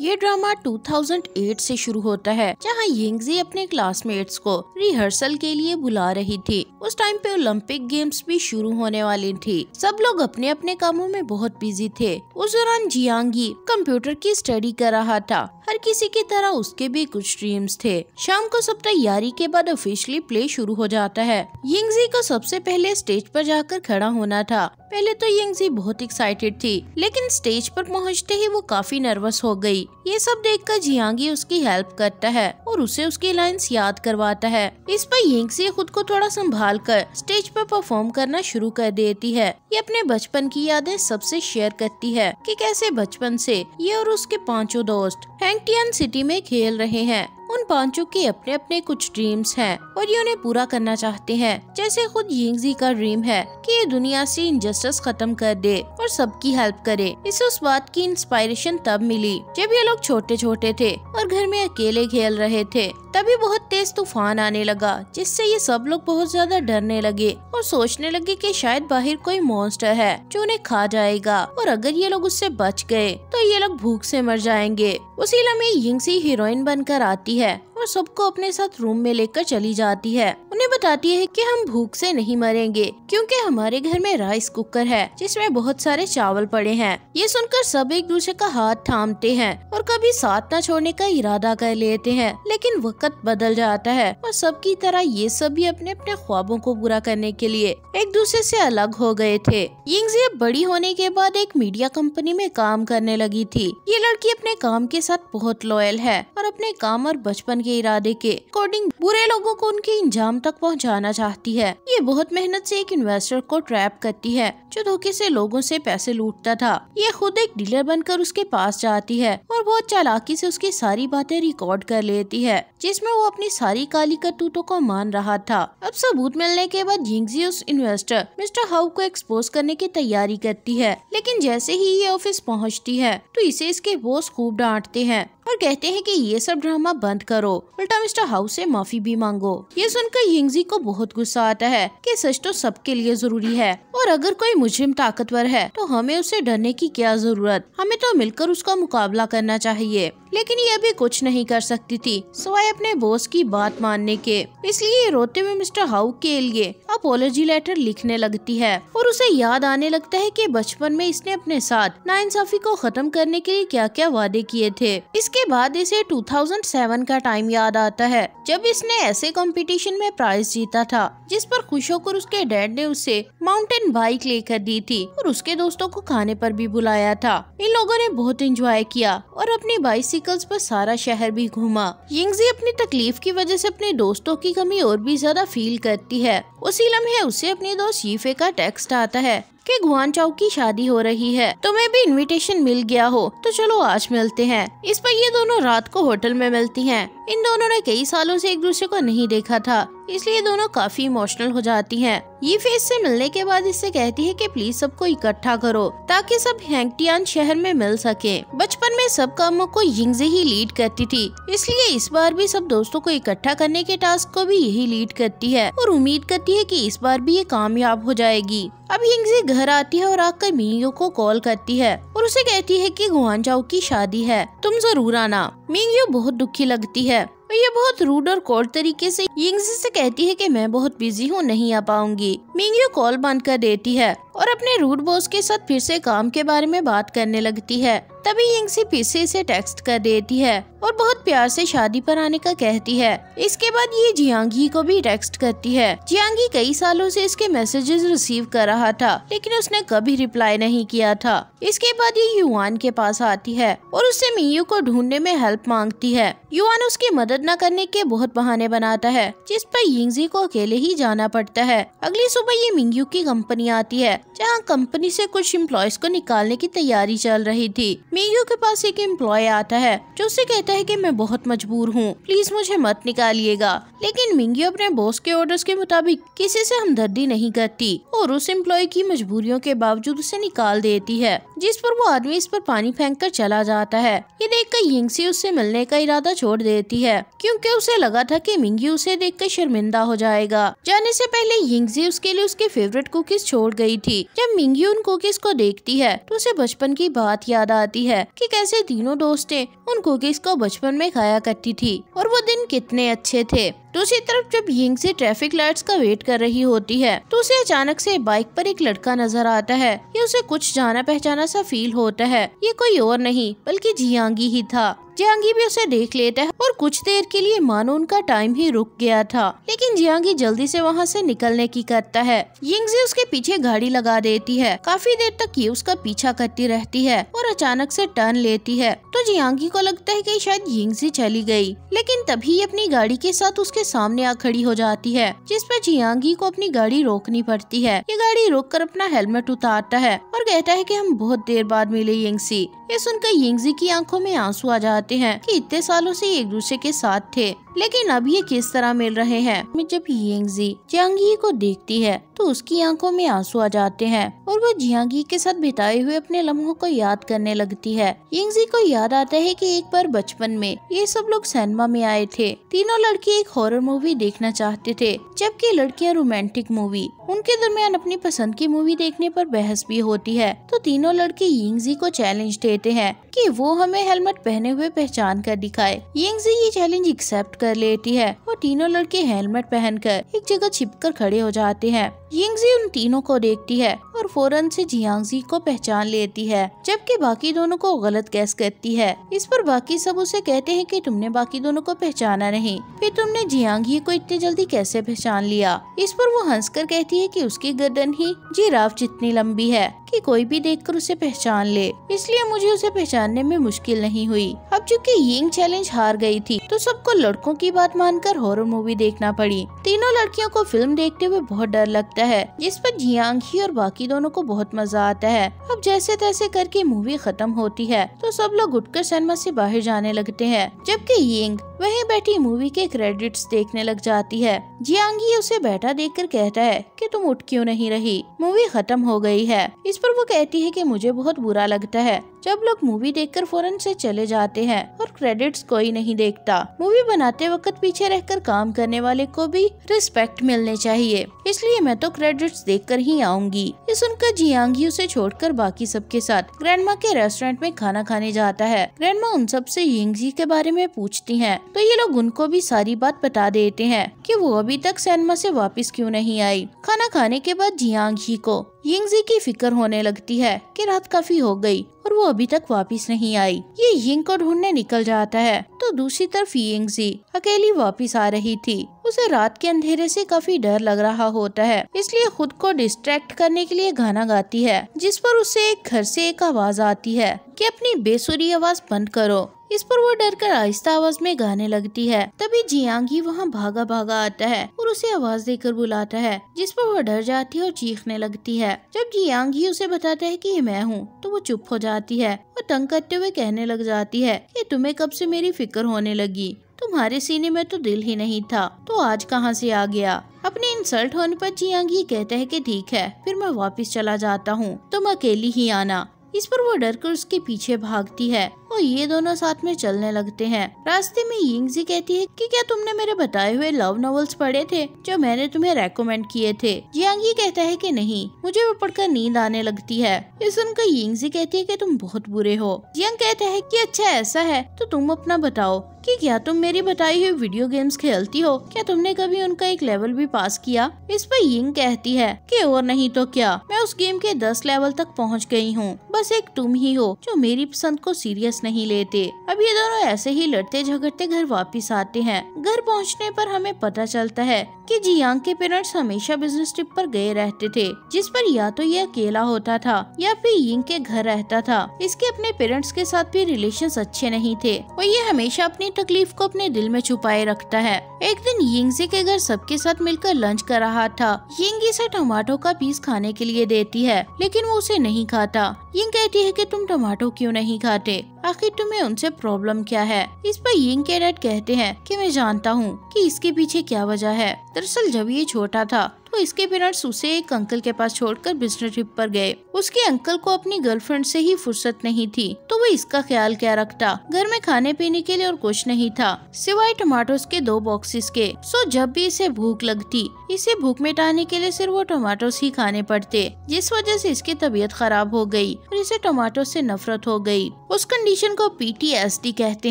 ये ड्रामा 2008 से शुरू होता है, जहाँ यिंगजी अपने क्लासमेट्स को रिहर्सल के लिए बुला रही थी। उस टाइम पे ओलंपिक गेम्स भी शुरू होने वाली थी। सब लोग अपने अपने कामों में बहुत बिज़ी थे। उस दौरान जियांगी कंप्यूटर की स्टडी कर रहा था। हर किसी की तरह उसके भी कुछ ड्रीम्स थे। शाम को सब तैयारी के बाद ऑफिशियली प्ले शुरू हो जाता है। यिंगजी को सबसे पहले स्टेज पर जाकर खड़ा होना था। पहले तो यंगजी बहुत एक्साइटेड थी, लेकिन स्टेज पर पहुँचते ही वो काफ़ी नर्वस हो गई। ये सब देखकर जियांगी उसकी हेल्प करता है और उसे उसकी लाइंस याद करवाता है। इस पर यंगजी खुद को थोड़ा संभाल कर स्टेज पर परफॉर्म करना शुरू कर देती है। ये अपने बचपन की यादें सबसे शेयर करती है कि कैसे बचपन से ये और उसके पाँचों दोस्त हैंगटियन सिटी में खेल रहे हैं। उन पाँचों के अपने अपने कुछ ड्रीम्स हैं और ये उन्हें पूरा करना चाहते हैं। जैसे खुद यिंगजी का ड्रीम है कि ये दुनिया से इनजस्टिस खत्म कर दे और सबकी हेल्प करे। इसे उस बात की इंस्पायरेशन तब मिली जब ये लोग छोटे छोटे थे और घर में अकेले खेल रहे थे। तभी बहुत तेज तूफ़ान आने लगा, जिससे ये सब लोग बहुत ज़्यादा डरने लगे और सोचने लगे कि शायद बाहर कोई मॉन्स्टर है जो उन्हें खा जाएगा और अगर ये लोग उससे बच गए तो ये लोग भूख से मर जाएँगे। उसी लम्हे यिंगसी हीरोइन बनकर आती है। और सबको अपने साथ रूम में लेकर चली जाती है। उन्हें बताती है कि हम भूख से नहीं मरेंगे, क्योंकि हमारे घर में राइस कुकर है, जिसमें बहुत सारे चावल पड़े हैं। ये सुनकर सब एक दूसरे का हाथ थामते हैं और कभी साथ न छोड़ने का इरादा कर लेते हैं, लेकिन वक्त बदल जाता है और सबकी तरह ये सब भी अपने अपने ख्वाबों को पूरा करने के लिए एक दूसरे से अलग हो गए थे। यिंगजी बड़ी होने के बाद एक मीडिया कंपनी में काम करने लगी थी। ये लड़की अपने काम के साथ बहुत लॉयल है और अपने काम और बचपन के इरादे के अकॉर्डिंग बुरे लोगों को उनके इंजाम तक पहुंचाना चाहती है। ये बहुत मेहनत से एक इन्वेस्टर को ट्रैप करती है, जो धोखे से लोगों से पैसे लूटता था। ये खुद एक डीलर बनकर उसके पास जाती है और बहुत चालाकी से उसकी सारी बातें रिकॉर्ड कर लेती है, जिसमें वो अपनी सारी काली करतूतों को मान रहा था। अब सबूत मिलने के बाद जिंगजी उस इन्वेस्टर मिस्टर हाउ को एक्सपोज करने की तैयारी करती है, लेकिन जैसे ही ये ऑफ़िस पहुँचती है तो इसे इसके बॉस खूब डांटते हैं। और कहते हैं कि ये सब ड्रामा बंद करो। उल्टा मिस्टर हाउस से माफ़ी भी मांगो। ये सुनकर यिंगजी को बहुत गुस्सा आता है कि सच तो सबके लिए ज़रूरी है और अगर कोई मुजरिम ताकतवर है तो हमें उसे डरने की क्या ज़रूरत? हमें तो मिलकर उसका मुकाबला करना चाहिए। लेकिन ये अभी कुछ नहीं कर सकती थी। सवाए अपने बॉस की बात मानने के। इसलिए रोते हुए मिस्टर हाउ के लिए अपोलॉजी लेटर लिखने लगती है। और उसे याद आने लगता है कि बचपन में इसने अपने साथ नाइंसाफी को खत्म करने के लिए क्या क्या वादे किए थे। इसके बाद इसे 2007 का टाइम याद आता है, जब इसने ऐसे कंपटीशन में प्राइज जीता था, जिस पर खुश होकर उसके डैड ने उसे माउंटेन बाइक लेकर दी थी और उसके दोस्तों को खाने पर भी बुलाया था। इन लोगों ने बहुत एंजॉय किया और अपनी बाइसिकल्स पर सारा शहर भी घूमा। यिंगजी अपनी तकलीफ़ की वजह से अपने दोस्तों की कमी और भी ज़्यादा फील करती है। उसी लम्हे उसे अपने दोस्त शीफे का टेक्स्ट आता है कि गुआन चाउ की शादी हो रही है, तुम्हें भी इनविटेशन मिल गया हो तो चलो आज मिलते हैं। इस पर ये दोनों रात को होटल में मिलती हैं। इन दोनों ने कई सालों से एक दूसरे को नहीं देखा था। इसलिए दोनों काफ़ी इमोशनल हो जाती हैं। ये फेस से मिलने के बाद इससे कहती है कि प्लीज़ सबको इकट्ठा करो, ताकि सब हैंगटियान शहर में मिल सके। बचपन में सब कामों को यिंगजे ही लीड करती थी, इसलिए इस बार भी सब दोस्तों को इकट्ठा करने के टास्क को भी यही लीड करती है, और उम्मीद करती है कि इस बार भी ये कामयाब हो जाएगी। अब यिंगजे घर आती है और आकर मिंगयो को कॉल करती है, और उसे कहती है कि गुआनजाओ की शादी है, तुम ज़रूर आना। मिंगयो बहुत दुखी लगती है। और ये बहुत रूड और कॉल तरीके से यिंगजी से कहती है कि मैं बहुत बिज़ी हूँ, नहीं आ पाऊँगी। मिंग कॉल बंद कर देती है। और अपने रूट बॉस के साथ फिर से काम के बारे में बात करने लगती है। तभी यिंगसी फिर से इसे टेक्स्ट कर देती है और बहुत प्यार से शादी पर आने का कहती है। इसके बाद ये जियांगी को भी टेक्स्ट करती है। जियांगी कई सालों से इसके मैसेजेस रिसीव कर रहा था, लेकिन उसने कभी रिप्लाई नहीं किया था। इसके बाद ये युवान के पास आती है और उससे मियू को ढूँढने में हेल्प मांगती है। युवान उसकी मदद न करने के बहुत बहाने बनाता है, जिस पर यिंगजी को अकेले ही जाना पड़ता है। अगली सुबह ये मिंगयू की कंपनी आती है जहाँ कंपनी से कुछ एम्प्लॉयज़ को निकालने की तैयारी चल रही थी। मिंगयू के पास एक एम्प्लॉय आता है, जो उसे कहता है कि मैं बहुत मजबूर हूँ। प्लीज़ मुझे मत निकालिएगा। लेकिन मिंगी अपने बॉस के ऑर्डर्स के मुताबिक किसी से हमदर्दी नहीं करती और उस एम्प्लॉय की मजबूरियों के बावजूद उसे निकाल देती है, जिस पर वो आदमी इस पर पानी फेंक कर चला जाता है। ये देख कर यिंगसी उससे मिलने का इरादा छोड़ देती है, क्योंकि उसे लगा था कि मिंगी उसे देख कर शर्मिंदा हो जाएगा। जाने से पहले यिंगजी उसके लिए उसके फेवरेट कुकीज छोड़ गई थी। थी जब मिंगी उन कुकीज को देखती है तो उसे बचपन की बात याद आती है कि कैसे तीनों दोस्तें उन कुकीज को बचपन में खाया करती थी और वो दिन कितने अच्छे थे। दूसरी तरफ़ जब यिंग से ट्रैफ़िक लाइट्स का वेट कर रही होती है तो उसे अचानक से बाइक पर एक लड़का नज़र आता है। ये उसे कुछ जाना पहचाना सा फील होता है। ये कोई और नहीं, बल्कि जियांगी ही था। जियांगी भी उसे देख लेता है और कुछ देर के लिए मानो उनका टाइम ही रुक गया था। लेकिन जियांगी जल्दी से वहाँ से निकलने की करता है। यिंगजी उसके पीछे गाड़ी लगा देती है। काफ़ी देर तक ये उसका पीछा करती रहती है और अचानक से टर्न लेती है। तो जियांगी को लगता है कि शायद यिंगजी चली गई। लेकिन तभी अपनी गाड़ी के साथ उसके सामने आ खड़ी हो जाती है, जिस पर जियांगी को अपनी गाड़ी रोकनी पड़ती है। ये गाड़ी रोक कर अपना हेलमेट उतारता है और कहता है कि हम बहुत देर बाद मिले यिंगसी। ये सुनकर यिंगजी की आँखों में आँसू आ जाते हैं कि इतने सालों से एक दूसरे के साथ थे, लेकिन अब ये किस तरह मिल रहे हैं? जब यिंगजी जियांगी को देखती है तो उसकी आँखों में आँसू आ जाते हैं और वो जियांगी के साथ बिताए हुए अपने लम्हों को याद करने लगती है। यिंगजी को याद आता है कि एक बार बचपन में ये सब लोग सिनेमा में आए थे। तीनों लड़के एक हॉरर मूवी देखना चाहते थे, जबकि लड़कियाँ रोमांटिक मूवी उनके दरमियान अपनी पसंद की मूवी देखने पर बहस भी होती है। तो तीनों लड़के यिंगजी को चैलेंज देते हैं कि वो हमें हेलमेट पहने हुए पहचान कर दिखाए। यिंगजी ये चैलेंज एक्सेप्ट कर लेती है और तीनों लड़के हेलमेट पहनकर एक जगह छिपकर खड़े हो जाते हैं। यिंगजी उन तीनों को देखती है और फ़ौरन से जियांगजी को पहचान लेती है, जबकि बाकी दोनों को गलत गैस करती है। इस पर बाकी सब उसे कहते हैं कि तुमने बाकी दोनों को पहचाना नहीं, फिर तुमने जियांगी को इतनी जल्दी कैसे पहचान लिया? इस पर वो हंसकर कहती है कि उसकी गर्दन ही जिराफ जितनी लंबी है। कि कोई भी देखकर उसे पहचान ले। इसलिए मुझे उसे पहचानने में मुश्किल नहीं हुई। अब चूँकि यिंग चैलेंज हार गई थी तो सबको लड़कों की बात मानकर हॉरर मूवी देखना पड़ी। तीनों लड़कियों को फ़िल्म देखते हुए बहुत डर लगता है, जिस पर जियांग ही और बाकी दोनों को बहुत मज़ा आता है। अब जैसे तैसे करके मूवी खत्म होती है तो सब लोग उठकर सिनेमा से बाहर जाने लगते हैं। जबकि यिंग वहीं बैठी मूवी के क्रेडिट्स देखने लग जाती है। जियांगी उसे बैठा देखकर कहता है कि तुम उठ क्यों नहीं रही? मूवी खत्म हो गई है। इस पर वो कहती है कि मुझे बहुत बुरा लगता है। जब लोग मूवी देखकर फ़ौरन से चले जाते हैं और क्रेडिट्स कोई नहीं देखता। मूवी बनाते वक्त पीछे रहकर काम करने वाले को भी रिस्पेक्ट मिलने चाहिए। इसलिए मैं तो क्रेडिट्स देखकर ही आऊँगी। ये सुनकर जियांगी उसे छोड़कर बाकी सबके साथ ग्रैंडमा के रेस्टोरेंट में खाना खाने जाता है। ग्रैंडमा उन सबसे यिंगजी के बारे में पूछती है। तो ये लोग उनको भी सारी बात बता देते हैं कि वो अभी तक सैनमा से वापस क्यों नहीं आई। खाना खाने के बाद जियांगी को, यिंगजी की फ़िक्र होने लगती है कि रात काफ़ी हो गई। और वो अभी तक वापस नहीं आई। ये यिंग को ढूँढने निकल जाता है। तो दूसरी तरफ़ यिंग जी अकेली वापस आ रही थी। उसे रात के अंधेरे से काफ़ी डर लग रहा होता है। इसलिए खुद को डिस्ट्रैक्ट करने के लिए गाना गाती है, जिस पर उसे एक घर से एक आवाज़ आती है कि अपनी बेसुरी आवाज़ बंद करो। इस पर वो डर कर आहिस्ता आवाज़ में गाने लगती है। तभी जियांगी वहाँ भागा भागा आता है और उसे आवाज़ देकर बुलाता है, जिस पर वो डर जाती है और चीखने लगती है। जब जियांगी उसे बताता है कि ये मैं हूँ तो वो चुप हो जाती है और तंग करते हुए कहने लग जाती है कि तुम्हें कब से मेरी फ़िक्र होने लगी? तुम्हारे सीने में तो दिल ही नहीं था तो आज कहाँ से आ गया? अपने इंसल्ट होने पर जियांगी कहते है कि ठीक है, फिर मैं वापस चला जाता हूँ, तुम अकेली ही आना। इस पर वो डर कर उसके पीछे भागती है और ये दोनों साथ में चलने लगते हैं। रास्ते में यिंगजी कहती है कि क्या तुमने मेरे बताए हुए लव नॉवेल्स पढ़े थे, जो मैंने तुम्हें रेकमेंड किए थे? जियांगी कहता है कि नहीं, मुझे वो पढ़कर नींद आने लगती है। ये सुनकर यिंगजी कहती है कि तुम बहुत बुरे हो। जियांग कहता है कि अच्छा ऐसा है तो तुम अपना बताओ, कि क्या तुम मेरी बताई हुई वीडियो गेम्स खेलती हो? क्या तुमने कभी उनका एक लेवल भी पास किया? इस पर यिंग कहती है कि और नहीं तो क्या? मैं उस गेम के दस लेवल तक पहुँच गई हूँ। बस एक तुम ही हो, जो मेरी पसंद को सीरियस नहीं लेते। अब ये दोनों ऐसे ही लड़ते झगड़ते घर वापिस आते हैं। घर पहुँचने पर हमें पता चलता है कि जियांग के पेरेंट्स हमेशा बिज़नेस ट्रिप पर गए रहते थे, जिस पर या तो ये अकेला होता था, या फिर यिंग के घर रहता था। इसके अपने पेरेंट्स के साथ भी रिलेशन अच्छे नहीं थे। और ये हमेशा अपनी तकलीफ़ को अपने दिल में छुपाए रखता है। एक दिन यिंगजी के घर सबके साथ मिलकर लंच कर रहा था। यिंग इसे टमाटो का पीस खाने के लिए देती है, लेकिन वो उसे नहीं खाता। यिंग कहती है कि, तुम टमाटो क्यों नहीं खाते? आखिर तुम्हें उनसे प्रॉब्लम क्या है? इस पर यिंग कैडेट कहते हैं कि मैं जानता हूँ कि इसके पीछे क्या वजह है। दरअसल जब ये छोटा था इसके पेरेंट्स उसे एक अंकल के पास छोड़कर बिज़नेस ट्रिप पर गए। उसके अंकल को अपनी गर्लफ्रेंड से ही फुर्सत नहीं थी तो वो इसका ख्याल क्या रखता? घर में खाने पीने के लिए और कुछ नहीं था। सिवाय टमाटोस के दो बॉक्सेस के, सो जब भी इसे भूख लगती, इसे भूख मिटाने के लिए सिर्फ़ वो टमाटोस ही खाने पड़ते, जिस वजह से इसकी तबीयत खराब हो गई और इसे टमाटो से नफरत हो गई। उस कंडीशन को पीटीएसडी कहते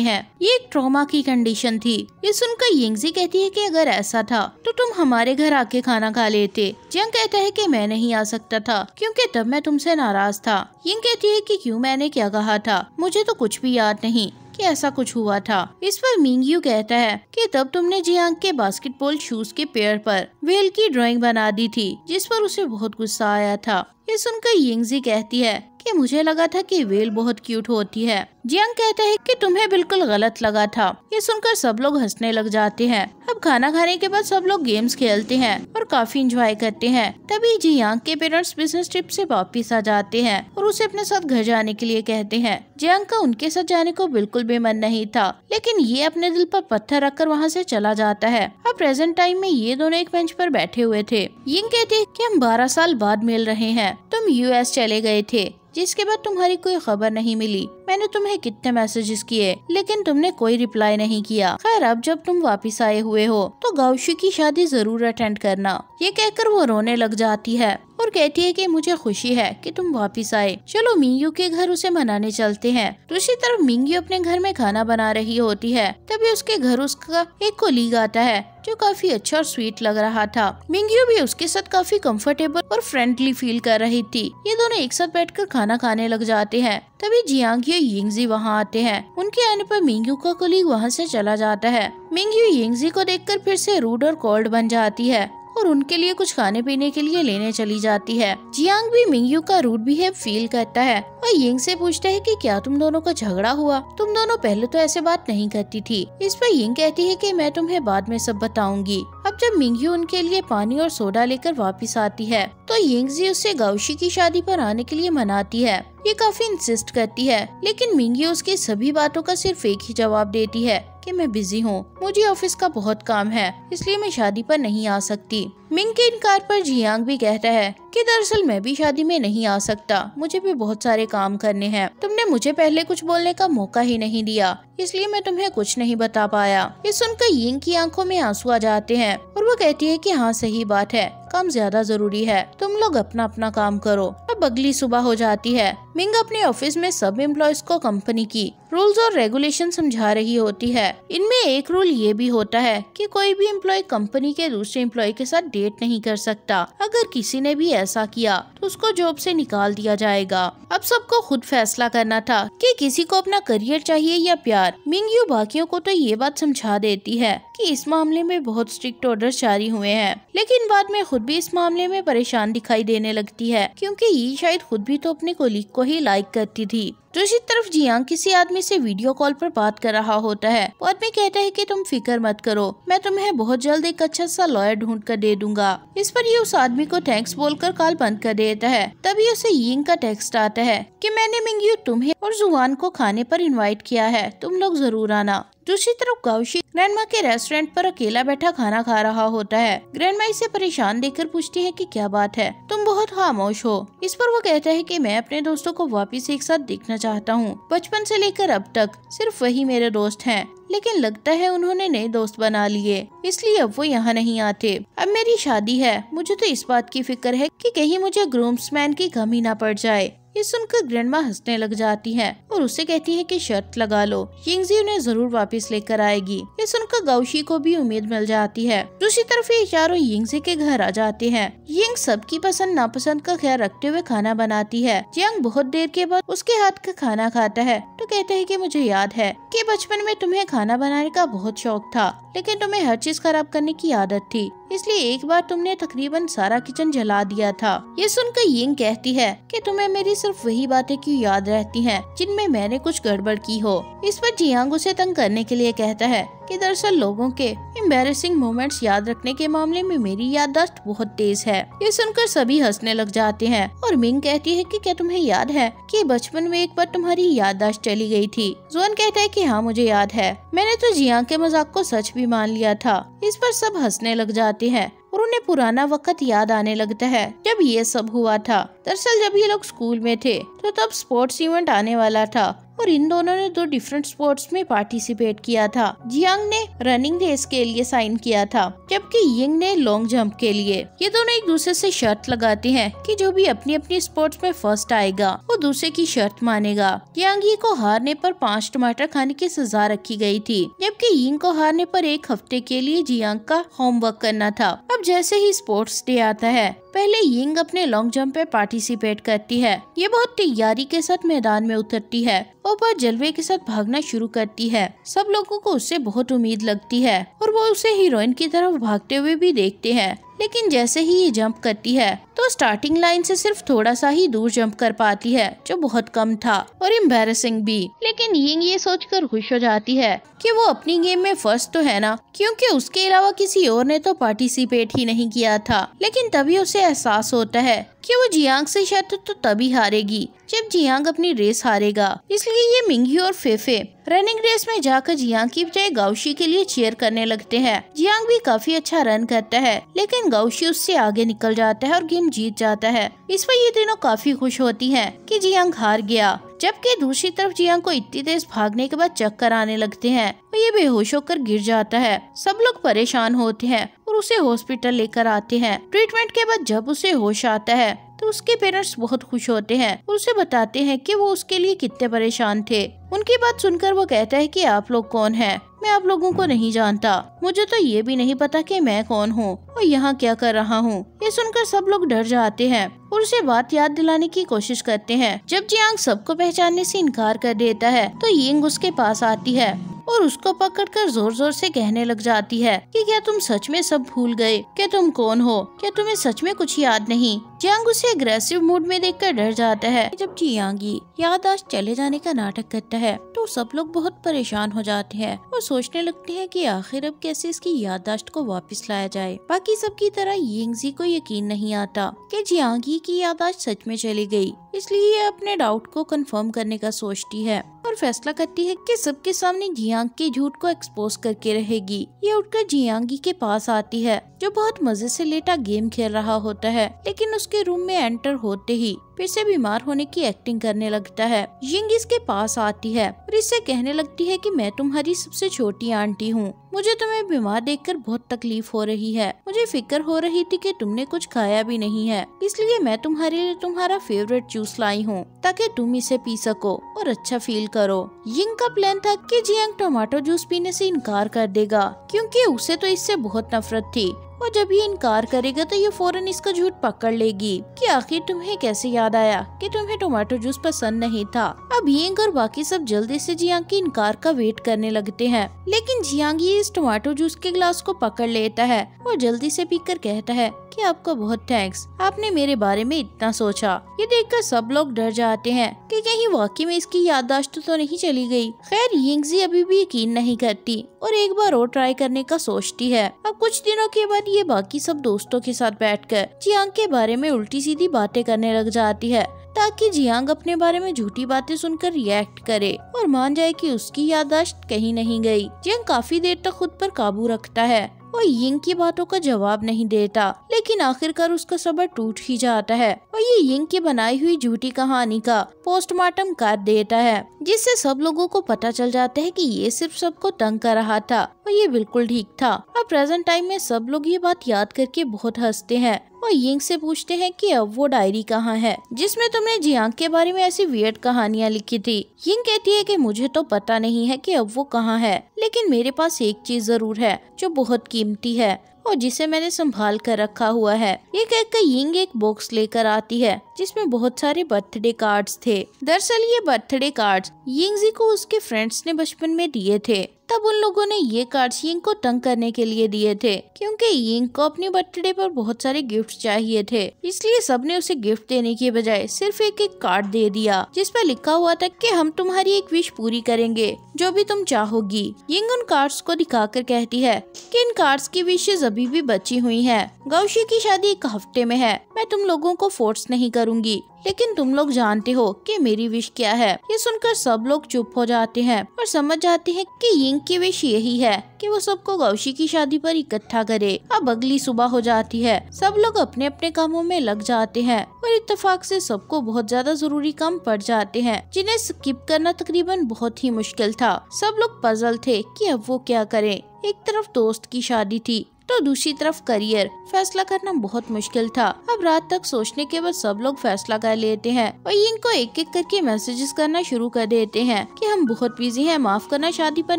हैं। ये एक ट्रॉमा की कंडीशन थी। ये सुनकर यिंगजी कहती है कि अगर ऐसा था तो तुम हमारे घर आके खाना खा लेते जंग कहता है कि मैं नहीं आ सकता था, क्योंकि तब मैं तुमसे नाराज़ था। यिंग कहती है कि क्यों मैंने क्या कहा था? मुझे तो कुछ भी याद नहीं कि ऐसा कुछ हुआ था। इस पर मिंगयू कहता है कि तब तुमने जियांग के बास्केटबॉल शूज़ के पेड़ पर वेल की ड्राइंग बना दी थी, जिस पर उसे बहुत गुस्सा आया था। ये सुनकर यिंगजी कहती है कि मुझे लगा था कि वेल बहुत क्यूट होती है। जियांग कहते हैं कि तुम्हें बिल्कुल गलत लगा था। ये सुनकर सब लोग हंसने लग जाते हैं। अब खाना खाने के बाद सब लोग गेम्स खेलते हैं और काफ़ी इंजॉय करते हैं। तभी जियांग के पेरेंट्स बिज़नेस ट्रिप से वापिस आ जाते हैं और उसे अपने साथ घर जाने के लिए कहते हैं। जियांग का उनके साथ जाने को बिल्कुल भी मन नहीं था, लेकिन ये अपने दिल पर पत्थर रखकर वहाँ से चला जाता है। अब प्रेजेंट टाइम में ये दोनों एक बेंच पर बैठे हुए थे। यिंग कहते कि हम बारह साल बाद मिल रहे हैं। तुम यूएस चले गए थे, जिसके बाद तुम्हारी कोई खबर नहीं मिली। मैंने तुम्हें कितने मैसेजेस किए, लेकिन तुमने कोई रिप्लाई नहीं किया। खैर, अब जब तुम वापस आए हुए हो तो गौशी की शादी ज़रूर अटेंड करना। ये कहकर वो रोने लग जाती है। और कहती है कि मुझे खुशी है कि तुम वापस आए। चलो मिंगयू के घर उसे मनाने चलते हैं। दूसरी तरफ़ मिंगयू अपने घर में खाना बना रही होती है। तभी उसके घर उसका एक कोलीग आता है, जो काफ़ी अच्छा और स्वीट लग रहा था। मिंगयू भी उसके साथ काफ़ी कंफर्टेबल और फ्रेंडली फील कर रही थी। ये दोनों एक साथ बैठकर खाना खाने लग जाते हैं। तभी जियांग यिंगजी वहाँ आते हैं। उनके आने पर मिंगयू का कोलीग वहाँ से चला जाता है। मिंगयू यिंगजी को देखकर फिर से रूड और कोल्ड बन जाती है। और उनके लिए कुछ खाने पीने के लिए लेने चली जाती है। जियांग भी मिंगयू का रूट बिहेव फील करता है और यिंग से पूछता है कि क्या तुम दोनों का झगड़ा हुआ? तुम दोनों पहले तो ऐसे बात नहीं करती थी। इस पर यिंग कहती है कि मैं तुम्हें बाद में सब बताऊँगी। अब जब मिंगयू उनके लिए पानी और सोडा लेकर वापस आती है तो यिंगजी उससे गौशी की शादी पर आने के लिए मनाती है। ये काफ़ी इंसिस्ट करती है, लेकिन मिंगयू उसकी सभी बातों का सिर्फ़ एक ही जवाब देती है। कि मैं बिज़ी हूँ। मुझे ऑफ़िस का बहुत काम है, इसलिए मैं शादी पर नहीं आ सकती। मिंग के इनकार पर जियांग भी कहता है कि दरअसल मैं भी शादी में नहीं आ सकता। मुझे भी बहुत सारे काम करने हैं। तुमने मुझे पहले कुछ बोलने का मौका ही नहीं दिया, इसलिए मैं तुम्हें कुछ नहीं बता पाया। ये सुनकर यिंग की आँखों में आँसू आ जाते हैं और वो कहती है कि हाँ सही बात है। काम ज़्यादा ज़रूरी है। तुम लोग अपना अपना काम करो। अब अगली सुबह हो जाती है। मिंग अपने ऑफ़िस में सब एम्प्लॉयज़ को कंपनी की रूल्स और रेगुलेशन समझा रही होती है। इनमें एक रूल ये भी होता है कि कोई भी एम्प्लॉय कंपनी के दूसरे एम्प्लॉय के साथ डेट नहीं कर सकता। अगर किसी ने भी ऐसा किया तो उसको जॉब से निकाल दिया जाएगा। अब सबको खुद फैसला करना था कि किसी को अपना करियर चाहिए या प्यार। मिंग यू बाकियों को तो ये बात समझा देती है। कि इस मामले में बहुत स्ट्रिक्ट ऑर्डर जारी हुए हैं। लेकिन बाद में खुद भी इस मामले में परेशान दिखाई देने लगती है, क्योंकि ये शायद खुद भी तो अपने कोलीग को ही लाइक करती थी। दूसरी तरफ़, जियांग किसी आदमी से वीडियो कॉल पर बात कर रहा होता है। वो आदमी कहता है कि, तुम फ़िक्र मत करो, मैं तुम्हें बहुत जल्द एक अच्छा सा लॉयर ढूंढ कर दे दूँगा। इस पर ये उस आदमी को थैंक्स बोलकर कॉल बंद कर देता है। तभी उसे यिंग का टेक्स्ट आता है कि, मैंने मिंगयू तुम्हें और जुआन को खाने पर इनवाइट किया है, तुम लोग ज़रूर आना। दूसरी तरफ़ कौशिक ग्रैंडमा के रेस्टोरेंट पर अकेला बैठा खाना खा रहा होता है। ग्रैंडमा इसे परेशान देखकर पूछती है कि क्या बात है? तुम बहुत खामोश हो। इस पर वो कहता है कि मैं अपने दोस्तों को वापस एक साथ देखना चाहता हूँ। बचपन से लेकर अब तक सिर्फ़ वही मेरे दोस्त हैं। लेकिन लगता है उन्होंने नए दोस्त बना लिए। इसलिए अब वो यहाँ नहीं आते। अब मेरी शादी है। मुझे तो इस बात की फ़िक्र है कि कहीं मुझे ग्रूम्समैन की कमी ना पड़ जाए। ये सुनकर ग्रैंडमा हंसने लग जाती है और उसे कहती है कि शर्त लगा लो, यिंगजी उन्हें ज़रूर वापस लेकर आएगी। ये सुनकर गौशी को भी उम्मीद मिल जाती है। दूसरी तरफ़ ये चारों यिंगजी के घर आ जाते हैं। यिंग सबकी पसंद नापसंद का ख्याल रखते हुए खाना बनाती है। यंग बहुत देर के बाद उसके हाथ का खाना खाता है। तो कहते हैं कि मुझे याद है कि बचपन में तुम्हें खाना बनाने का बहुत शौक था, लेकिन तुम्हें हर चीज़ खराब करने की आदत थी। इसलिए एक बार तुमने तकरीबन सारा किचन जला दिया था। ये सुनकर यिंग कहती है कि तुम्हें मेरी सिर्फ़ वही बातें क्यों याद रहती हैं, जिनमें मैंने कुछ गड़बड़ की हो? इस पर जियांग उसे तंग करने के लिए कहता है कि दरअसल लोगों के एम्बेरसिंग मोमेंट्स याद रखने के मामले में मेरी याददाश्त बहुत तेज है। ये सुनकर सभी हंसने लग जाते हैं और मिंग कहती है कि क्या तुम्हें याद है कि बचपन में एक बार तुम्हारी याददाश्त चली गई थी? जोन कहता है कि हाँ मुझे याद है। मैंने तो जिया के मज़ाक को सच भी मान लिया था। इस पर सब हंसने लग जाते हैं और उन्हें पुराना वक्त याद आने लगता है जब ये सब हुआ था। दरअसल जब ये लोग स्कूल में थे तो तब स्पोर्ट्स इवेंट आने वाला था। और इन दोनों ने दो डिफरेंट स्पोर्ट्स में पार्टिसिपेट किया था। जियांग ने रनिंग रेस के लिए साइन किया था, जबकि यिंग ने लॉन्ग जंप के लिए। ये दोनों एक दूसरे से शर्त लगाते हैं कि जो भी अपनी अपनी स्पोर्ट्स में फ़र्स्ट आएगा, वो दूसरे की शर्त मानेगा। जियांगी को हारने पर पाँच टमाटर खाने की सजा रखी गई थी, जबकि यिंग को हारने पर एक हफ़्ते के लिए जियांग का होमवर्क करना था। अब जैसे ही स्पोर्ट्स डे आता है पहले यिंग अपने लॉन्ग जंप पे पार्टिसिपेट करती है। ये बहुत तैयारी के साथ मैदान में उतरती है और वह जलवे के साथ भागना शुरू करती है। सब लोगों को उससे बहुत उम्मीद लगती है और वो उसे हीरोइन की तरफ़ भागते हुए भी देखते हैं। लेकिन जैसे ही ये जंप करती है तो स्टार्टिंग लाइन से सिर्फ़ थोड़ा सा ही दूर जंप कर पाती है, जो बहुत कम था, और एम्बेरसिंग भी। लेकिन यिंग ये सोचकर खुश हो जाती है कि वो अपनी गेम में फ़र्स्ट तो है ना, क्योंकि उसके अलावा किसी और ने तो पार्टिसिपेट ही नहीं किया था। लेकिन तभी उसे एहसास होता है कि वो जियांग से शर्त तो तभी हारेगी, जब जियांग अपनी रेस हारेगा। इसलिए ये मिंगी और फेफे रनिंग रेस में जाकर जियांग की बजाय गाउशी के लिए चेयर करने लगते हैं। जियांग भी काफ़ी अच्छा रन करता है, लेकिन गाउशी उससे आगे निकल जाता है और गेम जीत जाता है। इस पर ये तीनों काफ़ी खुश होती है की जियांग हार गया। जबकि दूसरी तरफ़ जियांग को इतनी तेज भागने के बाद चक्कर आने लगते हैं और ये बेहोश होकर गिर जाता है। सब लोग परेशान होते हैं और उसे हॉस्पिटल लेकर आते हैं। ट्रीटमेंट के बाद जब उसे होश आता है तो उसके पेरेंट्स बहुत खुश होते हैं और उसे बताते हैं कि वो उसके लिए कितने परेशान थे। उनकी बात सुनकर वो कहता है कि आप लोग कौन हैं? मैं आप लोगों को नहीं जानता। मुझे तो ये भी नहीं पता कि मैं कौन हूँ और यहाँ क्या कर रहा हूँ। ये सुनकर सब लोग डर जाते हैं और उसे बात याद दिलाने की कोशिश करते हैं। जब जियांग सबको पहचानने से इनकार कर देता है तो यिंग उसके पास आती है। और उसको पकड़कर ज़ोर ज़ोर से कहने लग जाती है कि क्या तुम सच में सब भूल गए? क्या तुम कौन हो? क्या तुम्हें सच में कुछ याद नहीं? जियांग उसे अग्रेसिव मूड में देखकर डर जाता है। जब जियांगी यादाश्त चले जाने का नाटक करता है तो सब लोग बहुत परेशान हो जाते हैं और सोचने लगते हैं कि आखिर अब कैसे इसकी यादाश्त को वापस लाया जाए। बाकी सबकी तरह यिंगजी को यकीन नहीं आता कि जियांगी की यादाश्त सच में चली गई। इसलिए ये अपने डाउट को कंफर्म करने का सोचती है और फैसला करती है कि सबके सामने जियांग के झूठ को एक्सपोज करके रहेगी। ये उठकर जियांगी के पास आती है, जो बहुत मज़े से लेटा गेम खेल रहा होता है, लेकिन उसके रूम में एंटर होते ही फिर से बीमार होने की एक्टिंग करने लगता है। यिंग इसके पास आती है और इससे कहने लगती है कि मैं तुम्हारी सबसे छोटी आंटी हूँ। मुझे तुम्हें बीमार देखकर बहुत तकलीफ़ हो रही है। मुझे फ़िक्र हो रही थी कि तुमने कुछ खाया भी नहीं है। इसलिए मैं तुम्हारे लिए तुम्हारा फेवरेट जूस लाई हूँ, ताकि तुम इसे पी सको और अच्छा फील करो। यिंग का प्लान था कि जियांग टमाटो जूस पीने से इनकार कर देगा, क्योंकि उसे तो इससे बहुत नफरत थी। और जब ये इनकार करेगा तो ये फ़ौरन इसका झूठ पकड़ लेगी कि आखिर तुम्हें कैसे याद आया कि तुम्हें टोमेटो जूस पसंद नहीं था? अब यंग और बाकी सब जल्दी से जियांग के इनकार का वेट करने लगते हैं। लेकिन जियांग ये इस टोमेटो जूस के ग्लास को पकड़ लेता है और जल्दी से पीकर कहता है कि आपका बहुत थैंक्स आपने मेरे बारे में इतना सोचा। ये देखकर सब लोग डर जाते हैं कि कहीं वाकई में इसकी याददाश्त तो नहीं चली गई। खैर यिंगजी अभी भी यकीन नहीं करती और एक बार और ट्राई करने का सोचती है। अब कुछ दिनों के बाद ये बाकी सब दोस्तों के साथ बैठकर जियांग के बारे में उल्टी सीधी बातें करने लग जाती है, ताकि जियांग अपने बारे में झूठी बातें सुनकर रिएक्ट करे और मान जाए कि उसकी यादाश्त कहीं नहीं गई। जियांग काफ़ी देर तक खुद पर काबू रखता है। वो यिंग की बातों का जवाब नहीं देता, लेकिन आखिरकार उसका सबर टूट ही जाता है। और ये यिंग की बनाई हुई झूठी कहानी का पोस्टमार्टम कर देता है, जिससे सब लोगों को पता चल जाता है कि ये सिर्फ़ सबको तंग कर रहा था, और ये बिल्कुल ठीक था। और प्रेजेंट टाइम में सब लोग ये बात याद करके बहुत हँसते हैं। और यिंग से पूछते हैं कि अब वो डायरी कहाँ है, जिसमें तुमने जियांग के बारे में ऐसी वियर्ड कहानियाँ लिखी थी। यिंग कहती है कि मुझे तो पता नहीं है कि अब वो कहाँ है, लेकिन मेरे पास एक चीज़ ज़रूर है, जो बहुत कीमती है, और जिसे मैंने संभाल कर रखा हुआ है। ये कहकर यिंग एक बॉक्स लेकर आती है, जिसमें बहुत सारे बर्थडे कार्ड्स थे। दरअसल ये बर्थडे कार्ड कार्ड्स यिंगजी को उसके फ्रेंड्स ने बचपन में दिए थे। तब उन लोगों ने ये कार्ड यिंग को तंग करने के लिए दिए थे, क्योंकि यिंग को अपने बर्थडे पर बहुत सारे गिफ्ट चाहिए थे। इसलिए सबने उसे गिफ्ट देने के बजाय सिर्फ़ एक एक कार्ड दे दिया, जिस पर लिखा हुआ था कि हम तुम्हारी एक विश पूरी करेंगे, जो भी तुम चाहोगी। यिंग उन कार्ड्स को दिखाकर कहती है कि इन कार्ड्स की विशेष अभी भी बची हुई है। गौशी की शादी एक हफ़्ते में है मैं तुम लोगों को फोर्स नहीं करूँगी। लेकिन तुम लोग जानते हो कि मेरी विश क्या है। ये सुनकर सब लोग चुप हो जाते हैं और समझ जाते हैं कि यिंग की विश यही है कि वो सबको गौशी की शादी पर इकट्ठा करे। अब अगली सुबह हो जाती है। सब लोग अपने अपने कामों में लग जाते हैं और इत्तेफाक से सबको बहुत ज़्यादा ज़रूरी काम पड़ जाते हैं, जिन्हें स्किप करना तकरीबन बहुत ही मुश्किल था। सब लोग पजल थे कि अब वो क्या करें। एक तरफ़ दोस्त की शादी थी तो दूसरी तरफ़ करियर, फैसला करना बहुत मुश्किल था। अब रात तक सोचने के बाद सब लोग फैसला कर लेते हैं और इनको एक एक करके मैसेजेस करना शुरू कर देते हैं कि हम बहुत बिज़ी हैं, माफ़ करना शादी पर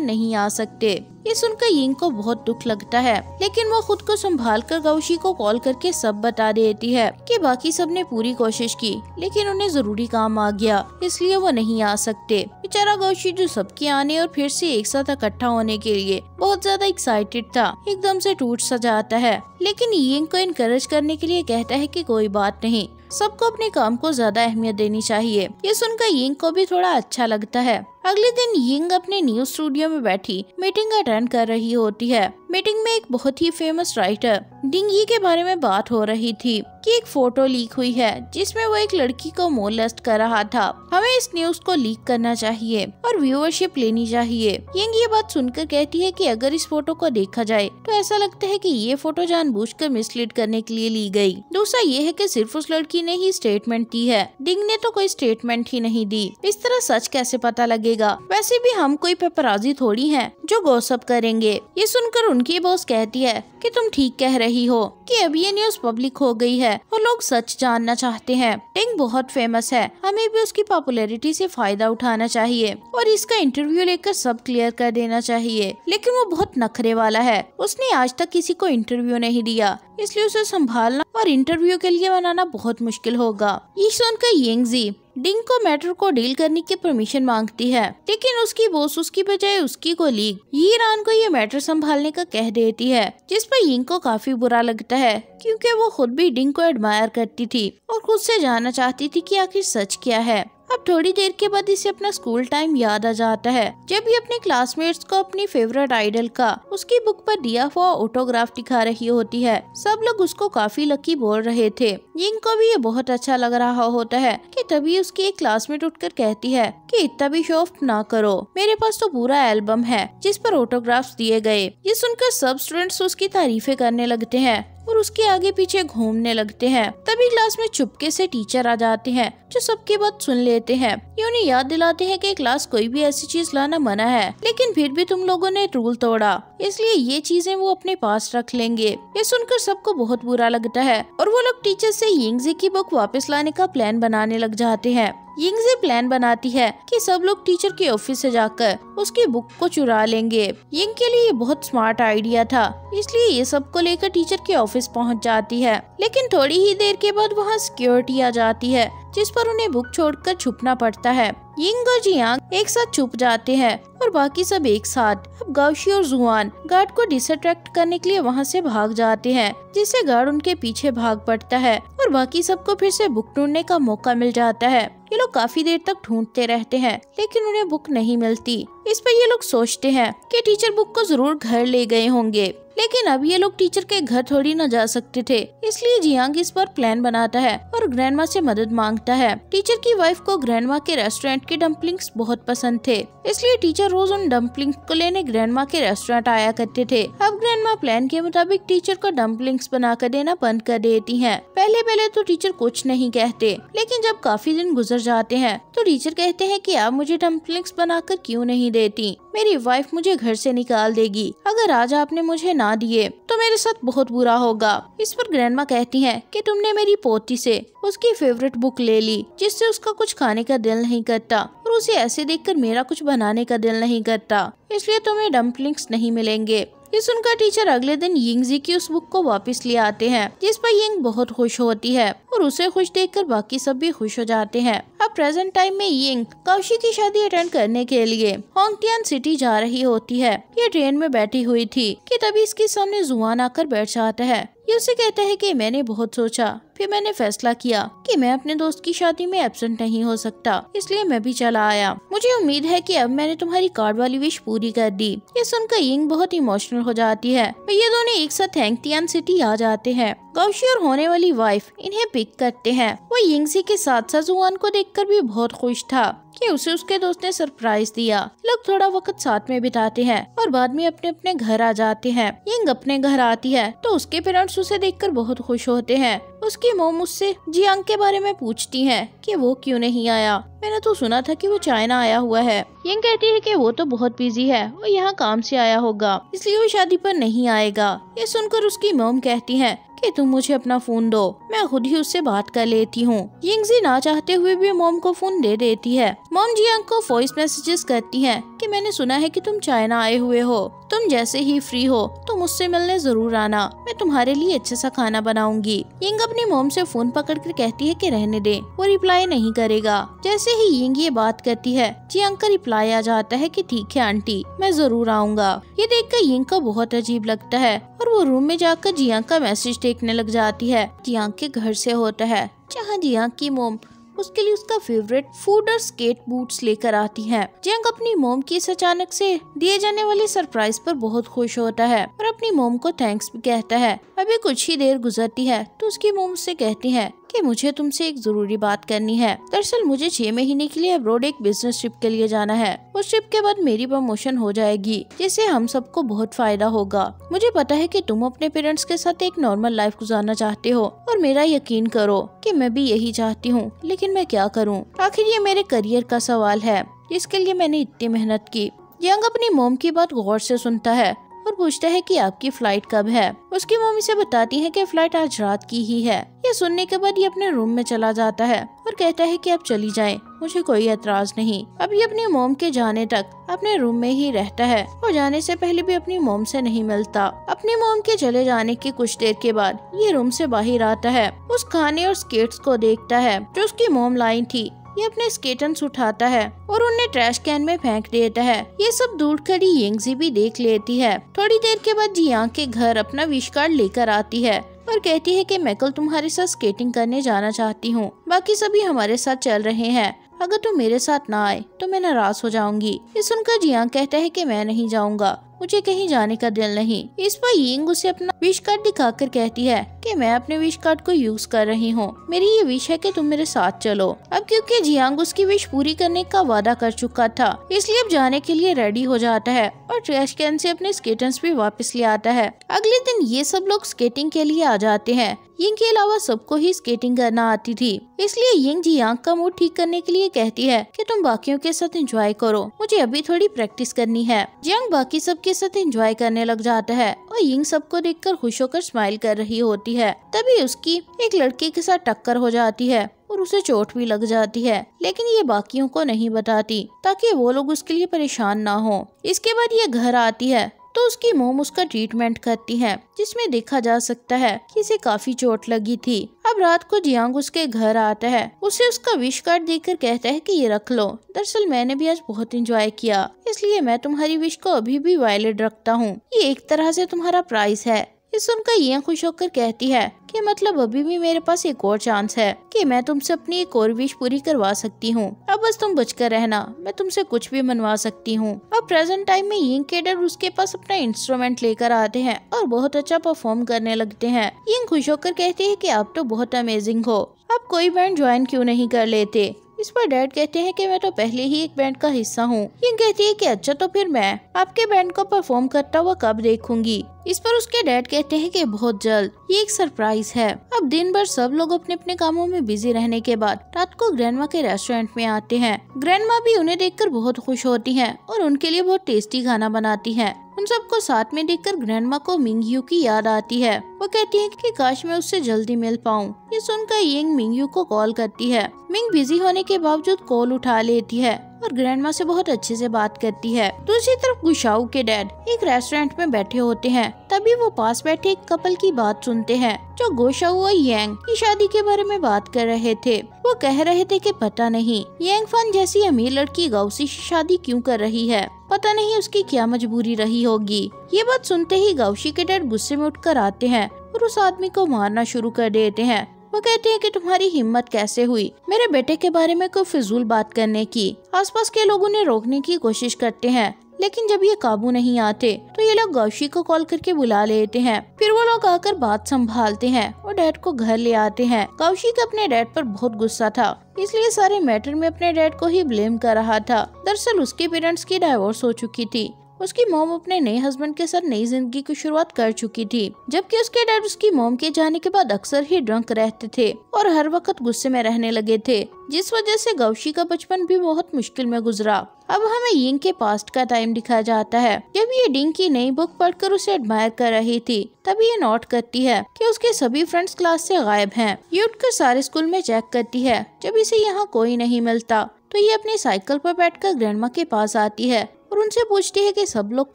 नहीं आ सकते। ये सुनकर यिंग को बहुत दुख लगता है, लेकिन वो खुद को संभाल कर गौशी को कॉल करके सब बता देती है कि बाकी सबने पूरी कोशिश की, लेकिन उन्हें ज़रूरी काम आ गया, इसलिए वो नहीं आ सकते। बेचारा गौशी जो सबके आने और फिर से एक साथ इकट्ठा होने के लिए बहुत ज़्यादा एक्साइटेड था, एकदम से टूट सा जाता है, लेकिन यिंग को इनकरेज करने के लिए कहता है कि कोई बात नहीं सबको अपने काम को ज़्यादा अहमियत देनी चाहिए। ये सुनकर यिंग को भी थोड़ा अच्छा लगता है। अगले दिन यिंग अपने न्यूज़ स्टूडियो में बैठी, मीटिंग अटेंड कर रही होती है। मीटिंग में एक बहुत ही फ़ेमस राइटर डिंग के बारे में बात हो रही थी कि एक फ़ोटो लीक हुई है, जिसमें वो एक लड़की को मोलेस्ट कर रहा था। हमें इस न्यूज़ को लीक करना चाहिए और व्यूअरशिप लेनी चाहिए। यंग ये बात सुनकर कहती है कि अगर इस फ़ोटो को देखा जाए तो ऐसा लगता है कि ये फ़ोटो जानबूझकर मिसलीड करने के लिए ली गई। दूसरा ये है कि सिर्फ़ उस लड़की ने ही स्टेटमेंट दी है। डिंग ने तो कोई स्टेटमेंट ही नहीं दी। इस तरह सच कैसे पता लगेगा? वैसे भी हम कोई पेपराजी थोड़ी हैं जो गोसप करेंगे। ये सुनकर उनकी बॉस कहती है कि तुम ठीक कह रही हो कि अब ये न्यूज़ पब्लिक हो गई है। और लोग सच जानना चाहते हैं। टिंग बहुत फ़ेमस है। हमें भी उसकी पॉपुलैरिटी से फ़ायदा उठाना चाहिए और इसका इंटरव्यू लेकर सब क्लियर कर देना चाहिए। लेकिन वो बहुत नखरे वाला है। उसने आज तक किसी को इंटरव्यू नहीं दिया। इसलिए उसे संभालना और इंटरव्यू के लिए बनाना बहुत मुश्किल होगा। ये सुनकर यंगजी डिंग को मैटर को डील करने की परमिशन मांगती है, लेकिन उसकी बोस उसकी बजाय उसकी को कोलीग ईरान को ये मैटर संभालने का कह देती है, जिस पर यिंग को काफ़ी बुरा लगता है, क्योंकि वो खुद भी डिंग को एडमायर करती थी और खुद से जानना चाहती थी कि आखिर सच क्या है। अब थोड़ी देर के बाद इसे अपना स्कूल टाइम याद आ जाता है। जब ये अपने क्लासमेट्स को अपनी फेवरेट आइडल का, उसकी बुक पर दिया हुआ ऑटोग्राफ दिखा रही होती है। सब लोग उसको काफ़ी लकी बोल रहे थे। यिंग को भी ये बहुत अच्छा लग रहा होता है कि तभी उसकी एक क्लासमेट उठकर कहती है कि इतना भी शॉफ ना करो। मेरे पास तो पूरा एल्बम है, जिस पर ऑटोग्राफ्स दिए गए। ये सुनकर सब स्टूडेंट्स उसकी तारीफे करने लगते हैं। और उसके आगे पीछे घूमने लगते हैं। तभी क्लास में चुपके से टीचर आ जाते हैं, जो सबकी बात सुन लेते हैं। ये उन्हें याद दिलाते हैं कि क्लास कोई भी ऐसी चीज़ लाना मना है, लेकिन फिर भी तुम लोगों ने रूल तोड़ा। इसलिए ये चीज़ें वो अपने पास रख लेंगे। ये सुनकर सबको बहुत बुरा लगता है और वो लोग टीचर से यिंगजी की बुक वापस लाने का प्लान बनाने लग जाते हैं। यिंगजे प्लान बनाती है कि सब लोग टीचर के ऑफ़िस से जाकर उसकी बुक को चुरा लेंगे। यिंग के लिए ये बहुत स्मार्ट आइडिया था, इसलिए ये सबको लेकर टीचर के ऑफ़िस पहुँच जाती है। लेकिन थोड़ी ही देर के बाद वहाँ सिक्योरिटी आ जाती है। जिस पर उन्हें बुक छोड़कर छुपना पड़ता है। यिंग और जियांग एक साथ छुप जाते हैं और बाकी सब एक साथ। अब गाउशी और जुआन गार्ड को डिसट्रैक्ट करने के लिए वहाँ से भाग जाते हैं, जिससे गार्ड उनके पीछे भाग पड़ता है और बाकी सबको फिर से बुक ढूँढने का मौका मिल जाता है। ये लोग काफ़ी देर तक ढूंढते रहते हैं, लेकिन उन्हें बुक नहीं मिलती। इस पर ये लोग सोचते हैं कि टीचर बुक को ज़रूर घर ले गए होंगे। लेकिन अब ये लोग टीचर के घर थोड़ी न जा सकते थे। इसलिए जियांग इस पर प्लान बनाता है और ग्रैंडमा से मदद माँगता है। टीचर की वाइफ को ग्रैंड ग्रैंडमा के रेस्टोरेंट के डम्पलिंग्स बहुत पसंद थे। इसलिए टीचर रोज उन डम्पलिंग्स को लेने ग्रैंड ग्रैंडमा के रेस्टोरेंट आया करते थे। अब ग्रैंड ग्रैंडमा प्लान के मुताबिक टीचर को डम्पलिंग्स बनाकर देना बंद कर देती है। पहले पहले तो टीचर कुछ नहीं कहते, लेकिन जब काफ़ी दिन गुजर जाते हैं तो टीचर कहते हैं कि आप मुझे डम्पलिंग्स बनाकर क्यों नहीं देती? मेरी वाइफ मुझे घर से निकाल देगी। अगर आज आपने मुझे ना दिए तो मेरे साथ बहुत बुरा होगा। इस पर ग्रैंडमा कहती है कि तुमने मेरी पोती से उसकी फेवरेट बुक ले ली, जिससे उसका कुछ खाने का दिल नहीं करता, और उसे ऐसे देखकर मेरा कुछ बनाने का दिल नहीं करता। इसलिए तुम्हें डम्पलिंग्स नहीं मिलेंगे। ये सुनकर टीचर अगले दिन यिंगजी की उस बुक को वापस ले आते हैं, जिस पर यिंग बहुत खुश होती है और उसे खुश देखकर बाकी सब भी खुश हो जाते हैं। अब प्रेजेंट टाइम में यिंग कौशी की शादी अटेंड करने के लिए होंगटियन सिटी जा रही होती है। ये ट्रेन में बैठी हुई थी कि तभी इसके सामने जुआन आकर बैठ जाता है। ये उसे कहता है कि मैंने बहुत सोचा, फिर मैंने फैसला किया कि मैं अपने दोस्त की शादी में एबसेंट नहीं हो सकता, इसलिए मैं भी चला आया। मुझे उम्मीद है कि अब मैंने तुम्हारी कार्ड वाली विश पूरी कर दी। ये सुनकर यिंग बहुत इमोशनल हो जाती है। और ये दोनों एक साथ हैंगतियान सिटी आ जाते हैं। गौशी और होने वाली वाइफ इन्हें पिक करते हैं। वो यिंगसी के साथ साथ जुआन को देखकर भी बहुत खुश था। कि उसे उसके दोस्त ने सरप्राइज़ दिया। लोग थोड़ा वक्त साथ में बिताते हैं और बाद में अपने अपने घर आ जाते हैं। यंग अपने घर आती है तो उसके पेरेंट्स उसे देखकर बहुत खुश होते हैं। उसकी मोम उससे, जियांग के बारे में पूछती है कि वो क्यों नहीं आया? मैंने तो सुना था कि वो चाइना आया हुआ है। यंग कहती है कि वो तो बहुत बिज़ी है वो यहाँ काम से आया होगा, इसलिए वो शादी पर नहीं आएगा। ये सुनकर उसकी मोम कहती है कि तुम मुझे अपना फ़ोन दो। मैं खुद ही उससे बात कर लेती हूँ। यिंगजी ना चाहते हुए भी मोम को फ़ोन दे देती है। मोम जियांग को वॉइस मैसेजेस करती है। कि मैंने सुना है कि तुम चाइना आए हुए हो। तुम जैसे ही फ्री हो तो मुझसे मिलने ज़रूर आना। मैं तुम्हारे लिए अच्छा सा खाना बनाऊँगी। यिंग अपनी मोम से फ़ोन पकड़कर कहती है कि रहने दे। वो रिप्लाई नहीं करेगा। जैसे ही यिंग ये बात करती है, जियांग का रिप्लाई आ जाता है कि ठीक है, आंटी, मैं ज़रूर आऊँगा। ये देख कर यिंग का बहुत अजीब लगता है और वो रूम में जाकर जियांग का मैसेज देखने लग जाती है। जियांग के घर से होता है, जहाँ जियांग की मोम उसके लिए उसका फेवरेट फ़ूड और स्केट बूट्स लेकर आती है। जेंग अपनी मोम की इस अचानक से दिए जाने वाले सरप्राइज़ पर बहुत खुश होता है और अपनी मोम को थैंक्स भी कहता है। अभी कुछ ही देर गुजरती है तो उसकी मोम उससे कहती है कि मुझे तुमसे एक ज़रूरी बात करनी है। दरअसल मुझे छह महीने के लिए अब्रोड एक बिज़नेस ट्रिप के लिए जाना है। उस ट्रिप के बाद मेरी प्रमोशन हो जाएगी, जिससे हम सबको बहुत फ़ायदा होगा। मुझे पता है कि तुम अपने पेरेंट्स के साथ एक नॉर्मल लाइफ गुजारना चाहते हो, और मेरा यकीन करो कि मैं भी यही चाहती हूँ, लेकिन मैं क्या करूँ? आखिर ये मेरे करियर का सवाल है इसके लिए मैंने इतनी मेहनत की। यंग अपनी मोम की बात गौर से सुनता है और पूछता है कि आपकी फ़्लाइट कब है? उसकी मम्मी से बताती है कि फ़्लाइट आज रात की ही है। ये सुनने के बाद ये अपने रूम में चला जाता है और कहता है कि आप चली जाएँ। मुझे कोई एतराज़ नहीं। अब ये अपनी मोम के जाने तक अपने रूम में ही रहता है और जाने से पहले भी अपनी मोम से नहीं मिलता। अपनी मोम के चले जाने के कुछ देर के बाद ये रूम से बाहर आता है। उस खाने और स्केट्स को देखता है जो उसकी मोम लाई थी। ये अपने स्केटन्स उठाता है और उन्हें ट्रैश कैन में फेंक देता है। ये सब दूर खड़ी यंगजी भी देख लेती है। थोड़ी देर के बाद जिया के घर अपना विश कार्ड लेकर आती है और कहती है कि मैं कल तुम्हारे साथ स्केटिंग करने जाना चाहती हूँ। बाकी सभी हमारे साथ चल रहे हैं। अगर तुम मेरे साथ ना आए तो मैं नाराज़ हो जाऊँगी। ये सुनकर जिया कहता है कि मैं नहीं जाऊँगा। मुझे कहीं जाने का दिल नहीं। इस पर यिंग उसे अपना विश कार्ड दिखाकर कहती है कि मैं अपने विश कार्ड को यूज़ कर रही हूँ। मेरी ये विश है कि तुम मेरे साथ चलो। अब क्योंकि जियांग उसकी विश पूरी करने का वादा कर चुका था, इसलिए अब जाने के लिए रेडी हो जाता है और ट्रैश कैन से अपने स्केटर्स भी वापस ले आता है। अगले दिन ये सब लोग स्केटिंग के लिए आ जाते हैं। यिंग के अलावा सबको ही स्केटिंग करना आती थी। इसलिए यिंग जियांग का मूड ठीक करने के लिए कहती है कि तुम बाकियों के साथ एंजॉय करो। मुझे अभी थोड़ी प्रैक्टिस करनी है। जियांग बाकी सबके साथ एंजॉय करने लग जाता है और यिंग सबको देखकर खुश होकर स्माइल कर रही होती है। तभी उसकी एक लड़के के साथ टक्कर हो जाती है और उसे चोट भी लग जाती है, लेकिन ये बाकियों को नहीं बताती ताकि वो लोग उसके लिए परेशान ना हो। इसके बाद ये घर आती है तो उसकी मोम उसका ट्रीटमेंट करती है, जिसमें देखा जा सकता है कि इसे काफ़ी चोट लगी थी। अब रात को जियांग उसके घर आता है। उसे उसका विश कार्ड देकर कहता है कि ये रख लो। दरअसल मैंने भी आज बहुत इंजॉय किया, इसलिए मैं तुम्हारी विश को अभी भी वायलेट रखता हूँ। ये एक तरह से तुम्हारा प्राइस है। ये सुनकर ये खुश होकर कहती है कि मतलब अभी भी मेरे पास एक और चांस है कि मैं तुमसे अपनी एक और विश पूरी करवा सकती हूँ। अब बस तुम बचकर रहना, मैं तुमसे कुछ भी मनवा सकती हूँ। अब प्रेजेंट टाइम में यिंग केडर उसके पास अपना इंस्ट्रूमेंट लेकर आते हैं और बहुत अच्छा परफॉर्म करने लगते हैं। यिंग खुश होकर कहती है की आप तो बहुत अमेजिंग हो। आप कोई बैंड ज्वाइन क्यों नहीं कर लेते? इस पर डैड कहते हैं कि मैं तो पहले ही एक बैंड का हिस्सा हूँ। ये कहती है कि अच्छा तो फिर मैं आपके बैंड को परफॉर्म करता हुआ कब देखूँगी? इस पर उसके डैड कहते हैं कि बहुत जल्द। ये एक सरप्राइज़ है। अब दिन भर सब लोग अपने अपने कामों में बिज़ी रहने के बाद रात को ग्रैंडमा के रेस्टोरेंट में आते हैं। ग्रैंडमा भी उन्हें देखकर बहुत खुश होती हैं और उनके लिए बहुत टेस्टी खाना बनाती हैं। उन सबको साथ में देखकर ग्रैंडमा को मिंगयू की याद आती है। वो कहती है कि काश मैं उससे जल्दी मिल पाऊँ। ये सुनकर यिंग मिंगयू को कॉल करती है। मिंग बिज़ी होने के बावजूद कॉल उठा लेती है। और ग्रैंड से बहुत अच्छे से बात करती है। दूसरी तरफ़ गुशाऊ के डैड एक रेस्टोरेंट में बैठे होते हैं। तभी वो पास बैठे एक कपल की बात सुनते हैं, जो गोशाऊ और यांग की शादी के बारे में बात कर रहे थे। वो कह रहे थे कि पता नहीं, यांग फन जैसी अमीर लड़की गौसी शादी क्यों कर रही है? पता नहीं उसकी क्या मजबूरी रही होगी। ये बात सुनते ही गाउशी के डैड गुस्से में उठकर आते हैं और उस आदमी को मारना शुरू कर देते हैं। वो कहते हैं कि तुम्हारी हिम्मत कैसे हुई? मेरे बेटे के बारे में कोई फिजूल बात करने की। आसपास के लोगों ने रोकने की कोशिश करते हैं। लेकिन जब ये काबू नहीं आते तो ये लोग गौशी को कॉल करके बुला लेते हैं। फिर वो लोग आकर बात संभालते हैं और डैड को घर ले आते हैं। गौशी का अपने डैड पर बहुत गुस्सा था। इसलिए सारे मैटर में अपने डैड को ही ब्लेम कर रहा था। दरअसल उसके पेरेंट्स की डाइवोर्स हो चुकी थी। उसकी मोम अपने नए हस्बैंड के साथ नई ज़िंदगी की शुरुआत कर चुकी थी, जबकि उसके डैड उसकी मोम के जाने के बाद अक्सर ही ड्रंक रहते थे और हर वक्त गुस्से में रहने लगे थे, जिस वजह से गौशी का बचपन भी बहुत मुश्किल में गुजरा अब हमें यिंग के पास्ट का टाइम दिखाया जाता है जब ये डिंग की नई बुक पढ़कर उसे एडमायर कर रही थी, तभी ये नोट करती है कि उसके सभी फ्रेंड्स क्लास से गायब हैं। ये उठकर सारे स्कूल में चेक करती है, जब इसे यहाँ कोई नहीं मिलता तो ये अपनी साइकिल पर बैठकर ग्रैंडमा के पास आती है और उनसे पूछती है कि सब लोग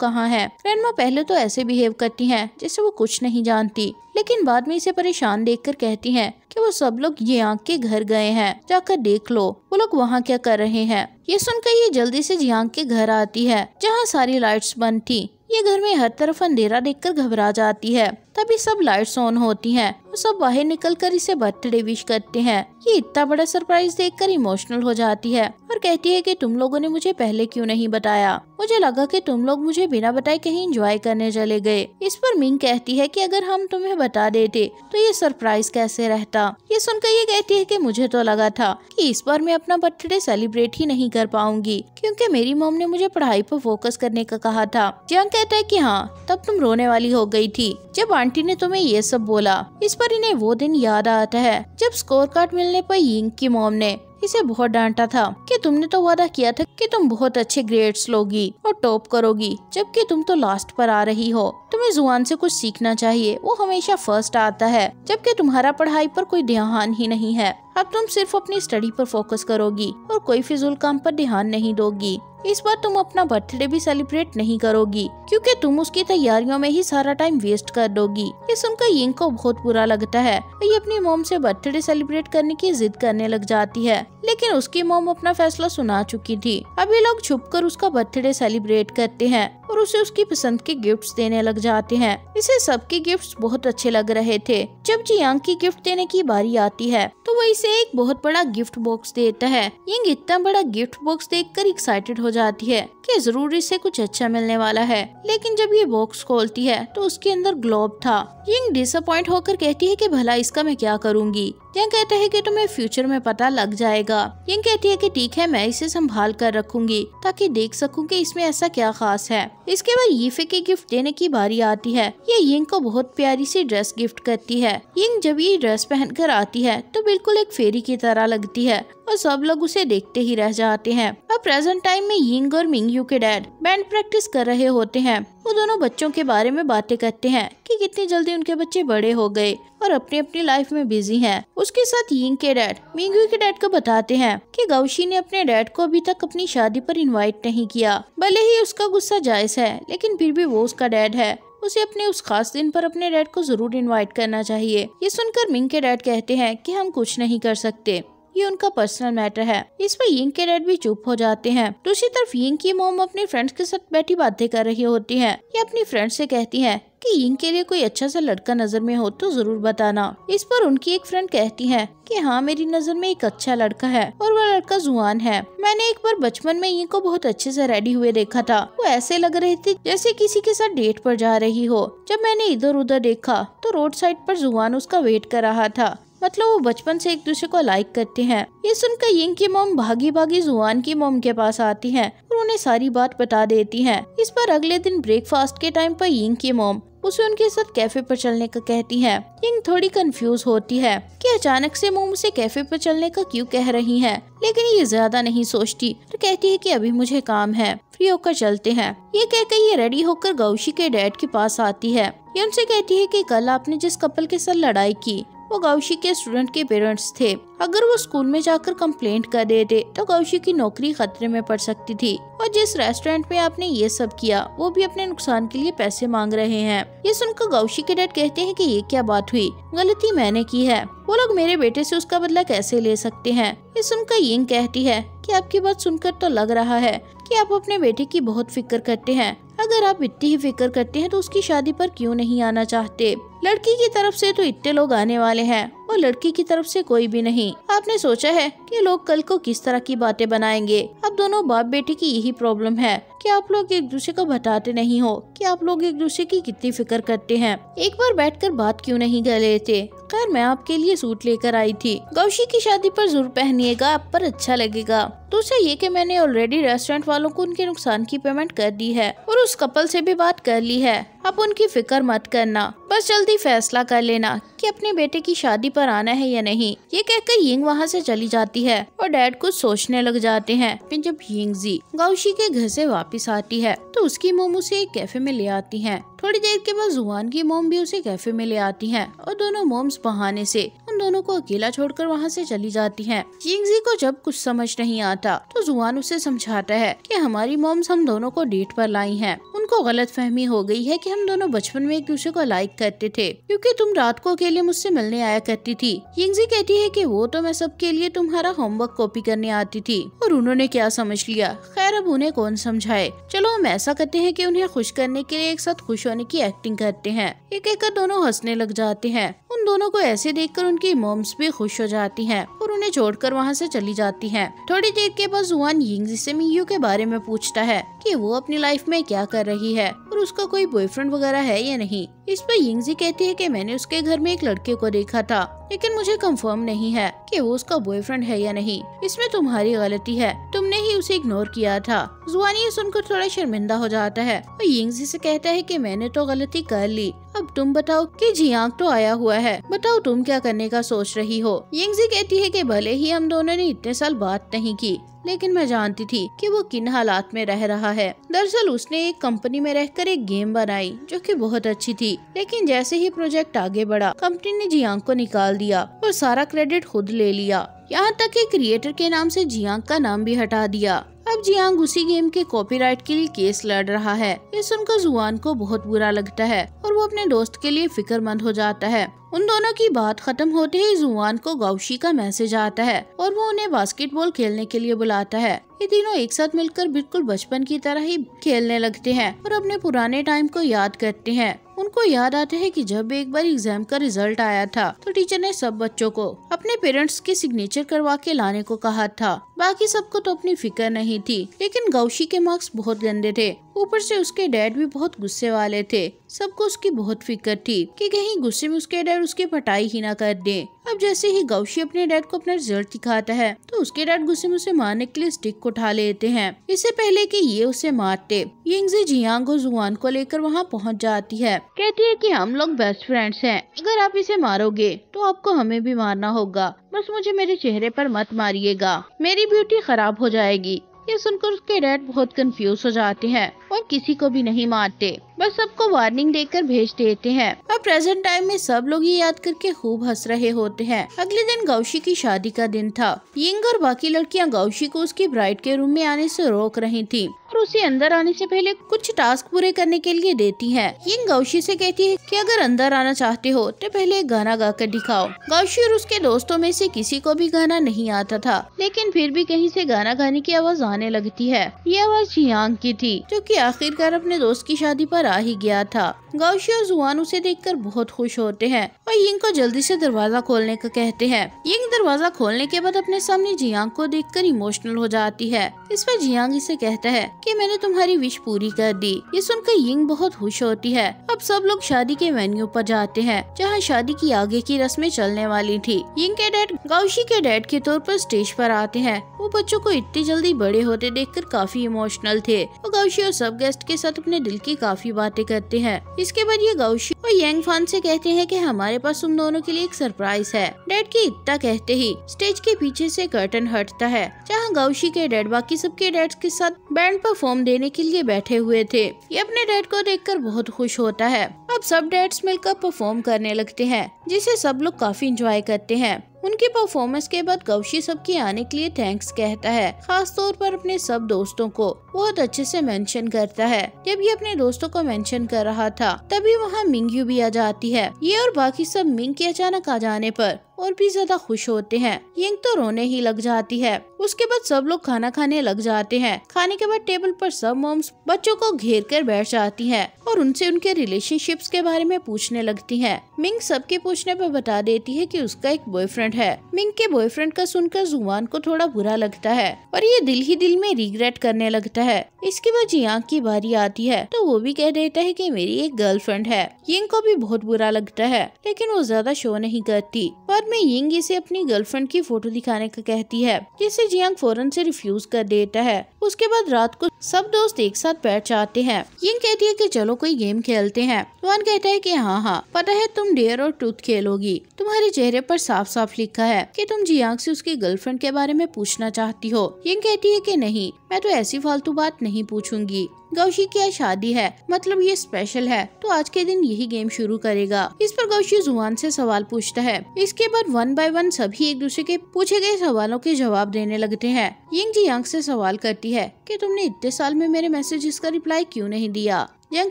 कहाँ हैं। ग्रैंडमा पहले तो ऐसे बिहेव करती हैं, जैसे वो कुछ नहीं जानती। लेकिन बाद में इसे परेशान देखकर कहती हैं कि वो सब लोग ये आँख के घर गए हैं, जाकर देख लो, वो लोग वहाँ क्या कर रहे हैं। ये सुनकर ये जल्दी से जियांग के घर आती है, जहाँ सारी लाइट्स बंद थी। ये घर में हर तरफ़ अंधेरा देखकर घबरा जाती है। तभी सब लाइट्स ऑन होती हैं। और सब बाहर निकलकर इसे बर्थडे विश करते हैं। ये इतना बड़ा सरप्राइज़ देखकर इमोशनल हो जाती है और कहती है कि तुम लोगों ने मुझे पहले क्यों नहीं बताया? मुझे लगा कि तुम लोग मुझे बिना बताए कहीं एंजॉय करने चले गए। इस पर मिंग कहती है कि अगर हम तुम्हें बता देते तो ये सरप्राइज़ कैसे रहता? ये सुनकर ये कहती है कि मुझे तो लगा था कि इस बार मैं अपना बर्थडे सेलिब्रेट ही नहीं कर पाऊँगी, क्योंकि मेरी मोम ने मुझे पढ़ाई पर फोकस करने का कहा था। जंग कहता है कि हाँ तब तुम रोने वाली हो गई थी। जब आंटी ने तुम्हें ये सब बोला। इस पर इन्हें वो दिन याद आता है, जब स्कोर कार्ड मिलने पर यिंग की मोम ने इसे बहुत डांटा था कि तुमने तो वादा किया था कि तुम बहुत अच्छे ग्रेड्स लोगी और टॉप करोगी, जबकि तुम तो लास्ट पर आ रही हो। तुम्हें जुआन से कुछ सीखना चाहिए, वो हमेशा फ़र्स्ट आता है, जबकि तुम्हारा पढ़ाई पर कोई ध्यान ही नहीं है। अब तुम सिर्फ़ अपनी स्टडी पर फोकस करोगी और कोई फिजूल काम पर ध्यान नहीं दोगी। इस बार तुम अपना बर्थडे भी सेलिब्रेट नहीं करोगी, क्योंकि तुम उसकी तैयारियों में ही सारा टाइम वेस्ट कर दोगी। ये सुनकर यिंग को बहुत बुरा लगता है। ये अपनी मोम से बर्थडे सेलिब्रेट करने की जिद करने लग जाती है। लेकिन उसकी मोम अपना फैसला सुना चुकी थी। अभी लोग छुप कर उसका बर्थडे सेलिब्रेट करते हैं और उसे उसकी पसंद के गिफ्ट्स देने लग जाते हैं। इसे सबके गिफ्ट्स बहुत अच्छे लग रहे थे। जब जियांग की गिफ्ट देने की बारी आती है तो वो इसे एक बहुत बड़ा गिफ्ट बॉक्स देता है। यंग इतना बड़ा गिफ्ट बॉक्स देखकर एक्साइटेड हो जाती है कि ज़रूर इसे कुछ अच्छा मिलने वाला है। लेकिन जब ये बॉक्स खोलती है तो उसके अंदर ग्लोब था। यंग डिसअपॉइंट होकर कहती है कि भला इसका मैं क्या करूँगी? यंग कहता है कि तुम्हें फ्यूचर में पता लग जाएगा। यंग कहती है कि ठीक है, मैं इसे संभाल कर रखूँगी, ताकि देख सकूँ कि इसमें ऐसा क्या खास है। इसके बाद यीफे की गिफ्ट देने की बारी आती है। ये यिंग को बहुत प्यारी सी ड्रेस गिफ्ट करती है। यिंग जब ये ड्रेस पहनकर आती है तो बिल्कुल एक फेरी की तरह लगती है और सब लोग उसे देखते ही रह जाते हैं। अब प्रेजेंट टाइम में यिंग और मिंग यू के डैड बैंड प्रैक्टिस कर रहे होते हैं। वो दोनों बच्चों के बारे में बातें करते हैं कि कितनी जल्दी उनके बच्चे बड़े हो गए और अपनी अपनी लाइफ में बिज़ी हैं। उसके साथ यिंग के डैड मिंगू के डैड को बताते हैं कि गौशी ने अपने डैड को अभी तक अपनी शादी पर इनवाइट नहीं किया। भले ही उसका गुस्सा जायज़ है, लेकिन फिर भी वो उसका डैड है। उसे अपने उस खास दिन पर अपने डैड को ज़रूर इनवाइट करना चाहिए। ये सुनकर मिंग के डैड कहते हैं कि हम कुछ नहीं कर सकते। ये उनका पर्सनल मैटर है। इस पर यिंग के डैड भी चुप हो जाते हैं। दूसरी तरफ़ यिंग की मोम अपने फ्रेंड्स के साथ बैठी बातें कर रही होती है। ये अपनी फ्रेंड से कहती है कि यिंग के लिए कोई अच्छा सा लड़का नज़र में हो तो ज़रूर बताना। इस पर उनकी एक फ्रेंड कहती है कि हाँ मेरी नज़र में एक अच्छा लड़का है और वह लड़का जुआन है। मैंने एक बार बचपन में यिंग को बहुत अच्छे से रेडी हुए देखा था। वो ऐसे लग रही थी जैसे किसी के साथ डेट पर जा रही हो। जब मैंने इधर उधर देखा तो रोड साइड पर जुआन उसका वेट कर रहा था। मतलब वो बचपन से एक दूसरे को लाइक करते हैं। ये सुनकर यिंग की मोम भागी भागी जुआन की मोम के पास आती है और उन्हें सारी बात बता देती है। इस पर अगले दिन ब्रेकफास्ट के टाइम पर यिंग की मोम उसे उनके साथ कैफ़े पर चलने का कहती है। यिंग थोड़ी कंफ्यूज होती है कि अचानक से मोम उसे कैफ़े पर चलने का क्यों कह रही है। लेकिन ये ज़्यादा नहीं सोचती तो कहती है कि अभी मुझे काम है फ्री होकर चलते हैं। ये कहकर ये रेडी होकर गौशी के डैड के पास आती है। ये उनसे कहती है कि कल आपने जिस कपल के साथ लड़ाई की वो गौशी के स्टूडेंट के पेरेंट्स थे। अगर वो स्कूल में जाकर कंप्लेंट कर देते तो गौशी की नौकरी खतरे में पड़ सकती थी। और जिस रेस्टोरेंट में आपने ये सब किया, वो भी अपने नुकसान के लिए पैसे मांग रहे हैं। ये सुनकर गाउशी के डैड कहते हैं कि ये क्या बात हुई? गलती मैंने की है। वो लोग मेरे बेटे से उसका बदला कैसे ले सकते हैं? ये सुनकर यिंग कहती है कि आपकी बात सुनकर तो लग रहा है। कि आप अपने बेटे की बहुत फ़िक्र करते हैं। अगर आप इतनी ही फ़िक्र करते हैं तो उसकी शादी पर क्यों नहीं आना चाहते? लड़की की तरफ़ से तो इतने लोग आने वाले हैं। और लड़की की तरफ़ से कोई भी नहीं। आपने सोचा है कि लोग कल को किस तरह की बातें बनाएँगे? अब दोनों बाप बेटे की यही प्रॉब्लम है कि आप लोग एक दूसरे को बताते नहीं हो कि आप लोग एक दूसरे की कितनी फ़िक्र करते हैं। एक बार बैठकर बात क्यों नहीं कर लेते? खैर, मैं आपके लिए सूट लेकर आई थी। गौशी की शादी पर ज़रूर पहनिएगा, आप पर अच्छा लगेगा। दूसरा ये कि मैंने ऑलरेडी रेस्टोरेंट वालों को उनके नुकसान की पेमेंट कर दी है और उस कपल से भी बात कर ली है। अब उनकी फ़िक्र मत करना बस जल्दी फैसला कर लेना कि अपने बेटे की शादी पर आना है या नहीं ये कहकर यिंग वहाँ से चली जाती है और डैड कुछ सोचने लग जाते हैं जब यिंग जी गौशी के घर से वापस आती है तो उसकी मोम उसे एक कैफ़े में ले आती है थोड़ी देर के बाद जुआन की मोम भी उसे कैफ़े में ले आती है और दोनों मोम्स बहाने से उन दोनों को अकेला छोड़कर वहाँ से चली जाती हैं। यिंगजी को जब कुछ समझ नहीं आता तो जुआन उसे समझाता है कि हमारी मोम्स हम दोनों को डेट पर लाई हैं। उनको गलत फहमी हो गई है कि हम दोनों बचपन में एक दूसरे को लाइक करते थे, क्योंकि तुम रात को अकेले मुझसे मिलने आया करती थी। यिंगजी कहती है कि वो तो मैं सबके लिए तुम्हारा होमवर्क कॉपी करने आती थी, और उन्होंने क्या समझ लिया? खैर, अब उन्हें कौन समझाए? चलो हम ऐसा करते हैं कि उन्हें खुश करने के लिए एक साथ खुश होने की एक्टिंग करते हैं। एक एक कर दोनों हंसने लग जाते हैं। उन दोनों को ऐसे देखकर उनकी मोम्स भी खुश हो जाती हैं, और उन्हें छोड़कर वहाँ से चली जाती हैं। थोड़ी देर के बाद जुआन यिंग से मियू के बारे में पूछता है। कि वो अपनी लाइफ में क्या कर रही है और उसका कोई बॉयफ्रेंड वगैरह है या नहीं। इस पर यिंगजी कहती है कि मैंने उसके घर में एक लड़के को देखा था, लेकिन मुझे कंफर्म नहीं है कि वो उसका बॉयफ्रेंड है या नहीं। इसमें तुम्हारी गलती है। तुमने ही उसे इग्नोर किया था। जुआनी ये सुनकर थोड़ा शर्मिंदा हो जाता है और यिंगजी से कहता है कि मैंने तो गलती कर ली। अब तुम बताओ कि जियांग तो आया हुआ है। बताओ तुम क्या करने का सोच रही हो? यिंगजी कहती है कि भले ही हम दोनों ने इतने साल बात नहीं की, लेकिन मैं जानती थी कि वो किन हालात में रह रहा है। दरअसल उसने एक कंपनी में रहकर एक गेम बनाई, जो कि बहुत अच्छी थी। लेकिन जैसे ही प्रोजेक्ट आगे बढ़ा, कंपनी ने जियांग को निकाल दिया और सारा क्रेडिट खुद ले लिया। यहाँ तक कि क्रिएटर के नाम से जियांग का नाम भी हटा दिया। अब जियांग उसी गेम के कॉपीराइट के लिए केस लड़ रहा है। ये सुनकर जुआन को बहुत बुरा लगता है और वो अपने दोस्त के लिए फिक्रमंद हो जाता है। उन दोनों की बात खत्म होते ही जुआन को गौशी का मैसेज आता है और वो उन्हें बास्केटबॉल खेलने के लिए बुलाता है। ये तीनों एक साथ मिलकर बिल्कुल बचपन की तरह ही खेलने लगते हैं और अपने पुराने टाइम को याद करते हैं। उनको याद आता है कि जब एक बार एग्ज़ाम का रिज़ल्ट आया था तो टीचर ने सब बच्चों को अपने पेरेंट्स के सिग्नेचर करवा के लाने को कहा था। बाकी सबको तो अपनी फ़िक्र नहीं थी, लेकिन गौशी के मार्क्स बहुत गंदे थे। ऊपर से उसके डैड भी बहुत गुस्से वाले थे। सबको उसकी बहुत फ़िक्र थी कि कहीं गुस्से में उसके डैड उसकी पटाई ही ना कर दे। अब जैसे ही गौशी अपने डैड को अपना रिज़ल्ट दिखाता है तो उसके डैड गुस्से में उसे मारने के लिए स्टिक को उठा लेते हैं। इससे पहले कि ये उसे मारते यिंगजी जियांग और जुआन को लेकर वहाँ पहुँच जाती है। कहती है कि हम लोग बेस्ट फ्रेंड्स हैं। अगर आप इसे मारोगे तो आपको हमें भी मारना होगा। बस मुझे मेरे चेहरे पर मत मारिएगा। मेरी ब्यूटी खराब हो जाएगी। ये सुनकर उसके डैड बहुत कंफ्यूज हो जाते हैं और किसी को भी नहीं मारते बस सबको वार्निंग देकर भेज देते हैं। और प्रेजेंट टाइम में सब लोग ये याद करके खूब हंस रहे होते हैं। अगले दिन गौशी की शादी का दिन था। यिंग और बाकी लड़कियाँ गौशी को उसकी ब्राइड के रूम में आने से रोक रही थी और उसे अंदर आने से पहले कुछ टास्क पूरे करने के लिए देती है। यिंग गौशी से कहती है कि अगर अंदर आना चाहते हो तो पहले एक गाना गा कर दिखाओ। गौशी और उसके दोस्तों में से किसी को भी गाना नहीं आता था, लेकिन फिर भी कहीं से गाना गाने की आवाज़ आने लगती है। ये आवाज़ जियांग की थी, जो कि आखिरकार अपने दोस्त की शादी पर आ ही गया था। गौशी और जुआन उसे देखकर बहुत खुश होते हैं और यिंग को जल्दी से दरवाज़ा खोलने का कहते हैं। यिंग दरवाज़ा खोलने के बाद अपने सामने जियांग को देखकर इमोशनल हो जाती है। इस पर जियांग इसे कहता है कि मैंने तुम्हारी विश पूरी कर दी। ये सुनकर यिंग बहुत खुश होती है। अब सब लोग शादी के वेन्यू पर जाते हैं, जहाँ शादी की आगे की रस्में चलने वाली थी। यिंग के डैड गौशी के डैड के तौर पर स्टेज पर आते हैं। वो बच्चों को इतनी जल्दी बड़े होते देखकर काफ़ी इमोशनल थे और गौशी और सब गेस्ट के साथ अपने दिल की काफ़ी बातें करते हैं। इसके बाद ये गौशी और यंग फान से कहते हैं कि हमारे पास तुम दोनों के लिए एक सरप्राइज़ है। डैड की इतना कहते ही स्टेज के पीछे से कर्टन हटता है, जहाँ गौशी के डैड बाकी सबके डैड के साथ बैंड परफॉर्म देने के लिए बैठे हुए थे। ये अपने डैड को देखकर बहुत खुश होता है। अब सब डैड्स मिलकर परफॉर्म करने लगते हैं, जिसे सब लोग काफ़ी इंजॉय करते हैं। उनकी परफॉर्मेंस के बाद गौशी सबके आने के लिए थैंक्स कहता है खास तौर पर अपने सब दोस्तों को। बहुत अच्छे से मेंशन करता है। जब ये अपने दोस्तों को मेंशन कर रहा था, तभी वहाँ मिंगयू भी आ जाती है। ये और बाकी सब मिंग के अचानक आ जाने पर और भी ज़्यादा खुश होते हैं। यंग तो रोने ही लग जाती है। उसके बाद सब लोग खाना खाने लग जाते हैं। खाने के बाद टेबल पर सब मोम्स बच्चों को घेर कर बैठ जाती हैं और उनसे उनके रिलेशनशिप्स के बारे में पूछने लगती हैं। मिंग सबके पूछने पर बता देती है कि उसका एक बॉयफ्रेंड है। मिंग के बॉयफ्रेंड का सुनकर ज़ुबान को थोड़ा बुरा लगता है और ये दिल ही दिल में रिग्रेट करने लगता है। इसके बाद जियांग की बारी आती है तो वो भी कह देता है कि मेरी एक गर्लफ्रेंड है। यंग को भी बहुत बुरा लगता है, लेकिन वो ज़्यादा शो नहीं करती। बाद में यंग इसे अपनी गर्लफ्रेंड की फ़ोटो दिखाने का कहती है, जिसे जियांग फ़ौरन से रिफ्यूज कर देता है। उसके बाद रात को सब दोस्त एक साथ बैठ जाते हैं। यंग कहती है कि चलो कोई गेम खेलते हैं। वन कहता है कि हाँ हाँ पता है तुम डेयर और टूथ खेलोगी। तुम्हारे चेहरे पर साफ़ साफ़ लिखा है कि तुम जियांग से उसकी गर्लफ्रेंड के बारे में पूछना चाहती हो। यंग कहती है कि नहीं, मैं तो ऐसी फालतू बात नहीं पूछूँगी। गौशी की शादी है मतलब ये स्पेशल है तो आज के दिन यही गेम शुरू करेगा। इस पर गौशी जुआन से सवाल पूछता है। इसके बाद वन बाय वन सभी एक दूसरे के पूछे गए सवालों के जवाब देने लगते हैं। यिंग जी यंग से सवाल करती है कि तुमने इतने साल में मेरे मैसेज का रिप्लाई क्यों नहीं दिया? यंग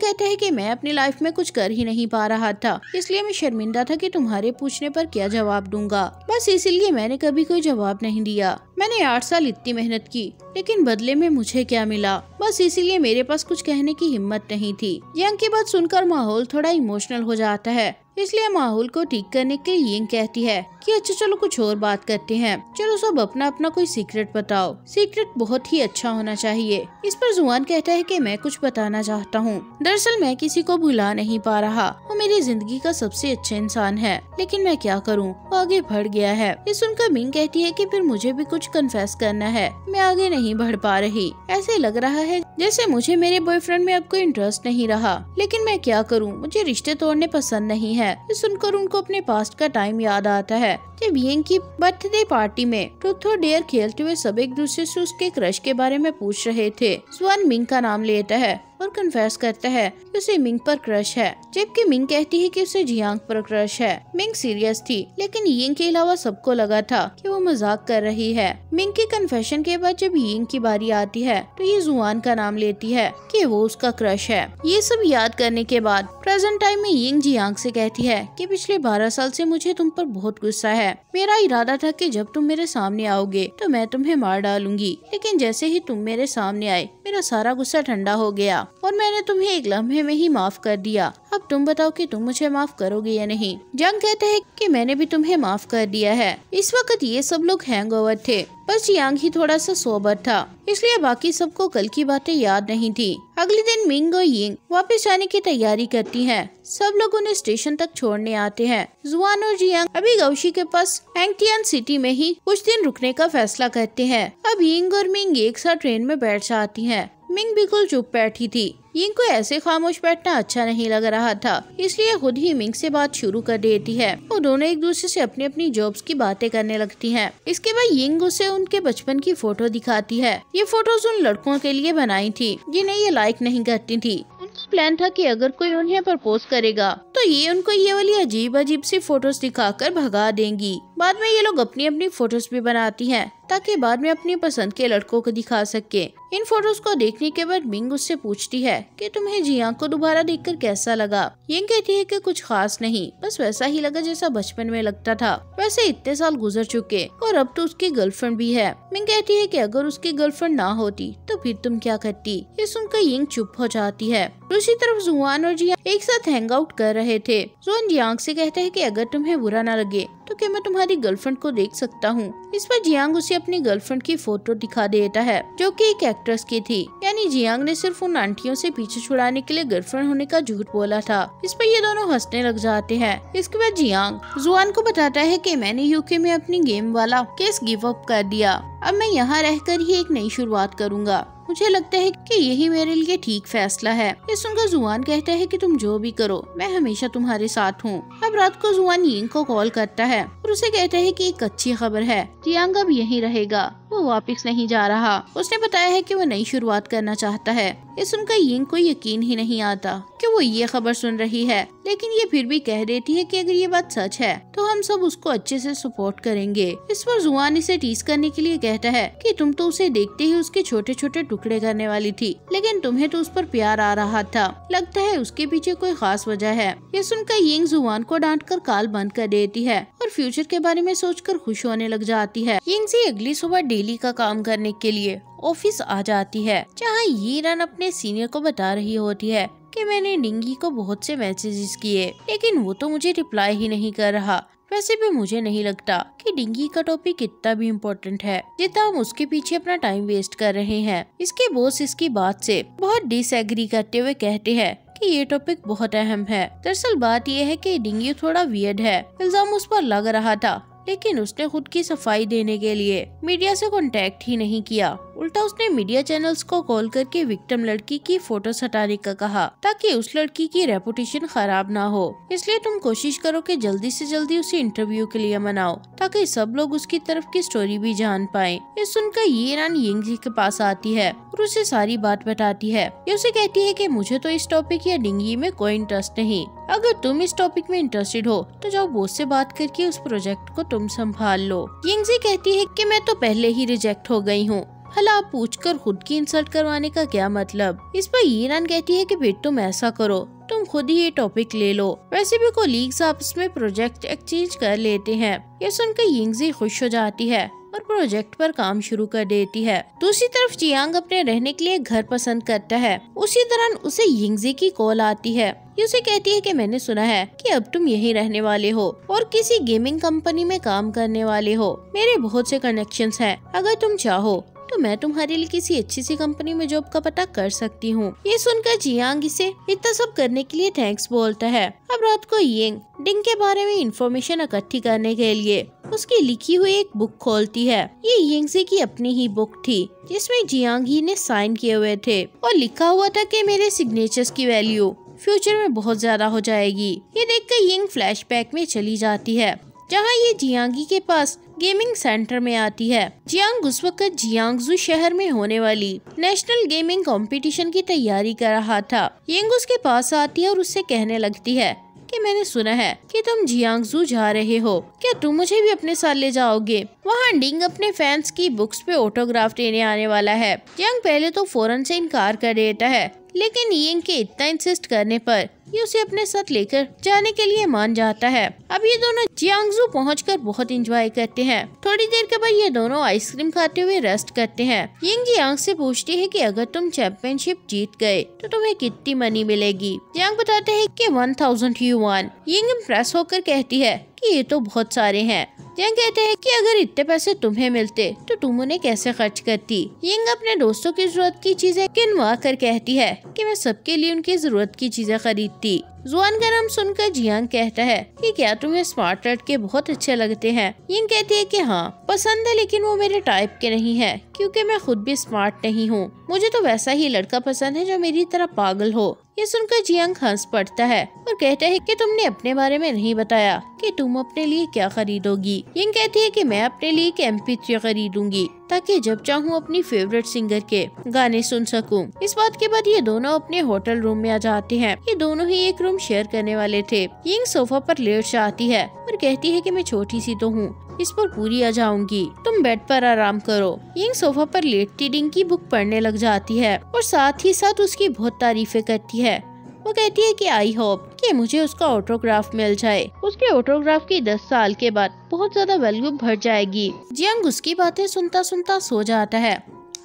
कहते हैं कि मैं अपनी लाइफ में कुछ कर ही नहीं पा रहा था, इसलिए मैं शर्मिंदा था कि तुम्हारे पूछने पर क्या जवाब दूँगा। बस इसीलिए मैंने कभी कोई जवाब नहीं दिया। मैंने आठ साल इतनी मेहनत की, लेकिन बदले में मुझे क्या मिला? बस इसीलिए मेरे पास कुछ कहने की हिम्मत नहीं थी। यंग की बात सुनकर माहौल थोड़ा इमोशनल हो जाता है। इसलिए माहौल को ठीक करने के लिए यंग कहती है कि अच्छा चलो कुछ और बात करते हैं। चलो सब अपना अपना कोई सीक्रेट बताओ। सीक्रेट बहुत ही अच्छा होना चाहिए। इस पर जुआन कहता है कि मैं कुछ बताना चाहता हूँ। दरअसल मैं किसी को भुला नहीं पा रहा। वो मेरी ज़िंदगी का सबसे अच्छा इंसान है। लेकिन मैं क्या करूँ? वो आगे बढ़ गया है। ये सुनकर मिंग कहती है की फिर मुझे भी कुछ कन्फेस करना है। मैं आगे नहीं बढ़ पा रही। ऐसे लग रहा है जैसे मुझे मेरे बॉयफ्रेंड में अब कोई इंटरेस्ट नहीं रहा। लेकिन मैं क्या करूँ? मुझे रिश्ते तोड़ने पसंद नहीं है। सुनकर उनको अपने पास्ट का टाइम याद आता है। जब यंग की बर्थडे पार्टी में ट्रुथ और डेयर खेलते हुए सब एक दूसरे से उसके क्रश के बारे में पूछ रहे थे स्वर्ण मिंग का नाम लेता है। और कन्फेस करता है कि उसे मिंग पर क्रश है, जबकि मिंग कहती है कि उसे जियांग पर क्रश है। मिंग सीरियस थी, लेकिन यिंग के अलावा सबको लगा था कि वो मज़ाक कर रही है। मिंग के कन्फेशन के बाद जब यिंग की बारी आती है तो ये जुआन का नाम लेती है कि वो उसका क्रश है। ये सब याद करने के बाद प्रेजेंट टाइम में यिंग जियांग से कहती है कि पिछले बारह साल से मुझे तुम पर बहुत गुस्सा है। मेरा इरादा था कि जब तुम मेरे सामने आओगे तो मैं तुम्हें मार डालूँगी। लेकिन जैसे ही तुम मेरे सामने आए, मेरा सारा गुस्सा ठंडा हो गया। और मैंने तुम्हें एक लम्हे में ही माफ़ कर दिया। अब तुम बताओ कि तुम मुझे माफ़ करोगे या नहीं? जंग कहते हैं कि मैंने भी तुम्हें माफ़ कर दिया है। इस वक्त ये सब लोग हैंग ओवर थे, पर यांग ही थोड़ा सा सोबर था, इसलिए बाकी सबको कल की बातें याद नहीं थी। अगले दिन मिंग और यिंग वापस जाने की तैयारी करती हैं। सब लोग उन्हें स्टेशन तक छोड़ने आते हैं। जुआन और जियांग अभी गौशी के पास एंगटियन सिटी में ही कुछ दिन रुकने का फैसला करते हैं। अब यिंग और मिंग एक साथ ट्रेन में बैठ जाती हैं। मिंग बिल्कुल चुप बैठी थी। यिंग को ऐसे खामोश बैठना अच्छा नहीं लग रहा था, इसलिए खुद ही मिंग से बात शुरू कर देती है। और दोनों एक दूसरे से अपनी अपनी जॉब्स की बातें करने लगती हैं। इसके बाद यिंग उसे उनके बचपन की फ़ोटो दिखाती है। ये फ़ोटोज़ उन लड़कों के लिए बनाई थी, जिन्हें ये लाइक नहीं करती थी। उनका प्लान था कि अगर कोई उन्हें प्रपोज करेगा तो ये उनको ये वाली अजीब अजीब सी फ़ोटोज़ दिखाकर भगा देंगी। बाद में ये लोग अपनी अपनी फ़ोटोज़ भी बनाती हैं, ताकि बाद में अपनी पसंद के लड़कों को दिखा सके। इन फ़ोटोज़ को देखने के बाद मिंग उससे पूछती है कि तुम्हें जिया को दोबारा देखकर कैसा लगा? यंग कहती है कि कुछ खास नहीं, बस वैसा ही लगा जैसा बचपन में लगता था। वैसे इतने साल गुजर चुके और अब तो उसकी गर्लफ्रेंड भी है। मिंग कहती है कि अगर उसकी गर्लफ्रेंड ना होती तो फिर तुम क्या करती? ये सुनकर यंग चुप हो जाती है। दूसरी तरफ़ जुआन और जिया एक साथ हैंग आउट कर रहे थे। जुआन जियांग से कहते हैं कि अगर तुम्हें बुरा ना लगे तो क्या मैं तुम्हारी गर्लफ्रेंड को देख सकता हूँ? इस पर जियांग उसे अपनी गर्लफ्रेंड की फ़ोटो दिखा देता है, जो कि एक एक्ट्रेस की थी। यानी जियांग ने सिर्फ़ उन आंटियों से पीछे छुड़ाने के लिए गर्लफ्रेंड होने का झूठ बोला था। इस पर ये दोनों हंसने लग जाते हैं। इसके बाद जियांग, जुआन को बताता है कि मैंने यूके में अपनी गेम वाला केस गिव अप कर दिया। अब मैं यहाँ रहकर ही एक नई शुरुआत करूँगा। मुझे लगता है कि यही मेरे लिए ठीक फैसला है। ये सुनकर जुआन कहता है कि तुम जो भी करो, मैं हमेशा तुम्हारे साथ हूँ। अब रात को जुआन यिंग को कॉल करता है और उसे कहता है कि एक अच्छी खबर है। जियांग अब यही रहेगा। वो वापस नहीं जा रहा। उसने बताया है कि वो नई शुरुआत करना चाहता है। ये सुनकर यिंग को यकीन ही नहीं आता कि वो ये खबर सुन रही है। लेकिन ये फिर भी कह देती है कि अगर ये बात सच है तो हम सब उसको अच्छे से सपोर्ट करेंगे। इस पर जुआन इसे टीस करने के लिए कहता है कि तुम तो उसे देखते ही उसके छोटे छोटे टुकड़े करने वाली थी, लेकिन तुम्हें तो उस पर प्यार आ रहा था। लगता है उसके पीछे कोई खास वजह है। ये सुनकर यिंग जुआन को डांट कर काल बंद कर देती है और फ्यूचर के बारे में सोचकर खुश होने लग जाती है। यिंग से अगली सुबह डेली का काम करने के लिए ऑफ़िस आ जाती है, जहाँ ये रन अपने सीनियर को बता रही होती है कि मैंने डिंगी को बहुत से मैसेजेस किए, लेकिन वो तो मुझे रिप्लाई ही नहीं कर रहा। वैसे भी मुझे नहीं लगता कि डिंगी का टॉपिक इतना भी इम्पोर्टेंट है, जितना हम उसके पीछे अपना टाइम वेस्ट कर रहे हैं। इसके बोस इसकी बात से बहुत डिसएग्री करते हुए कहते हैं कि ये टॉपिक बहुत अहम है। दरअसल बात यह है कि डिंगी थोड़ा वियर्ड है। इल्ज़ाम उस पर लग रहा था लेकिन उसने खुद की सफ़ाई देने के लिए मीडिया से कांटेक्ट ही नहीं किया। उल्टा उसने मीडिया चैनल्स को कॉल करके विक्टिम लड़की की फ़ोटो हटाने का कहा, ताकि उस लड़की की रेपुटेशन खराब ना हो। इसलिए तुम कोशिश करो कि जल्दी से जल्दी उसे इंटरव्यू के लिए मनाओ, ताकि सब लोग उसकी तरफ़ की स्टोरी भी जान पाए। ये सुनकर ये रान यिंग जी के पास आती है और उसे सारी बात बताती है। ये उसे कहती है कि मुझे तो इस टॉपिक या डिंगी में कोई इंटरेस्ट नहीं। अगर तुम इस टॉपिक में इंटरेस्टेड हो तो जाओ बोस से बात करके उस प्रोजेक्ट को तुम संभाल लो। यिंगजी कहती है कि मैं तो पहले ही रिजेक्ट हो गई हूँ। भला आप पूछ कर खुद की इंसल्ट करवाने का क्या मतलब? इस पर ईरान कहती है कि फिर तुम ऐसा करो, तुम खुद ही ये टॉपिक ले लो। वैसे भी कोलीग्स आपस में प्रोजेक्ट एक्सचेंज कर लेते हैं। ये सुनकर यिंगजी खुश हो जाती है और प्रोजेक्ट पर काम शुरू कर देती है। दूसरी तरफ़ जियांग अपने रहने के लिए घर पसंद करता है। उसी दौरान उसे यिंगजी की कॉल आती है। ये उसे कहती है कि मैंने सुना है कि अब तुम यहीं रहने वाले हो और किसी गेमिंग कंपनी में काम करने वाले हो। मेरे बहुत से कनेक्शंस हैं। अगर तुम चाहो तो मैं तुम्हारे लिए किसी अच्छी सी कंपनी में जॉब का पता कर सकती हूँ। ये सुनकर जियांग इसे इतना सब करने के लिए थैंक्स बोलता है। अब रात को यिंग, डिंग के बारे में इंफॉर्मेशन इकट्ठी करने के लिए, उसकी लिखी हुई एक बुक खोलती है। ये यिंगजी की अपनी ही बुक थी, जिसमें जियांग ही ने साइन किए हुए थे। और लिखा हुआ था कि मेरे सिग्नेचर्स की वैल्यू फ्यूचर में बहुत ज़्यादा हो जाएगी। ये देख देखकर यिंग फ्लैशबैक में चली जाती है, जहाँ ये जियांगी के पास गेमिंग सेंटर में आती है। जियांग उस वक्त जियांगजू शहर में होने वाली नेशनल गेमिंग कंपटीशन की तैयारी कर रहा था। यंग उसके पास आती है और उससे कहने लगती है कि मैंने सुना है कि तुम जियांगजू जा रहे हो। क्या तुम मुझे भी अपने साथ ले जाओगे? वहाँ डिंग अपने फैंस की बुक्स पे ऑटोग्राफ देने आने वाला है। जियांग पहले तो फ़ौरन से इनकार कर देता है। लेकिन यिंग के इतना इंसिस्ट करने पर ये उसे अपने साथ लेकर जाने के लिए मान जाता है। अब ये दोनों जियांगजू पहुंचकर बहुत इंजॉय करते हैं। थोड़ी देर के बाद ये दोनों आइसक्रीम खाते हुए रेस्ट करते हैं। यिंग जियांग से पूछती है कि अगर तुम चैंपियनशिप जीत गए तो तुम्हें कितनी मनी मिलेगी? जियांग बताते हैं कि one thousand yuan Ying impress होकर कहती है ये तो बहुत सारे हैं। यंग कहते हैं कि अगर इतने पैसे तुम्हें मिलते तो तुम उन्हें कैसे खर्च करती? यंग अपने दोस्तों की ज़रूरत की चीज़ें किनवा कर कहती है कि मैं सबके लिए उनकी ज़रूरत की चीज़ें खरीदती। जुआन का नाम सुनकर जियांग कहता है कि क्या तुम्हें स्मार्ट लड़के बहुत अच्छे लगते हैं? यंग कहती है कि हाँ पसंद है लेकिन वो मेरे टाइप के नहीं है, क्योंकि मैं खुद भी स्मार्ट नहीं हूँ। मुझे तो वैसा ही लड़का पसंद है जो मेरी तरह पागल हो। ये सुनकर जियांग हंस पड़ता है और कहता है कि तुमने अपने बारे में नहीं बताया कि तुम अपने लिए क्या खरीदोगी। यंग कहती है कि मैं अपने लिए एक एम खरीदूँगी, ताकि जब चाहूँ अपनी फेवरेट सिंगर के गाने सुन सकूँ। इस बात के बाद ये दोनों अपने होटल रूम में आ जाते हैं। ये दोनों ही एक रूम शेयर करने वाले थे। यंग सोफा पर लेट जाती है और कहती है कि मैं छोटी सी तो हूँ इस पर पूरी आ जाऊँगी। तुम बेड पर आराम करो। यंग सोफा पर लेटती डिंग की बुक पढ़ने लग जाती है और साथ ही साथ उसकी बहुत तारीफें करती है। वो कहती है कि आई होप कि मुझे उसका ऑटोग्राफ मिल जाए। उसके ऑटोग्राफ की दस साल के बाद बहुत ज़्यादा वैल्यू बढ़ जाएगी। जियांग उसकी बातें सुनता सुनता सो जाता है।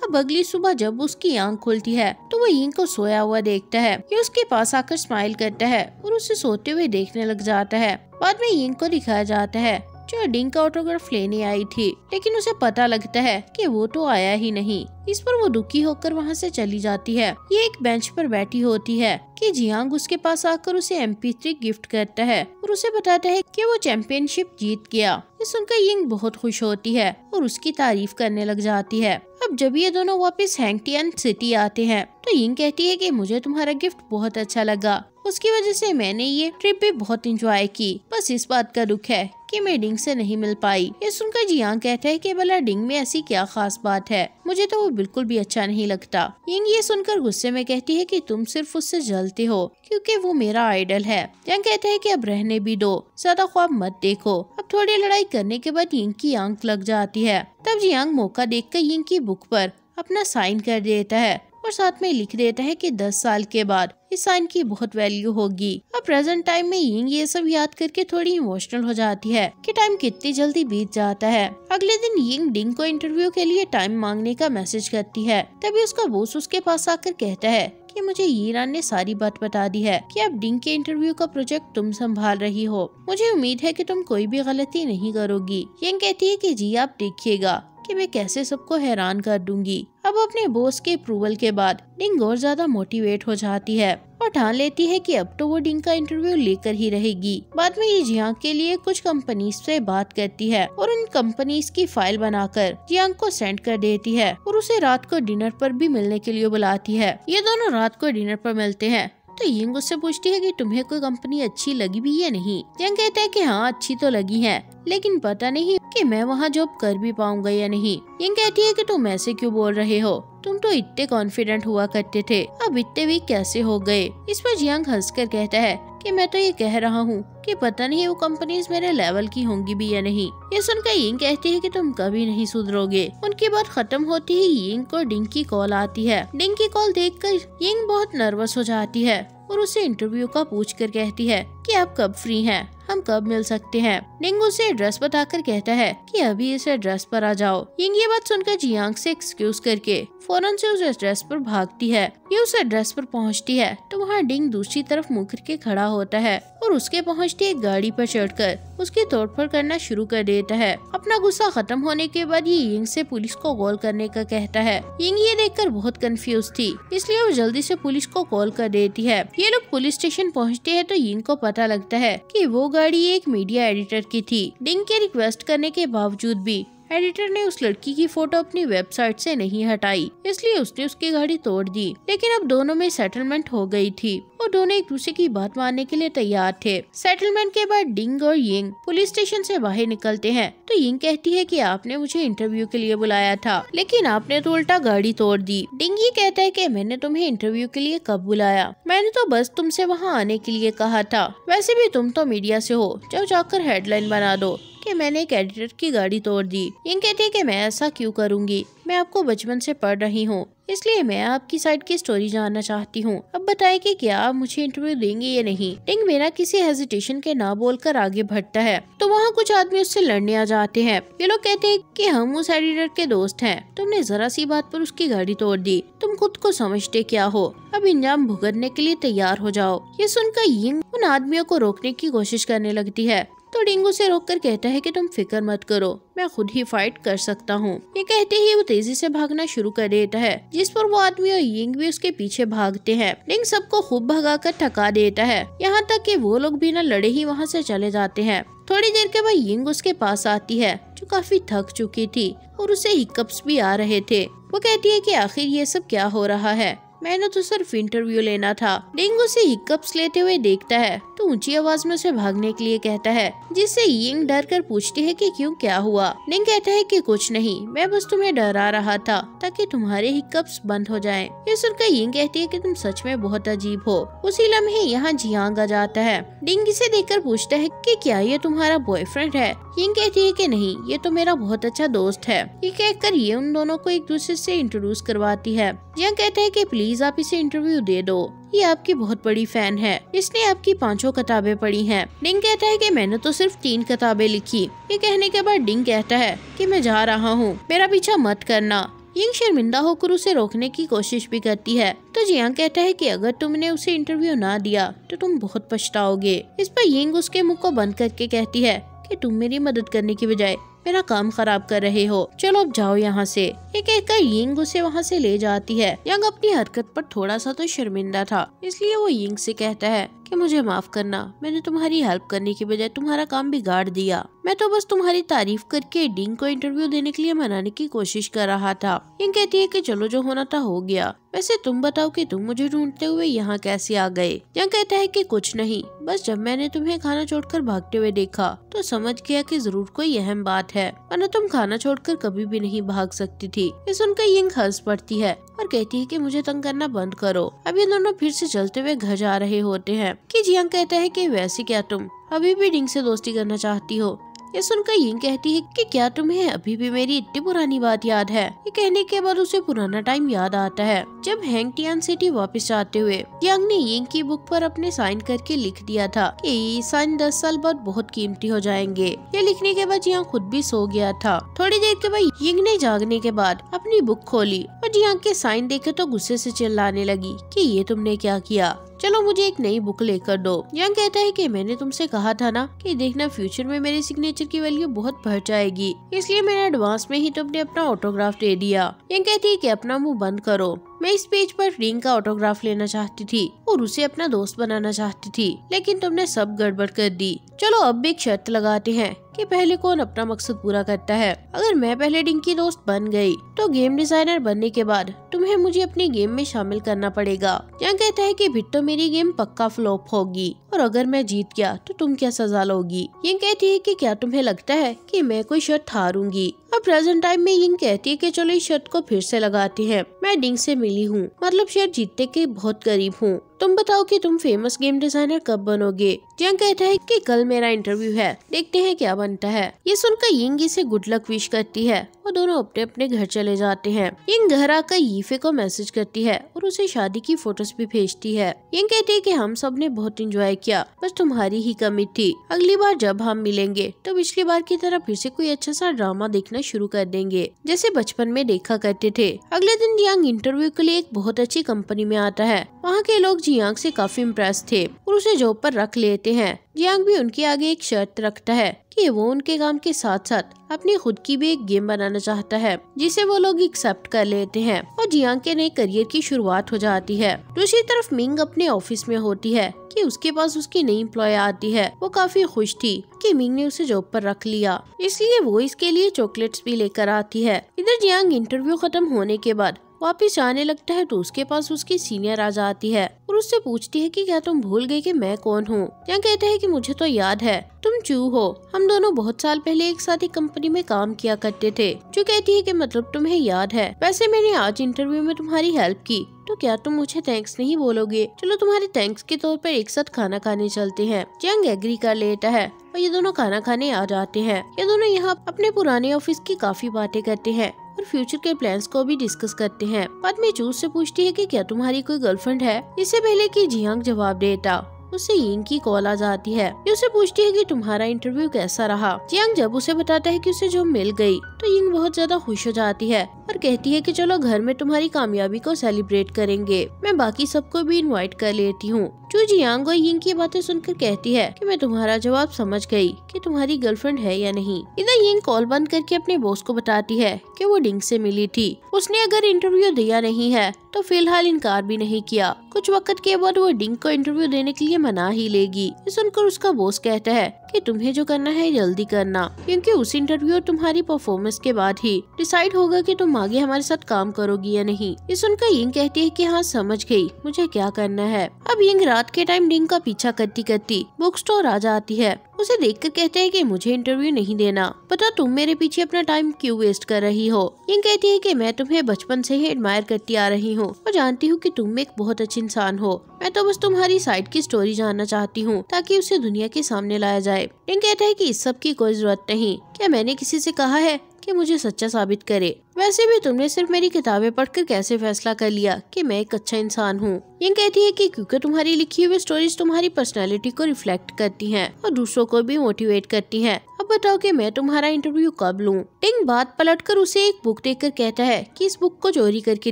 अब अगली सुबह जब उसकी आँख खुलती है तो वो यिंग को सोया हुआ देखता है। ये उसके पास आकर स्माइल करता है और उसे सोते हुए देखने लग जाता है। बाद में यिंग को दिखाया जाता है। जो डिंग का ऑटोग्राफ लेने आई थी, लेकिन उसे पता लगता है कि वो तो आया ही नहीं। इस पर वो दुखी होकर वहाँ से चली जाती है। ये एक बेंच पर बैठी होती है कि जियांग उसके पास आकर उसे एम गिफ्ट करता है और उसे बताता है कि वो चैंपियनशिप जीत गया। ये सुनकर यिंग बहुत खुश होती है और उसकी तारीफ़ करने लग जाती है। अब जब ये दोनों वापस हैंगटियन सिटी आते हैं तो यिंग कहती है कि मुझे तुम्हारा गिफ्ट बहुत अच्छा लगा। उसकी वजह से मैंने ये ट्रिप भी बहुत इंजॉय की। बस इस बात का दुख है कि मैं डिंग से नहीं मिल पाई। ये सुनकर जियांग कहता है कि भला डिंग में ऐसी क्या खास बात है? मुझे तो वो बिल्कुल भी अच्छा नहीं लगता। यिंग ये सुनकर गुस्से में कहती है कि तुम सिर्फ़ उससे जलते हो, क्योंकि वो मेरा आइडल है। यंग कहते हैं कि अब रहने भी दो, ज़्यादा ख्वाब मत देखो। अब थोड़ी लड़ाई करने के बाद यिंग की आँख लग जाती है। तब जियांग मौका देखकर यिंग की बुक पर अपना साइन कर देता है। और साथ में लिख देता है कि 10 साल के बाद इस साइन की बहुत वैल्यू होगी। अब प्रेजेंट टाइम में यिंग ये सब याद करके थोड़ी इमोशनल हो जाती है कि टाइम कितनी जल्दी बीत जाता है। अगले दिन यिंग डिंग को इंटरव्यू के लिए टाइम मांगने का मैसेज करती है। तभी उसका बोस उसके पास आकर कहता है कि मुझे ईरान ने सारी बात बता दी है कि अब डिंग के इंटरव्यू का प्रोजेक्ट तुम संभाल रही हो। मुझे उम्मीद है कि तुम कोई भी गलती नहीं करोगी। यंग कहती है कि जी, आप देखिएगा। कि मैं कैसे सबको हैरान कर दूँगी। अब अपने बोस के अप्रूवल के बाद डिंग और ज़्यादा मोटिवेट हो जाती है और ठान लेती है कि अब तो वो डिंग का इंटरव्यू लेकर ही रहेगी। बाद में ये जियांग के लिए कुछ कंपनीज़ से बात करती है और उन कंपनीज़ की फ़ाइल बनाकर जियांग को सेंड कर देती है और उसे रात को डिनर पर भी मिलने के लिए बुलाती है। ये दोनों रात को डिनर पर मिलते हैं। तो यिंग उससे पूछती है कि तुम्हें कोई कंपनी अच्छी लगी भी या नहीं? यंग कहता है कि हाँ अच्छी तो लगी है, लेकिन पता नहीं कि मैं वहाँ जॉब कर भी पाऊँगा या नहीं। यंग कहती है कि तुम ऐसे क्यों बोल रहे हो? तुम तो इतने कॉन्फिडेंट हुआ करते थे। अब इतने वीक कैसे हो गए? इस पर जियांग हंसकर कहता है कि मैं तो ये कह रहा हूँ कि पता नहीं वो कंपनीज़ मेरे लेवल की होंगी भी या नहीं। ये सुनकर यिंग कहती है कि तुम कभी नहीं सुधरोगे। उनकी बात खत्म होती ही यिंग को डिंग की कॉल आती है। डिंग की कॉल देखकर यिंग बहुत नर्वस हो जाती है और उसे इंटरव्यू का पूछ कर कहती है कि आप कब फ्री हैं? हम कब मिल सकते हैं? निंग उसे एड्रेस बताकर कहता है कि अभी इस एड्रेस पर आ जाओ। यिंग ये बात सुनकर जियांग से एक्सक्यूज करके फ़ौरन से उस एड्रेस पर भागती है। ये उस एड्रेस पर पहुँचती है तो वहाँ डिंग दूसरी तरफ़ मुख के खड़ा होता है और उसके पहुँचते एक गाड़ी पर चढ़कर उसकी तोड़फोड़ करना शुरू कर देता है। अपना गुस्सा खत्म होने के बाद ये यिंग से पुलिस को कॉल करने का कहता है। यिंग ये देखकर बहुत कंफ्यूज थी, इसलिए वो जल्दी से पुलिस को कॉल कर देती है। ये लोग पुलिस स्टेशन पहुँचते हैं तो यिंग को पता लगता है कि वो गाड़ी एक मीडिया एडिटर की थी। डिंग के रिक्वेस्ट करने के बावजूद भी एडिटर ने उस लड़की की फ़ोटो अपनी वेबसाइट से नहीं हटाई, इसलिए उसने उसकी गाड़ी तोड़ दी। लेकिन अब दोनों में सेटलमेंट हो गई थी और दोनों एक दूसरे की बात मानने के लिए तैयार थे। सेटलमेंट के बाद डिंग और यिंग पुलिस स्टेशन से बाहर निकलते हैं। तो यिंग कहती है कि आपने मुझे इंटरव्यू के लिए बुलाया था, लेकिन आपने तो उल्टा गाड़ी तोड़ दी। डिंग ये कहता है कि मैंने तुम्हें इंटरव्यू के लिए कब बुलाया? मैंने तो बस तुमसे वहाँ आने के लिए कहा था। वैसे भी तुम तो मीडिया से हो जब जाकर हेडलाइन बना दो। कि मैंने एक एडिटर की गाड़ी तोड़ दी। यिंग कहती है कि मैं ऐसा क्यों करूँगी? मैं आपको बचपन से पढ़ रही हूँ। इसलिए मैं आपकी साइड की स्टोरी जानना चाहती हूँ। अब बताए कि क्या आप मुझे इंटरव्यू देंगे या नहीं? टिंग बिना किसी हेजिटेशन के ना बोलकर आगे बढ़ता है। तो वहाँ कुछ आदमी उससे लड़ने आ जाते हैं। ये लोग कहते हैं कि हम उस एडिटर के दोस्त हैं। तुमने जरा सी बात पर उसकी गाड़ी तोड़ दी। तुम खुद को समझते क्या हो? अब इंजाम भुगतने के लिए तैयार हो जाओ। ये सुनकर यिंग उन आदमियों को रोकने की कोशिश करने लगती है। तो डिंगो से रोककर कहता है कि तुम फ़िक्र मत करो, मैं खुद ही फाइट कर सकता हूँ। ये कहते ही वो तेज़ी से भागना शुरू कर देता है, जिस पर वो आदमी और यिंग भी उसके पीछे भागते हैं। डिंग सबको खूब भगाकर थका देता है। यहाँ तक कि वो लोग बिना लड़े ही वहाँ से चले जाते हैं। थोड़ी देर के बाद यिंग उसके पास आती है, जो काफ़ी थक चुकी थी और उसे हिकअप्स भी आ रहे थे। वो कहती है कि आखिर ये सब क्या हो रहा है? मैंने तो सिर्फ़ इंटरव्यू लेना था। डेंगू से हिकअप्स लेते हुए देखता है। तो ऊँची आवाज़ में उसे भागने के लिए कहता है, जिससे यिंग डर कर पूछती है कि क्यों क्या हुआ। डिंग कहता है कि कुछ नहीं, मैं बस तुम्हें डरा रहा था, ताकि तुम्हारे हिकअप्स बंद हो जाएँ। ये सुनकर यिंग कहती है कि तुम सच में बहुत अजीब हो। उसी लम्हे यहाँ जियांग आ जाता है। डिंग इसे देखकर पूछता है कि क्या ये तुम्हारा बॉयफ्रेंड है? यिंग कहती है कि नहीं, ये तो मेरा बहुत अच्छा दोस्त है। ये कहकर ये उन दोनों को एक दूसरे से इंट्रोड्यूस करवाती है। यंग कहते हैं कि प्लीज़ आप इसे इंटरव्यू दे दो। ये आपकी बहुत बड़ी फ़ैन है। इसने आपकी पाँचों किताबें पढ़ी हैं। डिंग कहता है कि मैंने तो सिर्फ़ तीन किताबें लिखी। ये कहने के बाद डिंग कहता है कि मैं जा रहा हूँ। मेरा पीछा मत करना। यंग शर्मिंदा होकर उसे रोकने की कोशिश भी करती है। तो जियांग कहता है कि अगर तुमने उसे इंटरव्यू ना दिया तो तुम बहुत पछताओगे। इस पर यंग उसके मुख को बंद करके कहती है कि तुम मेरी मदद करने की बजाय मेरा काम खराब कर रहे हो। चलो अब जाओ यहाँ से। ये कहकर यिंग उसे वहाँ से ले जाती है। यंग अपनी हरकत पर थोड़ा सा तो शर्मिंदा था, इसलिए वो यिंग से कहता है कि मुझे माफ़ करना। मैंने तुम्हारी हेल्प करने की बजाय तुम्हारा काम बिगाड़ दिया। मैं तो बस तुम्हारी तारीफ़ करके डिंग को इंटरव्यू देने के लिए मनाने की कोशिश कर रहा था। इन कहती है कि चलो जो होना था हो गया। वैसे तुम बताओ कि तुम मुझे ढूंढते हुए यहाँ कैसे आ गए? यंग कहता है कि कुछ नहीं। बस जब मैंने तुम्हें खाना छोड़कर भागते हुए देखा तो समझ गया कि ज़रूर कोई अहम बात है। वरना तुम खाना छोड़कर कभी भी नहीं भाग सकती थी। ये सुनकर यंग हंस पड़ती है। और कहती है कि मुझे तंग करना बंद करो। अब ये दोनों फिर से चलते हुए घर जा रहे होते हैं। कि जियांग कहता है कि वैसे क्या तुम? अभी भी डिंग से दोस्ती करना चाहती हो। ये सुनकर यिंग कहती है कि क्या तुम्हें अभी भी मेरी इतनी पुरानी बात याद है? ये कहने के बाद उसे पुराना टाइम याद आता है। जब हैंग टियान सिटी वापस जाते हुए यांग ने यिंग की बुक पर अपने साइन करके लिख दिया था कि ये साइन दस साल बाद बहुत कीमती हो जाएँगे। ये लिखने के बाद जियांग खुद भी सो गया था। थोड़ी देर के बाद यिंग ने जागने के बाद अपनी बुक खोली और जियांग के साइन देखे तो गुस्से से चिल्लाने लगी कि ये तुमने क्या किया? चलो मुझे एक नई बुक लेकर दो। यंग कहता है कि मैंने तुमसे कहा था ना कि देखना फ्यूचर में मेरे सिग्नेचर की वैल्यू बहुत बढ़ जाएगी। इसलिए मैंने एडवांस में ही तुमने अपना ऑटोग्राफ दे दिया। यंग कहती है कि अपना मुँह बंद करो। मैं इस पेज पर रिंग का ऑटोग्राफ लेना चाहती थी और उसे अपना दोस्त बनाना चाहती थी, लेकिन तुमने सब गड़बड़ कर दी। चलो अब भी एक शर्त लगाते हैं। कि पहले कौन अपना मकसद पूरा करता है? अगर मैं पहले डिंकी दोस्त बन गई तो गेम डिज़ाइनर बनने के बाद तुम्हें मुझे अपनी गेम में शामिल करना पड़ेगा। यहाँ कहता है कि तो मेरी गेम पक्का फ्लॉप होगी। और अगर मैं जीत गया तो तुम क्या सजा लोगी? ये कहती है कि क्या तुम्हें लगता है कि मैं कोई शर्त हारूँगी? अब प्रेजेंट टाइम में यिंग कहती है कि चलो इस शर्त को फिर से लगाते हैं। मैं डिंग से मिली हूँ। मतलब शायद जीतने के बहुत करीब हूँ। तुम बताओ कि तुम फ़ेमस गेम डिज़ाइनर कब बनोगे? जंग कहता है कि कल मेरा इंटरव्यू है। देखते हैं क्या बनता है। ये सुनकर यिंग इसे गुड लक विश करती है और दोनों अपने अपने घर चले जाते हैं। यिंग घर आकर यीफे को मैसेज करती है और उसे शादी की फ़ोटोज़ भी भेजती है। यिंग कहती है कि हम सबने बहुत इंजॉय किया। बस तुम्हारी ही कमी थी। अगली बार जब हम मिलेंगे तो पिछली बार की तरह फिर से कोई अच्छा सा ड्रामा देखना शुरू कर देंगे, जैसे बचपन में देखा करते थे। अगले दिन जियांग इंटरव्यू के लिए एक बहुत अच्छी कंपनी में आता है। वहाँ के लोग जियांग से काफ़ी इम्प्रेस थे और उसे जॉब पर रख लेते हैं। जियांग भी उनके आगे एक शर्त रखता है। कि वो उनके काम के साथ साथ अपनी खुद की भी एक गेम बनाना चाहता है, जिसे वो लोग एक्सेप्ट कर लेते हैं और जियांग के नए करियर की शुरुआत हो जाती है। दूसरी तरफ़ मिंग अपने ऑफ़िस में होती है कि उसके पास उसकी नई एम्प्लॉय आती है। वो काफ़ी खुश थी कि मिंग ने उसे जॉब पर रख लिया। इसलिए वो इसके लिए चॉकलेट्स भी लेकर आती है। इधर जियांग इंटरव्यू खत्म होने के बाद वापिस आने लगता है तो उसके पास उसकी सीनियर आ जाती है और उससे पूछती है कि क्या तुम भूल गए कि मैं कौन हूँ? या कहते हैं कि मुझे तो याद है, तुम चू हो। हम दोनों बहुत साल पहले एक साथ ही कंपनी में काम किया करते थे, जो कहती है कि मतलब तुम्हें याद है। वैसे मैंने आज इंटरव्यू में तुम्हारी हेल्प की तो क्या तुम मुझे थैंक्स नहीं बोलोगे? चलो तुम्हारे थैंक्स के तौर पर एक साथ खाना खाने चलते हैं। जंग एग्री कर लेता है और ये दोनों खाना खाने आ जाते हैं। ये दोनों यहाँ अपने पुराने ऑफ़िस की काफ़ी बातें करते हैं। और फ्यूचर के प्लान्स को भी डिस्कस करते हैं। बाद में जूस से पूछती है कि क्या तुम्हारी कोई गर्लफ्रेंड है? इससे पहले कि जियांग जवाब देता। उसे यिंग की कॉल आ जाती है। ये उसे पूछती है कि तुम्हारा इंटरव्यू कैसा रहा? जियांग जब उसे बताता है कि उसे जो मिल गई तो यिंग बहुत ज़्यादा खुश हो जाती है और कहती है कि चलो घर में तुम्हारी कामयाबी को सेलिब्रेट करेंगे। मैं बाकी सबको भी इनवाइट कर लेती हूँ। चू जियांग और यिंग की बातें सुनकर कहती है कि मैं तुम्हारा जवाब समझ गई कि तुम्हारी गर्लफ्रेंड है या नहीं। इधर यिंग कॉल बंद करके अपने बॉस को बताती है कि वो डिंग से मिली थी। उसने अगर इंटरव्यू दिया नहीं है तो फ़िलहाल इनकार भी नहीं किया। कुछ वक्त के बाद वो डिंग को इंटरव्यू देने के लिए मना ही लेगी। सुनकर उसका बोस कहता है कि तुम्हें जो करना है जल्दी करना, क्योंकि उस इंटरव्यू और तुम्हारी परफॉर्मेंस के बाद ही डिसाइड होगा कि तुम आगे हमारे साथ काम करोगी या नहीं। ये सुनकर यिंग कहती है कि हाँ समझ गई, मुझे क्या करना है। अब यिंग रात के टाइम डिंग का पीछा करती करती बुक स्टोर आ जाती है। उसे देखकर कहते हैं कि मुझे इंटरव्यू नहीं देना। पता तुम मेरे पीछे अपना टाइम क्यों वेस्ट कर रही हो? यिंग कहती है कि मैं तुम्हें बचपन से ही एडमायर करती आ रही हूँ। और जानती हूँ कि तुम एक बहुत अच्छी इंसान हो। मैं तो बस तुम्हारी साइड की स्टोरी जानना चाहती हूँ, ताकि उसे दुनिया के सामने लाया जाए। टिंग कहता है की इस सब की कोई ज़रूरत नहीं। क्या मैंने किसी से कहा है? कि मुझे सच्चा साबित करे। वैसे भी तुमने सिर्फ़ मेरी किताबें पढ़कर कैसे फैसला कर लिया कि मैं एक अच्छा इंसान हूँ? ये कहती है कि क्योंकि तुम्हारी लिखी हुई स्टोरीज तुम्हारी पर्सनालिटी को रिफ्लेक्ट करती हैं और दूसरों को भी मोटिवेट करती हैं। अब बताओ कि मैं तुम्हारा इंटरव्यू कब लूँ? टिंग बात पलटकर उसे एक बुक देकर कहता है कि इस बुक को चोरी करके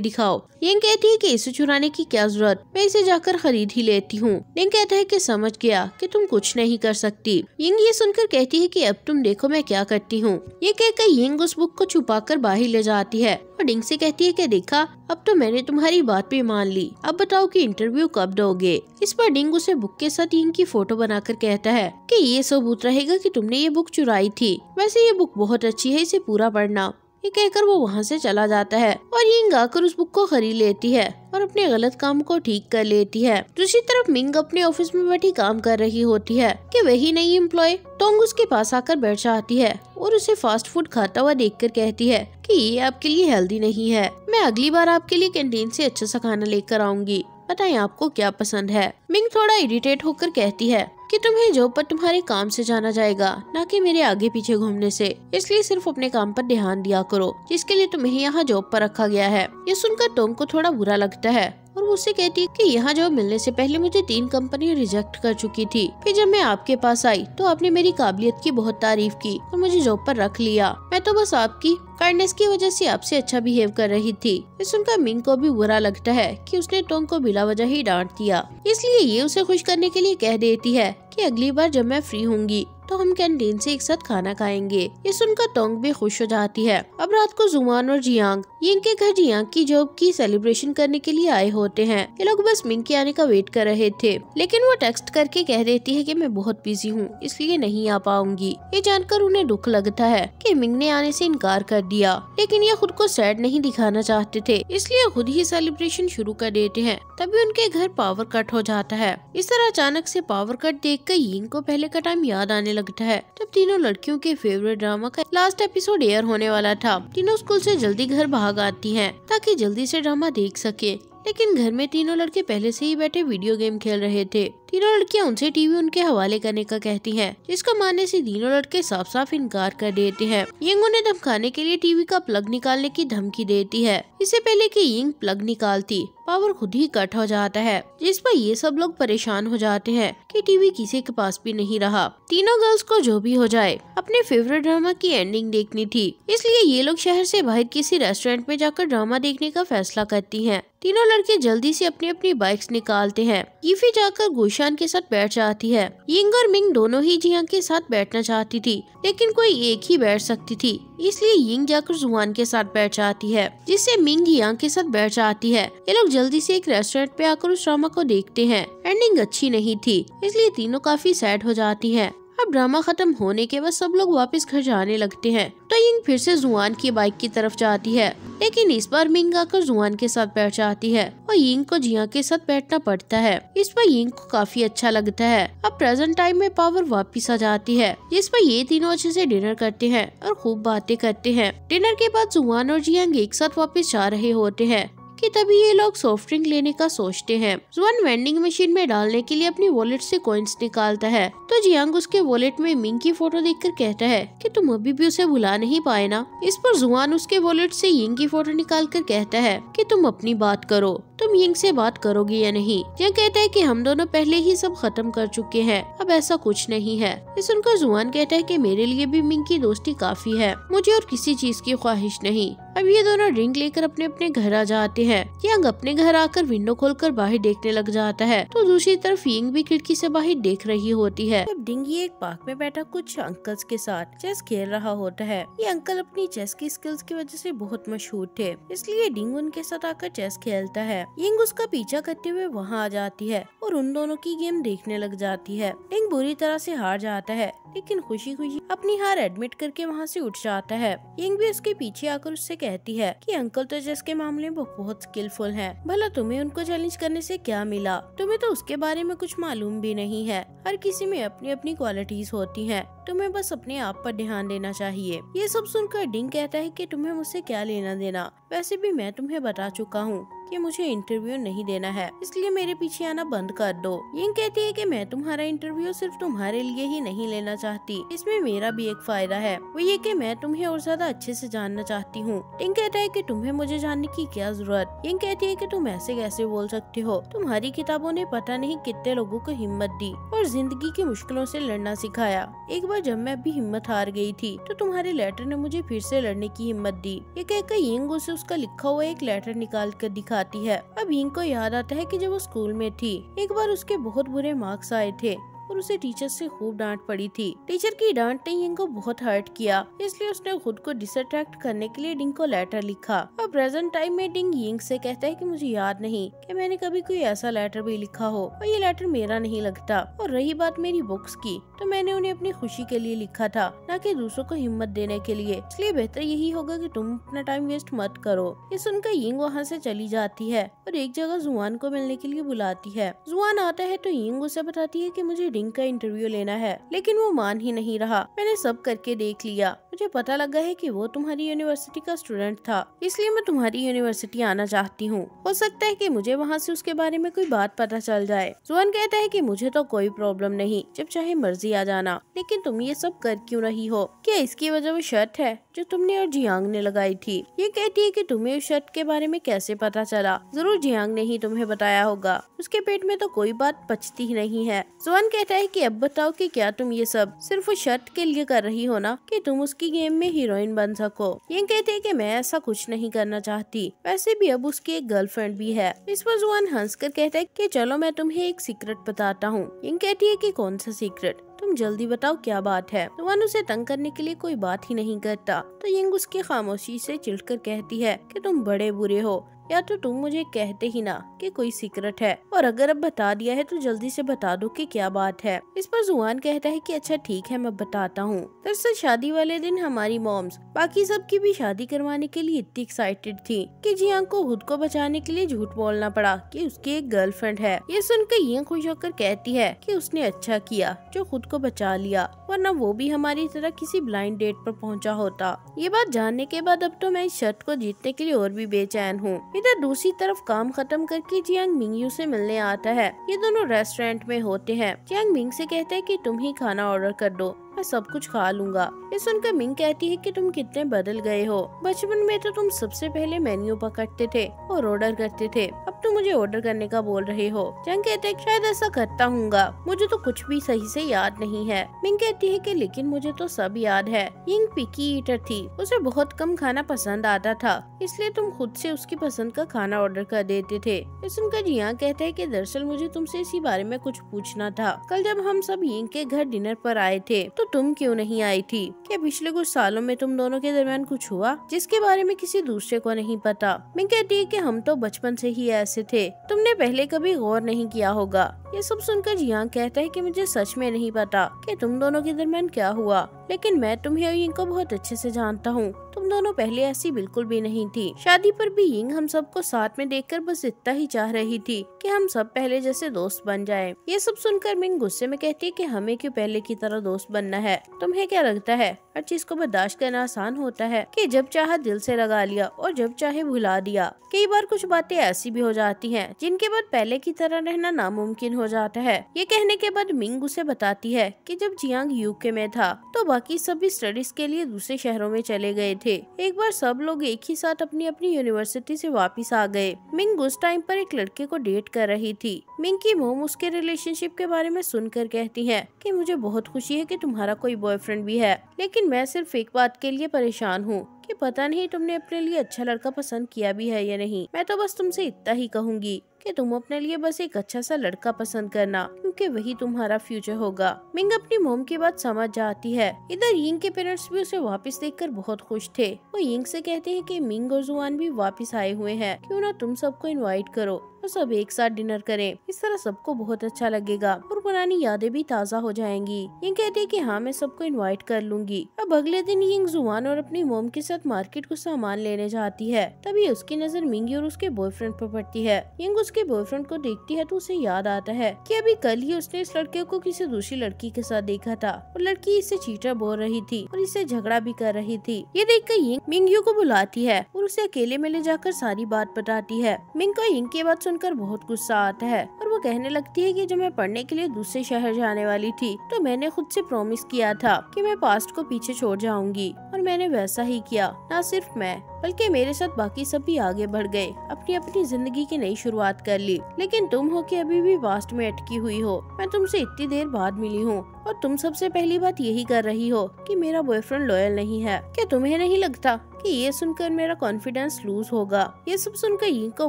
दिखाओ। यिंग कहती है कि इसे चुराने की क्या ज़रूरत? मैं इसे जाकर खरीद ही लेती हूँ। टिंग कहता है कि समझ गया कि तुम कुछ नहीं कर सकती। यिंग ये सुनकर कहती है कि अब तुम देखो मैं क्या करती हूँ। ये कहकर यिंग उस बुक को छुपा कर बाहर ले जाती है और डिंग से कहती है कि देखा, अब तो मैंने तुम्हारी बात भी मान ली। अब बताओ कि इंटरव्यू कब दोगे? इस पर डिंग उसे बुक के साथ इंग की फ़ोटो बनाकर कहता है कि ये सबूत रहेगा कि तुमने ये बुक चुराई थी। वैसे ये बुक बहुत अच्छी है, इसे पूरा पढ़ना। ये कहकर वो वहाँ से चला जाता है और यिंग आकर उस बुक को खरीद लेती है और अपने गलत काम को ठीक कर लेती है। दूसरी तरफ़ मिंग अपने ऑफ़िस में बैठी काम कर रही होती है कि वही नई एम्प्लॉय टोंग उसके पास आकर बैठ जाती है और उसे फास्ट फ़ूड खाता हुआ देखकर कहती है कि ये आपके लिए हेल्दी नहीं है। मैं अगली बार आपके लिए कैंटीन से अच्छा सा खाना लेकर आऊँगी। बताएँ आपको क्या पसंद है? मिंग थोड़ा इरिटेट होकर कहती है कि तुम्हें जॉब पर तुम्हारे काम से जाना जाएगा, न कि मेरे आगे पीछे घूमने से। इसलिए सिर्फ़ अपने काम पर ध्यान दिया करो, जिसके लिए तुम्हें यहाँ जॉब पर रखा गया है। ये सुनकर टोंग को थोड़ा बुरा लगता है, और वो उससे कहती कि यहाँ जॉब मिलने से पहले मुझे तीन कंपनियाँ रिजेक्ट कर चुकी थी। फिर जब मैं आपके पास आई तो आपने मेरी काबिलियत की बहुत तारीफ़ की, और मुझे जॉब पर रख लिया। मैं तो बस आपकी काइंडनेस की वजह से आपसे अच्छा बिहेव कर रही थी। ये सुनकर मिंग को भी बुरा लगता है कि उसने टोंग को बिला वजह ही डांट दिया। इसलिए ये उसे खुश करने के लिए कह देती है कि अगली बार जब मैं फ्री होंगी तो हम कैंटीन से एक साथ खाना खाएँगे। ये सुनकर टोंग भी खुश हो जाती है। अब रात को जुमान और जियांग यिंग के घर जियांग की जॉब की सेलिब्रेशन करने के लिए आए होते हैं। ये लोग बस मिंग के आने का वेट कर रहे थे। लेकिन वो टेक्स्ट करके कह देती है कि मैं बहुत बिज़ी हूँ, इसलिए नहीं आ पाऊँगी। ये जानकर उन्हें दुख लगता है कि मिंग ने आने से इनकार कर दिया। लेकिन ये खुद को सैड नहीं दिखाना चाहते थे, इसलिए खुद ही सेलिब्रेशन शुरू कर देते हैं। तभी उनके घर पावर कट हो जाता है। इस तरह अचानक से पावर कट देख कर यिंग को पहले का टाइम याद आने लगता है, जब तीनों लड़कियों के फेवरेट ड्रामा का लास्ट एपिसोड एयर होने वाला था। तीनों स्कूल से जल्दी घर भाग आती हैं, ताकि जल्दी से ड्रामा देख सके। लेकिन घर में तीनों लड़के पहले से ही बैठे वीडियो गेम खेल रहे थे। तीनों लड़कियाँ उनसे टीवी उनके हवाले करने का कहती हैं, जिसको मानने से तीनों लड़के साफ़ साफ़ इनकार कर देते हैं। यंग उन्हें धमकाने के लिए टीवी का प्लग निकालने की धमकी देती है। इससे पहले की यंग प्लग निकालती पावर खुद ही कट हो जाता है, जिस पर ये सब लोग परेशान हो जाते हैं कि टीवी किसी के पास भी नहीं रहा। तीनों गर्ल्स को जो भी हो जाए, अपने फेवरेट ड्रामा की एंडिंग देखनी थी। इसलिए ये लोग शहर से बाहर किसी रेस्टोरेंट में जाकर ड्रामा देखने का फैसला करती हैं। तीनों लड़के जल्दी से अपनी अपनी बाइक्स निकालते हैं। यीफी जाकर गुशान के साथ बैठ जाती है। यिंग और मिंग दोनों ही जिया के साथ बैठना चाहती थी, लेकिन कोई एक ही बैठ सकती थी। इसलिए यिंग जाकर जुआन के साथ बैठ जाती है, जिससे मिंग यांग के साथ बैठ जाती है ये लोग जल्दी से एक रेस्टोरेंट पे आकर उस ड्रामा को देखते हैं एंडिंग अच्छी नहीं थी, इसलिए तीनों काफ़ी सैड हो जाती हैं। अब ड्रामा खत्म होने के बाद सब लोग वापस घर जाने लगते हैं। तो यिंग फिर से जुआन की बाइक की तरफ़ जाती है। लेकिन इस बार मिंग आकर जुआन के साथ बैठ जाती है और यिंग को जिया के साथ बैठना पड़ता है। इस पर यिंग को काफ़ी अच्छा लगता है। अब प्रेजेंट टाइम में पावर वापिस आ जाती है। जिस पर ये तीनों अच्छे से डिनर करते हैं और खूब बातें करते हैं। डिनर के बाद जुआन और जियांग एक साथ वापिस जा रहे होते हैं। कि तभी ये लोग सॉफ्ट ड्रिंक लेने का सोचते हैं। जुआन वेंडिंग मशीन में डालने के लिए अपनी वॉलेट से कॉइन्स निकालता है। तो जियांग उसके वॉलेट में मिंग की फ़ोटो देखकर कहता है कि तुम अभी भी उसे भुला नहीं पाए ना? इस पर जुआन उसके वॉलेट से यिंग की फ़ोटो निकाल कर कहता है कि तुम अपनी बात करो। तुम यिंग से बात करोगे या नहीं? यह कहता है कि हम दोनों पहले ही सब खत्म कर चुके हैं। अब ऐसा कुछ नहीं है। ये सुनकर जुआन कहता है कि मेरे लिए भी मिंग की दोस्ती काफ़ी है। मुझे और किसी चीज़ की ख्वाहिश नहीं। अब ये दोनों ड्रिंक लेकर अपने अपने घर आ जाते हैं। यंग अपने घर आकर विंडो खोलकर बाहर देखने लग जाता है। तो दूसरी तरफ़ यंग भी खिड़की से बाहर देख रही होती है। अब डिंगी एक पार्क में बैठा कुछ अंकल्स के साथ चेस खेल रहा होता है। ये अंकल अपनी चेस की स्किल्स की वजह से बहुत मशहूर थे। इसलिए डिंग उनके साथ आकर चेस खेलता है। यंग उसका पीछा करते हुए वहाँ आ जाती है और उन दोनों की गेम देखने लग जाती है। डिंग बुरी तरह से हार जाता है, लेकिन खुशी खुशी अपनी हार एडमिट करके वहाँ से उठ जाता है। यंग भी उसके पीछे आकर उससे कहती है कि, अंकल तो चेस के मामले में बहुत स्किलफुल हैं। भला तुम्हें उनको चैलेंज करने से क्या मिला? तुम्हें तो उसके बारे में कुछ मालूम भी नहीं है। हर किसी में अपनी अपनी क्वालिटीज होती हैं। तुम्हें बस अपने आप पर ध्यान देना चाहिए। ये सब सुनकर डिंग कहता है कि, तुम्हें मुझसे क्या लेना देना वैसे भी मैं तुम्हें बता चुका हूँ। कि मुझे इंटरव्यू नहीं देना है। इसलिए मेरे पीछे आना बंद कर दो। यिंग कहती है कि मैं तुम्हारा इंटरव्यू सिर्फ़ तुम्हारे लिए ही नहीं लेना चाहती। इसमें मेरा भी एक फ़ायदा है। वो ये कि मैं तुम्हें और ज़्यादा अच्छे से जानना चाहती हूँ। यिंग कहता है कि तुम्हें मुझे जानने की क्या ज़रूरत? यिंग कहती है कि तुम ऐसे कैसे बोल सकते हो? तुम्हारी किताबों ने पता नहीं कितने लोगों को हिम्मत दी और ज़िंदगी की मुश्किलों से लड़ना सिखाया। एक बार जब मैं भी हिम्मत हार गई थी तो तुम्हारे लेटर ने मुझे फिर से लड़ने की हिम्मत दी। ये कहकर यिंग उसे उसका लिखा हुआ एक लेटर निकाल कर दिखाती है। अब यिंग को याद आता है कि जब वो स्कूल में थी, एक बार उसके बहुत बुरे मार्क्स आए थे। और उसे टीचर से खूब डांट पड़ी थी। टीचर की डांट ने यिंग को बहुत हर्ट किया, इसलिए उसने खुद को डिसअट्रैक्ट करने के लिए डिंग को लेटर लिखा। और प्रेजेंट टाइम में डिंग यिंग से कहता है कि मुझे याद नहीं कि मैंने कभी कोई ऐसा लेटर भी लिखा हो, और ये लेटर मेरा नहीं लगता, और रही बात मेरी बुक्स की तो मैंने उन्हें अपनी खुशी के लिए लिखा था, न कि दूसरों को हिम्मत देने के लिए। इसलिए बेहतर यही होगा कि तुम अपना टाइम वेस्ट मत करो। ये सुनकर यिंग वहाँ से चली जाती है, और एक जगह जुआन को मिलने के लिए बुलाती है। जुआन आता है तो यिंग उसे बताती है की मुझे डिंग का इंटरव्यू लेना है, लेकिन वो मान ही नहीं रहा। मैंने सब करके देख लिया। मुझे पता लगा है कि वो तुम्हारी यूनिवर्सिटी का स्टूडेंट था, इसलिए मैं तुम्हारी यूनिवर्सिटी आना चाहती हूँ। हो सकता है कि मुझे वहाँ से उसके बारे में कोई बात पता चल जाए। जुआन कहता है कि मुझे तो कोई प्रॉब्लम नहीं, जब चाहे मर्ज़ी आ जाना, लेकिन तुम ये सब कर क्यों रही हो? क्या इसकी वजह वो शर्त है, जो तुमने और जियांग ने लगाई थी? ये कहती है कि तुम्हें उस शर्त के बारे में कैसे पता चला? ज़रूर जियांग ने ही तुम्हें बताया होगा। उसके पेट में तो कोई बात पचती ही नहीं है। जुआन कहता है की अब बताओ की क्या तुम ये सब सिर्फ़ शर्ट के लिए कर रही हो ना? कि तुम उसकी गेम में हीरोइन बन सको। ये कहते है कि मैं ऐसा कुछ नहीं करना चाहती। वैसे भी अब उसकी एक गर्लफ्रेंड भी है। इस पर जुआन हंस कर कहता है कि चलो मैं तुम्हें एक सीक्रेट बताता हूँ। ये कहती है कि कौन सा सीक्रेट तुम जल्दी बताओ क्या बात है? वन उसे तंग करने के लिए कोई बात ही नहीं करता। तो यंग उसकी खामोशी से चिढ़कर कहती है कि तुम बड़े बुरे हो। या तो तुम मुझे कहते ही ना कि कोई सीक्रेट है। और अगर अब बता दिया है तो जल्दी से बता दो कि क्या बात है। इस पर जुआन कहता है कि अच्छा ठीक है, मैं बताता हूँ। दरअसल शादी वाले दिन हमारी मॉम्स बाकी सबकी भी शादी करवाने के लिए इतनी एक्साइटेड थी कि जियांग को खुद को बचाने के लिए झूठ बोलना पड़ा कि उसकी एक गर्लफ्रेंड है। ये सुनकर ये खुश होकर कहती है कि उसने अच्छा किया, जो खुद को बचा लिया, वरना वो भी हमारी तरह किसी ब्लाइंड डेट पर पहुँचा होता। ये बात जानने के बाद अब तो मैं इस शर्त को जीतने के लिए और भी बेचैन हूँ। इधर दूसरी तरफ़ काम खत्म करके जियांग मिंगयू से मिलने आता है। ये दोनों रेस्टोरेंट में होते हैं। जियांग मिंग से कहते हैं कि, तुम ही खाना ऑर्डर कर दो। मैं सब कुछ खा लूँगा। ये सुनकर मिंग कहती है कि तुम कितने बदल गए हो। बचपन में तो तुम सबसे पहले मेन्यू पकड़ते थे और ऑर्डर करते थे। अब तुम मुझे ऑर्डर करने का बोल रहे हो। जंग कहते हैं, शायद ऐसा करता हूँ मुझे तो कुछ भी सही से याद नहीं है। मिंग कहती है कि, लेकिन मुझे तो सब याद है। यिंग पिकी ईटर थी। उसे बहुत कम खाना पसंद आता था। इसलिए तुम खुद से उसकी पसंद का खाना ऑर्डर कर देते थे। सुनकर जिया कहते हैं कि, दरअसल मुझे तुमसे इसी बारे में कुछ पूछना था। कल जब हम सब यिंग के घर डिनर पर आए थे तो तुम क्यों नहीं आई थी? क्या पिछले कुछ सालों में तुम दोनों के दरमियान कुछ हुआ, जिसके बारे में किसी दूसरे को नहीं पता? मैं कहती है कि हम तो बचपन से ही ऐसे थे। तुमने पहले कभी गौर नहीं किया होगा। ये सब सुनकर जिया कहता है कि मुझे सच में नहीं पता कि तुम दोनों के दरमियान क्या हुआ। लेकिन मैं तुम्हें और यिंग को बहुत अच्छे से जानता हूँ। तुम दोनों पहले ऐसी बिल्कुल भी नहीं थी। शादी पर भी यिंग हम सबको साथ में देखकर बस इतना ही चाह रही थी कि हम सब पहले जैसे दोस्त बन जाएँ। ये सब सुनकर मिंग गुस्से में कहती है कि हमें क्यों पहले की तरह दोस्त बनना है। तुम्हें क्या लगता है? हर चीज़ को बर्दाश्त करना आसान होता है कि जब चाह दिल से लगा लिया और जब चाहे भुला दिया। कई बार कुछ बातें ऐसी भी हो जाती हैं जिनके बाद पहले की तरह रहना नामुमकिन हो जाता है। ये कहने के बाद मिंग उसे बताती है कि जब जियांग यूके में था तो बाकी सभी स्टडीज़ के लिए दूसरे शहरों में चले गए थे। एक बार सब लोग एक ही साथ अपनी अपनी यूनिवर्सिटी से वापस आ गए। मिंग उस टाइम पर एक लड़के को डेट कर रही थी। मिंग की मोम उसके रिलेशनशिप के बारे में सुनकर कहती है कि मुझे बहुत खुशी है कि तुम्हारा कोई बॉयफ्रेंड भी है, लेकिन मैं सिर्फ़ एक बात के लिए परेशान हूँ कि पता नहीं तुमने अपने लिए अच्छा लड़का पसंद किया भी है या नहीं। मैं तो बस तुमसे इतना ही कहूँगी कि तुम अपने लिए बस एक अच्छा सा लड़का पसंद करना, क्योंकि वही तुम्हारा फ्यूचर होगा। मिंग अपनी मोम की बात समझ जाती है। इधर यिंग के पेरेंट्स भी उसे वापस देखकर बहुत खुश थे। वो यिंग से कहते हैं कि मिंग और जुआन भी वापस आए हुए हैं। क्यों ना तुम सबको इनवाइट करो। और सब एक साथ डिनर करें। इस तरह सबको बहुत अच्छा लगेगा और पुरानी यादें भी ताज़ा हो जाएँगी। यिंग कहती है कि हाँ मैं सबको इनवाइट कर लूँगी। अब अगले दिन यिंग जुआन और अपनी मोम के साथ मार्केट को सामान लेने जाती है। तभी उसकी नज़र मिंगी और उसके बॉयफ्रेंड पर पड़ती है। यिंग उसके बॉयफ्रेंड को देखती है तो उसे याद आता है कि अभी कल ही उसने इस लड़के को किसी दूसरी लड़की के साथ देखा था और लड़की इसे चीटर बोल रही थी और इसे झगड़ा भी कर रही थी। ये देख कर यिंग को बुलाती है और उसे अकेले में ले जाकर सारी बात बताती है। मिंग का यिंग की बात सुनकर बहुत गुस्सा आता है और वो कहने लगती है कि जब मैं पढ़ने के लिए दूसरे शहर जाने वाली थी तो मैंने खुद से प्रॉमिस किया था कि मैं पास्ट को पीछे छोड़ जाऊँगी और मैंने वैसा ही किया। न सिर्फ़ मैं, बल्कि मेरे साथ बाकी सब भी आगे बढ़ गए अपनी अपनी ज़िंदगी की नई शुरुआत कर ली। लेकिन तुम हो कि अभी भी पास्ट में अटकी हुई हो। मैं तुमसे इतनी देर बाद मिली हूँ। और तुम सबसे पहली बात यही कर रही हो कि मेरा बॉयफ्रेंड लॉयल नहीं है। क्या तुम्हें नहीं लगता कि ये सुनकर मेरा कॉन्फिडेंस लूज होगा? ये सब सुनकर यिंग को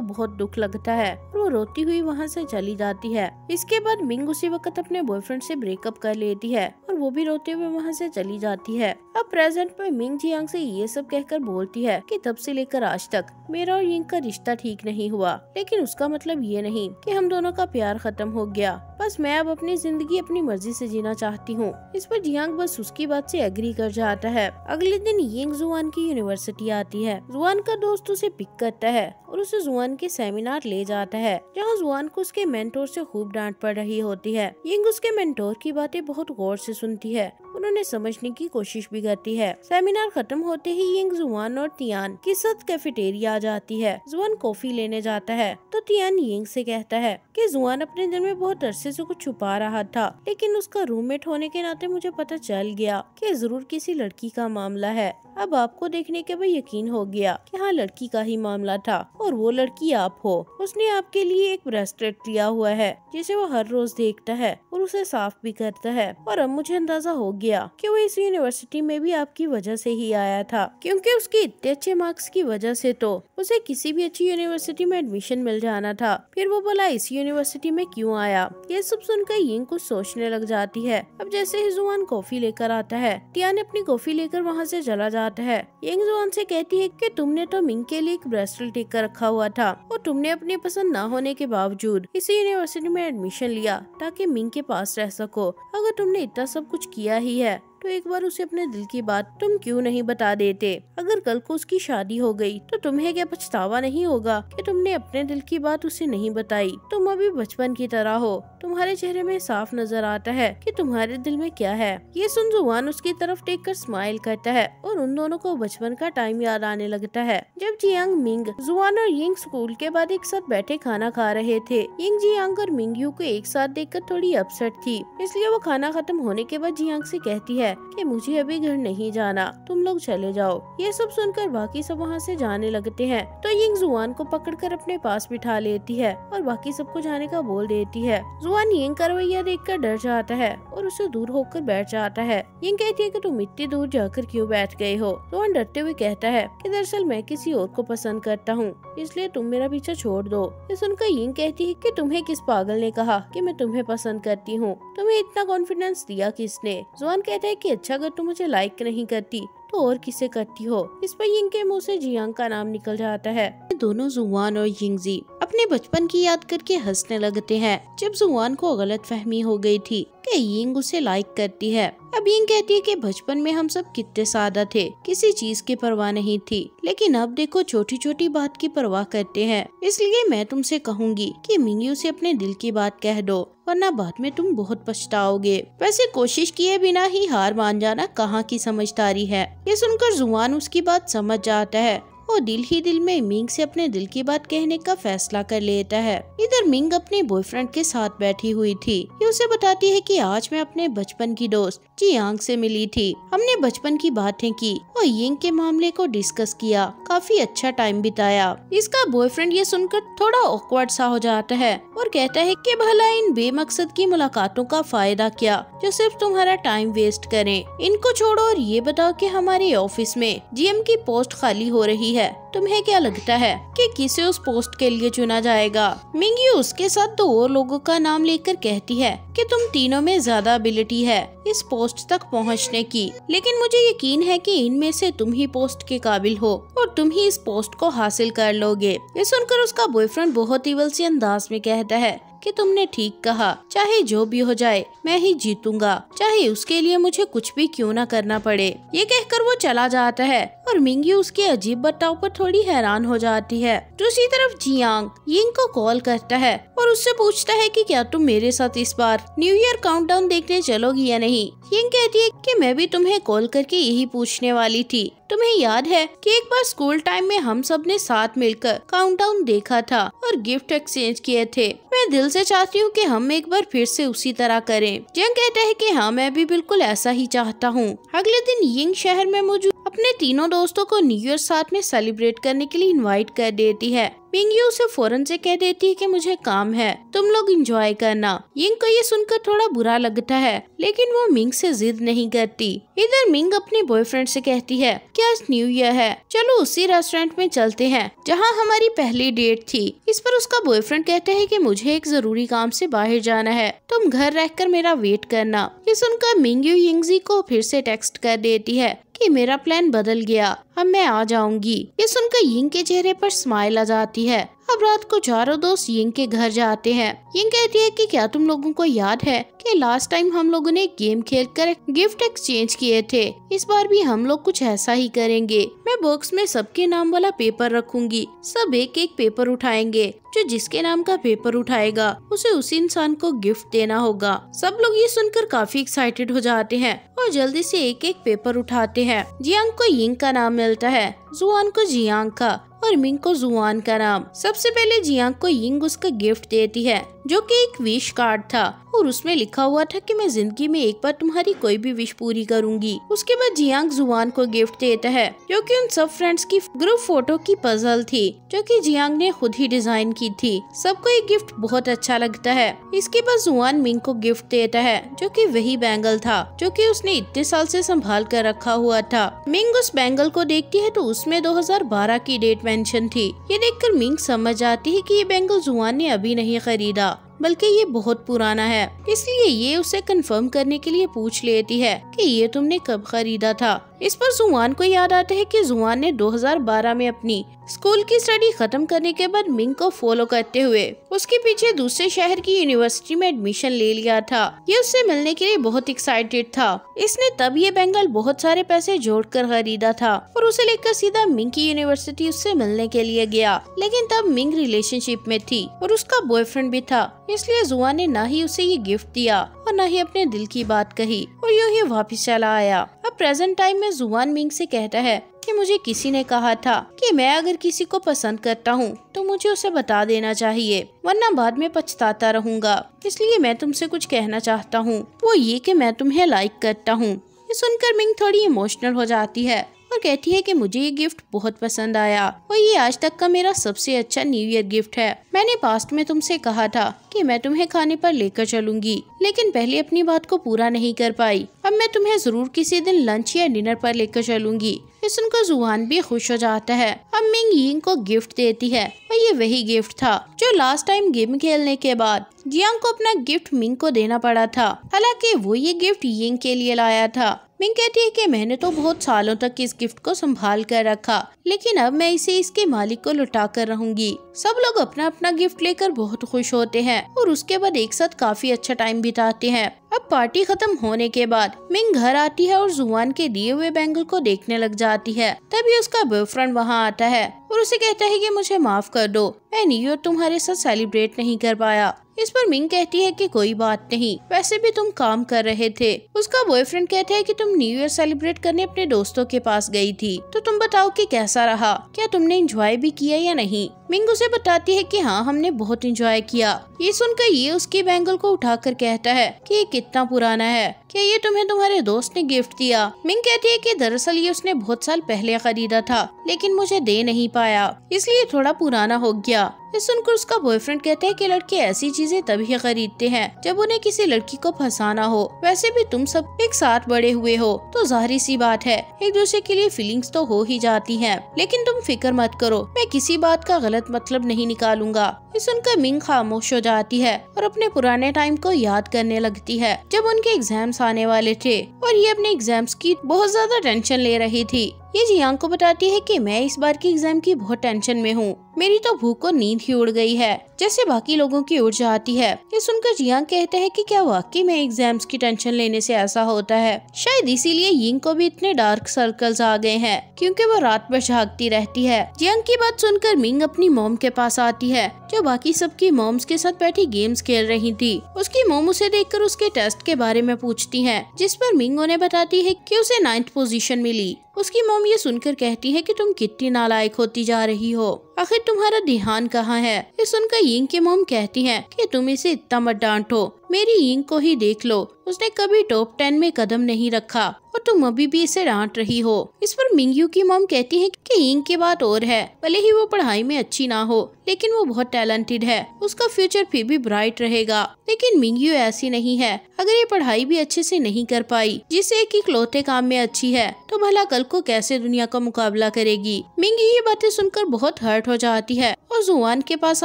बहुत दुख लगता है और वो रोती हुई वहाँ से चली जाती है। इसके बाद मिंग उसी वक्त अपने बॉयफ्रेंड से ब्रेकअप कर लेती है और वो भी रोते हुए वहाँ से चली जाती है। अब प्रेजेंट में मिंग जियांग से ये सब कहकर बोलती है कि तब से लेकर आज तक मेरा और यिंग का रिश्ता ठीक नहीं हुआ। लेकिन उसका मतलब ये नहीं कि हम दोनों का प्यार खत्म हो गया। बस मैं अब अपनी ज़िंदगी अपनी मर्ज़ी से जीना चाहती हूँ। इस पर जियांग बस उसकी बात से एग्री कर जाता है। अगले दिन यंग जुआन की यूनिवर्सिटी आती है। जुआन का दोस्त उसे पिक करता है और उसे जुआन के सेमिनार ले जाता है, जहाँ जुआन को उसके मेंटोर से खूब डांट पड़ रही होती है। यंग उसके मेंटोर की बातें बहुत गौर से सुनती है। उन्होंने समझने की कोशिश भी करती है। सेमिनार खत्म होते ही यिंग जुआन और तियान की साथ कैफेटेरिया आ जाती है। जुआन कॉफ़ी लेने जाता है। तो तियान यिंग से कहता है कि जुआन अपने दिल में बहुत अरसे से कुछ छुपा रहा था, लेकिन उसका रूममेट होने के नाते मुझे पता चल गया कि ज़रूर किसी लड़की का मामला है। अब आपको देखने के बाद यकीन हो गया कि हाँ लड़की का ही मामला था और वो लड़की आप हो। उसने आपके लिए एक ब्रेसलेट लिया हुआ है, जिसे वो हर रोज देखता है और उसे साफ़ भी करता है। और अब मुझे अंदाज़ा हो गया कि वो इस यूनिवर्सिटी में भी आपकी वजह से ही आया था। क्योंकि उसके इतने अच्छे मार्क्स की वजह से तो उसे किसी भी अच्छी यूनिवर्सिटी में एडमिशन मिल जाना था। फिर वो बोला, इस यूनिवर्सिटी में क्यों आया? ये सब सुनकर यिंग कुछ सोचने लग जाती है। अब जैसे ही जुआन कॉफ़ी लेकर आता है टिया ने अपनी कॉफ़ी लेकर वहाँ से चला जाता है। यंग जुआन से कहती है कि, तुमने तो मिंग के लिए एक ब्रेसलेट लेकर रखा हुआ था और तुमने अपनी पसंद न होने के बावजूद इसी यूनिवर्सिटी में एडमिशन लिया ताकि मिंग के पास रह सको। अगर तुमने इतना सब कुछ किया ही है। तो एक बार उसे अपने दिल की बात तुम क्यों नहीं बता देते? अगर कल को उसकी शादी हो गई तो तुम्हें क्या पछतावा नहीं होगा कि तुमने अपने दिल की बात उसे नहीं बताई? तुम अभी बचपन की तरह हो। तुम्हारे चेहरे में साफ़ नज़र आता है कि तुम्हारे दिल में क्या है। ये सुन जुवान उसकी तरफ़ देख कर स्माइल करता है और उन दोनों को बचपन का टाइम याद आने लगता है। जब जियांग मिंग, जुआन और यिंग स्कूल के बाद एक साथ बैठे खाना खा रहे थे। यिंग जियांग और मिंग यू को एक साथ देखकर थोड़ी अपसेट थी। इसलिए वो खाना खत्म होने के बाद जियांग से कहती है कि मुझे अभी घर नहीं जाना। तुम लोग चले जाओ। ये सब सुनकर बाकी सब वहाँ से जाने लगते हैं। तो यिंग जुआन को पकड़कर अपने पास बिठा लेती है और बाकी सबको जाने का बोल देती है। जुआन यिंग का रवैया देख कर डर जाता है और उसे दूर होकर बैठ जाता है। यिंग कहती है की तुम इतनी दूर जाकर क्यों बैठ गए हो? जुआन डरते हुए कहता है की दरअसल मैं किसी और को पसंद करता हूँ, इसलिए तुम मेरा पीछा छोड़ दो। ये सुनकर यिंग कहती है कि तुम्हें किस पागल ने कहा कि मैं तुम्हें पसंद करती हूँ? तुम्हें इतना कॉन्फिडेंस दिया किसने? जुआन कहता है कि अच्छा अगर तुम मुझे लाइक नहीं करती तो और किसे करती हो? इस पर यिंग के मुँह से जियांग का नाम निकल जाता है। दोनों जुआन और यिंगजी अपने बचपन की याद करके हंसने लगते हैं। जब जुआन को गलत फहमी हो गई थी कि यिंग उसे लाइक करती है? अब यिंग कहती है कि बचपन में हम सब कितने सादा थे, किसी चीज़ की परवाह नहीं थी। लेकिन अब देखो छोटी छोटी बात की परवाह करते हैं। इसलिए मैं तुमसे कहूँगी कि मिंगयू से अपने दिल की बात कह दो, वरना बाद में तुम बहुत पछताओगे। वैसे कोशिश किए बिना ही हार मान जाना कहाँ की समझदारी है? ये सुनकर जुआन उसकी बात समझ जाता है। वो दिल ही दिल में मिंग से अपने दिल की बात कहने का फैसला कर लेता है। इधर मिंग अपने बॉयफ्रेंड के साथ बैठी हुई थी। ये उसे बताती है कि आज मैं अपने बचपन की दोस्त, जियांग से मिली थी। हमने बचपन की बातें की और यिंग के मामले को डिस्कस किया। काफ़ी अच्छा टाइम बिताया। इसका बॉयफ्रेंड ये सुनकर थोड़ा ऑकवर्ड सा हो जाता है और कहता है कि भला इन बेमकसद की मुलाकातों का फ़ायदा क्या, जो सिर्फ़ तुम्हारा टाइम वेस्ट करें। इनको छोड़ो और ये बताओ कि हमारे ऑफ़िस में जीएम की पोस्ट खाली हो रही है। है तुम्हें क्या लगता है कि किसे उस पोस्ट के लिए चुना जाएगा? मिंगी उसके साथ दो और लोगों का नाम लेकर कहती है कि तुम तीनों में ज़्यादा एबिलिटी है इस पोस्ट तक पहुँचने की। लेकिन मुझे यकीन है कि इनमें से तुम ही पोस्ट के काबिल हो और तुम ही इस पोस्ट को हासिल कर लोगे। ये सुनकर उसका बॉयफ्रेंड बहुत ही सी अंदाज में कहता है कि तुमने ठीक कहा, चाहे जो भी हो जाए, मैं ही जीतूँगा। चाहे उसके लिए मुझे कुछ भी क्यों ना करना पड़े। ये कहकर वो चला जाता है और मिंगी उसके अजीब बर्ताव पर थोड़ी हैरान हो जाती है। दूसरी तरफ़ जियांग, यिंग को कॉल करता है और उससे पूछता है कि क्या तुम मेरे साथ इस बार न्यू ईयर काउंटडाउन देखने चलोगी या नहीं? यिंग कहती है कि मैं भी तुम्हें कॉल करके यही पूछने वाली थी। तुम्हें याद है कि एक बार स्कूल टाइम में हम सबने साथ मिलकर काउंटडाउन देखा था और गिफ्ट एक्सचेंज किए थे। मैं दिल से चाहती हूँ कि हम एक बार फिर से उसी तरह करें। जंग कहता है कि हाँ मैं भी बिल्कुल ऐसा ही चाहता हूँ। अगले दिन यिंग शहर में मौजूद अपने तीनों दोस्तों को न्यू ईयर साथ में सेलिब्रेट करने के लिए इनवाइट कर देती है। मिंग उसे फ़ौरन से कह देती है कि मुझे काम है, तुम लोग इंजॉय करना। यिंग को ये सुनकर थोड़ा बुरा लगता है, लेकिन वो मिंग से जिद नहीं करती। इधर मिंग अपने बॉयफ्रेंड से कहती है कि आज न्यू ईयर है, चलो उसी रेस्टोरेंट में चलते हैं, जहाँ हमारी पहली डेट थी। इस पर उसका बॉयफ्रेंड कहता है कि मुझे एक ज़रूरी काम से बाहर जाना है, तुम घर रहकर मेरा वेट करना। ये सुनकर मिंगयू यिंगजी को फिर से टेक्स्ट कर देती है कि मेरा प्लान बदल गया। अब मैं आ जाऊँगी। ये सुनकर यिंग के चेहरे पर स्माइल आ जाती है। अब रात को चारों दोस्त यिंग के घर जाते हैं। यिंग कहती है कि क्या तुम लोगों को याद है कि लास्ट टाइम हम लोगों ने गेम खेल कर गिफ्ट एक्सचेंज किए थे। इस बार भी हम लोग कुछ ऐसा ही करेंगे। मैं बॉक्स में सबके नाम वाला पेपर रखूँगी। सब एक एक पेपर उठाएँगे। जो जिसके नाम का पेपर उठाएगा, उसे उसी इंसान को गिफ्ट देना होगा। सब लोग ये सुनकर काफ़ी एक्साइटेड हो जाते हैं और जल्दी से एक एक पेपर उठाते हैं। जियांग को यिंग का नाम मिलता है। जुआन को जियांग का और मिंग को जुआन का नाम। सबसे पहले जियांग को यिंग उसका गिफ्ट देती है। जो कि एक विश कार्ड था और उसमें लिखा हुआ था कि मैं ज़िंदगी में एक बार तुम्हारी कोई भी विश पूरी करूँगी। उसके बाद जियांग जुआन को गिफ्ट देता है, जो कि उन सब फ्रेंड्स की ग्रुप फ़ोटो की पजल थी, जो कि जियांग ने खुद ही डिज़ाइन की थी। सबको ये गिफ्ट बहुत अच्छा लगता है। इसके बाद जुआन मिंग को गिफ्ट देता है, जो कि वही बैंगल था, जो कि उसने इतने साल से संभाल कर रखा हुआ था। मिंग उस बैंगल को देखती है तो उसमें 2012 की डेट मेंशन थी। ये देखकर मिंग समझ आती है कि ये बैंगल जुआन ने अभी नहीं खरीदा। बल्कि ये बहुत पुराना है। इसलिए ये उसे कंफर्म करने के लिए पूछ लेती है कि ये तुमने कब खरीदा था। इस पर जुआन को याद आता है कि जुआन ने 2012 में अपनी स्कूल की स्टडी खत्म करने के बाद मिंग को फॉलो करते हुए, उसके पीछे दूसरे शहर की यूनिवर्सिटी में एडमिशन ले लिया था। ये उससे मिलने के लिए बहुत एक्साइटेड था। इसने तब ये बैंगल बहुत सारे पैसे जोड़कर खरीदा था और उसे लेकर सीधा मिंग की यूनिवर्सिटी उससे मिलने के लिए गया। लेकिन तब मिंग रिलेशनशिप में थी और उसका बॉयफ्रेंड भी था। इसलिए जुआ ने न ही उसे ये गिफ्ट दिया और न ही अपने दिल की बात कही और यूँ ही वापिस चला आया। अब प्रेजेंट टाइम में जुआन मिंग से कहता है कि मुझे किसी ने कहा था कि मैं अगर किसी को पसंद करता हूँ तो मुझे उसे बता देना चाहिए, वरना बाद में पछताता रहूँगा। इसलिए मैं तुमसे कुछ कहना चाहता हूँ। वो ये कि मैं तुम्हें लाइक करता हूँ। ये सुनकर मिंग थोड़ी इमोशनल हो जाती है। और कहती है कि मुझे ये गिफ्ट बहुत पसंद आया और ये आज तक का मेरा सबसे अच्छा न्यू ईयर गिफ्ट है। मैंने पास्ट में तुमसे कहा था कि मैं तुम्हें खाने पर लेकर चलूँगी, लेकिन पहले अपनी बात को पूरा नहीं कर पाई। अब मैं तुम्हें ज़रूर किसी दिन लंच या डिनर पर लेकर चलूँगी। ये सुनकर जुहान भी खुश हो जाता है। अब मिंग यिंग को गिफ्ट देती है और ये वही गिफ्ट था जो लास्ट टाइम गेम खेलने के बाद जियांग को अपना गिफ्ट मिंग को देना पड़ा था। हालाँकि वो ये गिफ्ट यिंग के लिए लाया था। मिंग कहती है कि मैंने तो बहुत सालों तक इस गिफ्ट को संभाल कर रखा। लेकिन अब मैं इसे इसके मालिक को लुटा कर रहूँगी। सब लोग अपना अपना गिफ्ट लेकर बहुत खुश होते हैं और उसके बाद एक साथ काफ़ी अच्छा टाइम बिताते हैं। अब पार्टी खत्म होने के बाद मिंग घर आती है और जुआन के दिए हुए बैंगल को देखने लग जाती है। तभी उसका बॉयफ्रेंड वहाँ आता है और उसे कहता है कि मुझे माफ़ कर दो। मैं न्यू तुम्हारे साथ सेलिब्रेट नहीं कर पाया। इस पर मिंग कहती है कि कोई बात नहीं, वैसे भी तुम काम कर रहे थे। उसका बॉयफ्रेंड कहता है कि तुम न्यू ईयर सेलिब्रेट करने अपने दोस्तों के पास गई थी। तो तुम बताओ कि कैसा रहा। क्या तुमने इंजॉय भी किया या नहीं? मिंग उसे बताती है कि हाँ हमने बहुत इंजॉय किया। ये सुनकर ये उसके बैंगल को उठाकर कहता है कि ये कितना पुराना है। क्या ये तुम्हें तुम्हारे दोस्त ने गिफ्ट दिया? मिंग कहती है कि दरअसल ये उसने बहुत साल पहले खरीदा था, लेकिन मुझे दे नहीं पाया। इसलिए थोड़ा पुराना हो गया। ये सुनकर उसका बॉयफ्रेंड कहते हैं कि लड़के ऐसी चीज़ें तभी खरीदते हैं, जब उन्हें किसी लड़की को फंसाना हो। वैसे भी तुम सब एक साथ बड़े हुए हो तो ज़ाहिर सी बात है, एक दूसरे के लिए फीलिंग्स तो हो ही जाती हैं। लेकिन तुम फ़िक्र मत करो, मैं किसी बात का गलत मतलब नहीं निकालूँगा। ये सुनकर मिंग खामोश हो जाती है और अपने पुराने टाइम को याद करने लगती है, जब उनके एग्ज़ाम्स आने वाले थे। और ये अपने एग्ज़ाम्स की बहुत ज़्यादा टेंशन ले रही थी। ये जियांग को बताती है कि मैं इस बार की एग्ज़ाम की बहुत टेंशन में हूँ। मेरी तो भूख और नींद ही उड़ गई है, जैसे बाकी लोगों की उड़ जाती है। ये सुनकर जियांग कहते हैं कि क्या वाकई में एग्ज़ाम्स की टेंशन लेने से ऐसा होता है? शायद इसीलिए यिंग को भी इतने डार्क सर्कल्स आ गए हैं, क्योंकि वो रात भर झागती रहती है। जियांग की बात सुनकर मिंग अपनी मोम के पास आती है, जो बाकी सबकी मोम्स के साथ बैठी गेम्स खेल रही थी। उसकी मोम उसे देखकर उसके टेस्ट के बारे में पूछती है, जिस पर मिंग उन्हें बताती है की उसे नाइन्थ पोजिशन मिली। उसकी मोम ये सुनकर कहती है कि तुम कितनी नालायक होती जा रही हो। आखिर तुम्हारा ध्यान कहाँ है? ये सुनकर यिंग की मोम कहती है कि तुम इसे इतना मत डांटो। मेरी यिंग को ही देख लो। उसने कभी टॉप टेन में कदम नहीं रखा और तुम अभी भी इसे डांट रही हो। इस पर मिंगयू की मोम कहती है कि यिंग की बात और है। भले ही वो पढ़ाई में अच्छी ना हो, लेकिन वो बहुत टैलेंटेड है। उसका फ्यूचर फिर भी ब्राइट रहेगा। लेकिन मिंगयू ऐसी नहीं है। अगर ये पढ़ाई भी अच्छे से नहीं कर पाई जिसे एक इकलौते काम में अच्छी है तो भला कल को कैसे दुनिया का मुकाबला करेगी? मिंगी ये बातें सुनकर बहुत हर्ट हो जाती है और जुआन के पास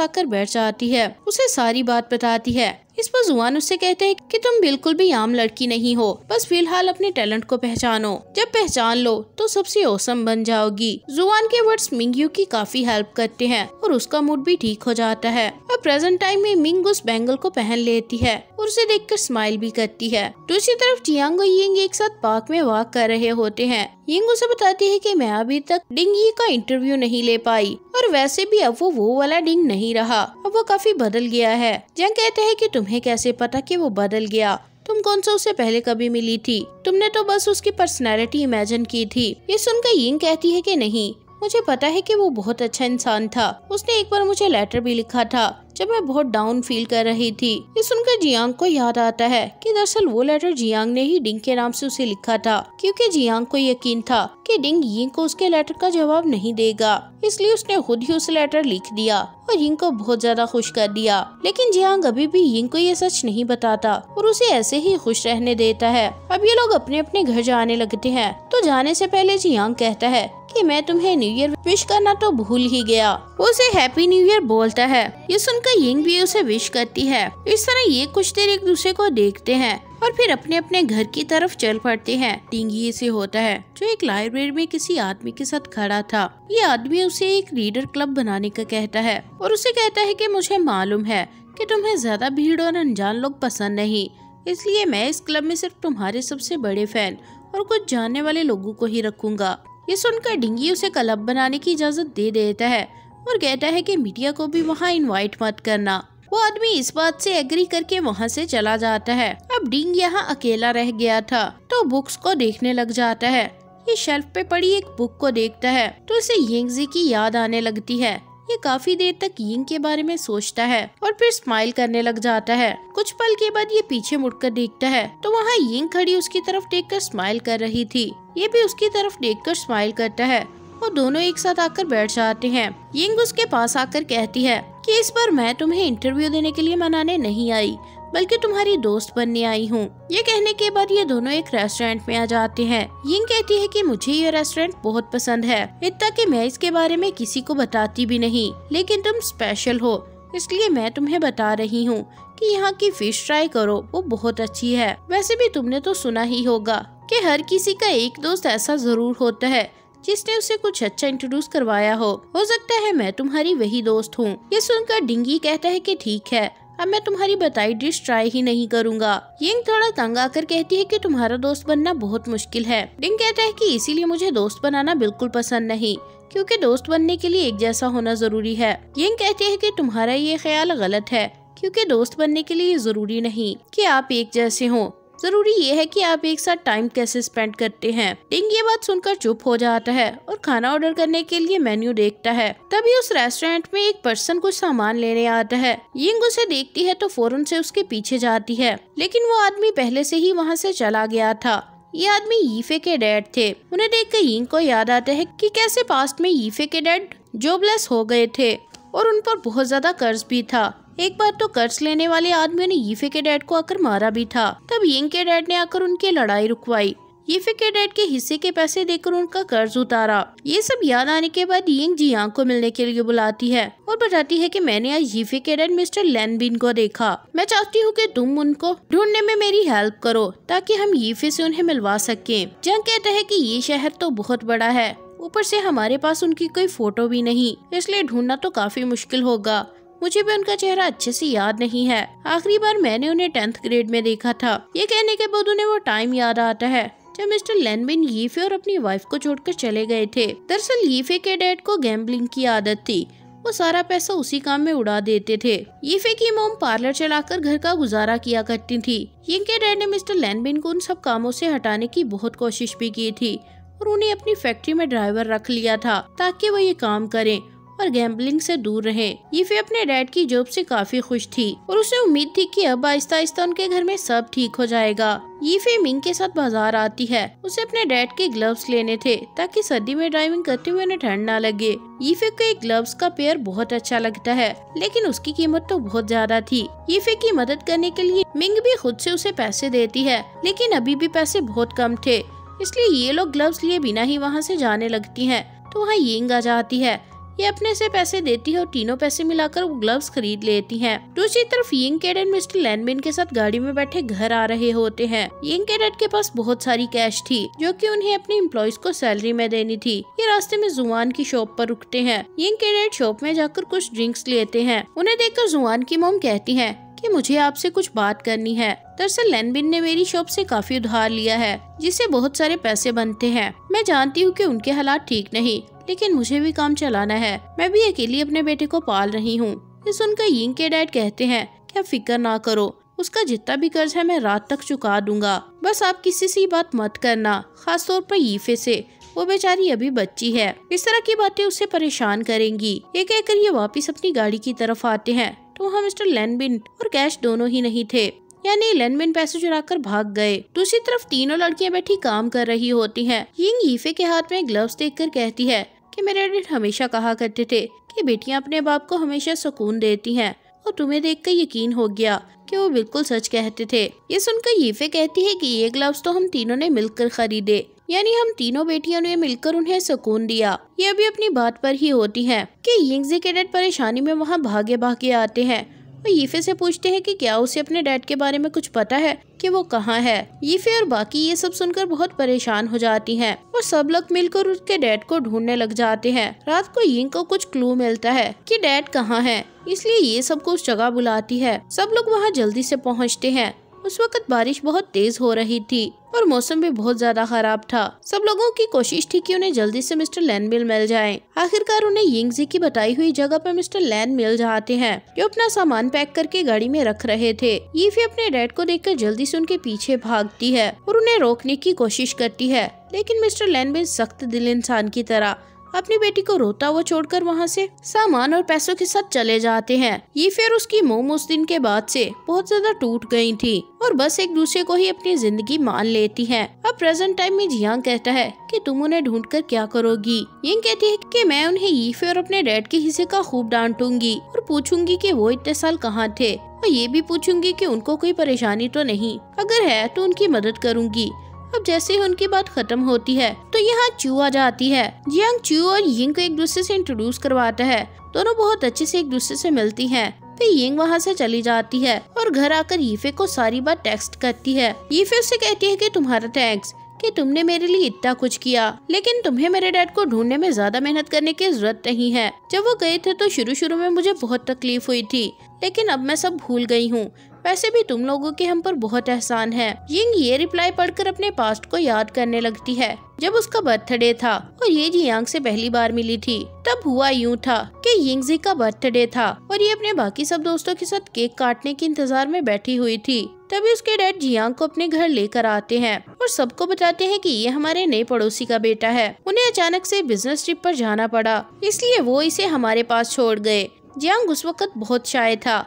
आकर बैठ जाती है, उसे सारी बात बताती है। इस पर जुआन उससे कहते हैं कि तुम बिल्कुल भी आम लड़की नहीं हो, बस फ़िलहाल अपने टैलेंट को पहचानो। जब पहचान लो तो सबसे औसम बन जाओगी। जुआन के वर्ड्स मिंगयू की काफ़ी हेल्प करते हैं और उसका मूड भी ठीक हो जाता है। और प्रेजेंट टाइम में मिंग उस बैंगल को पहन लेती है और उसे देखकर स्माइल भी करती है। दूसरी तरफ़ चियांग और यिंग एक साथ पार्क में वॉक कर रहे होते हैं। यिंग उसे बताती है कि मैं अभी तक डिंगी का इंटरव्यू नहीं ले पाई, और वैसे भी अब वो वो वाला डिंग नहीं रहा। अब वो काफ़ी बदल गया है। जंग कहते हैं कि तुम्हें कैसे पता कि वो बदल गया? तुम कौन सा उससे पहले कभी मिली थी? तुमने तो बस उसकी पर्सनैलिटी इमेजिन की थी। ये सुनकर यिंग कहती है कि नहीं, मुझे पता है कि वो बहुत अच्छा इंसान था। उसने एक बार मुझे लेटर भी लिखा था। जब मैं बहुत डाउन फील कर रही थी, ये सुनकर जियांग को याद आता है कि दरअसल वो लेटर जियांग ने ही डिंग के नाम से उसे लिखा था, क्योंकि जियांग को यकीन था कि डिंग यिंग को उसके लेटर का जवाब नहीं देगा, इसलिए उसने खुद ही उस लेटर लिख दिया। और यिंग को बहुत ज़्यादा खुश कर दिया। लेकिन जियांग अभी भी यिंग को ये सच नहीं बताता और उसे ऐसे ही खुश रहने देता है। अब ये लोग अपने अपने घर जाने लगते हैं। तो जाने से पहले जियांग कहता है कि मैं तुम्हें न्यू ईयर विश करना तो भूल ही गया। वो उसे हैप्पी न्यू ईयर बोलता है। ये सुनकर यिंग भी उसे विश करती है। इस तरह ये कुछ देर एक दूसरे को देखते हैं। और फिर अपने अपने घर की तरफ़ चल पड़ते हैं। टिंगी से होता है, जो एक लाइब्रेरी में किसी आदमी के साथ खड़ा था। ये आदमी उसे एक रीडर क्लब बनाने का कहता है और उसे कहता है कि मुझे मालूम है कि तुम्हें ज़्यादा भीड़ और अनजान लोग पसंद नहीं, इसलिए मैं इस क्लब में सिर्फ़ तुम्हारे सबसे बड़े फ़ैन और कुछ जानने वाले लोगों को ही रखूँगा। ये सुनकर डिंगी उसे क्लब बनाने की इजाज़त दे देता है और कहता है कि मीडिया को भी वहाँ इनवाइट मत करना। वो आदमी इस बात से एग्री करके वहाँ से चला जाता है। अब डिंग यहाँ अकेला रह गया था तो बुक्स को देखने लग जाता है। ये शेल्फ पे पड़ी एक बुक को देखता है तो उसे येंगजी की याद आने लगती है। ये काफ़ी देर तक यिंग के बारे में सोचता है और फिर स्माइल करने लग जाता है। कुछ पल के बाद ये पीछे मुड़कर देखता है तो वहाँ यिंग खड़ी उसकी तरफ़ देखकर स्माइल कर रही थी। ये भी उसकी तरफ़ देखकर स्माइल करता है। और दोनों एक साथ आकर बैठ जाते हैं। यिंग उसके पास आकर कहती है कि इस बार मैं तुम्हें इंटरव्यू देने के लिए मनाने नहीं आई, बल्कि तुम्हारी दोस्त बनने आई हूँ। ये कहने के बाद ये दोनों एक रेस्टोरेंट में आ जाते हैं। यिंग कहती है कि मुझे ये रेस्टोरेंट बहुत पसंद है, इतना कि मैं इसके बारे में किसी को बताती भी नहीं, लेकिन तुम स्पेशल हो, इसलिए मैं तुम्हें बता रही हूँ कि यहाँ की फ़िश ट्राई करो, वो बहुत अच्छी है। वैसे भी तुमने तो सुना ही होगा कि हर किसी का एक दोस्त ऐसा ज़रूर होता है जिसने उसे कुछ अच्छा इंट्रोड्यूस करवाया हो। हो सकता है मैं तुम्हारी वही दोस्त हूँ। ये सुनकर डिंगी कहता है कि ठीक है, अब मैं तुम्हारी बताई डिश ट्राई ही नहीं करूँगा। यिंग थोड़ा तंग आकर कहती है कि तुम्हारा दोस्त बनना बहुत मुश्किल है। डिंग कहता है कि इसीलिए मुझे दोस्त बनाना बिल्कुल पसंद नहीं, क्योंकि दोस्त बनने के लिए एक जैसा होना ज़रूरी है। यिंग कहती है कि तुम्हारा ये ख्याल गलत है, क्योंकि दोस्त बनने के लिए ज़रूरी नहीं कि आप एक जैसे हों। ज़रूरी ये है कि आप एक साथ टाइम कैसे स्पेंड करते हैं। टिंग ये बात सुनकर चुप हो जाता है और खाना ऑर्डर करने के लिए मेन्यू देखता है। तभी उस रेस्टोरेंट में एक पर्सन कुछ सामान लेने आता है। यिंग उसे देखती है तो फ़ौरन से उसके पीछे जाती है। लेकिन वो आदमी पहले से ही वहाँ से चला गया था। ये आदमी यीफे के डैड थे। उन्हें देख कर यिंग को याद आता है कि कैसे पास्ट में यीफे के डैड जोबलेस हो गए थे और उन पर बहुत ज़्यादा कर्ज भी था। एक बार तो कर्ज लेने वाले आदमियों ने यीफे के डैड को आकर मारा भी था। तब यिंग के डैड ने आकर उनकी लड़ाई रुकवाई। यीफे के डैड के हिस्से के पैसे देकर उनका कर्ज उतारा। ये सब याद आने के बाद यिंग जियांग को मिलने के लिए बुलाती है और बताती है कि मैंने आज यीफे के डैड मिस्टर लैनबिन को देखा। मैं चाहती हूँ कि तुम उनको ढूँढने में मेरी हेल्प करो, ताकि हम यीफे से उन्हें मिलवा सके। जंग कहता है की ये शहर तो बहुत बड़ा है। ऊपर से हमारे पास उनकी कोई फ़ोटो भी नहीं, इसलिए ढूंढना तो काफ़ी मुश्किल होगा। मुझे भी उनका चेहरा अच्छे से याद नहीं है। आखिरी बार मैंने उन्हें टेंथ ग्रेड में देखा था। ये कहने के बाद उन्हें वो टाइम याद आता है, जब मिस्टर लेनबिन यीफे और अपनी वाइफ को छोड़कर चले गए थे। दरअसल यीफे के डैड को गैम्बलिंग की आदत थी। वो सारा पैसा उसी काम में उड़ा देते थे। यीफे की मोम पार्लर चलाकर घर का गुजारा किया करती थी। के डैड ने मिस्टर लैनबिन को उन सब कामों से हटाने की बहुत कोशिश भी की थी और उन्हें अपनी फैक्ट्री में ड्राइवर रख लिया था, ताकि वो ये काम करें। और गैम्बलिंग से दूर रहे। यीफे अपने डैड की जॉब से काफ़ी खुश थी और उसे उम्मीद थी कि अब आहिस्ता आहिस्ता उनके घर में सब ठीक हो जाएगा। यीफे मिंग के साथ बाज़ार आती है। उसे अपने डैड के ग्लव्स लेने थे ताकि सर्दी में ड्राइविंग करते हुए उन्हें ठंड ना लगे। यीफे को एक ग्लव्स का पेयर बहुत अच्छा लगता है, लेकिन उसकी कीमत तो बहुत ज़्यादा थी। यीफे की मदद करने के लिए मिंग भी खुद से उसे पैसे देती है, लेकिन अभी भी पैसे बहुत कम थे। इसलिए ये लोग ग्लव्स लिए बिना ही वहाँ से जाने लगती हैं। तो वहाँ यिंग आ जाती है। ये अपने से पैसे देती है और तीनों पैसे मिलाकर वो ग्लव्स खरीद लेती हैं। दूसरी तरफ़ यिंग कैडेट मिस्टर लैनबिन के साथ गाड़ी में बैठे घर आ रहे होते हैं। यिंग कैडेट के पास बहुत सारी कैश थी, जो की उन्हें अपने एम्प्लॉयज़ को सैलरी में देनी थी। ये रास्ते में जुआन की शॉप पर रुकते हैं। यिंग कैडेट शॉप में जाकर कुछ ड्रिंक्स लेते हैं। उन्हें देखकर जुआन की मोम कहती है कि मुझे आपसे कुछ बात करनी है। दरअसल लैनबिन ने मेरी शॉप से काफ़ी उधार लिया है, जिससे बहुत सारे पैसे बनते हैं। मैं जानती हूँ कि उनके हालात ठीक नहीं। लेकिन मुझे भी काम चलाना है। मैं भी अकेली अपने बेटे को पाल रही हूँ। ये सुनकर यिंग के डैड कहते हैं, क्या फ़िक्र ना करो। उसका जितना भी कर्ज है मैं रात तक चुका दूँगा। बस आप किसी से बात मत करना खास तौर पर यीफे से। वो बेचारी अभी बच्ची है। इस तरह की बातें उसे परेशान करेंगी। ये कहकर ये वापस अपनी गाड़ी की तरफ़ आते हैं। तो वहाँ मिस्टर लैनबिन और कैश दोनों ही नहीं थे। यानी लैनबिन पैसे चुरा कर भाग गए। दूसरी तरफ़ तीनों लड़कियाँ बैठी काम कर रही होती हैं। यिंग यीफे के हाथ में ग्लव्स देखकर कहती है कि मेरे डैड हमेशा कहा करते थे कि बेटियाँ अपने बाप को हमेशा सुकून देती हैं और तुम्हें देखकर यकीन हो गया कि वो बिल्कुल सच कहते थे। ये सुनकर यीफे कहती है कि ये ग्लव्स तो हम तीनों ने मिलकर खरीदे। यानी हम तीनों बेटियों ने मिलकर उन्हें सुकून दिया। ये अभी अपनी बात पर ही होती है कि यिंगजी के परेशानी में वहाँ भागे भागे आते हैं। वो यीफे से पूछते हैं कि क्या उसे अपने डैड के बारे में कुछ पता है कि वो कहाँ है? यीफे और बाकी ये सब सुनकर बहुत परेशान हो जाती हैं और सब लोग मिलकर उसके डैड को ढूँढने लग जाते हैं। रात को यिंग को कुछ क्लू मिलता है कि डैड कहाँ है, इसलिए ये सबको उस जगह बुलाती है। सब लोग वहाँ जल्दी से पहुँचते हैं उस वक्त बारिश बहुत तेज हो रही थी और मौसम भी बहुत ज़्यादा खराब था। सब लोगों की कोशिश थी कि उन्हें जल्दी से मिस्टर लैन मिल मिल जाए। आखिरकार उन्हें यिंगजी की बताई हुई जगह पर मिस्टर लैन मिल जाते हैं, जो अपना सामान पैक करके गाड़ी में रख रहे थे। यीफी अपने डैड को देखकर जल्दी से उनके पीछे भागती है और उन्हें रोकने की कोशिश करती है, लेकिन मिस्टर लैन सख्त दिल इंसान की तरह अपनी बेटी को रोता हुआ छोड़कर वहाँ से सामान और पैसों के साथ चले जाते हैं। ये फिर उसकी मोम उस दिन के बाद से बहुत ज़्यादा टूट गई थी और बस एक दूसरे को ही अपनी ज़िंदगी मान लेती हैं। अब प्रेजेंट टाइम में जियांग कहता है कि तुम उन्हें ढूंढ कर क्या करोगी? यिंग कहती है कि मैं उन्हें यीफे और अपने डैड के हिस्से का खूब डांटूँगी और पूछूँगी कि वो इतने साल कहाँ थे। और ये भी पूछूँगी कि उनको कोई परेशानी तो नहीं। अगर है तो उनकी मदद करूँगी। अब जैसे ही उनकी बात खत्म होती है तो यहाँ चू आ जाती है। जियांग चू और यिंग को एक दूसरे से इंट्रोड्यूस करवाता है। दोनों बहुत अच्छे से एक दूसरे से मिलती हैं। फिर यिंग वहाँ से चली जाती है और घर आकर यीफे को सारी बात टेक्स्ट करती है। यीफे उससे कहती है कि, तुम्हारा थैंक्स कि तुमने मेरे लिए इतना कुछ किया, लेकिन तुम्हें मेरे डैड को ढूँढने में ज़्यादा मेहनत करने की ज़रूरत नहीं है। जब वो गए थे तो शुरू शुरू में मुझे बहुत तकलीफ़ हुई थी, लेकिन अब मैं सब भूल गई हूँ। वैसे भी तुम लोगों के हम पर बहुत एहसान है। यिंग ये रिप्लाई पढ़कर अपने पास्ट को याद करने लगती है। जब उसका बर्थडे था और ये जियांग से पहली बार मिली थी, तब हुआ यूँ था कि यिंगजी का बर्थडे था और ये अपने बाकी सब दोस्तों के साथ केक काटने के इंतज़ार में बैठी हुई थी। तभी उसके डैड जियांग को अपने घर लेकर आते हैं और सबको बताते हैं कि ये हमारे नए पड़ोसी का बेटा है। उन्हें अचानक से बिज़नेस ट्रिप पर जाना पड़ा, इसलिए वो इसे हमारे पास छोड़ गए। जियांग उस वक्त बहुत शाय था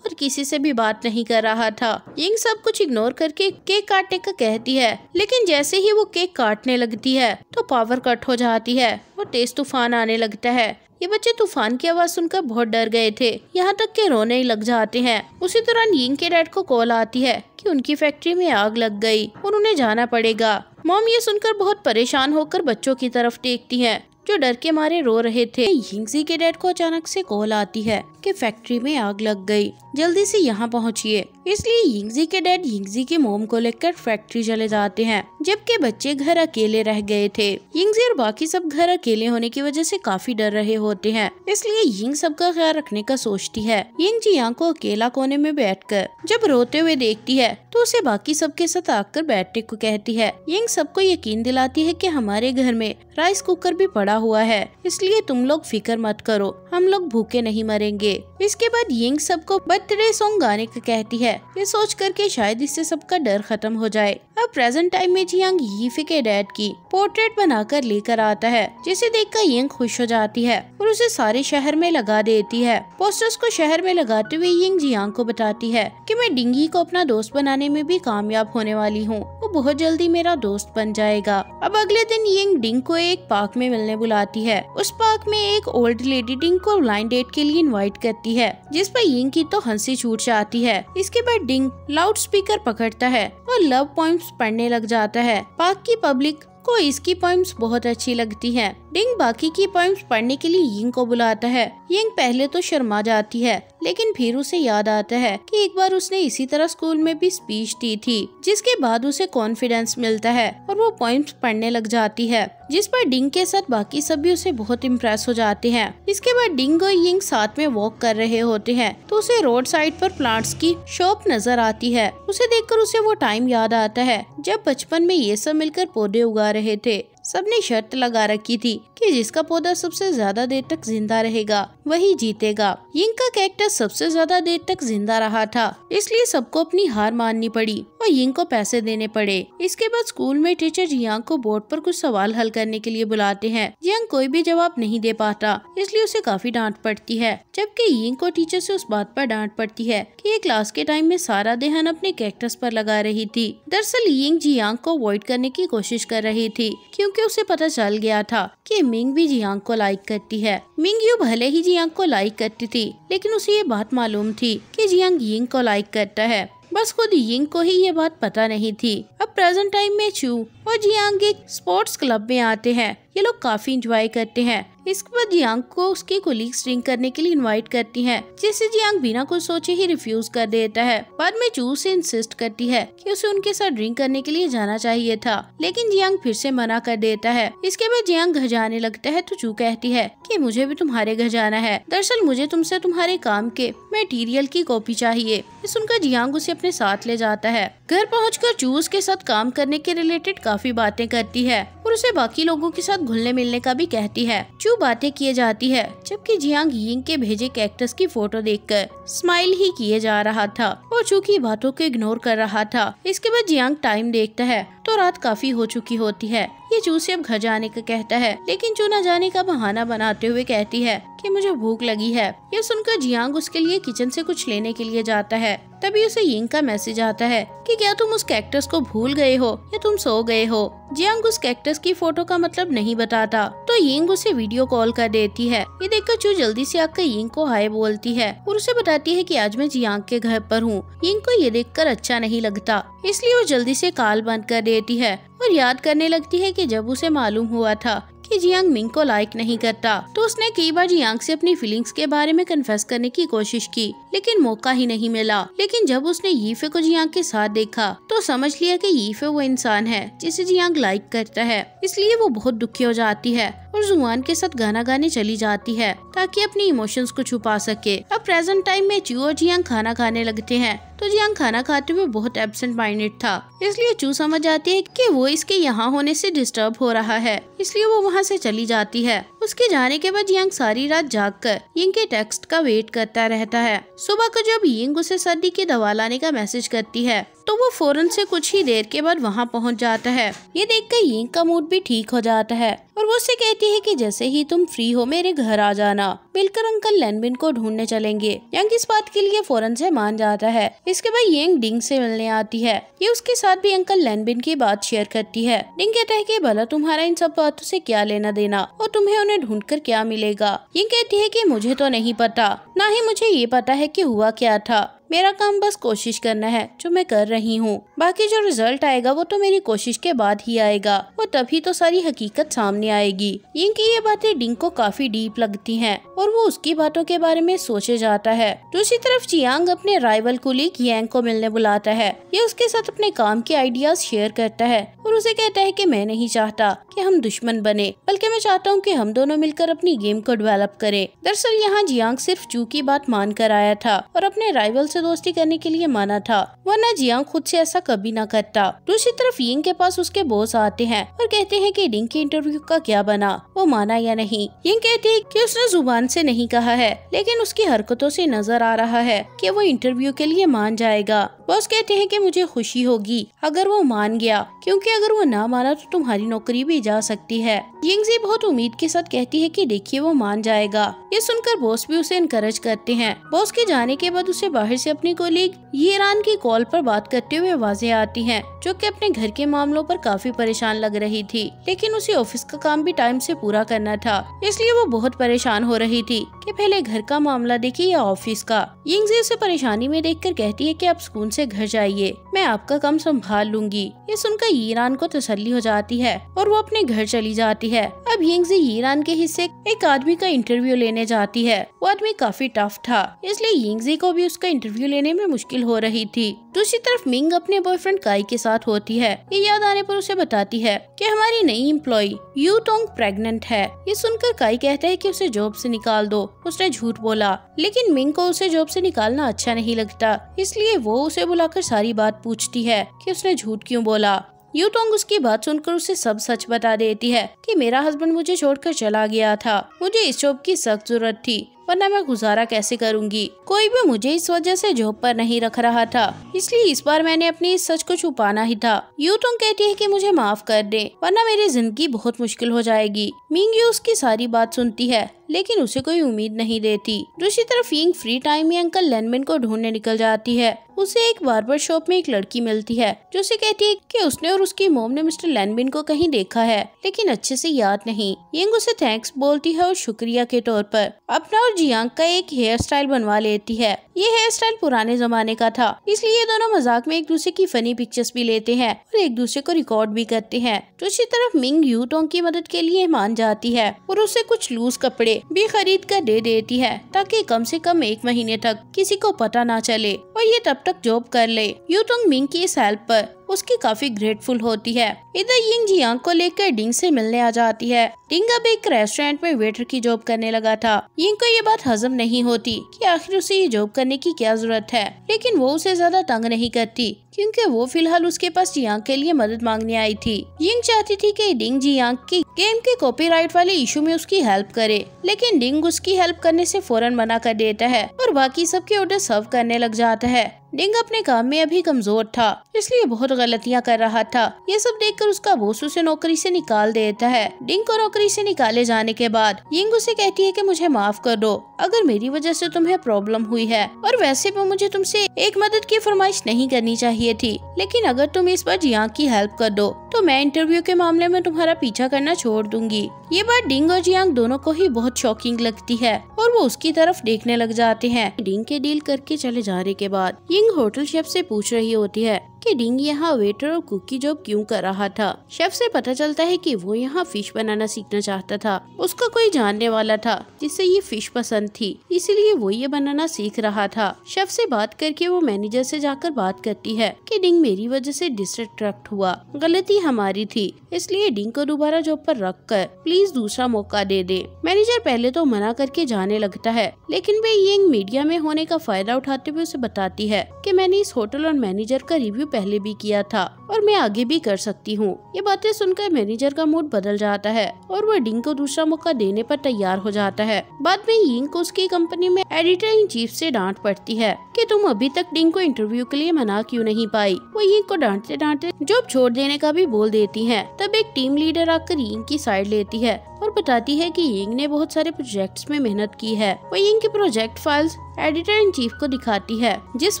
और किसी से भी बात नहीं कर रहा था। यिंग सब कुछ इग्नोर करके केक काटने का कहती है। लेकिन जैसे ही वो केक काटने लगती है तो पावर कट हो जाती है। और तेज तूफ़ान आने लगता है। ये बच्चे तूफ़ान की आवाज़ सुनकर बहुत डर गए थे। यहाँ तक के रोने ही लग जाते हैं। उसी दौरान यिंग के डैड को कॉल आती है कि उनकी फैक्ट्री में आग लग गई। और उन्हें जाना पड़ेगा। मॉम ये सुनकर बहुत परेशान होकर बच्चों की तरफ़ देखती है। जो डर के मारे रो रहे थे। यिंगजी के डैड को अचानक से कॉल आती है कि फैक्ट्री में आग लग गई। जल्दी से यहाँ पहुँचिए। इसलिए यिंगजी के डैड यिंगजी के मोम को लेकर फैक्ट्री चले जाते हैं, जबकि बच्चे घर अकेले रह गए थे। यिंगजी और बाकी सब घर अकेले होने की वजह से काफ़ी डर रहे होते हैं। इसलिए यिंग सबका ख्याल रखने का सोचती है। यिंग जी यहाँ को अकेला कोने में बैठकर जब रोते हुए देखती है तो उसे बाकी सबके साथ आकर बैठने को कहती है। यिंग सबको यकीन दिलाती है कि हमारे घर में राइस कुकर भी पड़ा हुआ है। इसलिए तुम लोग फ़िक्र मत करो। हम लोग भूखे नहीं मरेंगे। इसके बाद यिंग सबको बर्थडे सॉन्ग गाने का कहती है। ये सोच करके शायद इससे सबका डर खत्म हो जाए। अब प्रेजेंट टाइम में जियांग यीफे के डैड की पोर्ट्रेट बनाकर लेकर आता है, जिसे देखकर यिंग खुश हो जाती है और उसे सारे शहर में लगा देती है। पोस्टर्स को शहर में लगाते हुए यिंग जियांग को बताती है कि मैं डिंगी को अपना दोस्त बनाने में भी कामयाब होने वाली हूँ। वो बहुत जल्दी मेरा दोस्त बन जाएगा। अब अगले दिन यिंग डिंग को एक पार्क में मिलने बुलाती है। उस पार्क में एक ओल्ड लेडी डिंग को ब्लाइंड डेट के लिए इनवाइट करती है, जिस पर यिंग की तो हँसी छूट जाती है। इसके बाद डिंग लाउड स्पीकर पकड़ता है और लव पॉइंट्स पढ़ने लग जाता है। पार्क की पब्लिक को इसकी पॉइंट्स बहुत अच्छी लगती हैं। डिंग बाकी की पॉइंट्स पढ़ने के लिए यिंग को बुलाता है। यिंग पहले तो शर्मा जाती है, लेकिन फिर उसे याद आता है कि एक बार उसने इसी तरह स्कूल में भी स्पीच दी थी, जिसके बाद उसे कॉन्फिडेंस मिलता है और वो पॉइंट्स पढ़ने लग जाती है, जिस पर डिंग के साथ बाकी सभी उसे बहुत इम्प्रेस हो जाते हैं। इसके बाद डिंग और यिंग साथ में वॉक कर रहे होते हैं तो उसे रोड साइड पर प्लांट्स की शॉप नज़र आती है। उसे देखकर उसे वो टाइम याद आता है, जब बचपन में ये सब मिलकर पौधे उगा रहे थे। सबने शर्त लगा रखी थी कि जिसका पौधा सबसे ज़्यादा देर तक ज़िंदा रहेगा, वही जीतेगा। यिंग का कैक्टस सबसे ज़्यादा देर तक ज़िंदा रहा था, इसलिए सबको अपनी हार माननी पड़ी और यिंग को पैसे देने पड़े। इसके बाद स्कूल में टीचर जियांग को बोर्ड पर कुछ सवाल हल करने के लिए बुलाते हैं। जियांग कोई भी जवाब नहीं दे पाता, इसलिए उसे काफ़ी डांट पड़ती है, जबकि यिंग को टीचर से उस बात पर डांट पड़ती है कि क्लास के टाइम में सारा देहन अपने कैक्टस पर लगा रही थी। दरअसल यिंग जियांग को अवॉइड करने की कोशिश कर रही थी, क्योंकि उसे पता चल गया था कि मिंग भी जियांग को लाइक करती है। मिंग यू भले ही जियांग को लाइक करती थी, लेकिन उसे ये बात मालूम थी कि जियांग यिंग को लाइक करता है। बस खुद यिंग को ही ये बात पता नहीं थी। अब प्रेजेंट टाइम में चू और जियांग एक स्पोर्ट्स क्लब में आते हैं। ये लोग काफ़ी इंजॉय करते हैं। इसके बाद जियांग को उसके कोलीग्स ड्रिंक करने के लिए इनवाइट करती हैं, जिसे जियांग बिना कुछ सोचे ही रिफ्यूज कर देता है। बाद में चू से इंसिस्ट करती है कि उसे उनके साथ ड्रिंक करने के लिए जाना चाहिए था लेकिन जियांग फिर से मना कर देता है। इसके बाद जियांग घर जाने लगता है तो चू कहती है कि मुझे भी तुम्हारे घर जाना है। दरअसल मुझे तुमसे तुम्हारे काम के मटेरियल की कॉपी चाहिए। सुनकर जियांग उसे अपने साथ ले जाता है। घर पहुंचकर चू उसके साथ काम करने के रिलेटेड काफ़ी बातें करती है और उसे बाकी लोगों के साथ घुलने मिलने का भी कहती है। चू बातें किए जाती है, जबकि जियांग यिंग के भेजे कैक्टस की फ़ोटो देखकर स्माइल ही किए जा रहा था। और चू की बातों को इग्नोर कर रहा था। इसके बाद जियांग टाइम देखता है तो रात काफ़ी हो चुकी होती है। ये चू से अब घर जाने का कहता है, लेकिन चू न जाने का बहाना बनाते हुए कहती है कि मुझे भूख लगी है। ये सुनकर जियांग उसके लिए किचन से कुछ लेने के लिए जाता है। तभी उसे यिंग का मैसेज आता है कि क्या तुम उस कैक्टस को भूल गए हो या तुम सो गए हो? जियांग उस कैक्टस की फ़ोटो का मतलब नहीं बताता। तो यिंग उसे वीडियो कॉल कर देती है। ये देखकर चू जल्दी से आकर यिंग को हाय बोलती है और उसे बताती है कि आज मैं जियांग के घर पर हूँ। यिंग को ये देखकर अच्छा नहीं लगता। इसलिए वो जल्दी से काल बंद कर देती है और याद करने लगती है कि जब उसे मालूम हुआ था कि जियांग मिंग को लाइक नहीं करता तो उसने कई बार जियांग से अपनी फीलिंग्स के बारे में कन्फेस करने की कोशिश की। लेकिन मौका ही नहीं मिला। लेकिन जब उसने यीफे को जियांग के साथ देखा तो समझ लिया कि यीफे वो इंसान है, जिसे जियांग लाइक करता है। इसलिए वो बहुत दुखी हो जाती है और जुआन के साथ गाना गाने चली जाती है, ताकि अपनी इमोशंस को छुपा सके। अब प्रेजेंट टाइम में चू और जियांग खाना खाने लगते हैं तो जियांग खाना खाते हुए बहुत एबसेंट माइंडेड था। इसलिए चू समझ जाती है कि वो इसके यहाँ होने से डिस्टर्ब हो रहा है। इसलिए वो वहाँ से चली जाती है। उसके जाने के बाद जियांग सारी रात जाग कर यिंग के टेक्स्ट का वेट करता रहता है। सुबह को जब यिंग उसे सर्दी की दवा लाने का मैसेज करती है तो वो फ़ौरन से कुछ ही देर के बाद वहाँ पहुँच जाता है। ये देख कर यिंग का मूड भी ठीक हो जाता है और वो उससे कहती है कि जैसे ही तुम फ्री हो मेरे घर आ जाना। मिलकर अंकल लेनबिन को ढूँढने चलेंगे। यंग इस बात के लिए फ़ौरन से मान जाता है। इसके बाद यंग डिंग से मिलने आती है। ये उसके साथ भी अंकल लेनबिन की बात शेयर करती है। डिंग कहता है कि भला तुम्हारा इन सब बातों से क्या लेना देना और तुम्हें उन्हें ढूंढ कर क्या मिलेगा? ये कहती है की मुझे तो नहीं पता। न ही मुझे ये पता है की हुआ क्या था। मेरा काम बस कोशिश करना है, जो मैं कर रही हूँ। बाकी जो रिज़ल्ट आएगा, वो तो मेरी कोशिश के बाद ही आएगा। वो तभी तो सारी हकीकत सामने आएगी। की ये बातें डिंग को काफ़ी डीप लगती हैं, और वो उसकी बातों के बारे में सोचे जाता है। दूसरी तरफ़ चियांग अपने राइवल कुलीग यांग को मिलने बुलाता है। ये उसके साथ अपने काम के आइडियाज़ शेयर करता है, और उसे कहता है कि मैं नहीं चाहता कि हम दुश्मन बने, बल्कि मैं चाहता हूँ कि हम दोनों मिलकर अपनी गेम को डेवलप करें। दरअसल, यहाँ जियांग सिर्फ़ चू की बात मान कर आया था, और अपने राइवल से दोस्ती करने के लिए माना था, वरना जियांग खुद से ऐसा कभी ना करता। दूसरी तरफ़ यिंग के पास उसके बॉस आते हैं और कहते हैं कि डिंग के इंटरव्यू का क्या बना, वो माना या नहीं? यिंग कहती है कि उसने ज़ुबान से नहीं कहा है, लेकिन उसकी हरकतों से नज़र आ रहा है कि वो इंटरव्यू के लिए मान जाएगा। बॉस कहते हैं कि मुझे खुशी होगी अगर वो मान गया, क्योंकि अगर वो ना माना तो तुम्हारी नौकरी भी जा सकती है। यिंगजी बहुत उम्मीद के साथ कहती है कि देखिए वो मान जाएगा। ये सुनकर बॉस भी उसे इनकरेज करते हैं। बॉस के जाने के बाद उसे बाहर से अपनी कोलीग ईरान की कॉल पर बात करते हुए वाजे आती हैं, जो कि अपने घर के मामलों पर काफ़ी परेशान लग रही थी लेकिन उसे ऑफ़िस का काम भी टाइम से पूरा करना था इसलिए वो बहुत परेशान हो रही थी कि पहले घर का मामला देखिए या ऑफ़िस का। यिंगजी उसे परेशानी में देखकर कहती है कि आप सुकून से घर जाइए मैं आपका काम संभाल लूँगी। ये सुनकर ईरान को तसल्ली हो जाती है और वो अपने घर चली जाती है। अब यिंगजी ईरान के हिस्से एक आदमी का इंटरव्यू लेने जाती है। वो आदमी काफ़ी टफ था इसलिए यिंगजी को भी उसका इंटरव्यू लेने में मुश्किल हो रही थी। दूसरी तरफ़ मिंग अपने बॉयफ्रेंड काई के साथ होती है। ये याद आने पर उसे बताती है कि हमारी नई एम्प्लॉय यू टोंग प्रेग्नेंट है। ये सुनकर काई कहता है कि उसे जॉब से निकाल दो। उसने झूठ बोला। लेकिन मिंग को उसे जॉब से निकालना अच्छा नहीं लगता। इसलिए वो उसे बुलाकर सारी बात पूछती है कि उसने झूठ क्यों बोला। यूटोंग उसकी बात सुनकर उसे सब सच बता देती है कि मेरा हस्बैंड मुझे छोड़कर चला गया था। मुझे इस जॉब की सख्त ज़रूरत थी। वरना मैं गुजारा कैसे करूँगी? कोई भी मुझे इस वजह से जॉब पर नहीं रख रहा था। इसलिए इस बार मैंने अपनी इस सच को छुपाना ही था। यू तुम कहती है कि मुझे माफ़ कर दे, वरना मेरी ज़िंदगी बहुत मुश्किल हो जाएगी। मिंग यू उसकी सारी बात सुनती है। लेकिन उसे कोई उम्मीद नहीं देती दूसरी तरफ़ यिंग फ्री टाइम में अंकल लेनमेन को ढूँढने निकल जाती है। उसे एक बार्बर शॉप में एक लड़की मिलती है, जो उसे कहती है कि उसने और उसकी मोम ने मिस्टर लेनबिन को कहीं देखा है, लेकिन अच्छे से याद नहीं। यंग उसे थैंक्स बोलती है और शुक्रिया के तौर पर अपना और जियांग का एक हेयर स्टाइल बनवा लेती है। ये हेयर स्टाइल पुराने जमाने का था। इसलिए दोनों मज़ाक में एक दूसरे की फनी पिक्चर्स भी लेते हैं और एक दूसरे को रिकॉर्ड भी करते हैं दूसरी तरफ़ मिंग यू टोंग की मदद के लिए मान जाती है और उसे कुछ लूज कपड़े भी खरीद कर दे देती है, ताकि कम से कम एक महीने तक किसी को पता ना चले और ये तब तक जॉब कर ले। यू टोंग मिंग की इस हेल्प पर उसकी काफ़ी ग्रेटफुल होती है। इधर यिंग जियांग को लेकर डिंग से मिलने आ जाती है। डिंग अब एक रेस्टोरेंट में वेटर की जॉब करने लगा था। यिंग को ये बात हजम नहीं होती कि आखिर उसे ये जॉब करने की क्या ज़रूरत है। लेकिन वो उसे ज़्यादा तंग नहीं करती, क्योंकि वो फ़िलहाल उसके पास जियांग के लिए मदद मांगने आई थी। यिंग चाहती थी कि डिंग जियांग की गेम के कॉपीराइट वाले इशू में उसकी हेल्प करे, लेकिन डिंग उसकी हेल्प करने से फ़ौरन मना कर देता है और बाकी सबके ऑर्डर सर्व करने लग जाता है। डिंग अपने काम में अभी कमज़ोर था, इसलिए बहुत गलतियाँ कर रहा था। ये सब देखकर उसका बोस उसे नौकरी से निकाल देता है। डिंग को नौकरी से निकाले जाने के बाद, यिंग उसे कहती है कि मुझे माफ़ कर दो, अगर मेरी वजह से तुम्हें प्रॉब्लम हुई है। और वैसे भी मुझे तुमसे एक मदद की फरमाइश नहीं करनी चाहिए थी। लेकिन अगर तुम इस बार जियांग की हेल्प कर दो तो मैं इंटरव्यू के मामले में तुम्हारा पीछा करना छोड़ दूँगी। ये बात डिंग और जियांग दोनों को ही बहुत शॉकिंग लगती है, और वो उसकी तरफ़ देखने लग जाते हैं। डिंग के डील करके चले जाने के बाद यिंग होटल शेफ से पूछ रही होती है। कि डिंग यहाँ वेटर और कुक जॉब क्यों कर रहा था? शेफ से पता चलता है कि वो यहाँ फ़िश बनाना सीखना चाहता था। उसका कोई जानने वाला था जिसे ये फ़िश पसंद थी। इसीलिए वो ये बनाना सीख रहा था। शेफ से बात करके वो मैनेजर से जाकर बात करती है कि डिंग मेरी वजह से डिस्ट्रैक्ट हुआ। गलती हमारी थी, इसलिए डिंग को दोबारा जॉब पर रख कर प्लीज़ दूसरा मौका दे दे। मैनेजर पहले तो मना करके जाने लगता है, लेकिन वे यंग मीडिया में होने का फ़ायदा उठाते हुए उसे बताती है कि मैंने इस होटल और मैनेजर का रिव्यू पहले भी किया था और मैं आगे भी कर सकती हूँ। ये बातें सुनकर मैनेजर का मूड बदल जाता है और वो डिंग को दूसरा मौका देने पर तैयार हो जाता है। बाद में यिंग को उसकी कंपनी में एडिटर इन चीफ से डांट पड़ती है कि तुम अभी तक डिंग को इंटरव्यू के लिए मना क्यों नहीं पाई? वो यिंग को डांटते डांटते जॉब छोड़ देने का भी बोल देती है। तब एक टीम लीडर आकर यिंग की साइड लेती है। और बताती है कि यिंग ने बहुत सारे प्रोजेक्ट्स में मेहनत की है। वो यिंग की project files editor in chief को दिखाती है, जिस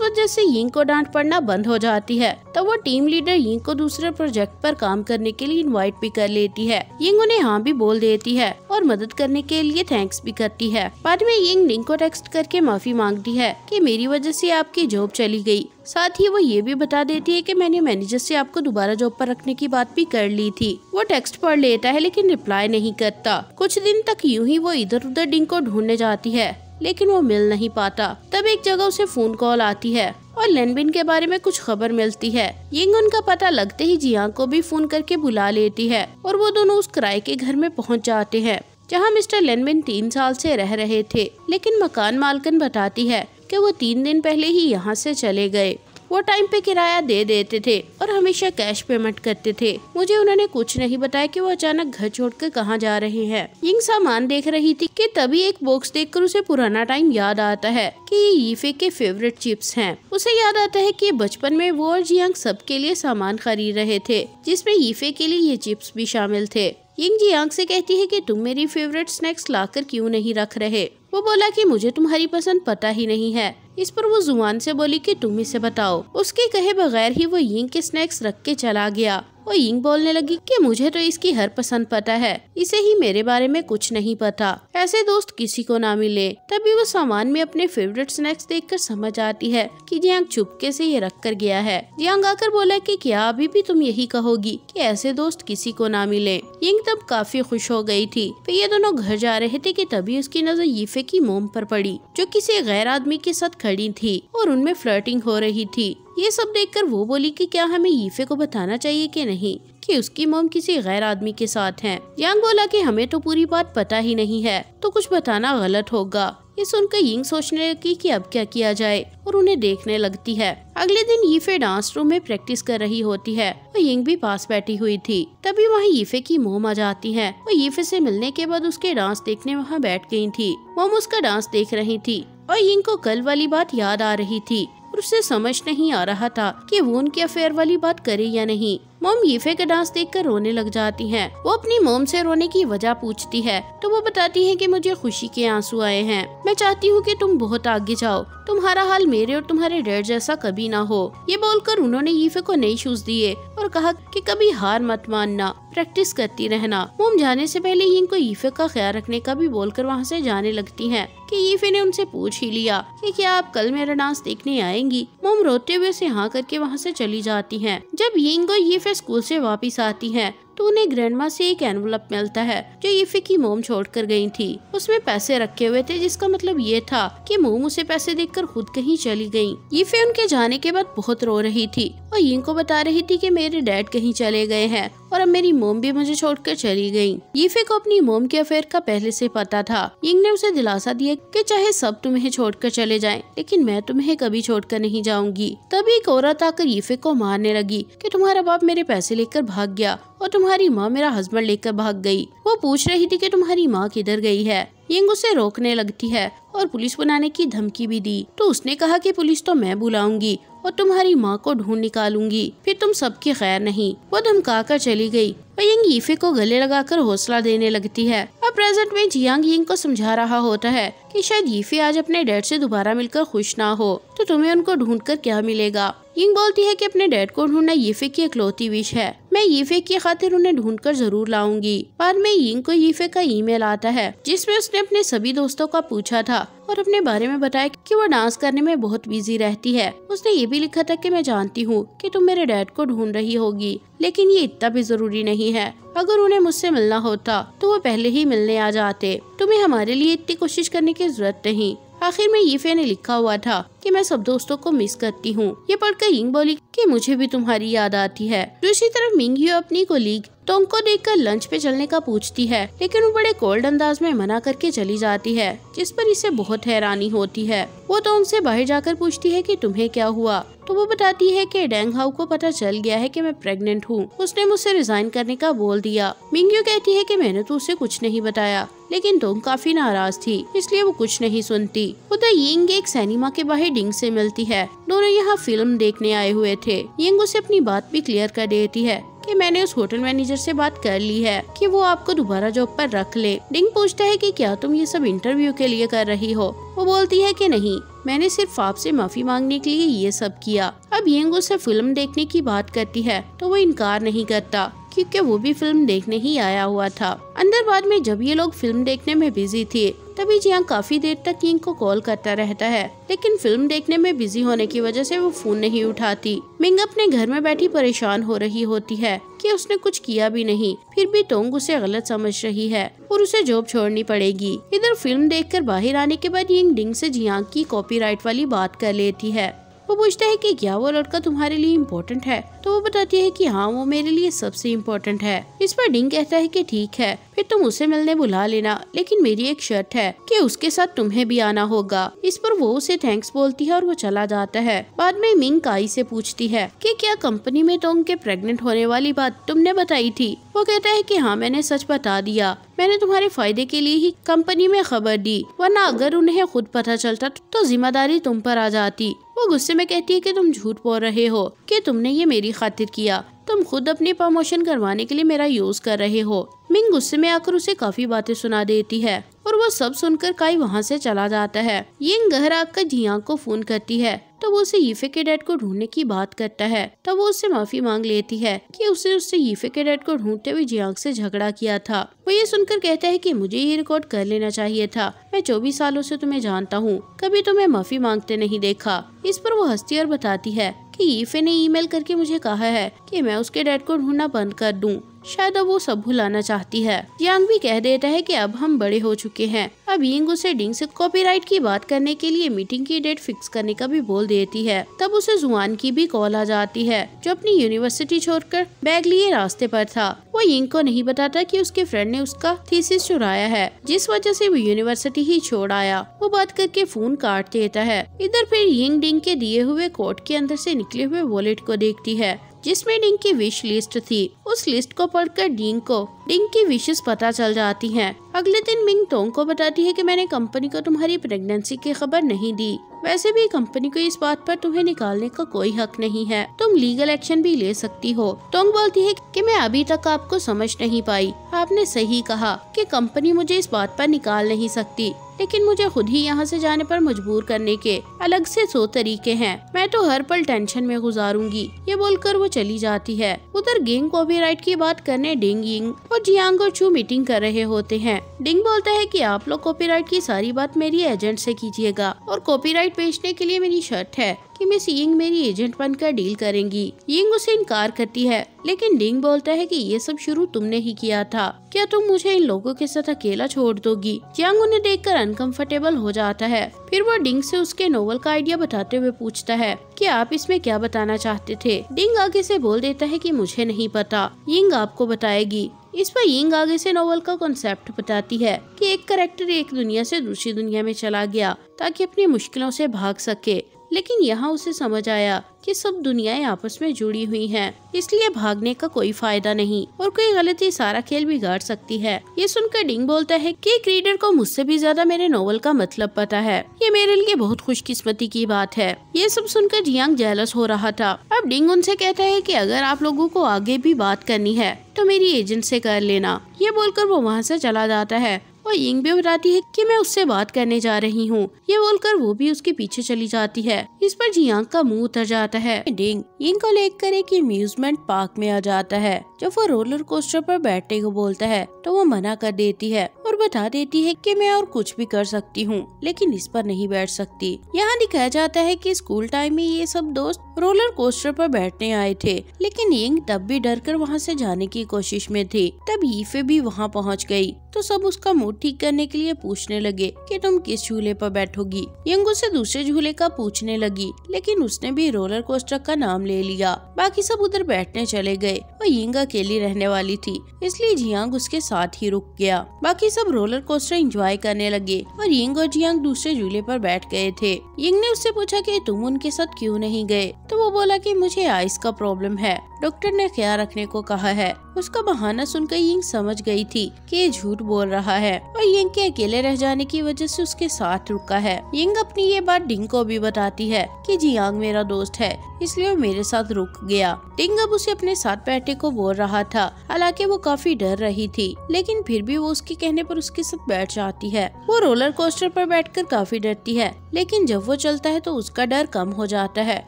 वजह से यिंग को डांट पड़ना बंद हो जाती है। तब वो टीम लीडर यिंग को दूसरे प्रोजेक्ट पर काम करने के लिए इनवाइट भी कर लेती है। यिंग उन्हें हाँ भी बोल देती है और मदद करने के लिए थैंक्स भी करती है। बाद में यिंग लिंग को टेक्स्ट करके माफ़ी मांगती है कि मेरी वजह से आपकी जॉब चली गई। साथ ही वो ये भी बता देती है कि मैंने मैनेजर से आपको दोबारा जॉब पर रखने की बात भी कर ली थी। वो टेक्स्ट पढ़ लेता है लेकिन रिप्लाई नहीं करता। कुछ दिन तक यूँ ही वो इधर उधर डिंग को ढूँढने जाती है, लेकिन वो मिल नहीं पाता। तब एक जगह उसे फ़ोन कॉल आती है और लेनबिन के बारे में कुछ खबर मिलती है। यिंग उनका पता लगते ही जियांग को भी फ़ोन करके बुला लेती है और वो दोनों उस किराए के घर में पहुँच जाते हैं, जहाँ मिस्टर लेनबिन तीन साल से रह रहे थे। लेकिन मकान मालकन बताती है कि वो तीन दिन पहले ही यहाँ से चले गए। वो टाइम पे किराया दे देते थे और हमेशा कैश पेमेंट करते थे। मुझे उन्होंने कुछ नहीं बताया कि वो अचानक घर छोड़कर कहाँ जा रहे हैं। यिंग सामान देख रही थी कि तभी एक बॉक्स देखकर उसे पुराना टाइम याद आता है कि ये यीफे के फेवरेट चिप्स हैं। उसे याद आता है कि बचपन में वो और जियांग सबके लिए सामान खरीद रहे थे, जिसमें यीफे के लिए ये चिप्स भी शामिल थे। यिंग जियांग से कहती है कि तुम मेरी फेवरेट स्नैक्स लाकर क्यों नहीं रख रहे? वो बोला कि मुझे तुम्हारी पसंद पता ही नहीं है। इस पर वो जुआन से बोली कि तुम इसे बताओ। उसके कहे बगैर ही वो यिंग के स्नैक्स रख के चला गया। वो यिंग बोलने लगी कि मुझे तो इसकी हर पसंद पता है। इसे ही मेरे बारे में कुछ नहीं पता। ऐसे दोस्त किसी को ना मिले। तभी वो सामान में अपने फेवरेट स्नैक्स देखकर समझ आती है कि जियांग चुपके से ये रख कर गया है। जियांग आकर बोला कि क्या अभी भी तुम यही कहोगी कि ऐसे दोस्त किसी को ना मिले। यिंग तब काफ़ी खुश हो गई थी। फिर ये दोनों घर जा रहे थे कि तभी उसकी नज़र यीफे की मोम पर पड़ी, जो किसी गैर आदमी के साथ खड़ी थी और उनमें फ्लर्टिंग हो रही थी। ये सब देखकर वो बोली कि क्या हमें यीफे को बताना चाहिए कि नहीं, कि उसकी मोम किसी गैर आदमी के साथ है। यांग बोला कि हमें तो पूरी बात पता ही नहीं है तो कुछ बताना गलत होगा। ये सुनकर यिंग सोचने लगी कि अब क्या किया जाए और उन्हें देखने लगती है। अगले दिन यीफे डांस रूम में प्रैक्टिस कर रही होती है और यिंग भी पास बैठी हुई थी। तभी वहाँ यीफे की मोम आ जाती है और यीफे से मिलने के बाद उसके डांस देखने वहाँ बैठ गई थी। मोम उसका डांस देख रही थी और यिंग को कल वाली बात याद आ रही थी। और उसे समझ नहीं आ रहा था कि वो उनके अफेयर वाली बात करे या नहीं। मोम यीफे का डांस देखकर रोने लग जाती हैं। वो अपनी मोम से रोने की वजह पूछती है तो वो बताती है कि मुझे खुशी के आँसू आए हैं। मैं चाहती हूँ कि तुम बहुत आगे जाओ। तुम्हारा हाल मेरे और तुम्हारे डैड जैसा कभी ना हो। ये बोलकर उन्होंने यीफे को नई शूज़ दिए और कहा कि कभी हार मत मानना, प्रैक्टिस करती रहना। मोम जाने से पहले यिंग को यीफे का ख्याल रखने का भी बोलकर वहाँ से जाने लगती हैं कि यीफे ने उनसे पूछ ही लिया कि क्या आप कल मेरा डांस देखने आएँगी? मोम रोते हुए से हाँ करके वहाँ से चली जाती हैं। जब यिंग और यीफे स्कूल से वापस आती हैं तो उन्हें ग्रैंडमा से एक एनवलप मिलता है, जो ईफे की मोम छोड़ कर गई थी। उसमें पैसे रखे हुए थे, जिसका मतलब ये था कि मोम उसे पैसे देकर खुद कहीं चली गई ईफे उनके जाने के बाद बहुत रो रही थी और यिंग को बता रही थी कि मेरे डैड कहीं चले गए हैं। और अब मेरी मोम भी मुझे छोड़कर चली गई। यीफे को अपनी मोम के अफेयर का पहले से पता था। यिंग ने उसे दिलासा दिया कि चाहे सब तुम्हें छोड़कर चले जाएँ, लेकिन मैं तुम्हें कभी छोड़कर नहीं जाऊँगी। तभी एक औरत आकर यीफे को मारने लगी कि तुम्हारा बाप मेरे पैसे लेकर भाग गया और तुम्हारी माँ मेरा हस्बैंड लेकर भाग गई। वो पूछ रही थी कि तुम्हारी माँ किधर गई है? यिंग उसे रोकने लगती है और पुलिस बुलाने की धमकी भी दी। तो उसने कहा कि पुलिस तो मैं बुलाऊँगी और तुम्हारी माँ को ढूंढ निकालूँगी। फिर तुम सबकी खैर नहीं। वो धमका कर चली गई। और यंग यीफे को गले लगाकर हौसला देने लगती है। अब प्रेजेंट में जियांग यिंग को समझा रहा होता है कि शायद यीफे आज अपने डैड से दोबारा मिलकर खुश ना हो। तो तुम्हें उनको ढूंढ कर क्या मिलेगा? यिंग बोलती है कि अपने डैड को ढूंढना यीफे की इकलौती विश है। मैं यीफे की खातिर उन्हें ढूंढ कर ज़रूर लाऊँगी। बाद में यिंग को यीफे का ईमेल आता है, जिसमें उसने अपने सभी दोस्तों का पूछा था और अपने बारे में बताया कि वो डांस करने में बहुत बिज़ी रहती है। उसने ये भी लिखा था कि मैं जानती हूँ कि तुम मेरे डैड को ढूंढ रही होगी, लेकिन ये इतना भी ज़रूरी नहीं है। अगर उन्हें मुझसे मिलना होता तो वो पहले ही मिलने आ जाते। तुम्हें हमारे लिए इतनी कोशिश करने की ज़रूरत नहीं। आखिर में यीफे ने लिखा हुआ था कि मैं सब दोस्तों को मिस करती हूँ। ये पढ़कर यिंग बोली कि मुझे भी तुम्हारी याद आती है। दूसरी तरफ़ मिंगियो अपनी कोलीग टोंग को देखकर लंच पे चलने का पूछती है, लेकिन वो बड़े कोल्ड अंदाज में मना करके चली जाती है, जिस पर इसे बहुत हैरानी होती है। वो टोंग से बाहर जाकर पूछती है कि तुम्हें क्या हुआ? तो वो बताती है कि डेंग हाउ को पता चल गया है कि मैं प्रेग्नेंट हूँ। उसने मुझसे रिजाइन करने का बोल दिया। मिंग्यू कहती है कि मैंने तो उसे कुछ नहीं बताया, लेकिन टोंग काफ़ी नाराज़ थी, इसलिए वो कुछ नहीं सुनती। उधर यिंग एक सिनेमा के बाहर डिंग से मिलती है। दोनों यहाँ फ़िल्म देखने आए हुए थे। यिंग उसे अपनी बात भी क्लियर कर देती है। कि मैंने उस होटल मैनेजर से बात कर ली है कि वो आपको दोबारा जॉब पर रख ले। डिंग पूछता है कि क्या तुम ये सब इंटरव्यू के लिए कर रही हो? वो बोलती है कि नहीं, मैंने सिर्फ़ आपसे माफ़ी मांगने के लिए ये सब किया। अब यंग उसे फ़िल्म देखने की बात करती है तो वो इनकार नहीं करता, क्योंकि वो भी फ़िल्म देखने ही आया हुआ था। अंदर बाद में जब ये लोग फ़िल्म देखने में बिज़ी थे तभी जिया काफ़ी देर तक किंग को कॉल करता रहता है। लेकिन फ़िल्म देखने में बिज़ी होने की वजह से वो फ़ोन नहीं उठाती। मिंग अपने घर में बैठी परेशान हो रही होती है कि उसने कुछ किया भी नहीं। फिर भी टोंग उसे गलत समझ रही है और उसे जॉब छोड़नी पड़ेगी। इधर फ़िल्म देखकर बाहर आने के बाद यिंग डिंग से जियांग की कॉपीराइट वाली बात कर लेती है। वो पूछता है कि क्या वो लड़का तुम्हारे लिए इम्पोर्टेंट है? तो वो बताती है कि हाँ वो मेरे लिए सबसे इम्पोर्टेंट है। इस पर डिंग कहता है कि ठीक है, फिर तुम उसे मिलने बुला लेना, लेकिन मेरी एक शर्त है कि उसके साथ तुम्हें भी आना होगा। इस पर वो उसे थैंक्स बोलती है और वो चला जाता है। बाद में मिंग काई से पूछती है कि क्या कंपनी में टोंग के प्रेग्नेंट होने वाली बात तुमने बताई थी? वो कहता है कि हाँ मैंने सच बता दिया। मैंने तुम्हारे फ़ायदे के लिए ही कंपनी में खबर दी, वरना अगर उन्हें खुद पता चलता तो ज़िम्मेदारी तुम पर आ जाती। वो गुस्से में कहती है कि तुम झूठ बोल रहे हो, कि तुमने ये मेरी खातिर किया। तुम खुद अपनी प्रमोशन करवाने के लिए मेरा यूज़ कर रहे हो। मिंग गुस्से में आकर उसे काफ़ी बातें सुना देती है, और वो सब सुनकर काई वहाँ से चला जाता है। यिंग घर आकर जिया को फ़ोन करती है तो वो उसे यीफे के डैड को ढूँढने की बात करता है। तब वो उससे माफ़ी मांग लेती है कि उसे उससे यीफे के डैड को ढूंढते हुए जियांग से झगड़ा किया था। वो ये सुनकर कहता है कि मुझे ये रिकॉर्ड कर लेना चाहिए था। मैं चौबीस सालों से तुम्हें जानता हूँ। कभी तुम्हें माफ़ी मांगते नहीं देखा। इस पर वो हंसती और बताती है कि यीफे ने ईमेल करके मुझे कहा है कि मैं उसके डैड को ढूंढना बंद कर दूँ। शायद अब वो सब भुलाना चाहती है। यांग भी कह देता है कि अब हम बड़े हो चुके हैं। अब यिंग उसे डिंग से कॉपीराइट की बात करने के लिए मीटिंग की डेट फिक्स करने का भी बोल देती है। तब उसे जुआन की भी कॉल आ जाती है, जो अपनी यूनिवर्सिटी छोड़कर बैग लिए रास्ते पर था। वो यिंग को नहीं बताता कि उसके फ्रेंड ने उसका थीसिस चुराया है, जिस वजह से वो यूनिवर्सिटी ही छोड़ आया। वो बात करके फ़ोन काट देता है। इधर फिर यिंग डिंग के दिए हुए कोट के अंदर से निकले हुए वॉलेट को देखती है। जिसमें डिंग की विश लिस्ट थी, उस लिस्ट को पढ़कर डिंग को डिंग की विशेष पता चल जाती हैं। अगले दिन मिंग टोंग को बताती है कि मैंने कंपनी को तुम्हारी प्रेगनेंसी की खबर नहीं दी। वैसे भी कंपनी को इस बात पर तुम्हें निकालने का कोई हक नहीं है। तुम लीगल एक्शन भी ले सकती हो। टोंग बोलती है कि मैं अभी तक आपको समझ नहीं पाई। आपने सही कहा कि कंपनी मुझे इस बात पर निकाल नहीं सकती। लेकिन मुझे खुद ही यहाँ से जाने पर मजबूर करने के अलग से सो तरीके हैं। मैं तो हर पल टेंशन में गुजारूँगी। ये बोलकर वो चली जाती है। उधर गेंग कॉपीराइट की बात करने डिंग यिंग और जियांग और चू मीटिंग कर रहे होते हैं। डिंग बोलता है कि आप लोग कॉपीराइट की सारी बात मेरी एजेंट से कीजिएगा और कॉपीराइट बेचने के लिए मेरी शर्त है कि मिस यिंग मेरी एजेंट बनकर डील करेंगी। यिंग उसे इनकार करती है, लेकिन डिंग बोलता है कि ये सब शुरू तुमने ही किया था। क्या तुम मुझे इन लोगों के साथ अकेला छोड़ दोगी? जियांग उन्हें देखकर अनकंफर्टेबल हो जाता है। फिर वो डिंग से उसके नोवेल का आइडिया बताते हुए पूछता है कि आप इसमें क्या बताना चाहते थे? डिंग आगे से बोल देता है कि मुझे नहीं पता। यिंग आपको बताएगी। इस पर यिंग आगे से नोवेल का कॉन्सेप्ट बताती है कि एक करेक्टर एक दुनिया से दूसरी दुनिया में चला गया ताकि अपनी मुश्किलों से भाग सके। लेकिन यहाँ उसे समझ आया कि सब दुनियाएँ आपस में जुड़ी हुई हैं, इसलिए भागने का कोई फ़ायदा नहीं और कोई गलती सारा खेल बिगाड़ सकती है। ये सुनकर डिंग बोलता है कि एक रीडर को मुझसे भी ज़्यादा मेरे नोवेल का मतलब पता है। ये मेरे लिए बहुत खुशकिस्मती की बात है। ये सब सुनकर जियांग जेलस हो रहा था। अब डिंग उनसे कहता है की अगर आप लोगों को आगे भी बात करनी है तो मेरी एजेंट से कर लेना। ये बोलकर वो वहाँ से चला जाता है। और यिंग भी बताती है कि मैं उससे बात करने जा रही हूँ। ये बोलकर वो भी उसके पीछे चली जाती है। इस पर जियांग का मुँह उतर जाता है। डिंग, यिंग को लेकर एक अम्यूजमेंट पार्क में आ जाता है, जब वो रोलर कोस्टर पर बैठने को बोलता है तो वो मना कर देती है। और बता देती है कि मैं और कुछ भी कर सकती हूँ, लेकिन इस पर नहीं बैठ सकती। यहाँ दिखाया जाता है कि स्कूल टाइम में ये सब दोस्त रोलर कोस्टर पर बैठने आए थे, लेकिन यिंग तब भी डर कर वहाँ से जाने की कोशिश में थी। तब ईफे भी वहाँ पहुँच गई। तो सब उसका मूड ठीक करने के लिए पूछने लगे कि तुम किस झूले पर बैठोगी? यंग उसे दूसरे झूले का पूछने लगी, लेकिन उसने भी रोलर कोस्टर का नाम ले लिया। बाकी सब उधर बैठने चले गए और यिंग अकेली रहने वाली थी, इसलिए जियांग उसके साथ ही रुक गया। बाकी सब रोलर कोस्टर एंजॉय करने लगे और यिंग और जियांग दूसरे झूले पर बैठ गए थे। यिंग ने उससे पूछा कि तुम उनके साथ क्यों नहीं गए? तो वो बोला कि मुझे आइस का प्रॉब्लम है। डॉक्टर ने ख्याल रखने को कहा है। उसका बहाना सुनकर यिंग समझ गई थी कि ये झूठ बोल रहा है और यिंग के अकेले रह जाने की वजह से उसके साथ रुका है। यिंग अपनी ये बात डिंग को भी बताती है कि जियांग मेरा दोस्त है, इसलिए वो मेरे साथ रुक गया। डिंग अब उसे अपने साथ बैठे को बोल रहा था। हालाँकि वो काफ़ी डर रही थी, लेकिन फिर भी वो उसके कहने पर उसके साथ बैठ जाती है। वो रोलर कोस्टर पर बैठकर काफ़ी डरती है, लेकिन जब वो चलता है तो उसका डर कम हो जाता है।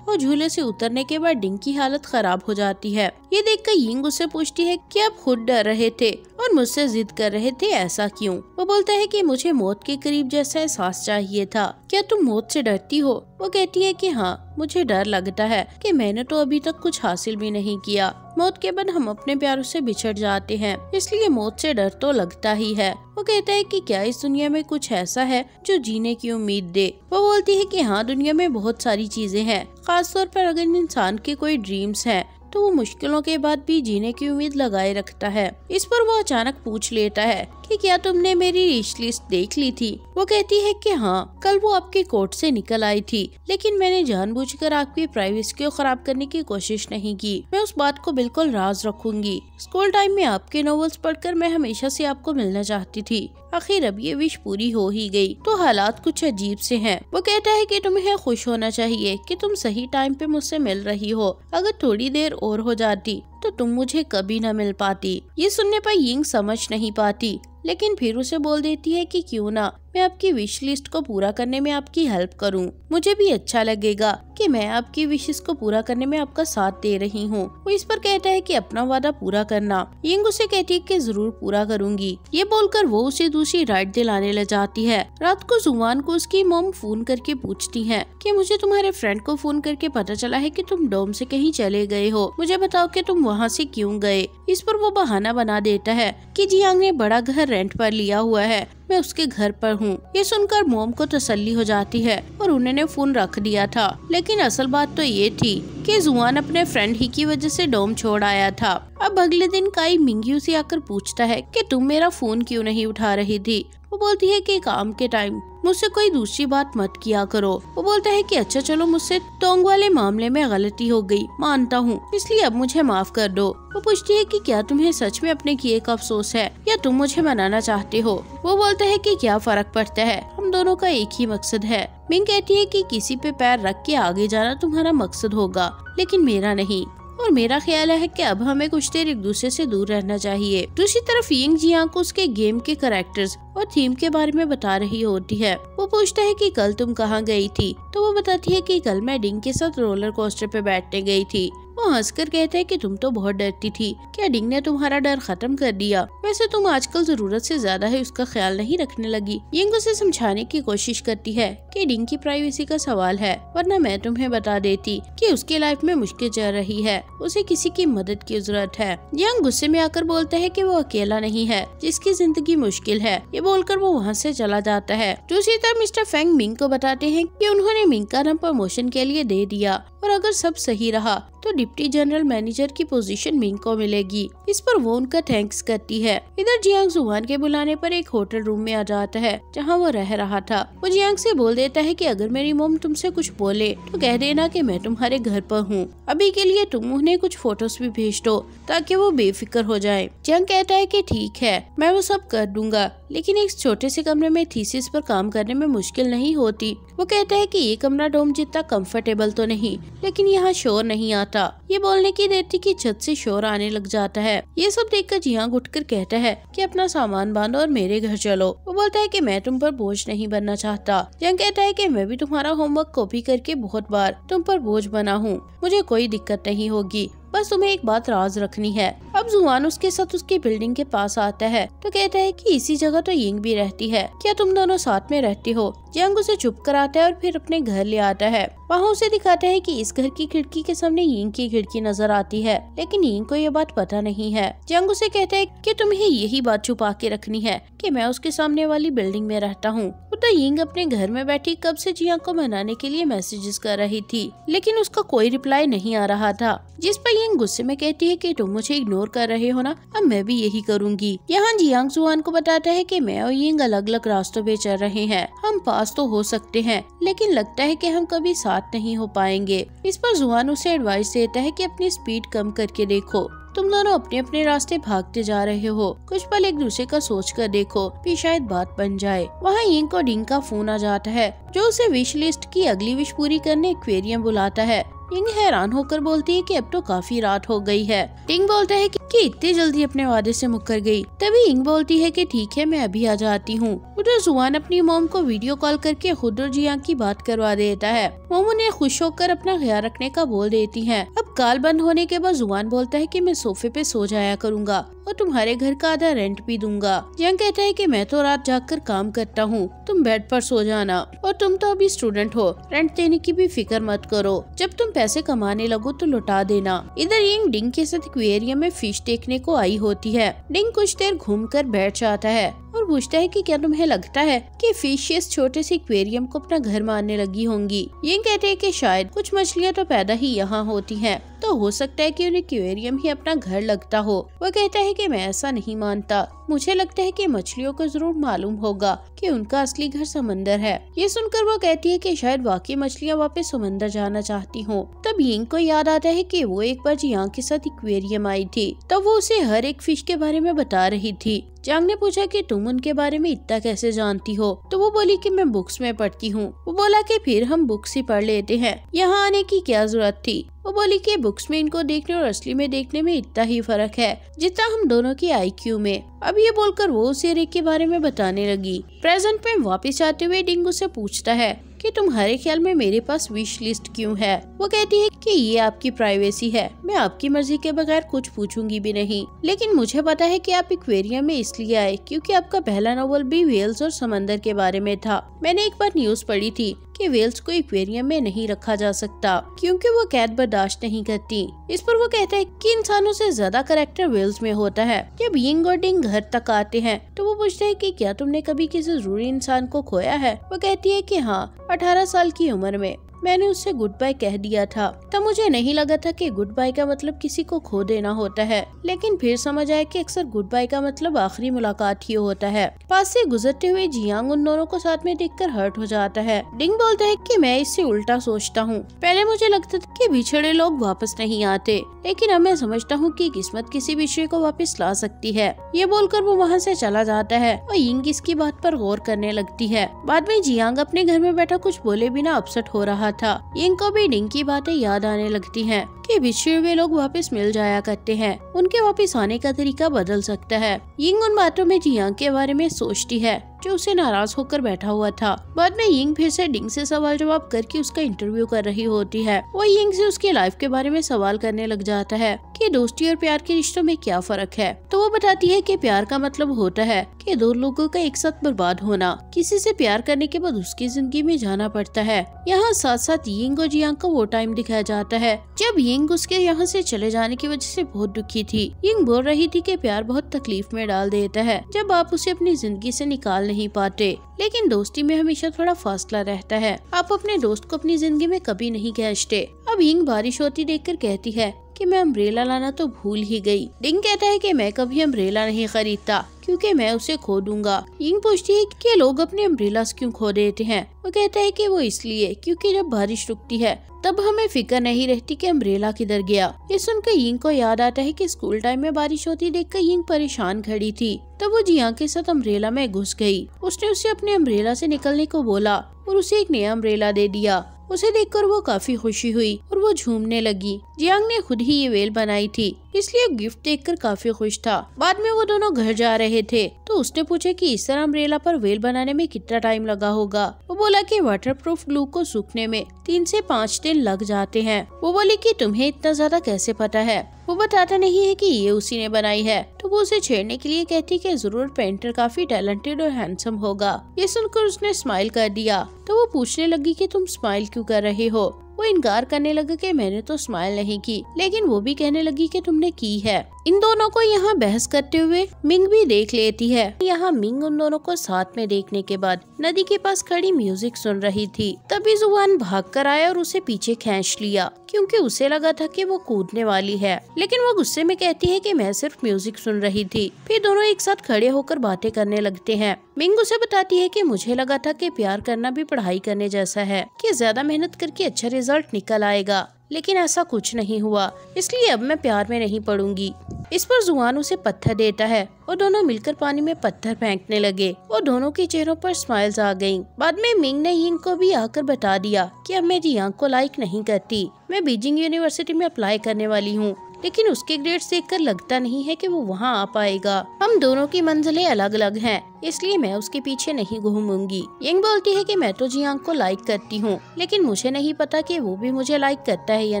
और झूले से उतरने के बाद डिंग की हालत खराब हो जाती है। ये देखकर यिंग उससे पूछती है कि आप खुद डर रहे थे? और मुझसे जिद कर रहे थे ऐसा क्यों? वो बोलता है कि, मुझे मौत के करीब जैसा एहसास चाहिए था। क्या तुम मौत से डरती हो? वो कहती है कि हाँ मुझे डर लगता है कि मैंने तो अभी तक कुछ हासिल भी नहीं किया। मौत के बाद हम अपने प्यारों से बिछड़ जाते हैं, इसलिए मौत से डर तो लगता ही है। वो कहता है कि, क्या इस दुनिया में कुछ ऐसा है जो जीने की उम्मीद दे? वो बोलती है कि हाँ दुनिया में बहुत सारी चीज़ें हैं, खासतौर पर अगर इंसान के कोई ड्रीम्स हैं तो वो मुश्किलों के बाद भी जीने की उम्मीद लगाए रखता है। इस पर वो अचानक पूछ लेता है कि क्या तुमने मेरी रिच लिस्ट देख ली थी? वो कहती है कि हाँ कल वो आपके कोर्ट से निकल आई थी, लेकिन मैंने जानबूझकर आपकी प्राइवेसी को खराब करने की कोशिश नहीं की। मैं उस बात को बिल्कुल राज रखूँगी। स्कूल टाइम में आपके नॉवेल्स पढ़कर मैं हमेशा से आपको मिलना चाहती थी। आखिर अब ये विश पूरी हो ही गई। तो हालात कुछ अजीब से हैं। वो कहता है कि तुम्हें खुश होना चाहिए कि तुम सही टाइम पे मुझसे मिल रही हो। अगर थोड़ी देर और हो जाती तो तुम मुझे कभी न मिल पाती। ये सुनने पर यिंग समझ नहीं पाती, लेकिन फिर उसे बोल देती है कि क्यों ना? मैं आपकी विश लिस्ट को पूरा करने में आपकी हेल्प करूँ। मुझे भी अच्छा लगेगा कि मैं आपकी विशेष को पूरा करने में आपका साथ दे रही हूँ। वो इस पर कहता है कि अपना वादा पूरा करना। यिंग उसे कहती है कि ज़रूर पूरा करूँगी। ये बोलकर वो उसे दूसरी राइड दिलाने ले जाती है। रात को जुमान को उसकी मोम फ़ोन करके पूछती है कि मुझे तुम्हारे फ्रेंड को फ़ोन करके पता चला है कि तुम डोम से कहीं चले गए हो। मुझे बताओ कि तुम वहाँ से क्यों गए? इस पर वो बहाना बना देता है कि जियांग ने बड़ा घर रेंट पर लिया हुआ है। मैं उसके घर पर हूँ। ये सुनकर मोम को तसल्ली हो जाती है और उन्होंने फ़ोन रख दिया था। लेकिन असल बात तो ये थी कि जुआन अपने फ्रेंड ही की वजह से डोम छोड़ आया था। अब अगले दिन काई मिंगी से आकर पूछता है कि, तुम मेरा फ़ोन क्यों नहीं उठा रही थी? वो बोलती है कि काम के टाइम मुझसे कोई दूसरी बात मत किया करो। वो बोलता है कि अच्छा चलो मुझसे टोंग वाले मामले में गलती हो गई, मानता हूँ, इसलिए अब मुझे माफ़ कर दो। वो पूछती है कि क्या तुम्हें सच में अपने किए का अफसोस है, या तुम मुझे मनाना चाहते हो? वो बोलता है कि क्या फ़र्क पड़ता है, हम दोनों का एक ही मकसद है। मिंग कहती है कि किसी पे पैर रख के आगे जाना तुम्हारा मकसद होगा, लेकिन मेरा नहीं। और मेरा ख्याल है कि अब हमें कुछ देर एक दूसरे से दूर रहना चाहिए। दूसरी तरफ़ यिंग जिया को उसके गेम के करेक्टर्स और थीम के बारे में बता रही होती है। वो पूछता है कि कल तुम कहाँ गई थी? तो वो बताती है कि कल मैं डिंग के साथ रोलर कोस्टर पे बैठने गई थी। वो हंसकर कहते हैं कि तुम तो बहुत डरती थी। क्या डिंग ने तुम्हारा डर खत्म कर दिया? वैसे तुम आजकल ज़रूरत से ज़्यादा है उसका ख्याल नहीं रखने लगी। यिंग उसे समझाने की कोशिश करती है कि डिंग की प्राइवेसी का सवाल है, वरना मैं तुम्हें बता देती कि उसके लाइफ में मुश्किल चल रही है। उसे किसी की मदद की ज़रूरत है। यंग गुस्से में आकर बोलता है कि वो अकेला नहीं है, जिसकी ज़िंदगी मुश्किल है। ये बोलकर वो वहाँ से चला जाता है। दूसरी तरफ़ मिस्टर फेंग मिंग को बताते हैं कि उन्होंने मिंग का नाम प्रमोशन के लिए दे दिया, और अगर सब सही रहा तो डिप्टी जनरल मैनेजर की पोजीशन मिंग को मिलेगी। इस पर वो उनका थैंक्स करती है। इधर जियांग जुहान के बुलाने पर एक होटल रूम में आ जाता है, जहाँ वो रह रहा था। वो जियांग से बोल देता है कि अगर मेरी मोम तुमसे कुछ बोले तो कह देना कि मैं तुम्हारे घर पर हूँ। अभी के लिए तुम उन्हें कुछ फ़ोटोज़ भी भेज दो, ताकि वो बेफिक्र हो जाए। जियांग कहता है की ठीक है, मैं वो सब कर दूँगा, लेकिन एक छोटे से कमरे में थीसिस पर काम करने में मुश्किल नहीं होती। वो कहता है कि ये कमरा डोम जितना कंफर्टेबल तो नहीं, लेकिन यहाँ शोर नहीं आता। ये बोलने की देर थी कि छत से शोर आने लग जाता है। ये सब देख देखकर जियांग उठकर कहता है कि अपना सामान बांधो और मेरे घर चलो। वो बोलता है कि मैं तुम पर बोझ नहीं बनना चाहता। जियांग कहता है कि मैं भी तुम्हारा होमवर्क कॉपी करके बहुत बार तुम पर बोझ बना हूँ। मुझे कोई दिक्कत नहीं होगी। बस तुम्हें एक बात राज रखनी है। अब जुआन उसके साथ उसकी बिल्डिंग के पास आता है। तो कहता है कि इसी जगह तो यिंग भी रहती है। क्या तुम दोनों साथ में रहती हो? यंग उसे चुप कराता है और फिर अपने घर ले आता है। वहाँ उसे दिखाता है कि इस घर की खिड़की के सामने यिंग की खिड़की नज़र आती है, लेकिन यिंग को ये बात पता नहीं है। जंग उसे कहता है कि तुम्हें यही बात छुपा के रखनी है, कि मैं उसके सामने वाली बिल्डिंग में रहता हूँ। तो यिंग अपने घर में बैठी कब से जिया को मनाने के लिए मैसेजेस कर रही थी, लेकिन उसका कोई रिप्लाई नहीं आ रहा था। जिस पर यिंग गुस्से में कहती है कि तुम मुझे इग्नोर कर रहे हो ना, अब मैं भी यही करूँगी। यहाँ जियांग जुआन को बताता है कि मैं और यिंग अलग अलग रास्तों पे चल रहे हैं। हम पास तो हो सकते हैं, लेकिन लगता है कि हम कभी साथ नहीं हो पाएँगे। इस पर जुआन उसे एडवाइस देता है कि अपनी स्पीड कम करके देखो। तुम दोनों अपने अपने रास्ते भागते जा रहे हो। कुछ पल एक दूसरे का सोच कर देखो भी शायद बात बन जाए। वहाँ इंक और डिंग का फ़ोन आ जाता है जो उसे विश लिस्ट की अगली विश पूरी करने एक्वेरियम बुलाता है। यिंग हैरान होकर बोलती है कि अब तो काफ़ी रात हो गई है। टिंग बोलता है कि, कि इतनी जल्दी अपने वादे से मुकर गई। तभी इंग बोलती है कि ठीक है मैं अभी आ जाती हूँ। उधर जुआन अपनी मोम को वीडियो कॉल करके खुद और जिया की बात करवा देता है। मोम उन्हें खुश होकर अपना ख्याल रखने का बोल देती है। अब काल बंद होने के बाद जुआन बोलता है की मैं सोफे पे सो जाया करूँगा और तुम्हारे घर का आधा रेंट भी दूँगा। जंग कहता है कि मैं तो रात जाकर काम करता हूँ, तुम बेड पर सो जाना। और तुम तो अभी स्टूडेंट हो रेंट देने की भी फ़िक्र मत करो। जब तुम पैसे कमाने लगो तो लुटा देना। इधर यंग डिंग के साथ एक्वेरियम में फ़िश देखने को आई होती है। डिंग कुछ देर घूम कर बैठ जाता है। और पूछता है कि क्या तुम्हें लगता है कि फ़िश इस छोटे से एक्वेरियम को अपना घर मानने लगी होंगी? ये कहते हैं कि शायद कुछ मछलियाँ तो पैदा ही यहाँ होती हैं। तो हो सकता है कि उन्हें एक्वेरियम ही अपना घर लगता हो। वो कहता है कि मैं ऐसा नहीं मानता। मुझे लगता है कि मछलियों को ज़रूर मालूम होगा कि उनका असली घर समंदर है। ये सुनकर वो कहती है कि शायद वाकई मछलियाँ वापस समंदर जाना चाहती हो। तब यिंग को याद आता है कि वो एक बार जियांग के साथ एक्वेरियम आई थी। तब वो उसे हर एक फ़िश के बारे में बता रही थी। जांग ने पूछा कि तुम उनके बारे में इतना कैसे जानती हो? तो वो बोली कि मैं बुक्स में पढ़ती हूँ। वो बोला कि फिर हम बुक्स ही पढ़ लेते हैं। यहाँ आने की क्या ज़रूरत थी? वो बोली कि बुक्स में इनको देखने और असली में देखने में इतना ही फ़र्क है, जितना हम दोनों की आईक्यू में। अब ये बोलकर वो उसे रेक के बारे में बताने लगी। प्रेजेंट में वापस आते हुए डिंगू से पूछता है कि तुम्हारे ख्याल में मेरे पास विश लिस्ट क्यों है? वो कहती है कि ये आपकी प्राइवेसी है। मैं आपकी मर्ज़ी के बगैर कुछ पूछूँगी भी नहीं। लेकिन मुझे पता है कि आप एक्वेरियम में इसलिए आए, क्योंकि आपका पहला नॉवल भी वेल्स और समंदर के बारे में था। मैंने एक बार न्यूज़ पढ़ी थी। कि वेल्स को एक्वेरियम में नहीं रखा जा सकता, क्योंकि वो कैद बर्दाश्त नहीं करती। इस पर वो कहते हैं कि इंसानों से ज़्यादा करेक्टर वेल्स में होता है। जब यिंग और डिंग घर तक आते हैं तो वो पूछते हैं कि क्या तुमने कभी किसी ज़रूरी इंसान को खोया है? वो कहती है कि हाँ अठारह साल की उम्र में। मैंने उससे गुड बाय कह दिया था। तब मुझे नहीं लगा था कि गुड बाय का मतलब किसी को खो देना होता है। लेकिन फिर समझ आया कि अक्सर गुड बाय का मतलब आखिरी मुलाकात ही होता है। पास से गुजरते हुए जियांग उन दोनों को साथ में देखकर हर्ट हो जाता है। डिंग बोलता है कि मैं इससे उल्टा सोचता हूँ। पहले मुझे लगता था कि बिछड़े लोग वापस नहीं आते। लेकिन अब मैं समझता हूँ कि किस्मत किसी विषय को वापस ला सकती है। ये बोलकर वो वहाँ से चला जाता है और यिंग इसकी बात पर गौर करने लगती है। बाद में जियांग अपने घर में बैठा कुछ बोले बिना अपसेट हो रहा था। इनको भी डिंग की बातें याद आने लगती हैं कि बिछड़े हुए लोग वापस मिल जाया करते हैं। उनके वापस आने का तरीका बदल सकता है। यिंग उन बातों में जियांग के बारे में सोचती है, जो उसे नाराज़ होकर बैठा हुआ था। बाद में यिंग फिर से डिंग से सवाल जवाब करके उसका इंटरव्यू कर रही होती है। वो यिंग से उसकी लाइफ के बारे में सवाल करने लग जाता है कि दोस्ती और प्यार के रिश्तों में क्या फ़र्क है? तो वो बताती है कि प्यार का मतलब होता है कि दो लोगों का एक साथ बर्बाद होना। किसी से प्यार करने के बाद उसकी ज़िंदगी में जाना पड़ता है। यहाँ साथ साथ साथ यिंग और जियांग का वो टाइम दिखाया जाता है। जब यिंग उसके यहाँ से चले जाने की वजह से बहुत दुखी थी। यिंग बोल रही थी कि प्यार बहुत तकलीफ़ में डाल देता है, जब आप उसे अपनी ज़िंदगी से निकाल नहीं पाते। लेकिन दोस्ती में हमेशा थोड़ा फासला रहता है। आप अपने दोस्त को अपनी ज़िंदगी में कभी नहीं खेचते अब यिंग बारिश होती देखकर कहती है कि मैं अम्ब्रेला लाना तो भूल ही गई। डिंग कहता है कि मैं कभी अम्ब्रेला नहीं खरीदता, क्योंकि मैं उसे खो दूँगा। यिंग पूछती है कि लोग अपने अम्ब्रेला क्यों खो देते हैं? वो कहता है कि वो इसलिए, क्योंकि जब बारिश रुकती है, तब हमें फ़िक्र नहीं रहती कि अम्ब्रेला किधर गया। ये सुनकर यिंग को याद आता है कि स्कूल टाइम में बारिश होती देखकर यिंग परेशान खड़ी थी। तब वो जिया के साथ अम्ब्रेला में घुस गई। उसने उसे अपने अम्ब्रेला से निकलने को बोला और उसे एक नया अम्ब्रेला दे दिया। उसे देखकर वो काफ़ी खुशी हुई और वो झूमने लगी। जियांग ने खुद ही ये वेल बनाई थी, इसलिए गिफ्ट देखकर काफ़ी खुश था। बाद में वो दोनों घर जा रहे थे तो उसने पूछा कि इस तरह अम्ब्रेला पर वेल बनाने में कितना टाइम लगा होगा? वो बोला कि वाटरप्रूफ ग्लू को सूखने में तीन से पाँच दिन लग जाते हैं। वो बोली कि तुम्हें इतना ज़्यादा कैसे पता है? वो बताता नहीं है कि ये उसी ने बनाई है। तो वो उसे छेड़ने के लिए कहती कि ज़रूर पेंटर काफ़ी टैलेंटेड और हैंडसम होगा। ये सुनकर उसने स्माइल कर दिया। तो वो पूछने लगी कि तुम स्माइल क्यों कर रहे हो? वो इनकार करने लगा कि मैंने तो स्माइल नहीं की, लेकिन वो भी कहने लगी कि तुमने की है। इन दोनों को यहाँ बहस करते हुए मिंग भी देख लेती है। यहाँ मिंग उन दोनों को साथ में देखने के बाद नदी के पास खड़ी म्यूज़िक सुन रही थी। तभी ज़ुबान भाग कर आया और उसे पीछे खींच लिया, क्योंकि उसे लगा था कि वो कूदने वाली है। लेकिन वो गुस्से में कहती है कि मैं सिर्फ़ म्यूज़िक सुन रही थी। फिर दोनों एक साथ खड़े होकर बातें करने लगते हैं। मिंग उसे बताती है कि मुझे लगा था कि प्यार करना भी पढ़ाई करने जैसा है, कि ज़्यादा मेहनत करके अच्छा रिज़ल्ट निकल आएगा। लेकिन ऐसा कुछ नहीं हुआ, इसलिए अब मैं प्यार में नहीं पड़ूँगी। इस पर जुआन उसे पत्थर देता है और दोनों मिलकर पानी में पत्थर फेंकने लगे। और दोनों के चेहरों पर स्माइल्स आ गई बाद में मिंग ने यिंग को भी आकर बता दिया कि अब मैं जियांग को लाइक नहीं करती। मैं बीजिंग यूनिवर्सिटी में अप्लाई करने वाली हूँ। लेकिन उसके ग्रेड ग्रेड्स देखकर लगता नहीं है कि वो वहाँ आ पाएगा। हम दोनों की मंजिलें अलग अलग हैं, इसलिए मैं उसके पीछे नहीं घूमूँगी। यंग बोलती है कि मैं तो जियांग को लाइक करती हूँ लेकिन मुझे नहीं पता कि वो भी मुझे लाइक करता है या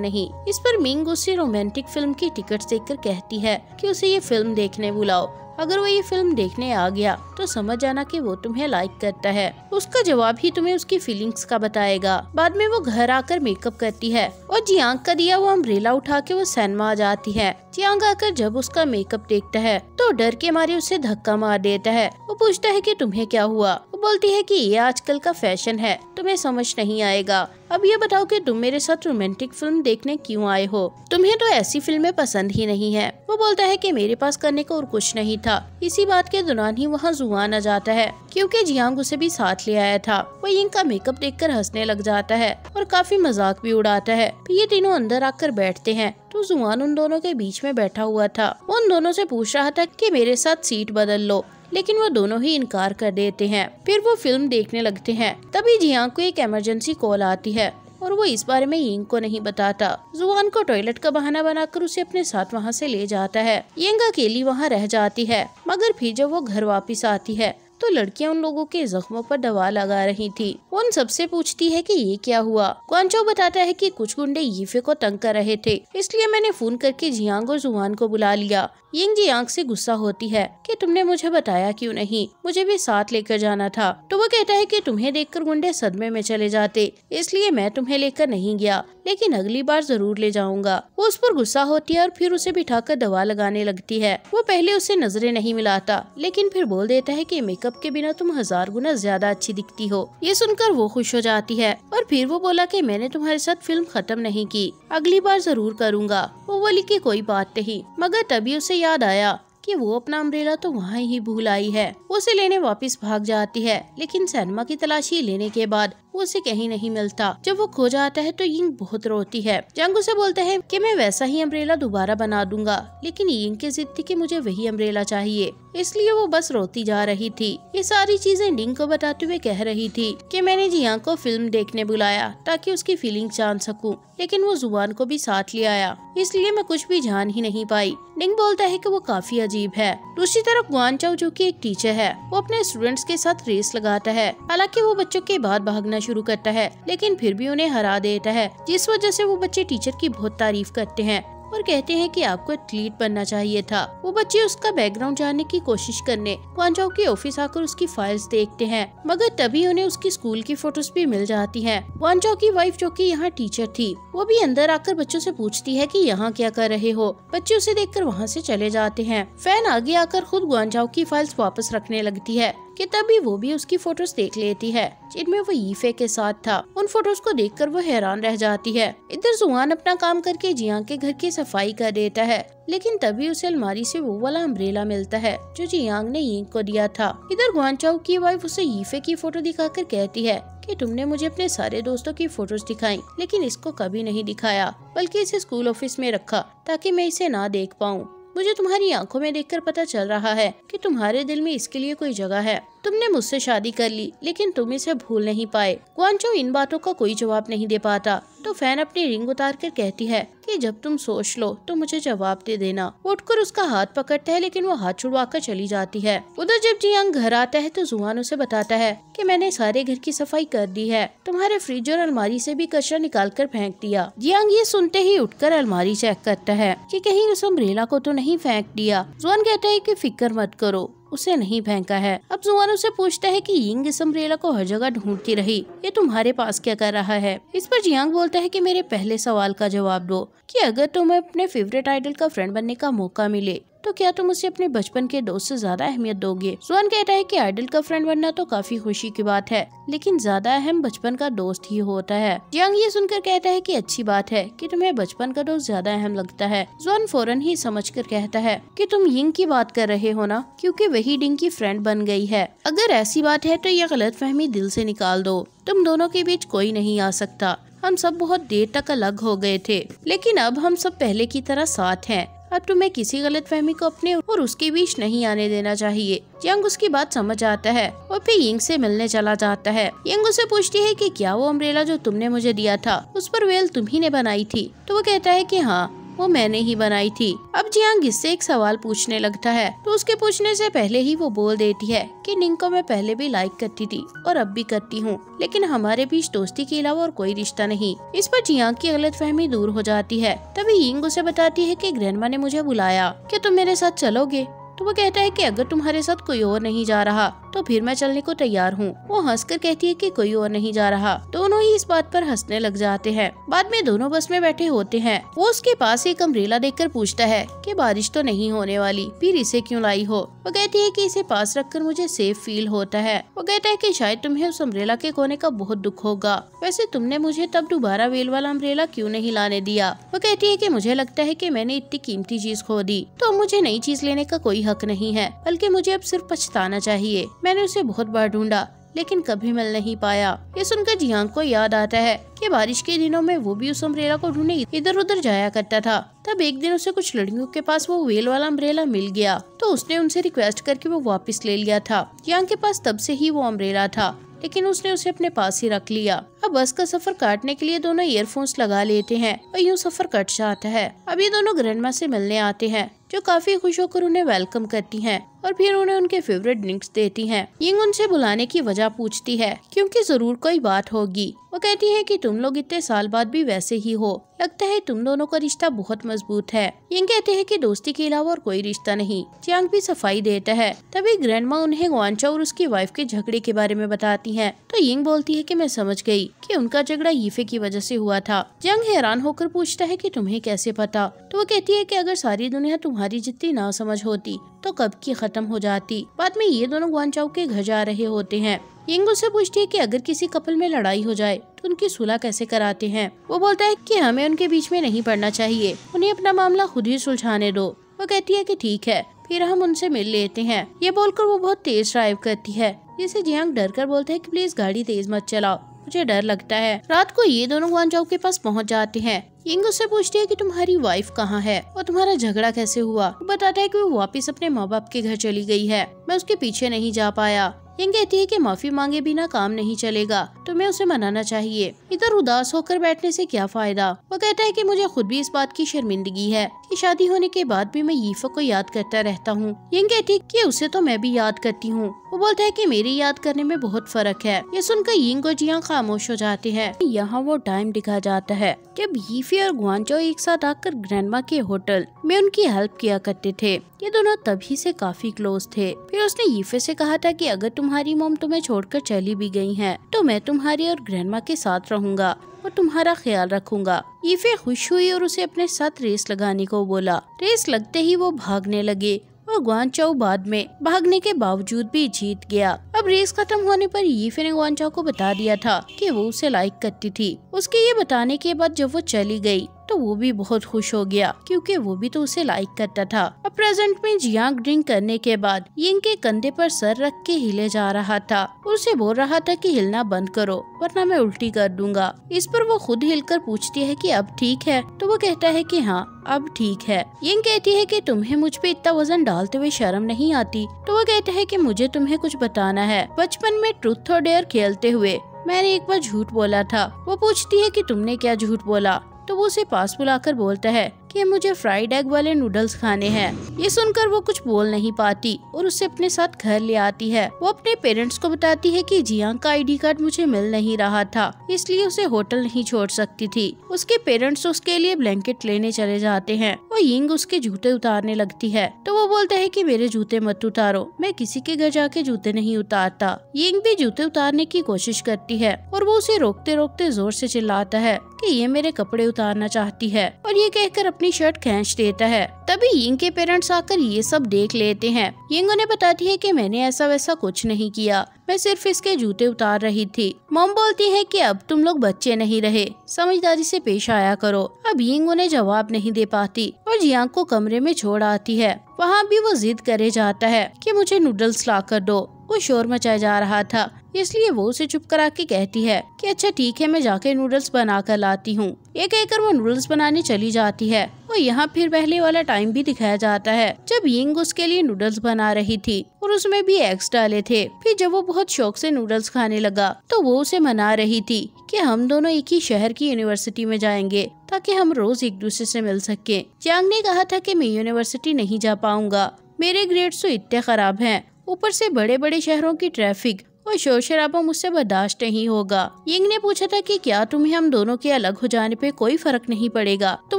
नहीं। इस पर मिंग उसे रोमांटिक फ़िल्म की टिकट देख कहती है की उसे ये फ़िल्म देखने बुलाओ। अगर वो ये फ़िल्म देखने आ गया तो समझ जाना कि वो तुम्हें लाइक करता है। उसका जवाब ही तुम्हें उसकी फीलिंग्स का बताएगा। बाद में वो घर आकर मेकअप करती है। और जियांग का दिया वो अम्ब्रेला उठा के वो सैनमा आ जाती है। जियांग आकर जब उसका मेकअप देखता है तो डर के मारे उसे धक्का मार देता है। वो पूछता है कि तुम्हें क्या हुआ? वो बोलती है कि ये आजकल का फ़ैशन है, तुम्हें समझ नहीं आएगा। अब ये बताओ कि तुम मेरे साथ रोमांटिक फ़िल्म देखने क्यों आए हो? तुम्हें तो ऐसी फ़िल्में पसंद ही नहीं है। वो बोलता है कि मेरे पास करने को और कुछ नहीं था। इसी बात के दौरान ही वहाँ जुआन आ जाता है, क्योंकि जियांग उसे भी साथ ले आया था। वो यिंग का मेकअप देखकर हंसने लग जाता है और काफ़ी मज़ाक भी उड़ाता है। ये तीनों अंदर आकर बैठते हैं। तो जुआन उन दोनों के बीच में बैठा हुआ था। वो उन दोनों से पूछ रहा था कि मेरे साथ सीट बदल लो, लेकिन वो दोनों ही इनकार कर देते हैं। फिर वो फ़िल्म देखने लगते हैं। तभी जियांग को एक इमरजेंसी कॉल आती है, और वो इस बारे में यिंग को नहीं बताता। जुआन को टॉयलेट का बहाना बनाकर उसे अपने साथ वहाँ से ले जाता है। यंग अकेली वहाँ रह जाती है, मगर फिर जब वो घर वापस आती है तो लड़कियाँ उन लोगों के जख्मों पर दवा लगा रही थी। उन सबसे पूछती है कि ये क्या हुआ? क्वांचो बताता है कि कुछ गुंडे यीफे को तंग कर रहे थे, इसलिए मैंने फ़ोन करके जियांग और जुआन को बुला लिया। यिंग जी आँख से गुस्सा होती है कि तुमने मुझे बताया क्यों नहीं? मुझे भी साथ लेकर जाना था। तो वो कहता है कि तुम्हें देखकर गुंडे सदमे में चले जाते, इसलिए मैं तुम्हें लेकर नहीं गया। लेकिन अगली बार ज़रूर ले जाऊँगा। वो उस पर गुस्सा होती है और फिर उसे बिठाकर दवा लगाने लगती है। वो पहले उसे नज़रें नहीं मिलाता, लेकिन फिर बोल देता है कि मेकअप के बिना तुम हज़ार गुना ज़्यादा अच्छी दिखती हो। ये सुनकर वो खुश हो जाती है और फिर वो बोला की मैंने तुम्हारे साथ फ़िल्म खत्म नहीं की, अगली बार ज़रूर करूँगा। वो बोली की कोई बात नहीं, मगर तभी उसे याद आया कि वो अपना अम्ब्रेला तो वहाँ ही भूल आई है। उसे लेने वापस भाग जाती है, लेकिन सैनमा की तलाशी लेने के बाद उसे कहीं नहीं मिलता। जब वो खो जाता है तो यिंग बहुत रोती है। जंग उसे बोलता है कि मैं वैसा ही अम्ब्रेला दोबारा बना दूँगा, लेकिन यिंग की जिद थी कि मुझे वही अम्ब्रेला चाहिए। इसलिए वो बस रोती जा रही थी। ये सारी चीज़ें निंग को बताते हुए कह रही थी कि मैंने जिया को फ़िल्म देखने बुलाया ताकि उसकी फीलिंग जान सकूँ, लेकिन वो ज़ुबान को भी साथ ले आया। इसलिए मैं कुछ भी जान ही नहीं पाई। निंग बोलता है कि वो काफ़ी अजीब है। दूसरी तरफ़ गुआन चाउ जो कि एक टीचर है, वो अपने स्टूडेंट्स के साथ रेस लगाता है। हालाँकि वो बच्चों के बाद भागना शुरू करता है, लेकिन फिर भी उन्हें हरा देता है, जिस वजह से वो बच्चे टीचर की बहुत तारीफ़ करते हैं और कहते हैं कि आपको एथलीट बनना चाहिए था। वो बच्चे उसका बैकग्राउंड जानने की कोशिश करने वांचाओ के ऑफ़िस आकर उसकी फाइल्स देखते हैं, मगर तभी उन्हें उसकी स्कूल की फ़ोटोज़ भी मिल जाती हैं। वांचाओ की वाइफ जो कि यहाँ टीचर थी, वो भी अंदर आकर बच्चों से पूछती है कि यहाँ क्या कर रहे हो? बच्चे उसे देखकर वहाँ से चले जाते हैं। फ़ैन आगे आकर खुद गुआंजाओ की फाइल्स वापस रखने लगती है। कि तभी वो भी उसकी फ़ोटोज़ देख लेती है, जिनमें वो ईफे के साथ था। उन फ़ोटोज़ को देखकर वो हैरान रह जाती है। इधर जुआन अपना काम करके जिया के घर की सफ़ाई कर देता है, लेकिन तभी उसे अलमारी से वो वाला अम्ब्रेला मिलता है, जो जियांग ने यींग को दिया था। इधर गुआनचाओ की वाइफ उसे ईफे की फ़ोटो दिखाकर कहती है कि, तुमने मुझे अपने सारे दोस्तों की फ़ोटोज़ दिखाई, लेकिन इसको कभी नहीं दिखाया, बल्कि इसे स्कूल ऑफ़िस में रखा, ताकि मैं इसे ना देख पाऊँ। मुझे तुम्हारी आँखों में देखकर पता चल रहा है कि तुम्हारे दिल में इसके लिए कोई जगह है। तुमने मुझसे शादी कर ली, लेकिन तुम इसे भूल नहीं पाए। गुआनचो इन बातों का कोई जवाब नहीं दे पाता। तो फ़ैन अपनी रिंग उतार कर कहती है कि जब तुम सोच लो तो मुझे जवाब दे देना। उठकर उसका हाथ पकड़ता है, लेकिन वो हाथ छुड़वा कर चली जाती है। उधर जब जियांग घर आता है तो जुआन उसे बताता है कि मैंने सारे घर की सफ़ाई कर दी है। तुम्हारे फ्रिज और अलमारी से भी कचरा निकाल कर फेंक दिया। जियांग ये सुनते ही उठकर अलमारी चेक करता है कि कहीं उस अम्ब्रेला को तो नहीं फेंक दिया। जुआन कहता है कि फ़िक्र मत करो। उसे नहीं फेंका है। अब जुआन उसे पूछता है कि यिंग इस अम्ब्रेला को हर जगह ढूंढती रही। ये तुम्हारे पास क्या कर रहा है? इस पर जियांग बोलता है कि मेरे पहले सवाल का जवाब दो कि अगर तुम्हें अपने फेवरेट आइडल का फ्रेंड बनने का मौका मिले तो क्या तुम उसे अपने बचपन के दोस्त से ज़्यादा अहमियत दोगे? जुआन कहता है कि आइडल का फ्रेंड बनना तो काफ़ी खुशी की बात है, लेकिन ज़्यादा अहम बचपन का दोस्त ही होता है। जियांग ये सुनकर कहता है कि अच्छी बात है कि तुम्हें बचपन का दोस्त ज़्यादा अहम लगता है। जुआन फ़ौरन ही समझ कर कहता है कि तुम यिंग की बात कर रहे हो ना, क्योंकि वही डिंग की फ्रेंड बन गई है। अगर ऐसी बात है तो ये गलत फहमी दिल से निकाल दो। तुम दोनों के बीच कोई नहीं आ सकता। हम सब बहुत देर तक अलग हो गए थे, लेकिन अब हम सब पहले की तरह साथ हैं। अब तुम्हें किसी गलत फहमी को अपने और उसके बीच नहीं आने देना चाहिए। यंग उसकी बात समझ आता है और फिर यंग से मिलने चला जाता है। यंग उसे पूछती है कि क्या वो अम्ब्रेला जो तुमने मुझे दिया था, उस पर वेल तुम ही ने बनाई थी? तो वो कहता है कि हाँ वो मैंने ही बनाई थी। अब जियांग इससे एक सवाल पूछने लगता है। तो उसके पूछने से पहले ही वो बोल देती है कि निंग को मैं पहले भी लाइक करती थी और अब भी करती हूँ। लेकिन हमारे बीच दोस्ती के अलावा और कोई रिश्ता नहीं। इस पर जियांग की गलत फहमी दूर हो जाती है। तभी यिंग उसे बताती है कि ग्रैंडमा ने मुझे बुलाया। क्या तुम मेरे साथ चलोगे? तो वो कहता है कि अगर तुम्हारे साथ कोई और नहीं जा रहा तो फिर मैं चलने को तैयार हूँ। वो हंसकर कहती है कि कोई और नहीं जा रहा। दोनों ही इस बात पर हंसने लग जाते हैं। बाद में दोनों बस में बैठे होते हैं। वो उसके पास एक अम्ब्रेला देखकर पूछता है कि बारिश तो नहीं होने वाली, फिर इसे क्यों लाई हो? वो कहती है कि इसे पास रखकर मुझे सेफ़ फील होता है। वो कहता है कि शायद तुम्हें उस अम्ब्रेला के खोने का बहुत दुख होगा। वैसे तुमने मुझे तब दोबारा वेल वाला अम्ब्रेला क्यों नहीं लाने दिया? वो कहती है कि मुझे लगता है कि मैंने इतनी कीमती चीज़ खो दी। तो मुझे नई चीज़ लेने का कोई हक नहीं है, बल्कि मुझे अब सिर्फ़ पछताना चाहिए। मैंने उसे बहुत बार ढूंढा, लेकिन कभी मिल नहीं पाया। ये सुनकर जियांग को याद आता है कि बारिश के दिनों में वो भी उस अम्ब्रेला को ढूँढने इधर उधर जाया करता था। तब एक दिन उसे कुछ लड़कियों के पास वो वेल वाला अम्ब्रेला मिल गया तो उसने उनसे रिक्वेस्ट करके वो वापस ले लिया था। जियांग के पास तब से ही वो अम्ब्रेला था, लेकिन उसने उसे अपने पास ही रख लिया। अब बस का सफ़र काटने के लिए दोनों ईयरफोन्स लगा लेते हैं और यूँ सफ़र कट जाता है। अब ये दोनों ग्रैंडमा से मिलने आते हैं। जो काफ़ी खुश होकर उन्हें वेलकम करती हैं और फिर उन्हें उनके फेवरेट ड्रिंक्स देती हैं। यिंग उनसे बुलाने की वजह पूछती है, क्योंकि ज़रूर कोई बात होगी? वो कहती है कि, तुम लोग इतने साल बाद भी वैसे ही हो। लगता है तुम दोनों का रिश्ता बहुत मज़बूत है। यिंग कहते हैं कि, दोस्ती के अलावा और कोई रिश्ता नहीं। चियांग भी सफ़ाई देता है। तभी ग्रैंडमा उन्हें गुआनचा और उसकी वाइफ के झगड़े के बारे में बताती है। तो यिंग बोलती है की, मैं समझ गई की उनका झगड़ा यीफे की वजह ऐसी हुआ था। जंग हैरान होकर पूछता है की, तुम्हें कैसे पता? तो वो कहती है की, अगर सारी दुनिया तुम्हारी जितनी ना समझ होती तो कब की खत्म हो जाती। बाद में ये दोनों गुआनचाओ के घर जा रहे होते हैं। यिंग उससे पूछती है कि अगर किसी कपल में लड़ाई हो जाए तो उनकी सुलह कैसे कराते हैं? वो बोलता है कि हमें उनके बीच में नहीं पड़ना चाहिए। उन्हें अपना मामला खुद ही सुलझाने दो। वो कहती है कि ठीक है, फिर हम उनसे मिल लेते हैं। ये बोलकर वो बहुत तेज ड्राइव करती है। जिसे जियांग डर कर बोलते है कि प्लीज़ गाड़ी तेज मत चलाओ। मुझे डर लगता है। रात को ये दोनों गुआनजाओ के पास पहुँच जाते हैं। यिंग उससे पूछती है कि तुम्हारी वाइफ कहाँ है? और तुम्हारा झगड़ा कैसे हुआ? बताता है कि वो वापस अपने माँ बाप के घर चली गई है। मैं उसके पीछे नहीं जा पाया। यंग कहती है कि माफ़ी मांगे बिना काम नहीं चलेगा तुम्हें उसे मनाना चाहिए। इधर उदास होकर बैठने से क्या फ़ायदा? वो कहता है कि मुझे खुद भी इस बात की शर्मिंदगी है कि शादी होने के बाद भी मैं यीफा को याद करता रहता हूँ। यंग कहती है कि उसे तो मैं भी याद करती हूँ। वो बोलता है कि मेरी याद करने में बहुत फ़र्क है। ये सुनकर यिंग और जिया खामोश हो जाते हैं। यहाँ वो टाइम दिखा जाता है जब यीफी और गुआनचो एक साथ आकर ग्रैंडमा के होटल में उनकी हेल्प किया करते थे। ये दोनों तभी से काफ़ी क्लोज थे। फिर उसने यीफे से कहा था कि अगर तुम्हारी मोम तुम्हें छोड़कर चली भी गई हैं, तो मैं तुम्हारी और ग्रैंडमा के साथ रहूँगा और तुम्हारा ख्याल रखूँगा। ईफे खुश हुई और उसे अपने साथ रेस लगाने को बोला। रेस लगते ही वो भागने लगे और गुआनचाओ बाद में भागने के बावजूद भी जीत गया। अब रेस खत्म होने पर यीफे ने गुआनचाओ को बता दिया था कि वो उसे लाइक करती थी। उसके ये बताने के बाद जब वो चली गई तो वो भी बहुत खुश हो गया, क्योंकि वो भी तो उसे लाइक करता था। अब प्रेजेंट में जियांग ड्रिंक करने के बाद यिंग के कंधे पर सर रख के हिले जा रहा था। उसे बोल रहा था कि हिलना बंद करो, वरना मैं उल्टी कर दूँगा। इस पर वो खुद हिलकर पूछती है कि अब ठीक है? तो वो कहता है कि हाँ अब ठीक है। यिंग कहती है कि तुम्हें मुझ पे इतना वज़न डालते हुए शर्म नहीं आती। तो वो कहता है कि मुझे तुम्हें कुछ बताना है। बचपन में ट्रूथ और डेयर खेलते हुए, मैंने एक बार झूठ बोला था। वो पूछती है कि तुमने क्या झूठ बोला? तो वो उसे पास बुलाकर बोलता है कि मुझे फ्राइड एग वाले नूडल्स खाने हैं। ये सुनकर वो कुछ बोल नहीं पाती और उसे अपने साथ घर ले आती है। वो अपने पेरेंट्स को बताती है कि जियांग का आईडी कार्ड मुझे मिल नहीं रहा था, इसलिए उसे होटल नहीं छोड़ सकती थी। उसके पेरेंट्स उसके लिए ब्लैंकेट लेने चले जाते हैं और यिंग उसके जूते उतारने लगती है। तो वो बोलता है कि मेरे जूते मत उतारो, मैं किसी के घर जाके जूते नहीं उतारता। यिंग भी जूते उतारने की कोशिश करती है और वो उसे रोकते रोकते ज़ोर से चिल्लाता है कि ये मेरे कपड़े उतारना चाहती है और ये कहकर अपनी शर्ट खेच देता है। तभी यिंग के पेरेंट्स आकर ये सब देख लेते हैं। यिंग उन्हें बताती है कि मैंने ऐसा वैसा कुछ नहीं किया। मैं सिर्फ़ इसके जूते उतार रही थी। मोम बोलती है कि अब तुम लोग बच्चे नहीं रहे। समझदारी से पेश आया करो। अब यिंग उन्हें जवाब नहीं दे पाती और जियांग को कमरे में छोड़ आती है। वहाँ भी वो जिद करे जाता है कि मुझे नूडल्स ला कर दो। वो शोर मचाया जा रहा था। इसलिए वो उसे चुप करा के कहती है कि अच्छा ठीक है, मैं जाके नूडल्स बना कर लाती हूँ। ये कहकर वो नूडल्स बनाने चली जाती है। और यहाँ फिर पहले वाला टाइम भी दिखाया जाता है, जब यिंग उसके लिए नूडल्स बना रही थी और उसमें भी एग्स डाले थे। फिर जब वो बहुत शौक से नूडल्स खाने लगा तो वो उसे मना रही थी कि हम दोनों एक ही शहर की यूनिवर्सिटी में जाएँगे, ताकि हम रोज एक दूसरे से मिल सके। चांग ने कहा था कि मैं यूनिवर्सिटी नहीं जा पाऊँगा। मेरे ग्रेड्स तो इतने खराब हैं। ऊपर से बड़े बड़े शहरों की ट्रैफ़िक और शोर शराबा मुझसे बर्दाश्त नहीं होगा। यिंग ने पूछा था कि क्या तुम्हें हम दोनों के अलग हो जाने पे कोई फ़र्क नहीं पड़ेगा? तो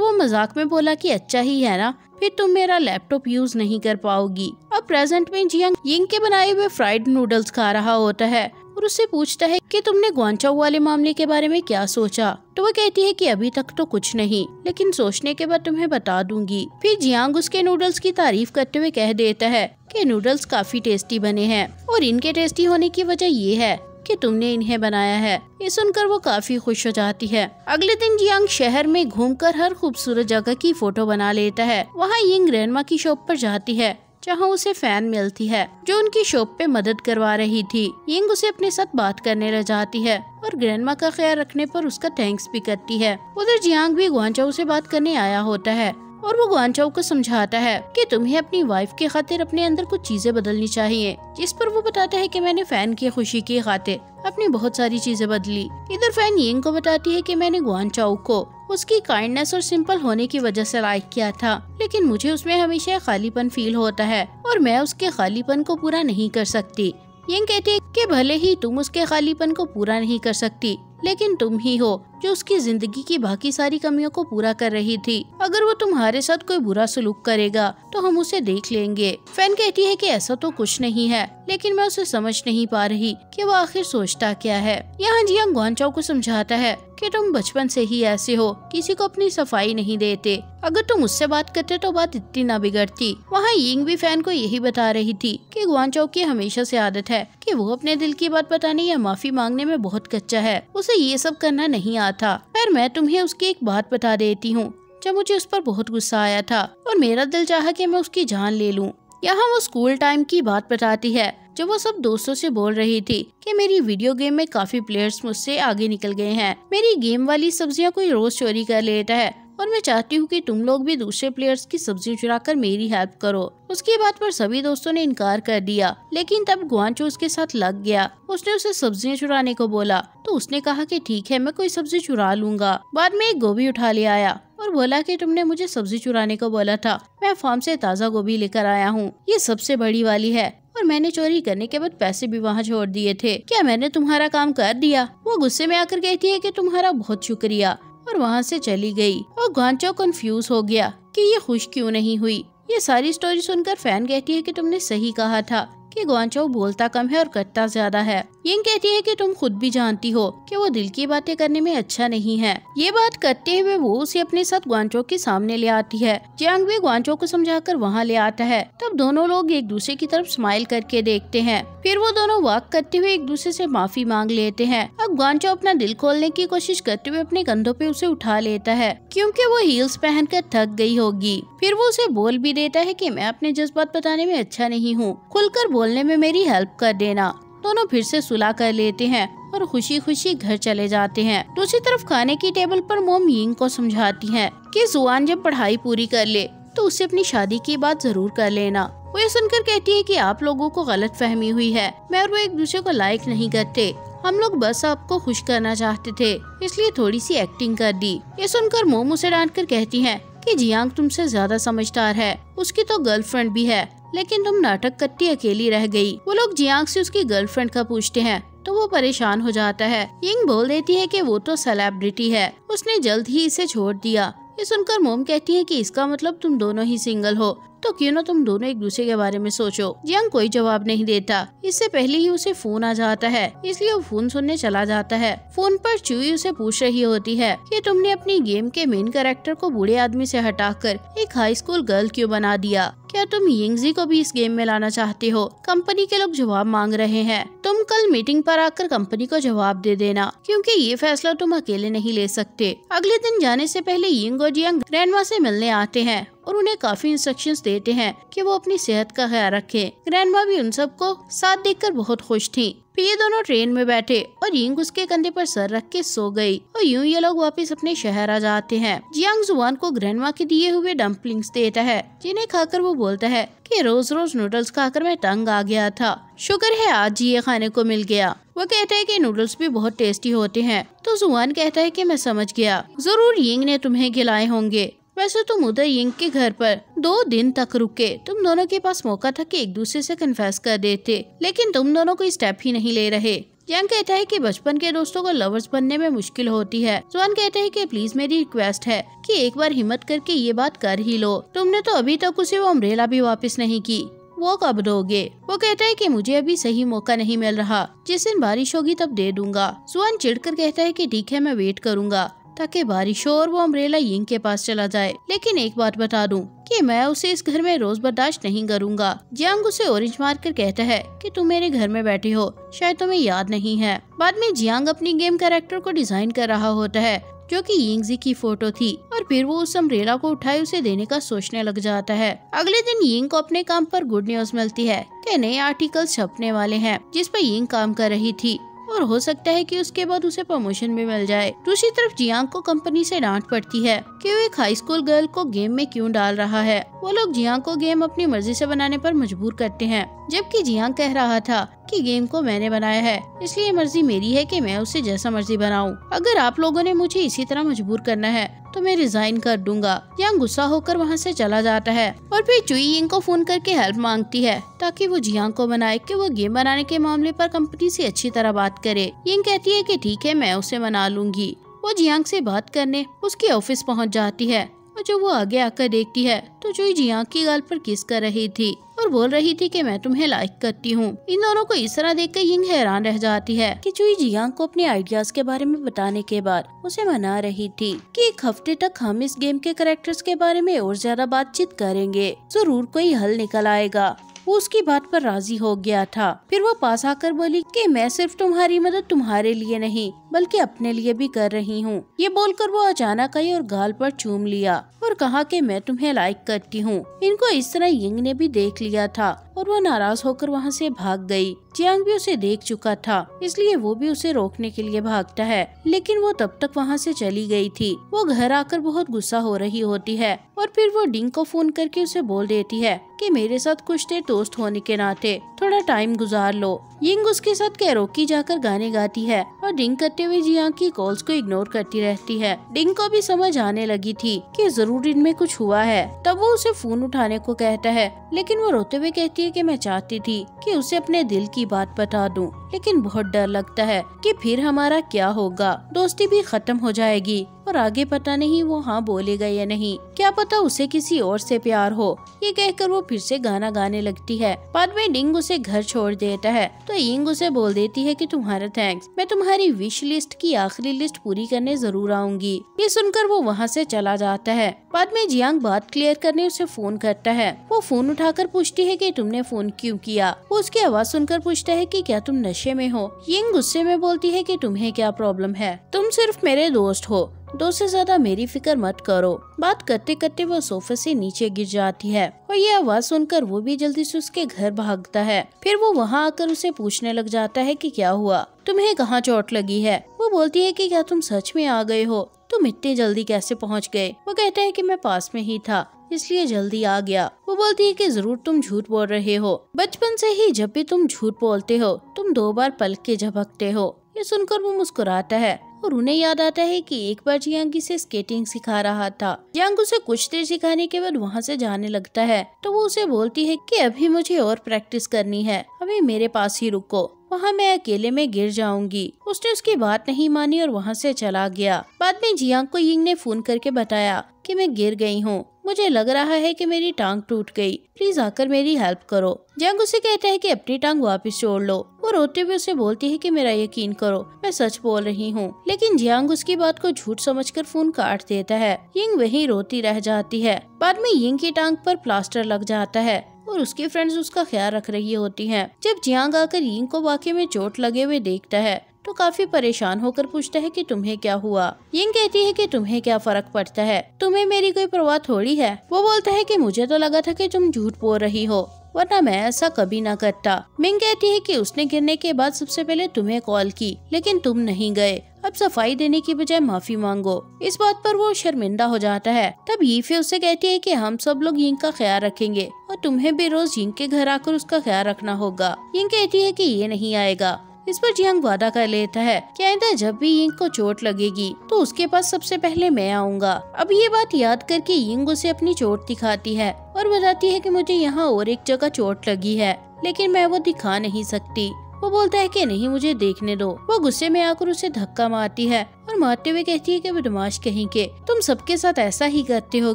वो मज़ाक में बोला कि अच्छा ही है ना, फिर तुम मेरा लैपटॉप यूज़ नहीं कर पाओगी। अब प्रेजेंट में जियांग यिंग के बनाए हुए फ्राइड नूडल्स खा रहा होता है। और उससे पूछता है कि तुमने ग्वांचाओ वाले मामले के बारे में क्या सोचा? तो वो कहती है कि अभी तक तो कुछ नहीं, लेकिन सोचने के बाद तुम्हें बता दूँगी। फिर जियांग उसके नूडल्स की तारीफ़ करते हुए कह देता है कि नूडल्स काफ़ी टेस्टी बने हैं, और इनके टेस्टी होने की वजह ये है कि तुमने इन्हें बनाया है। ये सुनकर वो काफ़ी खुश हो जाती है। अगले दिन जियांग शहर में घूमकर हर खूबसूरत जगह की फ़ोटो बना लेता है। वहाँ यिंग ग्रैंडमा की शॉप पर जाती है। जहाँ उसे फ़ैन मिलती है, जो उनकी शॉप पे मदद करवा रही थी। यिंग उसे अपने साथ बात करने रह जाती है और ग्रैंडमा का ख्याल रखने पर उसका थैंक्स भी करती है। उधर जियांग भी गुआचाऊ से बात करने आया होता है। और वो गुआंचाऊ को समझाता है कि तुम्हें अपनी वाइफ के खातिर अपने अंदर कुछ चीज़ें बदलनी चाहिए, जिस पर वो बताता है कि मैंने फ़ैन की खुशी की खातिर अपनी बहुत सारी चीज़ें बदली। इधर फ़ैन यिंग को बताती है कि मैंने गुआंचाऊ को उसकी काइंडनेस और सिंपल होने की वजह से लाइक किया था, लेकिन मुझे उसमें हमेशा खालीपन फील होता है और मैं उसके खालीपन को पूरा नहीं कर सकती। यंग कहती है कि भले ही तुम उसके खालीपन को पूरा नहीं कर सकती, लेकिन तुम ही हो जो उसकी ज़िंदगी की बाकी सारी कमियों को पूरा कर रही थी। अगर वो तुम्हारे साथ कोई बुरा सलूक करेगा तो हम उसे देख लेंगे। फ़ैन कहती है कि ऐसा तो कुछ नहीं है, लेकिन मैं उसे समझ नहीं पा रही कि वो आखिर सोचता क्या है। यहाँ जियांग ग्वानचाओ को समझाता है कि तुम बचपन से ही ऐसे हो, किसी को अपनी सफ़ाई नहीं देते। अगर तुम उससे बात करते तो बात इतनी ना बिगड़ती। वहाँ यिंग भी फ़ैन को यही बता रही थी कि गुआनचाओ की हमेशा से आदत है कि वो अपने दिल की बात बताने या माफ़ी मांगने में बहुत कच्चा है। उसे ये सब करना नहीं आता। पर मैं तुम्हें उसकी एक बात बता देती हूँ। जब मुझे उस पर बहुत गुस्सा आया था और मेरा दिल चाहा कि मैं उसकी जान ले लूँ। यहाँ वो स्कूल टाइम की बात बताती है, जब वो सब दोस्तों से बोल रही थी कि मेरी वीडियो गेम में काफ़ी प्लेयर्स मुझसे आगे निकल गए हैं। मेरी गेम वाली सब्ज़ियाँ कोई रोज चोरी कर लेता है और मैं चाहती हूँ कि तुम लोग भी दूसरे प्लेयर्स की सब्ज़ी चुरा कर मेरी हेल्प करो। उसकी बात पर सभी दोस्तों ने इनकार कर दिया। लेकिन तब गुआंचो उसके साथ लग गया। उसने उसे सब्ज़ियाँ चुराने को बोला। तो उसने कहा कि ठीक है, मैं कोई सब्ज़ी चुरा लूँगा। बाद में एक गोभी उठा ले आया और बोला कि तुमने मुझे सब्ज़ी चुराने को बोला था। मैं फार्म से ताज़ा गोभी लेकर आया हूँ। ये सबसे बड़ी वाली है। और मैंने चोरी करने के बाद पैसे भी वहाँ छोड़ दिए थे। क्या मैंने तुम्हारा काम कर दिया? वो गुस्से में आकर कहती है कि तुम्हारा बहुत शुक्रिया। और वहाँ से चली गई और गांचो कंफ्यूज हो गया कि ये खुश क्यों नहीं हुई। ये सारी स्टोरी सुनकर फ़ैन कहती है कि तुमने सही कहा था कि ग्वांचो बोलता कम है और करता ज़्यादा है। यिंग कहती है कि तुम खुद भी जानती हो कि वो दिल की बातें करने में अच्छा नहीं है। ये बात करते हुए वो उसे अपने साथ ग्वांचो के सामने ले आती है। जियांग भी ग्वांचो को समझाकर वहाँ ले आता है। तब दोनों लोग एक दूसरे की तरफ़ स्माइल करके देखते हैं। फिर वो दोनों वॉक करते हुए एक दूसरे से माफ़ी मांग लेते हैं। अब ग्वांचो अपना दिल खोलने की कोशिश करते हुए अपने कंधों पे उसे उठा लेता है, क्योंकि वो हील्स पहनकर थक गई होगी। फिर वो उसे बोल भी देता है कि मैं अपने जज्बात बताने में अच्छा नहीं हूँ। खुलकर बोलने में मेरी हेल्प कर देना। दोनों फिर से सुलह कर लेते हैं और खुशी खुशी घर चले जाते हैं। दूसरी तरफ़ खाने की टेबल पर मोम यिंग को समझाती हैं कि जुआन जब पढ़ाई पूरी कर ले तो उसे अपनी शादी की बात ज़रूर कर लेना। वो ये सुनकर कहती है कि आप लोगों को गलत फहमी हुई है, मैं और वो एक दूसरे को लाइक नहीं करते। हम लोग बस आपको खुश करना चाहते थे, इसलिए थोड़ी सी एक्टिंग कर दी। ये सुनकर मोम उसे डांट कर कहती है कि जियांग तुमसे ज़्यादा समझदार है, उसकी तो गर्लफ्रेंड भी है। लेकिन तुम नाटक करती अकेली रह गई। वो लोग जियांग से उसकी गर्लफ्रेंड का पूछते हैं तो वो परेशान हो जाता है। यिंग बोल देती है कि वो तो सेलेब्रिटी है। उसने जल्द ही इसे छोड़ दिया। ये सुनकर मोम कहती है कि इसका मतलब तुम दोनों ही सिंगल हो। तो क्यों ना तुम दोनों एक दूसरे के बारे में सोचो। जियांग कोई जवाब नहीं देता। इससे पहले ही उसे फ़ोन आ जाता है। इसलिए वो फ़ोन सुनने चला जाता है। फ़ोन पर चुई उसे पूछ रही होती है कि तुमने अपनी गेम के मेन कैरेक्टर को बूढ़े आदमी से हटाकर एक हाई स्कूल गर्ल क्यों बना दिया? क्या तुम यिंगजी को भी इस गेम में लाना चाहते हो? कंपनी के लोग जवाब मांग रहे हैं। तुम कल मीटिंग पर आकर कंपनी को जवाब दे देना, क्योंकि ये फैसला तुम अकेले नहीं ले सकते। अगले दिन जाने से पहले यिंग और जियांग ग्रैंडमा से मिलने आते हैं और उन्हें काफ़ी इंस्ट्रक्शंस देते हैं कि वो अपनी सेहत का ख्याल रखें। ग्रैंडमा भी उन सबको साथ देखकर बहुत खुश थी। फिर ये दोनों ट्रेन में बैठे और यिंग उसके कंधे पर सर रख के सो गई और यूँ ये लोग वापस अपने शहर आ जाते हैं। जियांग जुआन को ग्रैंडमा के दिए हुए डम्पलिंग्स देता है, जिन्हें खाकर वो बोलता है कि रोज रोज नूडल्स खाकर मैं तंग आ गया था। शुक्र है आज ये खाने को मिल गया। वो कहता है कि नूडल्स भी बहुत टेस्टी होते हैं। तो जुआन कहता है कि मैं समझ गया। ज़रूर यिंग ने तुम्हें खिलाए होंगे। वैसे तुम उधर यिंग के घर पर दो दिन तक रुके। तुम दोनों के पास मौका था कि एक दूसरे से कन्फेस कर देते, लेकिन तुम दोनों कोई स्टेप ही नहीं ले रहे। जैन कहता है कि बचपन के दोस्तों को लवर्स बनने में मुश्किल होती है। जुआन कहता है कि प्लीज़ मेरी रिक्वेस्ट है कि एक बार हिम्मत करके ये बात कर ही लो। तुमने तो अभी तक उसे वो अम्ब्रेला भी वापस नहीं की। वो कब दोगे? वो कहता है कि मुझे अभी सही मौका नहीं मिल रहा। जिस दिन बारिश होगी तब दे दूँगा। जुआन चिढ़कर कहता है कि ठीक है, मैं वेट करूँगा। ताकि बारिश और वो अम्ब्रेला यिंग के पास चला जाए। लेकिन एक बात बता दूँ कि मैं उसे इस घर में रोज बर्दाश्त नहीं करूँगा। जियांग उसे ऑरेंज मार कर कहता है कि तुम मेरे घर में बैठे हो, शायद तुम्हें याद नहीं है। बाद में जियांग अपनी गेम कैरेक्टर को डिज़ाइन कर रहा होता है, जो कि यिंगजी की फ़ोटो थी, और फिर वो उस अम्ब्रेला को उठाए उसे देने का सोचने लग जाता है। अगले दिन यिंग को अपने काम पर गुड न्यूज़ मिलती है कि नए आर्टिकल छपने वाले हैं, जिस पर यिंग काम कर रही थी। और हो सकता है कि उसके बाद उसे प्रमोशन भी मिल जाए। दूसरी तरफ़ जियांग को कंपनी से डांट पड़ती है कि वो एक हाई स्कूल गर्ल को गेम में क्यों डाल रहा है। वो लोग जियांग को गेम अपनी मर्ज़ी से बनाने पर मजबूर करते हैं, जबकि जियांग कह रहा था कि गेम को मैंने बनाया है। इसलिए मर्ज़ी मेरी है कि मैं उसे जैसा मर्ज़ी बनाऊँ। अगर आप लोगों ने मुझे इसी तरह मजबूर करना है तो मैं रिजाइन कर दूँगा। यांग गुस्सा होकर वहाँ से चला जाता है और फिर चुई यिंग को फ़ोन करके हेल्प मांगती है, ताकि वो जियांग को बनाए कि वो गेम बनाने के मामले पर कंपनी से अच्छी तरह बात करे। यिंग कहती है कि ठीक है, मैं उसे मना लूँगी। वो जियांग से बात करने उसके ऑफ़िस पहुँच जाती है और जब वो आगे आकर देखती है तो चुई जियांग की गाल पर किस कर रही थी। और बोल रही थी कि मैं तुम्हें लाइक करती हूँ। इन दोनों को इस तरह देखकर यिंग हैरान रह जाती है कि चुई जियांग को अपने आइडियाज़ के बारे में बताने के बाद उसे मना रही थी कि एक हफ़्ते तक हम इस गेम के करेक्टर्स के बारे में और ज़्यादा बातचीत करेंगे। ज़रूर कोई हल निकल आएगा। वो उसकी बात पर राज़ी हो गया था। फिर वो पास आकर बोली कि मैं सिर्फ़ तुम्हारी मदद तुम्हारे लिए नहीं बल्कि अपने लिए भी कर रही हूँ। ये बोलकर वो अचानक आई और गाल पर चूम लिया और कहा कि मैं तुम्हें लाइक करती हूँ। इनको इस तरह यिंग ने भी देख लिया था और वह नाराज़ होकर वहाँ से भाग गई। जियांग भी उसे देख चुका था, इसलिए वो भी उसे रोकने के लिए भागता है। लेकिन वो तब तक वहाँ से चली गई थी। वो घर आकर बहुत गुस्सा हो रही होती है और फिर वो डिंग को फ़ोन करके उसे बोल देती है कि मेरे साथ कुछ देर दोस्त होने के नाते थोड़ा टाइम गुजार लो। यिंग उसके साथ कैरोकी जाकर गाने गाती है और डिंग हुए जियांग की कॉल्स को इग्नोर करती रहती है। डिंग को भी समझ आने लगी थी कि ज़रूर इनमें कुछ हुआ है। तब वो उसे फ़ोन उठाने को कहता है। लेकिन वो रोते हुए कहती है कि मैं चाहती थी कि उसे अपने दिल की बात बता दूँ। लेकिन बहुत डर लगता है कि फिर हमारा क्या होगा? दोस्ती भी खत्म हो जाएगी। और आगे पता नहीं वो हाँ बोलेगा या नहीं। क्या पता उसे किसी और से प्यार हो। ये कहकर वो फिर से गाना गाने लगती है। बाद में डिंग उसे घर छोड़ देता है। तो इंग उसे बोल देती है कि तुम्हारा थैंक्स मैं तुम्हारी विश लिस्ट की आखिरी लिस्ट पूरी करने ज़रूर आऊँगी। ये सुनकर वो वहाँ से चला जाता है। बाद में जियांग बात क्लियर करने उसे फ़ोन करता है। वो फ़ोन उठाकर पूछती है कि तुमने फ़ोन क्यों किया? वो उसकी आवाज़ सुनकर पूछता है कि क्या तुम नशे में हो? यिंग गुस्से में बोलती है कि तुम्हें क्या प्रॉब्लम है? तुम सिर्फ़ मेरे दोस्त हो। दो से ज़्यादा मेरी फ़िक्र मत करो। बात करते करते वो सोफे से नीचे गिर जाती है और ये आवाज़ सुनकर वो भी जल्दी से उसके घर भागता है। फिर वो वहाँ आकर उसे पूछने लग जाता है कि क्या हुआ? तुम्हें कहाँ चोट लगी है? वो बोलती है कि क्या तुम सच में आ गए हो? तुम इतनी जल्दी कैसे पहुँच गए? वो कहता है कि मैं पास में ही था, इसलिए जल्दी आ गया। वो बोलती है कि ज़रूर तुम झूठ बोल रहे हो। बचपन से ही जब भी तुम झूठ बोलते हो, तुम दो बार पलक झपकते हो। ये सुनकर वो मुस्कुराता है। और उन्हें याद आता है कि एक बार जियांग इसे स्केटिंग सिखा रहा था। जियांग उसे कुछ देर सिखाने के बाद वहाँ से जाने लगता है तो वो उसे बोलती है कि अभी मुझे और प्रैक्टिस करनी है। अभी मेरे पास ही रुको। वहाँ मैं अकेले में गिर जाऊँगी। उसने उसकी बात नहीं मानी और वहाँ से चला गया। बाद में जियांग को यिंग ने फ़ोन करके बताया। कि मैं गिर गई हूँ। मुझे लग रहा है कि मेरी टांग टूट गई। प्लीज़ आकर मेरी हेल्प करो। जंग उसे कहता है कि अपनी टांग वापस जोड़ लो। वो रोते हुए उसे बोलती है कि मेरा यकीन करो, मैं सच बोल रही हूँ। लेकिन जियांग उसकी बात को झूठ समझकर फ़ोन काट देता है। यिंग वही रोती रह जाती है। बाद में यिंग की टांग पर प्लास्टर लग जाता है और उसकी फ्रेंड्स उसका ख्याल रख रही होती हैं। जब जियांग आकर यिंग को वाकई में चोट लगे हुए देखता है तो काफ़ी परेशान होकर पूछता है कि तुम्हें क्या हुआ? यिंग कहती है कि तुम्हें क्या फ़र्क पड़ता है? तुम्हें मेरी कोई परवाह थोड़ी है? वो बोलता है कि मुझे तो लगा था कि तुम झूठ बोल रही हो, वरना मैं ऐसा कभी ना करता। मिंग कहती है कि उसने गिरने के बाद सबसे पहले तुम्हें कॉल की, लेकिन तुम नहीं गए। अब सफ़ाई देने की बजाय माफ़ी मांगो। इस बात पर वो शर्मिंदा हो जाता है। तब यीफे उससे कहती है कि हम सब लोग यिंग का ख्याल रखेंगे, और तुम्हें भी रोज यिंग के घर आकर उसका ख्याल रखना होगा। यिंग कहती है कि ये नहीं आएगा। इस पर जियांग वादा कर लेता है कि आइंदा जब भी यिंग को चोट लगेगी तो उसके पास सबसे पहले मैं आऊँगा। अब ये बात याद करके यिंग उसे अपनी चोट दिखाती है और बताती है कि मुझे यहाँ और एक जगह चोट लगी है, लेकिन मैं वो दिखा नहीं सकती। वो बोलता है कि नहीं, मुझे देखने दो। वो गुस्से में आकर उसे धक्का मारती है और मारते हुए कहती है कि बदमाश कहीं के, तुम सबके साथ ऐसा ही करते हो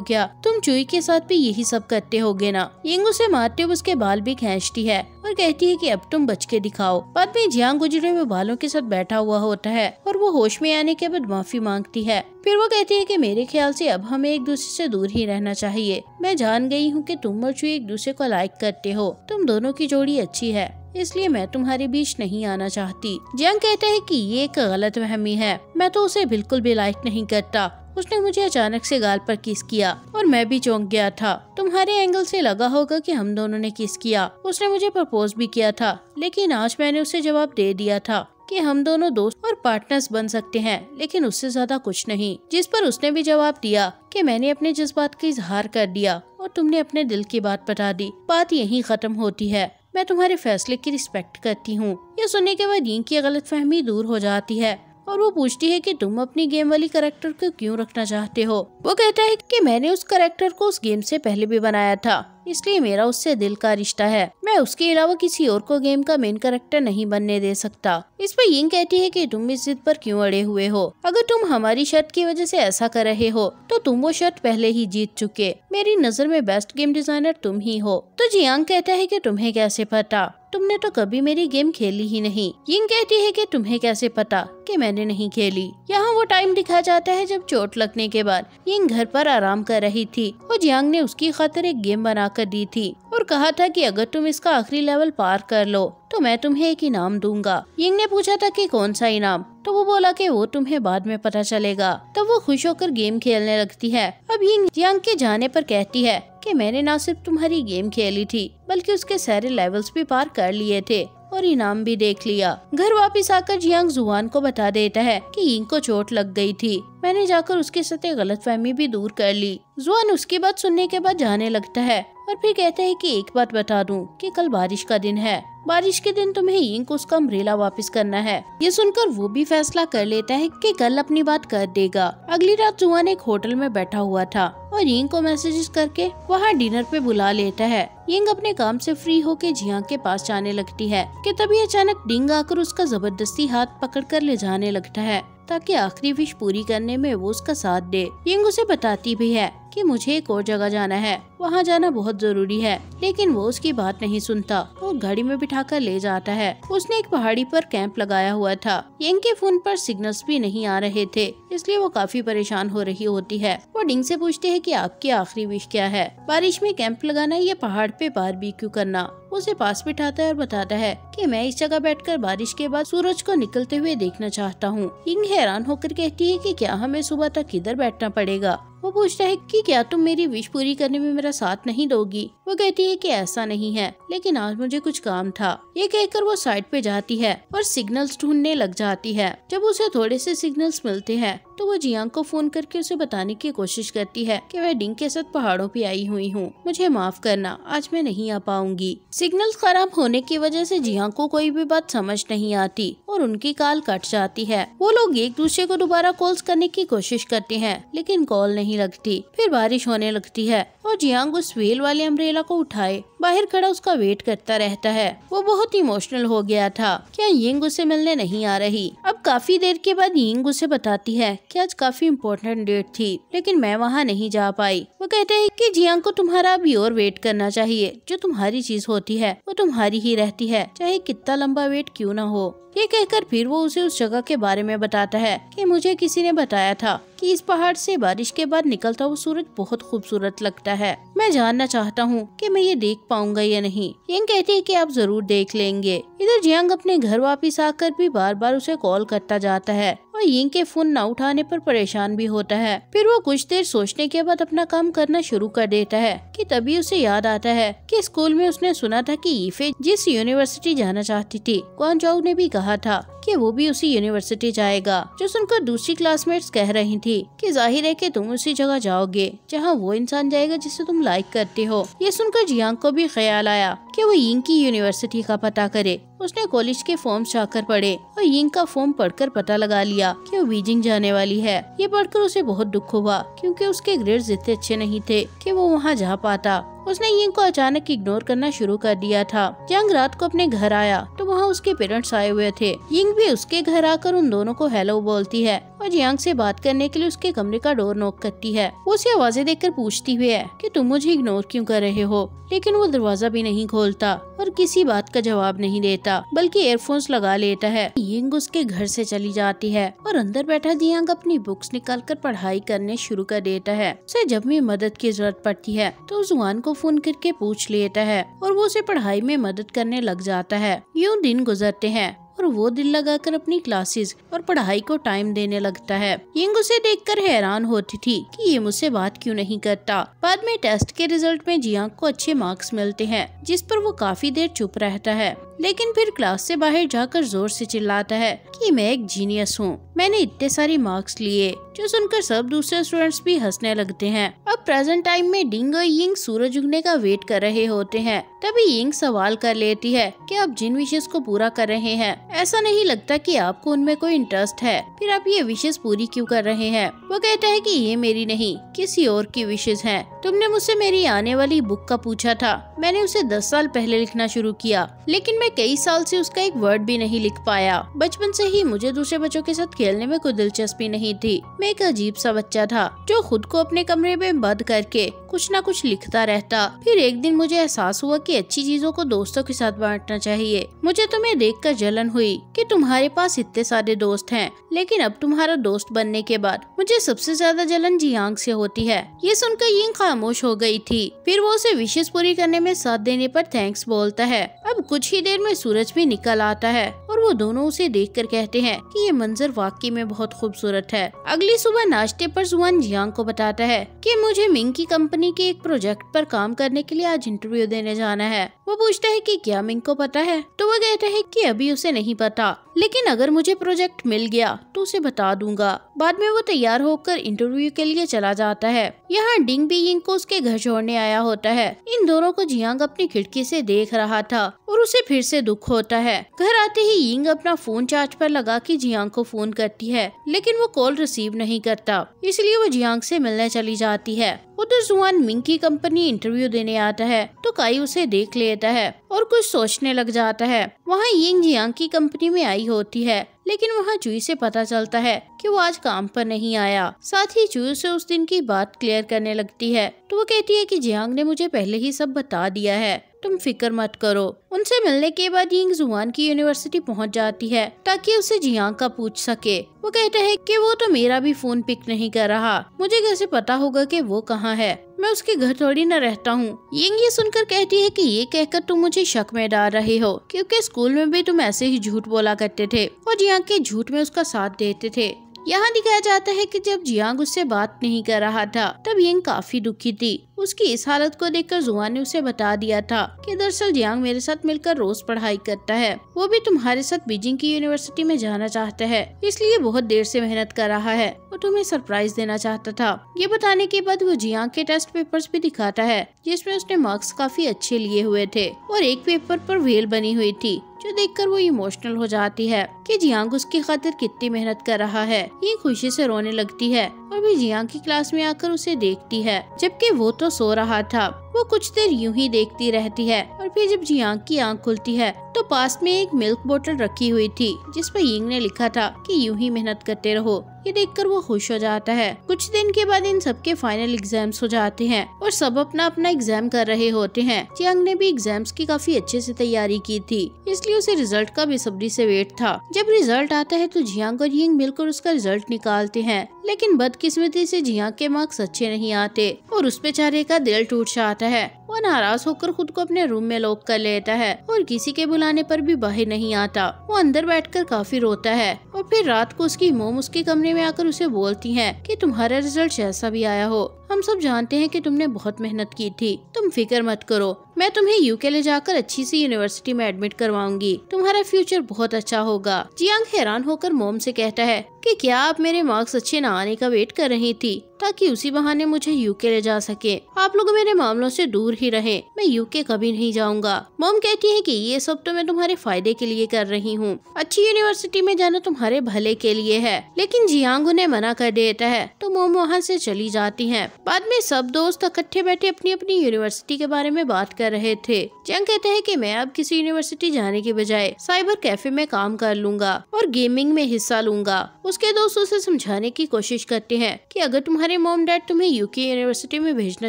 क्या? तुम चुई के साथ भी यही सब करते होगे ना? यिंग उसे मारते हुए उसके बाल भी खींचती है और कहती है कि अब तुम बच के दिखाओ। बाद में जियांग गुजरे हुए बालों के साथ बैठा हुआ होता है और वो होश में आने के बाद माफ़ी मांगती है। फिर वो कहती है कि मेरे ख्याल से अब हमें एक दूसरे से दूर ही रहना चाहिए। मैं जान गई हूँ कि तुम और चुई एक दूसरे को लाइक करते हो। तुम दोनों की जोड़ी अच्छी है। इसलिए मैं तुम्हारे बीच नहीं आना चाहती। जंग कहते हैं कि ये एक गलत वहमी है। मैं तो उसे बिल्कुल भी लाइक नहीं करता। उसने मुझे अचानक से गाल पर किस किया और मैं भी चौंक गया था। तुम्हारे एंगल से लगा होगा कि हम दोनों ने किस किया। उसने मुझे प्रपोज भी किया था, लेकिन आज मैंने उसे जवाब दे दिया था कि हम दोनों दोस्त और पार्टनर्स बन सकते हैं, लेकिन उससे ज़्यादा कुछ नहीं, जिस पर उसने भी जवाब दिया कि मैंने अपने जज्बात का इजहार कर दिया और तुमने अपने दिल की बात बता दी। बात यही खत्म होती है। मैं तुम्हारे फैसले की रिस्पेक्ट करती हूँ। ये सुनने के बाद यिंग की गलत फहमी दूर हो जाती है और वो पूछती है कि तुम अपनी गेम वाली करेक्टर को क्यों रखना चाहते हो? वो कहता है कि मैंने उस करेक्टर को उस गेम से पहले भी बनाया था। इसलिए मेरा उससे दिल का रिश्ता है। मैं उसके अलावा किसी और को गेम का मेन करेक्टर नहीं बनने दे सकता। इस पर यिंग कहती है कि तुम इस जिद पर क्यों अड़े हुए हो? अगर तुम हमारी शर्त की वजह से ऐसा कर रहे हो तो तुम वो शर्त पहले ही जीत चुके। मेरी नज़र में बेस्ट गेम डिज़ाइनर तुम ही हो। तो जियांग कहता है की तुम्हें कैसे पता? तुमने तो कभी मेरी गेम खेली ही नहीं। यिंग कहती है कि तुम्हें कैसे पता कि मैंने नहीं खेली। यहाँ वो टाइम दिखा जाता है जब चोट लगने के बाद। यिंग घर पर आराम कर रही थी और जियांग ने उसकी खातर एक गेम बना कर दी थी और कहा था कि अगर तुम इसका आखिरी लेवल पार कर लो तो मैं तुम्हें एक इनाम दूँगा। यिंग ने पूछा था कि कौन सा इनाम? तो वो बोला कि वो तुम्हें बाद में पता चलेगा। तब वो खुश होकर गेम खेलने लगती है। अब यिंग जियांग के जाने पर कहती है कि मैंने न सिर्फ़ तुम्हारी गेम खेली थी, बल्कि उसके सारे लेवल्स भी पार कर लिए थे और इनाम भी देख लिया। घर वापस आकर जियांग जुआन को बता देता है कि यिंग को चोट लग गई थी। मैंने जाकर उसके साथ गलत फहमी भी दूर कर ली। जुआन उसकी बात सुनने के बाद जाने लगता है। और फिर कहते हैं कि एक बात बता दूँ कि कल बारिश का दिन है। बारिश के दिन तुम्हें यिंग को उसका अम्ब्रेला वापस करना है। ये सुनकर वो भी फैसला कर लेता है कि कल अपनी बात कर देगा। अगली रात जुआन एक होटल में बैठा हुआ था और यिंग को मैसेजेस करके वहाँ डिनर पे बुला लेता है। यिंग अपने काम से फ्री होके जिया के पास जाने लगती है कि तभी अचानक डिंग आकर उसका ज़बरदस्ती हाथ पकड़ कर ले जाने लगता है, ताकि आखिरी विश पूरी करने में वो उसका साथ दे। यिंग उसे बताती भी है कि मुझे एक और जगह जाना है। वहाँ जाना बहुत ज़रूरी है, लेकिन वो उसकी बात नहीं सुनता। वो घड़ी में बिठाकर ले जाता है। उसने एक पहाड़ी पर कैंप लगाया हुआ था। यंग के फ़ोन पर सिग्नल्स भी नहीं आ रहे थे, इसलिए वो काफ़ी परेशान हो रही होती है। वो डिंग से पूछते हैं कि आपकी आखिरी विश क्या है? बारिश में कैंप लगाना या पहाड़ पे बार भी क्यों करना? उसे पास बिठाता है और बताता है कि मैं इस जगह बैठकर बारिश के बाद सूरज को निकलते हुए देखना चाहता हूँ। इंग हैरान होकर कहती है कि क्या हमें सुबह तक इधर बैठना पड़ेगा? वो पूछता है कि क्या तुम मेरी विश पूरी करने में मेरा साथ नहीं दोगी? वो कहती है कि ऐसा नहीं है, लेकिन आज मुझे कुछ काम था। ये कहकर वो साइड पे जाती है और सिग्नल्स ढूँढने लग जाती है। जब उसे थोड़े से सिग्नल्स मिलते हैं तो वो जियांग को फ़ोन करके उसे बताने की कोशिश करती है कि मैं डिंग के साथ पहाड़ों पे आई हुई हूँ। मुझे माफ़ करना, आज मैं नहीं आ पाऊँगी। सिग्नल्स खराब होने की वजह से जियांग को कोई भी बात समझ नहीं आती और उनकी कॉल कट जाती है। वो लोग एक दूसरे को दोबारा कॉल्स करने की कोशिश करते हैं, लेकिन कॉल नहीं नहीं लगती। फिर बारिश होने लगती है और जियांग उस वेल वाले अम्ब्रेला को उठाए। बाहर खड़ा उसका वेट करता रहता है। वो बहुत इमोशनल हो गया था। क्या यिंग उसे मिलने नहीं आ रही? अब काफ़ी देर के बाद यिंग उसे बताती है कि आज काफ़ी इम्पोर्टेंट डेट थी, लेकिन मैं वहाँ नहीं जा पाई। वो कहते हैं कि जियांग को तुम्हारा अभी और वेट करना चाहिए। जो तुम्हारी चीज़ होती है, वो तुम्हारी ही रहती है, चाहे कितना लंबा वेट क्यों न हो। ये कहकर फिर वो उसे उस जगह के बारे में बताता है कि मुझे किसी ने बताया था। कि इस पहाड़ से बारिश के बाद निकलता हुआ सूरज बहुत खूबसूरत लगता है। मैं जानना चाहता हूँ कि मैं ये देख पाऊँगा या नहीं। यंग कहती है कि आप ज़रूर देख लेंगे। इधर जियांग अपने घर वापिस आकर भी बार बार उसे कॉल करता जाता है। और यिंग के फ़ोन न उठाने पर परेशान भी होता है। फिर वो कुछ देर सोचने के बाद अपना काम करना शुरू कर देता है, कि तभी उसे याद आता है कि स्कूल में उसने सुना था कि ईफे जिस यूनिवर्सिटी जाना चाहती थी कौन जाऊ ने भी कहा था कि वो भी उसी यूनिवर्सिटी जाएगा, जो सुनकर दूसरी क्लासमेट्स कह रही थी कि ज़ाहिर है कि तुम उसी जगह जाओगे, जहाँ वो इंसान जाएगा जिसे तुम लाइक करते हो। ये सुनकर जियांग को भी ख्याल आया कि वो यिंग की यूनिवर्सिटी का पता करे। उसने कॉलेज के फॉर्म जाकर पढ़े और यिंग का फॉर्म पढ़कर पता लगा लिया कि वो बीजिंग जाने वाली है। ये पढ़कर उसे बहुत दुख हुआ, क्योंकि उसके ग्रेड्स इतने अच्छे नहीं थे कि वो वहाँ जा पाता। उसने यिंग को अचानक इग्नोर करना शुरू कर दिया था। जंग रात को अपने घर आया तो वहाँ उसके पेरेंट्स आए हुए थे। यिंग भी उसके घर आकर उन दोनों को हेलो बोलती है और जियांग से बात करने के लिए उसके कमरे का डोर नोक करती है। वो उसे आवाज़ें देखकर पूछती हुई है कि तुम मुझे इग्नोर क्यों कर रहे हो? लेकिन वो दरवाज़ा भी नहीं खोलता और किसी बात का जवाब नहीं देता, बल्कि एयरफोन्स लगा लेता है। यिंग उसके घर से चली जाती है और अंदर बैठा जियांग अपनी बुक्स निकाल कर पढ़ाई करने शुरू कर देता है। उसे जब भी मदद की ज़रूरत पड़ती है तो जुआन को फ़ोन करके पूछ लेता है और वो उसे पढ़ाई में मदद करने लग जाता है। यूँ दिन गुजरते हैं और वो दिल लगाकर अपनी क्लासेस और पढ़ाई को टाइम देने लगता है। यिंग उसे देखकर हैरान होती थी कि ये मुझसे बात क्यों नहीं करता। बाद में टेस्ट के रिज़ल्ट में जियांग को अच्छे मार्क्स मिलते हैं, जिस पर वो काफ़ी देर चुप रहता है। लेकिन फिर क्लास से बाहर जाकर ज़ोर से चिल्लाता है कि मैं एक जीनियस हूँ। मैंने इतने सारे मार्क्स लिए, जो सुनकर सब दूसरे स्टूडेंट्स भी हंसने लगते हैं। अब प्रेजेंट टाइम में डिंग और यिंग सूरज उगने का वेट कर रहे होते हैं। तभी यिंग सवाल कर लेती है कि आप जिन विशेष को पूरा कर रहे हैं, ऐसा नहीं लगता कि आपको उनमें कोई इंटरेस्ट है? फिर आप ये विशेष पूरी क्यों कर रहे हैं? वो कहता है कि ये मेरी नहीं, किसी और की विशेष है। तुमने मुझसे मेरी आने वाली बुक का पूछा था। मैंने उसे दस साल पहले लिखना शुरू किया, लेकिन मैं कई साल से उसका एक वर्ड भी नहीं लिख पाया। बचपन से ही मुझे दूसरे बच्चों के साथ खेलने में कोई दिलचस्पी नहीं थी। मैं एक अजीब सा बच्चा था, जो खुद को अपने कमरे में बंद करके कुछ न कुछ लिखता रहता। फिर एक दिन मुझे एहसास हुआ कि अच्छी चीज़ों को दोस्तों के साथ बांटना चाहिए। मुझे तुम्हें देखकर जलन हुई कि तुम्हारे पास इतने सारे दोस्त हैं, लेकिन अब तुम्हारा दोस्त बनने के बाद मुझे सबसे ज़्यादा जलन जियांग से होती है। ये सुनकर यिंग खामोश हो गई थी। फिर वो उसे विशेष पूरी करने में साथ देने पर थैंक्स बोलता है। अब कुछ ही देर में सूरज भी निकल आता है और वो दोनों उसे देखकर कहते हैं कि ये मंजर वाकई में बहुत खूबसूरत है। अगली सुबह नाश्ते पर जुआन जियांग को बताता है कि मुझे मिंग की कंपनी के एक प्रोजेक्ट पर काम करने के लिए आज इंटरव्यू देने जाना है। वो पूछता है कि क्या मिंग को पता है? तो वो कहता है कि अभी उसे नहीं पता। लेकिन अगर मुझे प्रोजेक्ट मिल गया तो उसे बता दूँगा। बाद में वो तैयार होकर इंटरव्यू के लिए चला जाता है। यहाँ डिंग भी यिंग को उसके घर छोड़ने आया होता है। इन दोनों को जियांग अपनी खिड़की से देख रहा था और उसे फिर से दुख होता है। घर आते ही यिंग अपना फ़ोन चार्ज पर लगा की जियांग को फ़ोन करती है, लेकिन वो कॉल रिसीव नहीं करता। इसलिए वो जियांग से मिलने चली जाती है। उधर जुआन मिंग की कंपनी इंटरव्यू देने आता है तो काई उसे देख लेता है और कुछ सोचने लग जाता है। वहाँ यिंग जियांग की कंपनी में आई होती है, लेकिन वहाँ जुई से पता चलता है कि वो आज काम पर नहीं आया। साथ ही जुई से उस दिन की बात क्लियर करने लगती है तो वो कहती है कि जियांग ने मुझे पहले ही सब बता दिया है। तुम फ़िक्र मत करो। उनसे मिलने के बाद यिंग जुआन की यूनिवर्सिटी पहुँच जाती है, ताकि उसे जियांग का पूछ सके। वो कहता है कि वो तो मेरा भी फ़ोन पिक नहीं कर रहा। मुझे कैसे पता होगा कि वो कहाँ है? मैं उसके घर थोड़ी न रहता हूँ। यिंग ये सुनकर कहती है कि ये कहकर तुम मुझे शक में डाल रहे हो, क्योंकि स्कूल में भी तुम ऐसे ही झूठ बोला करते थे और जियांग के झूठ में उसका साथ देते थे। यहाँ दिखाया जाता है कि जब जियांग उससे बात नहीं कर रहा था, तब यिंग काफ़ी दुखी थी। उसकी इस हालत को देखकर जुआ ने उसे बता दिया था कि दरअसल जियांग मेरे साथ मिलकर रोज पढ़ाई करता है। वो भी तुम्हारे साथ बीजिंग की यूनिवर्सिटी में जाना चाहता है, इसलिए बहुत देर से मेहनत कर रहा है। वो तुम्हें सरप्राइज़ देना चाहता था। ये बताने के बाद वो जियांग के टेस्ट पेपर्स भी दिखाता है, जिसमें उसने मार्क्स काफ़ी अच्छे लिए हुए थे और एक पेपर पर वेल बनी हुई थी, जो देखकर वो इमोशनल हो जाती है कि जियांग उसकी खातिर कितनी मेहनत कर रहा है। ये खुशी से रोने लगती है और भी जियांग की क्लास में आकर उसे देखती है। जबकि वो तो सो रहा था। वो कुछ देर यूँ ही देखती रहती है और फिर जब जियांग की आँख खुलती है तो पास में एक मिल्क बोतल रखी हुई थी, जिस पर यिंग ने लिखा था कि यूँ ही मेहनत करते रहो। ये देखकर वो खुश हो जाता है। कुछ दिन के बाद इन सबके फाइनल एग्ज़ाम्स हो जाते हैं और सब अपना अपना एग्ज़ाम कर रहे होते हैं। जियांग ने भी एग्ज़ाम्स की काफ़ी अच्छे से तैयारी की थी, इसलिए उसे रिज़ल्ट का बेसब्री से वेट था। जब रिज़ल्ट आता है तो जियांग और यिंग मिलकर उसका रिज़ल्ट निकालते हैं। लेकिन बदकिस्मती से जिया के मार्क्स अच्छे नहीं आते और उस बेचारे का दिल टूट जाता है। वो नाराज़ होकर खुद को अपने रूम में लॉक कर लेता है और किसी के बुलाने पर भी बाहर नहीं आता। वो अंदर बैठकर काफ़ी रोता है और फिर रात को उसकी मोम उसके कमरे में आकर उसे बोलती है कि तुम्हारा रिज़ल्ट जैसा भी आया हो। हम सब जानते हैं कि तुमने बहुत मेहनत की थी। तुम फ़िक्र मत करो। मैं तुम्हें यूके ले जाकर अच्छी सी यूनिवर्सिटी में एडमिट करवाऊँगी। तुम्हारा फ्यूचर बहुत अच्छा होगा। जियांग हैरान होकर मोम से कहता है कि क्या आप मेरे मार्क्स अच्छे न आने का वेट कर रही थी, ताकि उसी बहाने मुझे यूके ले जा सके। आप लोग मेरे मामलों से दूर ही रहे। मैं यूके कभी नहीं जाऊँगा। मोम कहती है कि ये सब तो मैं तुम्हारे फ़ायदे के लिए कर रही हूँ। अच्छी यूनिवर्सिटी में जाना तुम्हारे भले के लिए है। लेकिन जियांग उन्हें मना कर देता है। तो मोम वहाँ से चली जाती है। बाद में सब दोस्त इकट्ठे बैठे अपनी अपनी यूनिवर्सिटी के बारे में बात कर रहे थे। जंग कहते हैं कि मैं अब किसी यूनिवर्सिटी जाने के बजाय साइबर कैफ़े में काम कर लूँगा और गेमिंग में हिस्सा लूँगा। उसके दोस्त उसे समझाने की कोशिश करते हैं कि अगर तुम्हारे मोम डैड तुम्हें यूके यूनिवर्सिटी में भेजना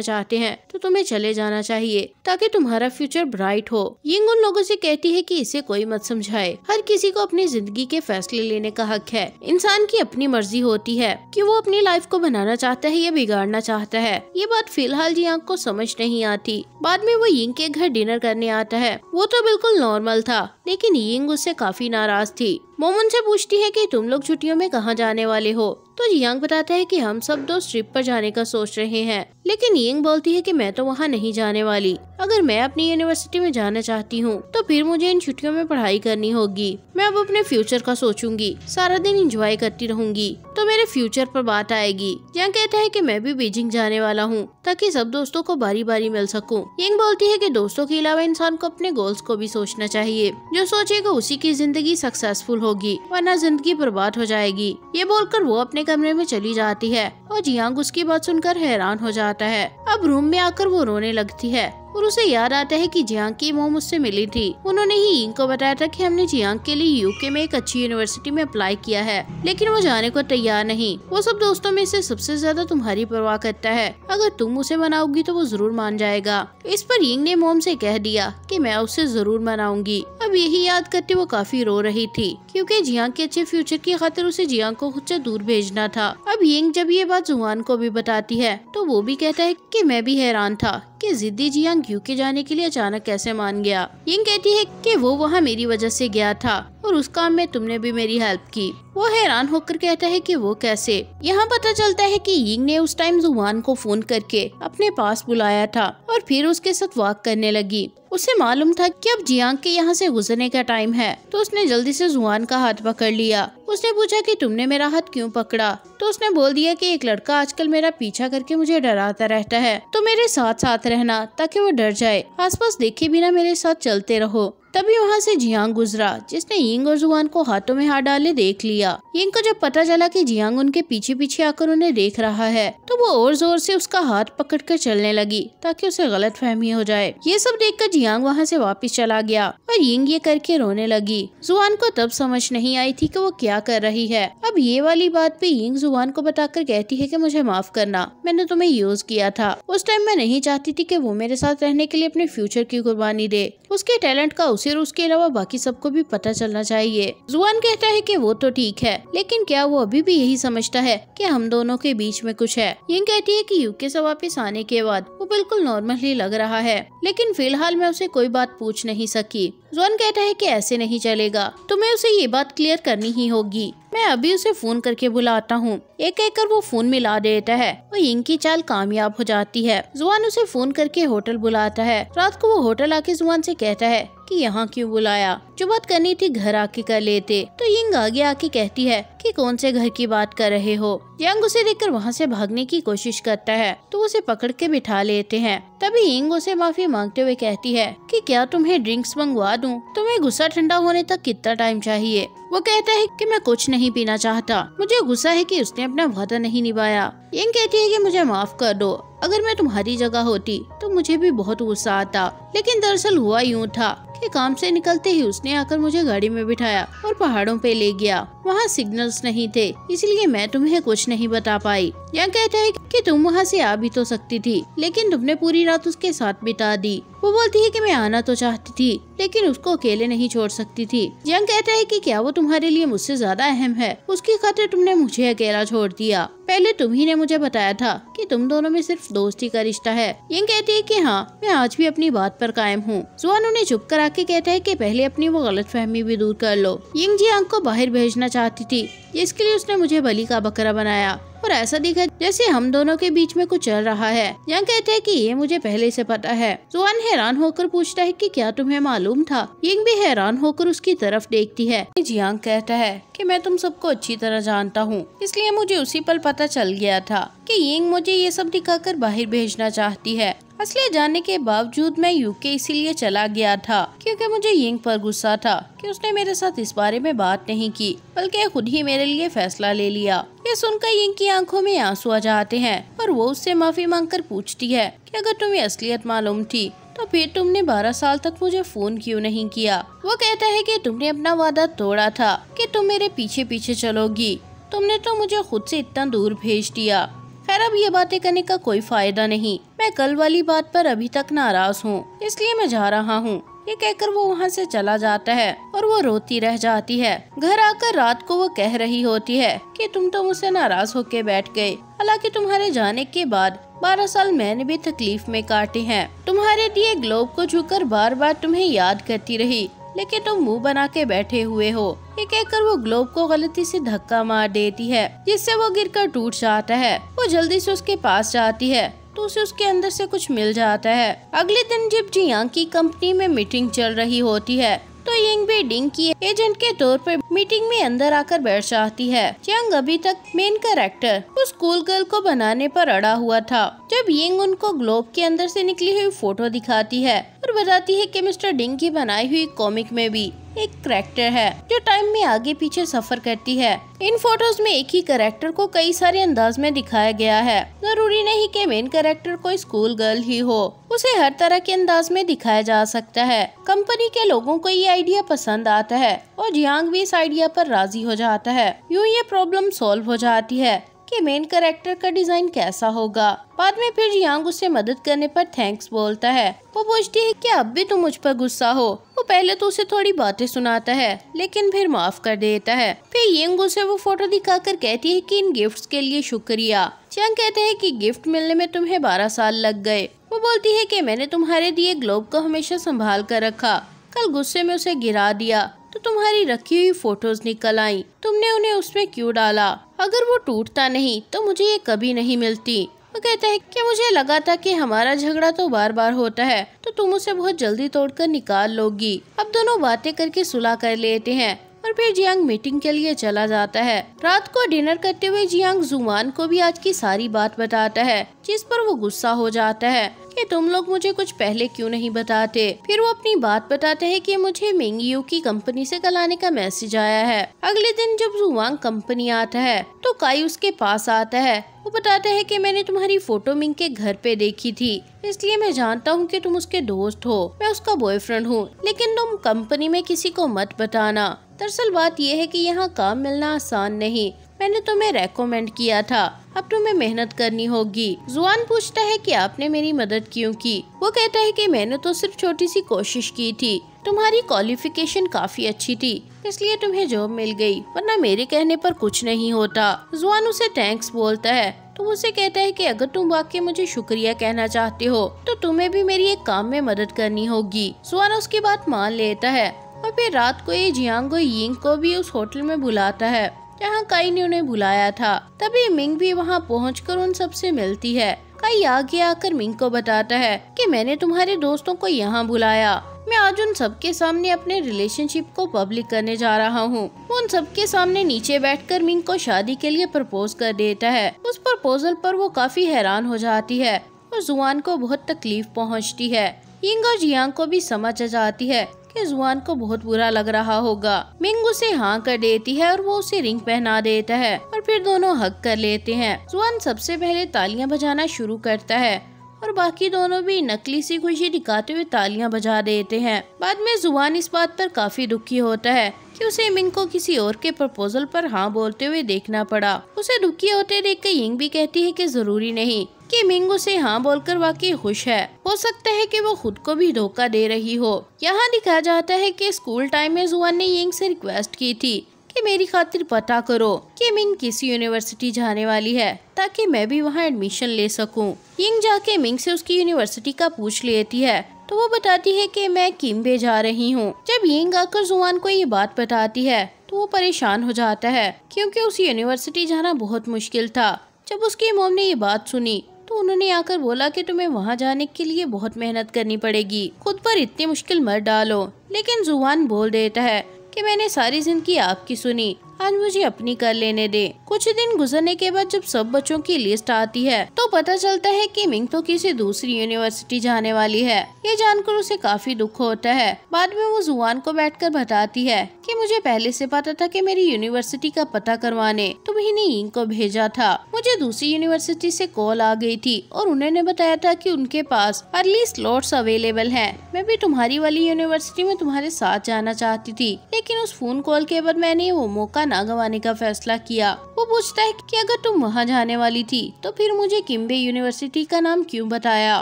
चाहते हैं तो तुम्हें चले जाना चाहिए, ताकि तुम्हारा फ्यूचर ब्राइट हो। यिंग उन लोगों से कहती है कि इसे कोई मत समझाए। हर किसी को अपनी ज़िंदगी के फैसले लेने का हक है। इंसान की अपनी मर्ज़ी होती है कि वो अपनी लाइफ को बनाना चाहता है या बिगाड़ना चाहता है। ये बात फ़िलहाल जियांग को समझ नहीं आती। बाद में वो यिंग के घर डिनर करने आता है। वो तो बिल्कुल नॉर्मल था, लेकिन यिंग उससे काफ़ी नाराज़ थी। मोमन से पूछती है कि तुम लोग छुट्टियों में कहाँ जाने वाले हो? तो जियांग बताता है कि हम सब दोस्त ट्रिप पर जाने का सोच रहे हैं, लेकिन यिंग बोलती है कि मैं तो वहाँ नहीं जाने वाली। अगर मैं अपनी यूनिवर्सिटी में जाना चाहती हूँ तो फिर मुझे इन छुट्टियों में पढ़ाई करनी होगी। मैं अब अपने फ्यूचर का सोचूँगी, सारा दिन इंजॉय करती रहूँगी। तो मेरे फ्यूचर पर बात आएगी। यहाँ कहता है कि मैं भी बीजिंग जाने वाला हूँ, ताकि सब दोस्तों को बारी बारी मिल सकूँ। यिंग बोलती है कि दोस्तों के अलावा इंसान को अपने गोल्स को भी सोचना चाहिए। जो सोचेगा उसी की ज़िंदगी सक्सेसफुल होगी, वरना ज़िंदगी बर्बाद हो जाएगी। ये बोलकर वो अपने कमरे में चली जाती है और जियांग उसकी बात सुनकर हैरान हो जाता है। अब रूम में आकर वो रोने लगती है। और उसे याद आता है कि जियांग की मोम उससे मिली थी। उन्होंने ही यिंग को बताया था कि हमने जियांग के लिए यूके में एक अच्छी यूनिवर्सिटी में अप्लाई किया है, लेकिन वो जाने को तैयार नहीं। वो सब दोस्तों में से सबसे ज़्यादा तुम्हारी परवाह करता है। अगर तुम उसे मनाओगी तो वो ज़रूर मान जाएगा। इस पर यिंग ने मोम से कह दिया कि मैं उसे ज़रूर मनाऊँगी। अब यही याद करते वो काफ़ी रो रही थी, क्योंकि जियांग के अच्छे फ्यूचर की खातिर उसे जियांग को खुद से दूर भेजना था। अब यिंग जब ये बात जुआन को भी बताती है तो वो भी कहता है कि मैं भी हैरान था कि जिद्दी जियांग यूके जाने के लिए अचानक कैसे मान गया? यिंग कहती है कि वो वहाँ मेरी वजह से गया था और उस काम में तुमने भी मेरी हेल्प की। वो हैरान होकर कहता है कि वो कैसे? यहाँ पता चलता है कि यिंग ने उस टाइम जुवान को फ़ोन करके अपने पास बुलाया था और फिर उसके साथ वॉक करने लगी। उसे मालूम था कि अब जियांग के यहाँ से गुजरने का टाइम है तो उसने जल्दी से जुआन का हाथ पकड़ लिया। उसने पूछा कि तुमने मेरा हाथ क्यों पकड़ा? तो उसने बोल दिया कि एक लड़का आजकल मेरा पीछा करके मुझे डराता रहता है तो मेरे साथ साथ रहना, ताकि वो डर जाए। आसपास देखे बिना मेरे साथ चलते रहो। तभी वहाँ से जियांग गुजरा, जिसने यिंग और जुआन को हाथों में हाथ डाले देख लिया। यिंग को जब पता चला कि जियांग उनके पीछे पीछे आकर उन्हें देख रहा है तो वो और ज़ोर से उसका हाथ पकड़कर चलने लगी, ताकि उसे गलत फहमी हो जाए। ये सब देखकर जियांग वहाँ से वापस चला गया और यिंग ये करके रोने लगी। जुआन को तब समझ नहीं आई थी की वो क्या कर रही है। अब ये वाली बात भी यिंग जुआन को बताकर कहती है की मुझे माफ़ करना, मैंने तुम्हें यूज़ किया था। उस टाइम मैं नहीं चाहती थी की वो मेरे साथ रहने के लिए अपने फ्यूचर की कुर्बानी दे। उसके टैलेंट का उसे और उसके अलावा बाकी सबको भी पता चलना चाहिए। जुआन कहता है कि वो तो ठीक है, लेकिन क्या वो अभी भी यही समझता है कि हम दोनों के बीच में कुछ है? यिंग कहती है कि यूके से वापस आने के बाद वो बिल्कुल नॉर्मल लग रहा है, लेकिन फ़िलहाल मैं उसे कोई बात पूछ नहीं सकी। जुआन कहता है कि ऐसे नहीं चलेगा, तुम्हें उसे ये बात क्लियर करनी ही होगी। मैं अभी उसे फ़ोन करके बुलाता हूँ। एक कहकर वो फ़ोन मिला देता है। और यिंग की चाल कामयाब हो जाती है। जुआन उसे फ़ोन करके होटल बुलाता है। रात को वो होटल आके जुआन से कहता है कि यहाँ क्यों बुलाया? जो बात करनी थी घर आके कर लेते। तो यिंग आगे आके कहती है कि कौन से घर की बात कर रहे हो? यंग उसे देखकर वहाँ से भागने की कोशिश करता है। तो उसे पकड़ के बिठा लेते हैं। तभी इंग उसे माफ़ी मांगते हुए कहती है कि क्या तुम्हें ड्रिंक्स मंगवा दूँ? तुम्हें गुस्सा ठंडा होने तक कितना टाइम चाहिए? वो कहता है कि मैं कुछ नहीं पीना चाहता। मुझे गुस्सा है कि उसने अपना वादा नहीं निभाया। इंग कहती है कि मुझे माफ़ कर दो। अगर मैं तुम्हारी जगह होती तो मुझे भी बहुत गुस्सा आता। लेकिन दरअसल हुआ यूँ था। कि काम से निकलते ही उसने आकर मुझे गाड़ी में बिठाया और पहाड़ों पे ले गया। वहाँ सिग्नल्स नहीं थे, इसलिए मैं तुम्हें कुछ नहीं बता पाई। यह कहता है कि तुम वहाँ से आ भी तो सकती थी, लेकिन तुमने पूरी रात उसके साथ बिता दी। वो बोलती है कि मैं आना तो चाहती थी लेकिन उसको अकेले नहीं छोड़ सकती थी। यंग कहता है कि क्या वो तुम्हारे लिए मुझसे ज़्यादा अहम है? उसकी खातिर तुमने मुझे अकेला छोड़ दिया। पहले तुम ही ने मुझे बताया था कि तुम दोनों में सिर्फ़ दोस्ती का रिश्ता है। यंग कहती है कि हाँ मैं आज भी अपनी बात पर कायम हूँ। जुआन उन्हें चुप करा के कहता है कि पहले अपनी वो गलत फहमी भी दूर कर लो। यंग जी अंक को बाहर भेजना चाहती थी। इसके लिए उसने मुझे बलि का बकरा बनाया। और ऐसा दिखा जैसे हम दोनों के बीच में कुछ चल रहा है। यंग कहते हैं कि ये मुझे पहले से पता है। जुआन हैरान होकर पूछता है कि क्या तुम्हें मालूम था? यंग भी हैरान होकर उसकी तरफ़ देखती है। जियांग कहता है कि मैं तुम सबको अच्छी तरह जानता हूँ। इसलिए मुझे उसी पल पता चल गया था कि यंग मुझे ये सब दिखाकर बाहर भेजना चाहती है। असलियत जानने के बावजूद मैं यूके इसीलिए चला गया था, क्योंकि मुझे यिंग पर गुस्सा था कि उसने मेरे साथ इस बारे में बात नहीं की, बल्कि खुद ही मेरे लिए फैसला ले लिया। ये सुनकर यिंग की आँखों में आँसू आ जाते हैं, और वो उससे माफ़ी मांगकर पूछती है कि अगर तुम्हें असलियत मालूम थी तो फिर तुमने बारह साल तक मुझे फ़ोन क्यों नहीं किया? वो कहता है कि तुमने अपना वादा तोड़ा था कि तुम मेरे पीछे पीछे चलोगी। तुमने तो मुझे खुद से इतना दूर भेज दिया। खैर, अब ये बातें करने का कोई फ़ायदा नहीं। मैं कल वाली बात पर अभी तक नाराज़ हूँ, इसलिए मैं जा रहा हूँ। ये कहकर वो वहाँ से चला जाता है और वो रोती रह जाती है। घर आकर रात को वो कह रही होती है कि, तुम तो मुझसे नाराज़ होके बैठ गए। हालाँकि तुम्हारे जाने के बाद बारह साल मैंने भी तकलीफ़ में काटे हैं। तुम्हारे दिए ग्लोब को झुकर बार बार तुम्हें याद करती रही। लेकिन तुम मुँह बना के बैठे हुए हो। ये कहकर वो ग्लोब को गलती से धक्का मार देती है, जिससे वो गिरकर टूट जाता है। वो जल्दी से उसके पास जाती है तो उसे उसके अंदर से कुछ मिल जाता है। अगले दिन जब जियांग की कंपनी में मीटिंग चल रही होती है तो यंग भी डिंग की एजेंट के तौर पर मीटिंग में अंदर आकर बैठ जाती है। यंग अभी तक मेन करेक्टर उस स्कूल गर्ल को बनाने पर अड़ा हुआ था। जब यंग उनको ग्लोब के अंदर से निकली हुई फ़ोटो दिखाती है और बताती है कि मिस्टर डिंग की बनाई हुई कॉमिक में भी। एक करेक्टर है, जो टाइम में आगे पीछे सफ़र करती है। इन फ़ोटोज़ में एक ही करेक्टर को कई सारे अंदाज में दिखाया गया है। ज़रूरी नहीं कि मेन करेक्टर कोई स्कूल गर्ल ही हो। उसे हर तरह के अंदाज में दिखाया जा सकता है। कंपनी के लोगों को ये आइडिया पसंद आता है और जियांग भी इस आइडिया पर राज़ी हो जाता है। यूँ ये प्रॉब्लम सॉल्व हो जाती है। कि मेन करेक्टर का डिज़ाइन कैसा होगा। बाद में फिर जियांग उससे मदद करने पर थैंक्स बोलता है। वो पूछती है कि अब भी तुम मुझ पर गुस्सा हो। वो पहले तो उसे थोड़ी बातें सुनाता है, लेकिन फिर माफ़ कर देता है। फिर यंग उसे वो फ़ोटो दिखाकर कहती है कि इन गिफ्ट्स के लिए शुक्रिया। जियांग कहते हैं कि गिफ्ट मिलने में तुम्हें बारह साल लग गए। वो बोलती है कि मैंने तुम्हारे दिए ग्लोब को हमेशा संभाल कर रखा। कल गुस्से में उसे गिरा दिया। तो तुम्हारी रखी हुई फ़ोटोज़ निकल आई। तुमने उन्हें उसमें क्यों डाला? अगर वो टूटता नहीं तो मुझे ये कभी नहीं मिलती। वो कहता है कि मुझे लगा था कि हमारा झगड़ा तो बार बार होता है तो तुम उसे बहुत जल्दी तोड़कर निकाल लोगी। अब दोनों बातें करके सुलह कर लेते हैं। और फिर जियांग मीटिंग के लिए चला जाता है। रात को डिनर करते हुए जियांग जुमान को भी आज की सारी बात बताता है, जिस पर वो गुस्सा हो जाता है कि तुम लोग मुझे कुछ पहले क्यों नहीं बताते? फिर वो अपनी बात बताते हैं कि मुझे मेंगियो की कंपनी से कल आने का मैसेज आया है। अगले दिन जब जुवांग कंपनी आता है तो काई उसके पास आता है। वो बताता है कि मैंने तुम्हारी फ़ोटो मिंग के घर पे देखी थी। इसलिए मैं जानता हूँ कि तुम उसके दोस्त हो। मैं उसका बॉयफ्रेंड हूँ। लेकिन तुम कंपनी में किसी को मत बताना। दरअसल बात यह है कि यहाँ काम मिलना आसान नहीं। मैंने तुम्हें रेकमेंड किया था। अब तुम्हें मेहनत करनी होगी। जुआन पूछता है कि आपने मेरी मदद क्यों की? वो कहता है कि मैंने तो सिर्फ़ छोटी सी कोशिश की थी। तुम्हारी क्वालिफिकेशन काफ़ी अच्छी थी, इसलिए तुम्हें जॉब मिल गई, वरना मेरे कहने पर कुछ नहीं होता। जुआन उसे थैंक्स बोलता है। तो उसे कहता है कि अगर तुम वाकई मुझे शुक्रिया कहना चाहते हो तो तुम्हें भी मेरी एक काम में मदद करनी होगी। जुआन उसकी बात मान लेता है। और फिर रात को ये जियांगो यिंग को भी उस होटल में बुलाता है, जहाँ कई ने उन्हें बुलाया था। तभी मिंग भी वहाँ पहुँच उन सबसे मिलती है। कई आगे आकर मिंग को बताता है कि मैंने तुम्हारे दोस्तों को यहाँ बुलाया। मैं आज उन सबके सामने अपने रिलेशनशिप को पब्लिक करने जा रहा हूँ। वो उन सबके सामने नीचे बैठकर मिंग को शादी के लिए प्रपोज कर देता है। उस प्रपोजल पर वो काफ़ी हैरान हो जाती है और जुआन को बहुत तकलीफ़ पहुँचती है। यिंग और जियांग को भी समझ आ जाती है कि जुआन को बहुत बुरा लग रहा होगा। मिंग उसे हाँ कर देती है और वो उसे रिंग पहना देता है और फिर दोनों हक कर लेते हैं। जुआन सबसे पहले तालियाँ बजाना शुरू करता है और बाकी दोनों भी नकली सी खुशी दिखाते हुए तालियाँ बजा देते हैं। बाद में ज़ुबान इस बात पर काफ़ी दुखी होता है कि उसे मिंग को किसी और के प्रपोजल पर हाँ बोलते हुए देखना पड़ा। उसे दुखी होते देख कर यिंग भी कहती है कि ज़रूरी नहीं। कि मिंग उसे हाँ बोलकर वाकई खुश है। हो सकता है कि वो खुद को भी धोखा दे रही हो। यहाँ दिखाया जाता है कि स्कूल टाइम में जुआन ने यिंग से रिक्वेस्ट की थी कि मेरी खातिर पता करो कि मिंग किस यूनिवर्सिटी जाने वाली है, ताकि मैं भी वहाँ एडमिशन ले सकूँ। यिंग जाके मिंग से उसकी यूनिवर्सिटी का पूछ लेती है तो वो बताती है कि मैं किम्बे जा रही हूँ। जब यिंग आकर जुआन को ये बात बताती है तो वो परेशान हो जाता है, क्योंकि उस यूनिवर्सिटी जाना बहुत मुश्किल था। जब उसकी मोम ने ये बात सुनी उन्होंने आकर बोला कि तुम्हें वहाँ जाने के लिए बहुत मेहनत करनी पड़ेगी। खुद पर इतनी मुश्किल मत डालो। लेकिन ज़ुबान बोल देता है कि मैंने सारी ज़िंदगी आपकी सुनी। आज मुझे अपनी कर लेने दे। कुछ दिन गुजरने के बाद जब सब बच्चों की लिस्ट आती है तो पता चलता है कि मिंग तो किसी दूसरी यूनिवर्सिटी जाने वाली है। ये जानकर उसे काफ़ी दुख होता है। बाद में वो जुआन को बैठकर बताती है कि मुझे पहले से पता था कि मेरी यूनिवर्सिटी का पता करवाने तुम्हें ने इंग को भेजा था। मुझे दूसरी यूनिवर्सिटी से कॉल आ गई थी, और उन्होंने बताया था कि उनके पास अर्ली स्लॉट्स अवेलेबल हैं। मैं भी तुम्हारी वाली यूनिवर्सिटी में तुम्हारे साथ जाना चाहती थी, लेकिन उस फ़ोन कॉल के बाद मैंने वो मौका ना गंवाने का फैसला किया। वो पूछता है कि अगर तुम वहाँ जाने वाली थी तो फिर मुझे किम्बे यूनिवर्सिटी का नाम क्यों बताया?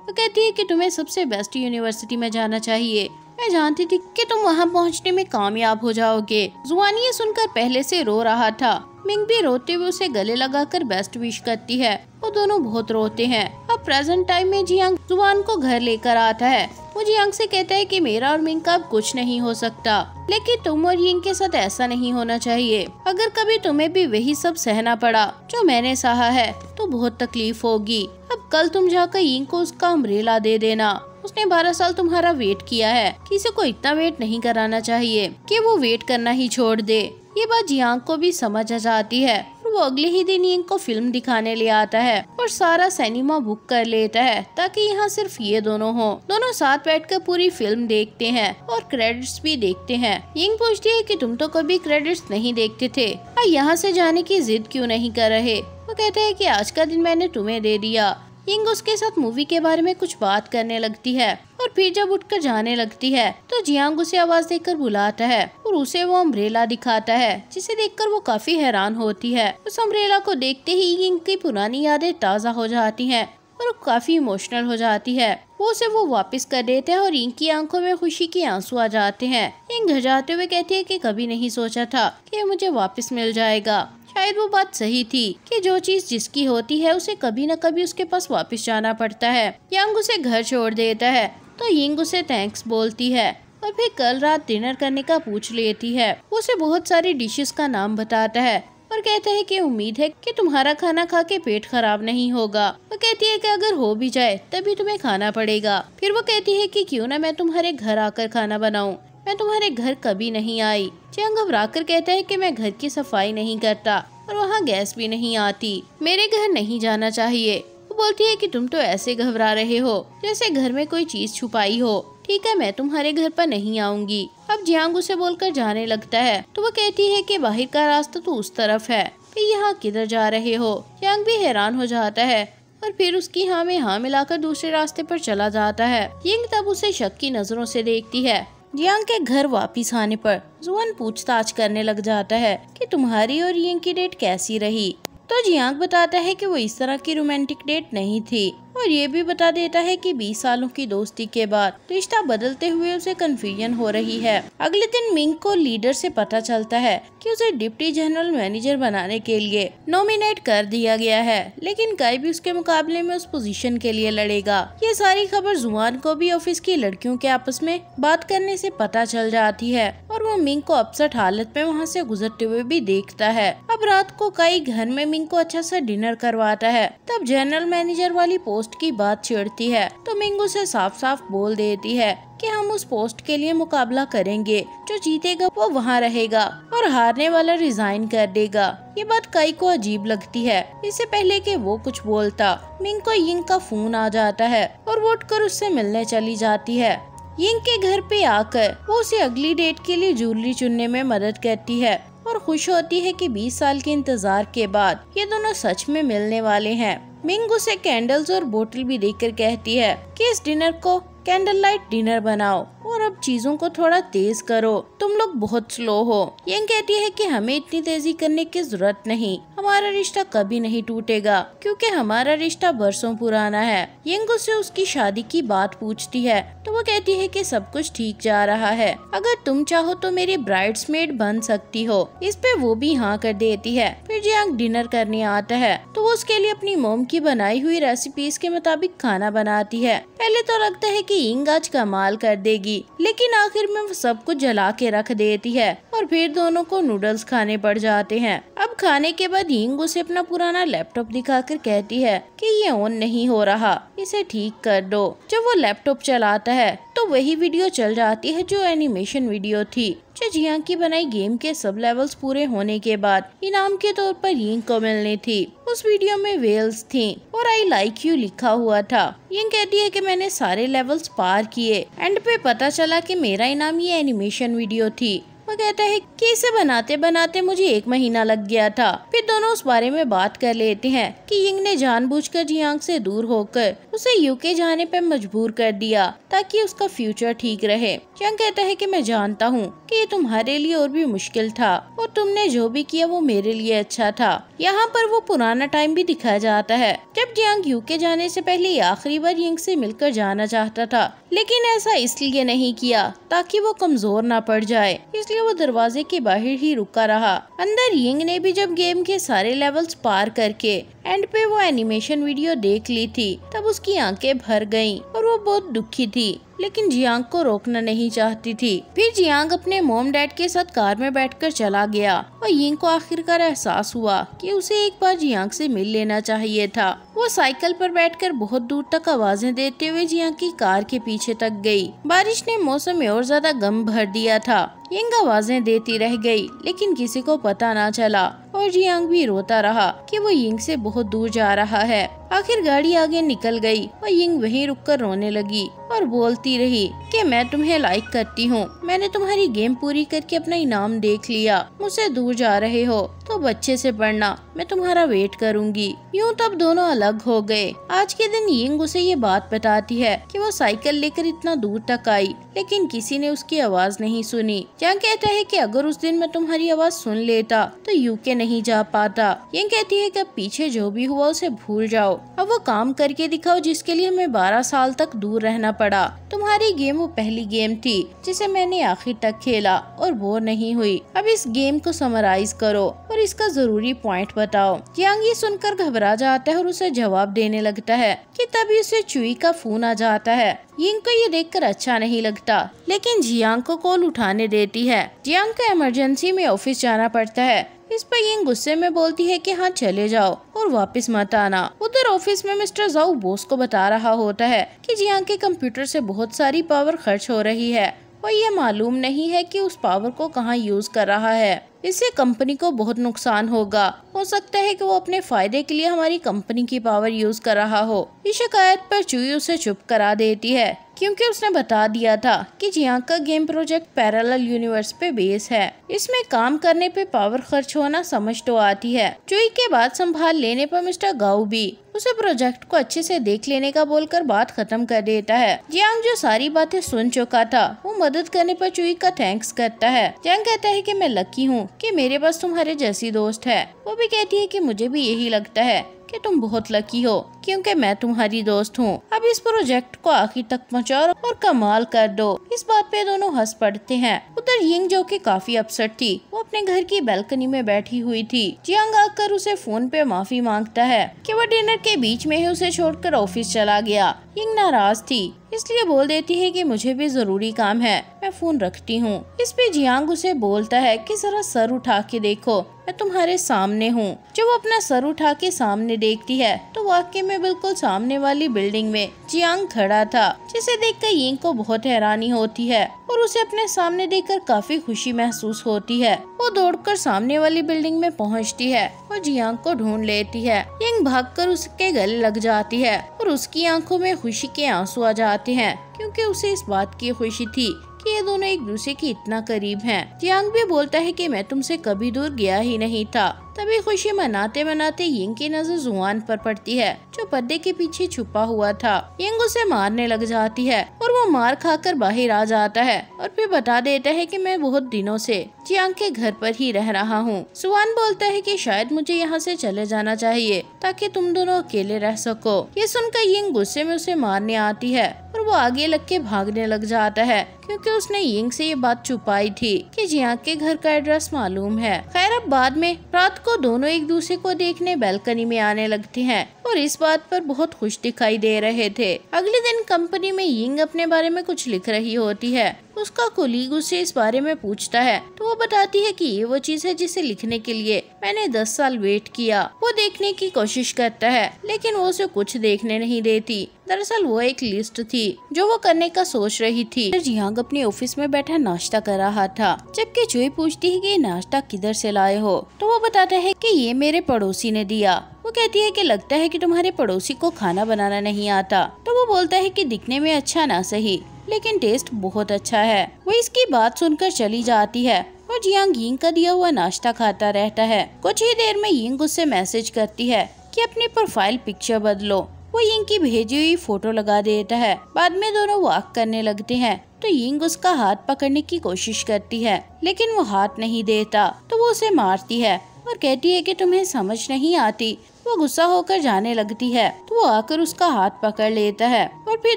वो कहती है कि तुम्हें सबसे बेस्ट यूनिवर्सिटी में जाना चाहिए। मैं जानती थी कि तुम वहाँ पहुँचने में कामयाब हो जाओगे। जुआनी ये सुनकर पहले से रो रहा था। मिंग भी रोते हुए उसे गले लगाकर बेस्ट विश करती है। वो दोनों बहुत रोते हैं। अब प्रेजेंट टाइम में जियांग जुआन को घर लेकर आता है। वो जियांग से कहता है कि मेरा और मिंग का अब कुछ नहीं हो सकता। लेकिन तुम और यिंग के साथ ऐसा नहीं होना चाहिए। अगर कभी तुम्हें भी वही सब सहना पड़ा, जो मैंने सहा है तो बहुत तकलीफ़ होगी। अब कल तुम जाकर यिंग को उसका अम्ब्रेला दे देना। उसने बारह साल तुम्हारा वेट किया है। किसी को इतना वेट नहीं कराना चाहिए कि वो वेट करना ही छोड़ दे। ये बात जियांग को भी समझ आ जाती है वो अगले ही दिन यिंग को फ़िल्म दिखाने ले आता है और सारा सिनेमा बुक कर लेता है ताकि यहाँ सिर्फ़ ये दोनों हो। दोनों साथ बैठकर पूरी फ़िल्म देखते हैं और क्रेडिट्स भी देखते हैं। यिंग पूछती है कि तुम तो कभी क्रेडिट्स नहीं देखते थे। और यहाँ से जाने की जिद क्यों नहीं कर रहे? वो कहते हैं कि आज का दिन मैंने तुम्हें दे दिया। यिंग उसके साथ मूवी के बारे में कुछ बात करने लगती है और फिर जब उठकर जाने लगती है तो जियांग उसे आवाज़ देकर बुलाता है और उसे वो अम्ब्रेला दिखाता है, जिसे देखकर वो काफ़ी हैरान होती है। उस अम्ब्रेला को देखते ही यिंग की पुरानी यादें ताज़ा हो जाती हैं और काफ़ी इमोशनल हो जाती है। वो उसे वो वापस कर देते हैं और इंग की आँखों में खुशी के आँसू आ जाते हैं। इंग घर जाते हुए कहती है कि कभी नहीं सोचा था कि मुझे वापस मिल जाएगा। शायद वो बात सही थी कि जो चीज़ जिसकी होती है उसे कभी न कभी उसके पास वापस जाना पड़ता है। यांग उसे घर छोड़ देता है तो यिंग उसे थैंक्स बोलती है और फिर कल रात डिनर करने का पूछ लेती है। उसे बहुत सारी डिशेस का नाम बताता है और कहता है कि उम्मीद है कि तुम्हारा खाना खा के पेट खराब नहीं होगा। वो कहती है कि अगर हो भी जाए तभी तुम्हें खाना पड़ेगा। फिर वो कहती है कि क्यों ना मैं तुम्हारे घर आकर खाना बनाऊँ। मैं तुम्हारे घर कभी नहीं आई। चियांग घबरा कर कहता है कि मैं घर की सफ़ाई नहीं करता और वहाँ गैस भी नहीं आती। मेरे घर नहीं जाना चाहिए। वो बोलती है कि तुम तो ऐसे घबरा रहे हो, जैसे घर में कोई चीज़ छुपाई हो। ठीक है, मैं तुम्हारे घर पर नहीं आऊँगी। अब जियांग उसे बोलकर जाने लगता है। तो वो कहती है कि बाहर का रास्ता तो उस तरफ़ है। फिर यहाँ किधर जा रहे हो? जियांग भी हैरान हो जाता है और फिर उसकी हाँ में हाँ मिलाकर दूसरे रास्ते पर चला जाता है। यिंग तब उसे शक की नज़रों से देखती है। जियांग के घर वापस आने पर जुआन पूछताछ करने लग जाता है कि तुम्हारी और यिंग की डेट कैसी रही। तो जियांग बताता है कि वो इस तरह की रोमांटिक डेट नहीं थी। और ये भी बता देता है कि 20 सालों की दोस्ती के बाद रिश्ता बदलते हुए उसे कंफ्यूजन हो रही है। अगले दिन मिंग को लीडर से पता चलता है कि उसे डिप्टी जनरल मैनेजर बनाने के लिए नॉमिनेट कर दिया गया है, लेकिन कई भी उसके मुकाबले में उस पोजीशन के लिए लड़ेगा। ये सारी खबर जुआन को भी ऑफ़िस की लड़कियों के आपस में बात करने से पता चल जाती है और वो मिंग को अपसट हालत में वहाँ से गुजरते हुए भी देखता है। अब रात को कई घर में मिंग को अच्छा सा डिनर करवाता है, तब जनरल मैनेजर वाली पोस्ट की बात छेड़ती है तो मिंग उसे साफ़ साफ़ बोल देती है कि हम उस पोस्ट के लिए मुकाबला करेंगे। जो जीतेगा, वो वहाँ रहेगा और हारने वाला रिजाइन कर देगा। ये बात कई को अजीब लगती है। इससे पहले कि वो कुछ बोलता, मिंग को यिंग का फ़ोन आ जाता है और वो उठकर उससे मिलने चली जाती है। यिंग के घर पे आकर, वो उसे अगली डेट के लिए ज्वेलरी चुनने में मदद करती है और खुश होती है कि 20 साल के इंतज़ार के बाद ये दोनों सच में मिलने वाले हैं। मिंग उसे कैंडल्स और बोतल भी देकर कहती है कि इस डिनर को कैंडल लाइट डिनर बनाओ और अब चीज़ों को थोड़ा तेज करो। तुम लोग बहुत स्लो हो। ये कहती है कि हमें इतनी तेज़ी करने की ज़रूरत नहीं। हमारा रिश्ता कभी नहीं टूटेगा, क्योंकि हमारा रिश्ता बरसों पुराना है। यंग से उसकी शादी की बात पूछती है तो वो कहती है कि सब कुछ ठीक जा रहा है। अगर तुम चाहो तो मेरी ब्राइड्समेड बन सकती हो। इस पे वो भी हाँ कर देती है। फिर जियांग डिनर करने आता है तो वो उसके लिए अपनी मोम की बनाई हुई रेसिपीज़ के मुताबिक खाना बनाती है। पहले तो लगता है कि इंग आज कमाल कर देगी, लेकिन आखिर में वो सब कुछ जला के रख देती है और फिर दोनों को नूडल्स खाने पड़ जाते हैं। अब खाने के बाद यिंग उसे अपना पुराना लैपटॉप दिखाकर कहती है कि ये ऑन नहीं हो रहा, इसे ठीक कर दो। जब वो लैपटॉप चलाता है तो वही वीडियो चल जाती है जो एनिमेशन वीडियो थी। जो जिया की बनाई गेम के सब लेवल्स पूरे होने के बाद इनाम के तौर पर यिंग को मिलनी थी। उस वीडियो में वेल्स थी और आई लाइक यू लिखा हुआ था। यिंग कहती है कि मैंने सारे लेवल्स पार किए। एंड पे पता चला कि मेरा इनाम ये एनिमेशन वीडियो थी। वो कहता है कि इसे बनाते बनाते मुझे एक महीना लग गया था। फिर दोनों उस बारे में बात कर लेते हैं कि यिंग ने जानबूझकर जियांग से दूर होकर उसे यूके जाने पर मजबूर कर दिया, ताकि उसका फ्यूचर ठीक रहे। यंग कहता है कि मैं जानता हूँ कि ये तुम्हारे लिए और भी मुश्किल था, और तुमने जो भी किया वो मेरे लिए अच्छा था। यहाँ पर वो पुराना टाइम भी दिखाया जाता है। जब जियांग यूके जाने से पहले आखिरी बार यिंग से मिलकर जाना चाहता था लेकिन ऐसा इसलिए नहीं किया ताकि वो कमज़ोर ना पड़ जाए। इसलिए वो दरवाजे के बाहर ही रुका रहा। अंदर यिंग ने भी जब गेम के सारे लेवल्स पार करके एंड पे वो एनिमेशन वीडियो देख ली थी, तब उसकी आँखें भर गईं और वो बहुत दुखी थी। लेकिन जियांग को रोकना नहीं चाहती थी। फिर जियांग अपने मोम डैड के साथ कार में बैठकर चला गया और यिंग को आखिरकार एहसास हुआ कि उसे एक बार जियांग से मिल लेना चाहिए था। वो साइकिल पर बैठकर बहुत दूर तक आवाज़ें देते हुए जियांग की कार के पीछे तक गई। बारिश ने मौसम में और ज़्यादा गम भर दिया था। यिंग आवाज़ें देती रह गई, लेकिन किसी को पता न चला। और जियांग भी रोता रहा कि वो यिंग से बहुत दूर जा रहा है। आखिर गाड़ी आगे निकल गई और यिंग वहीं रुककर रोने लगी और बोलती रही कि मैं तुम्हें लाइक करती हूँ। मैंने तुम्हारी गेम पूरी करके अपना इनाम देख लिया। मुझसे दूर जा रहे हो तो बच्चे से पढ़ना। मैं तुम्हारा वेट करूँगी। यूँ तब दोनों अलग हो गए। आज के दिन यिंग उसे ये बात बताती है कि वो साइकिल लेकर इतना दूर तक आई, लेकिन किसी ने उसकी आवाज़ नहीं सुनी। जहाँ कहता है कि अगर उस दिन मैं तुम्हारी आवाज़ सुन लेता तो यूके नहीं जा पाता। ये कहती है कि अब पीछे जो भी हुआ उसे भूल जाओ। अब वो काम करके दिखाओ जिसके लिए हमें बारह साल तक दूर रहना पड़ा। तुम्हारी गेम वो पहली गेम थी, जिसे मैंने आखिर तक खेला, और बोर नहीं हुई। अब इस गेम को समराइज करो, और इसका ज़रूरी पॉइंट बताओ। यांग ये सुनकर घबरा जाता है और उसे जवाब देने लगता है कि तभी उसे चुई का फ़ोन आ जाता है। यिंग को ये देखकर अच्छा नहीं लगता, लेकिन जियांग को कॉल उठाने देती है। जियांग को इमरजेंसी में ऑफ़िस जाना पड़ता है। इस पर यिंग गुस्से में बोलती है कि हाँ चले जाओ और वापस मत आना। उधर ऑफ़िस में मिस्टर जाऊ बोस को बता रहा होता है कि जियांग के कंप्यूटर से बहुत सारी पावर खर्च हो रही है और ये मालूम नहीं है कि उस पावर को कहाँ यूज़ कर रहा है। इससे कंपनी को बहुत नुकसान होगा। हो सकता है कि वो अपने फ़ायदे के लिए हमारी कंपनी की पावर यूज़ कर रहा हो। इस शिकायत पर चुई उसे चुप करा देती है। क्योंकि उसने बता दिया था कि जिया का गेम प्रोजेक्ट पैरेलल यूनिवर्स पे बेस है। इसमें काम करने पे पावर खर्च होना समझ तो आती है। चुई के बाद संभाल लेने पर मिस्टर गाऊ भी उसे प्रोजेक्ट को अच्छे से देख लेने का बोलकर बात खत्म कर देता है। जियांग जो सारी बातें सुन चुका था, वो मदद करने पर चुई का थैंक्स करता है। जियांग कहता है कि मैं लकी हूँ कि मेरे पास तुम्हारे जैसी दोस्त है। वो भी कहती है कि मुझे भी यही लगता है। कि तुम बहुत लकी हो, क्योंकि मैं तुम्हारी दोस्त हूँ। अब इस प्रोजेक्ट को आखिर तक पहुँचाओ और कमाल कर दो। इस बात पे दोनों हंस पड़ते हैं। उधर यिंग जो की काफ़ी अपसेट थी, वो अपने घर की बैल्कनी में बैठी हुई थी। जियांग आकर उसे फ़ोन पे माफ़ी माँगता है की वो डिनर के बीच में ही उसे छोड़कर ऑफ़िस चला गया। यिंग नाराज़ थी, इसलिए बोल देती है कि मुझे भी ज़रूरी काम है, मैं फ़ोन रखती हूँ। इस पे जियांग उसे बोलता है कि जरा सर उठा के देखो, मैं तुम्हारे सामने हूँ। जब वो अपना सर उठा के सामने देखती है तो वाकई में बिल्कुल सामने वाली बिल्डिंग में जियांग खड़ा था, जिसे देखकर यिंग को बहुत हैरानी होती है और उसे अपने सामने देखकर काफ़ी खुशी महसूस होती है। वो दौड़कर सामने वाली बिल्डिंग में पहुँचती है और जियांग को ढूंढ लेती है यंग भागकर उसके गले लग जाती है और उसकी आँखों में खुशी के आँसू आ जाते हैं, क्योंकि उसे इस बात की खुशी थी कि ये दोनों एक दूसरे के इतना करीब हैं। जियांग भी बोलता है कि मैं तुमसे कभी दूर गया ही नहीं था तभी खुशी मनाते मनाते यिंग की नज़र जुआन पर पड़ती है, जो पर्दे के पीछे छुपा हुआ था। यिंग उसे मारने लग जाती है और वो मार खाकर बाहर आ जाता है और फिर बता देता है कि मैं बहुत दिनों से जियांग के घर पर ही रह रहा हूँ। सुवान बोलता है कि शायद मुझे यहाँ से चले जाना चाहिए, ताकि तुम दोनों अकेले रह सको। ये सुनकर यिंग गुस्से में उसे मारने आती है और वो आगे लग के भागने लग जाता है, क्योंकि उसने यिंग से ये बात छुपाई थी कि जियांग के घर का एड्रेस मालूम है। खैर, अब बाद में रात को दोनों एक दूसरे को देखने बैल्कनी में आने लगते हैं और इस बात पर बहुत खुश दिखाई दे रहे थे। अगले दिन कंपनी में यिंग अपने बारे में कुछ लिख रही होती है। उसका कोलीग उससे इस बारे में पूछता है। तो वो बताती है कि ये वो चीज़ है जिसे लिखने के लिए मैंने दस साल वेट किया। वो देखने की कोशिश करता है, लेकिन वो उसे कुछ देखने नहीं देती। दरअसल वो एक लिस्ट थी, जो वो करने का सोच रही थी। जियांग अपने ऑफ़िस में बैठा नाश्ता कर रहा था, जबकि चुई पूछती है कि नाश्ता किधर से लाए हो? तो वो बताता है कि ये मेरे पड़ोसी ने दिया। वो कहती है कि लगता है कि तुम्हारे पड़ोसी को खाना बनाना नहीं आता। तो वो बोलता है कि दिखने में अच्छा ना सही। लेकिन टेस्ट बहुत अच्छा है। वो इसकी बात सुनकर चली जाती है और जियांग यिंग का दिया हुआ नाश्ता खाता रहता है। कुछ ही देर में यिंग उससे मैसेज करती है कि अपनी प्रोफ़ाइल पिक्चर बदलो। वो यिंग की भेजी हुई फ़ोटो लगा देता है। बाद में दोनों वॉक करने लगते हैं। तो यिंग उसका हाथ पकड़ने की कोशिश करती है, लेकिन वो हाथ नहीं देता। तो वो उसे मारती है और कहती है कि तुम्हें समझ नहीं आती। वो गुस्सा होकर जाने लगती है तो वो आकर उसका हाथ पकड़ लेता है और फिर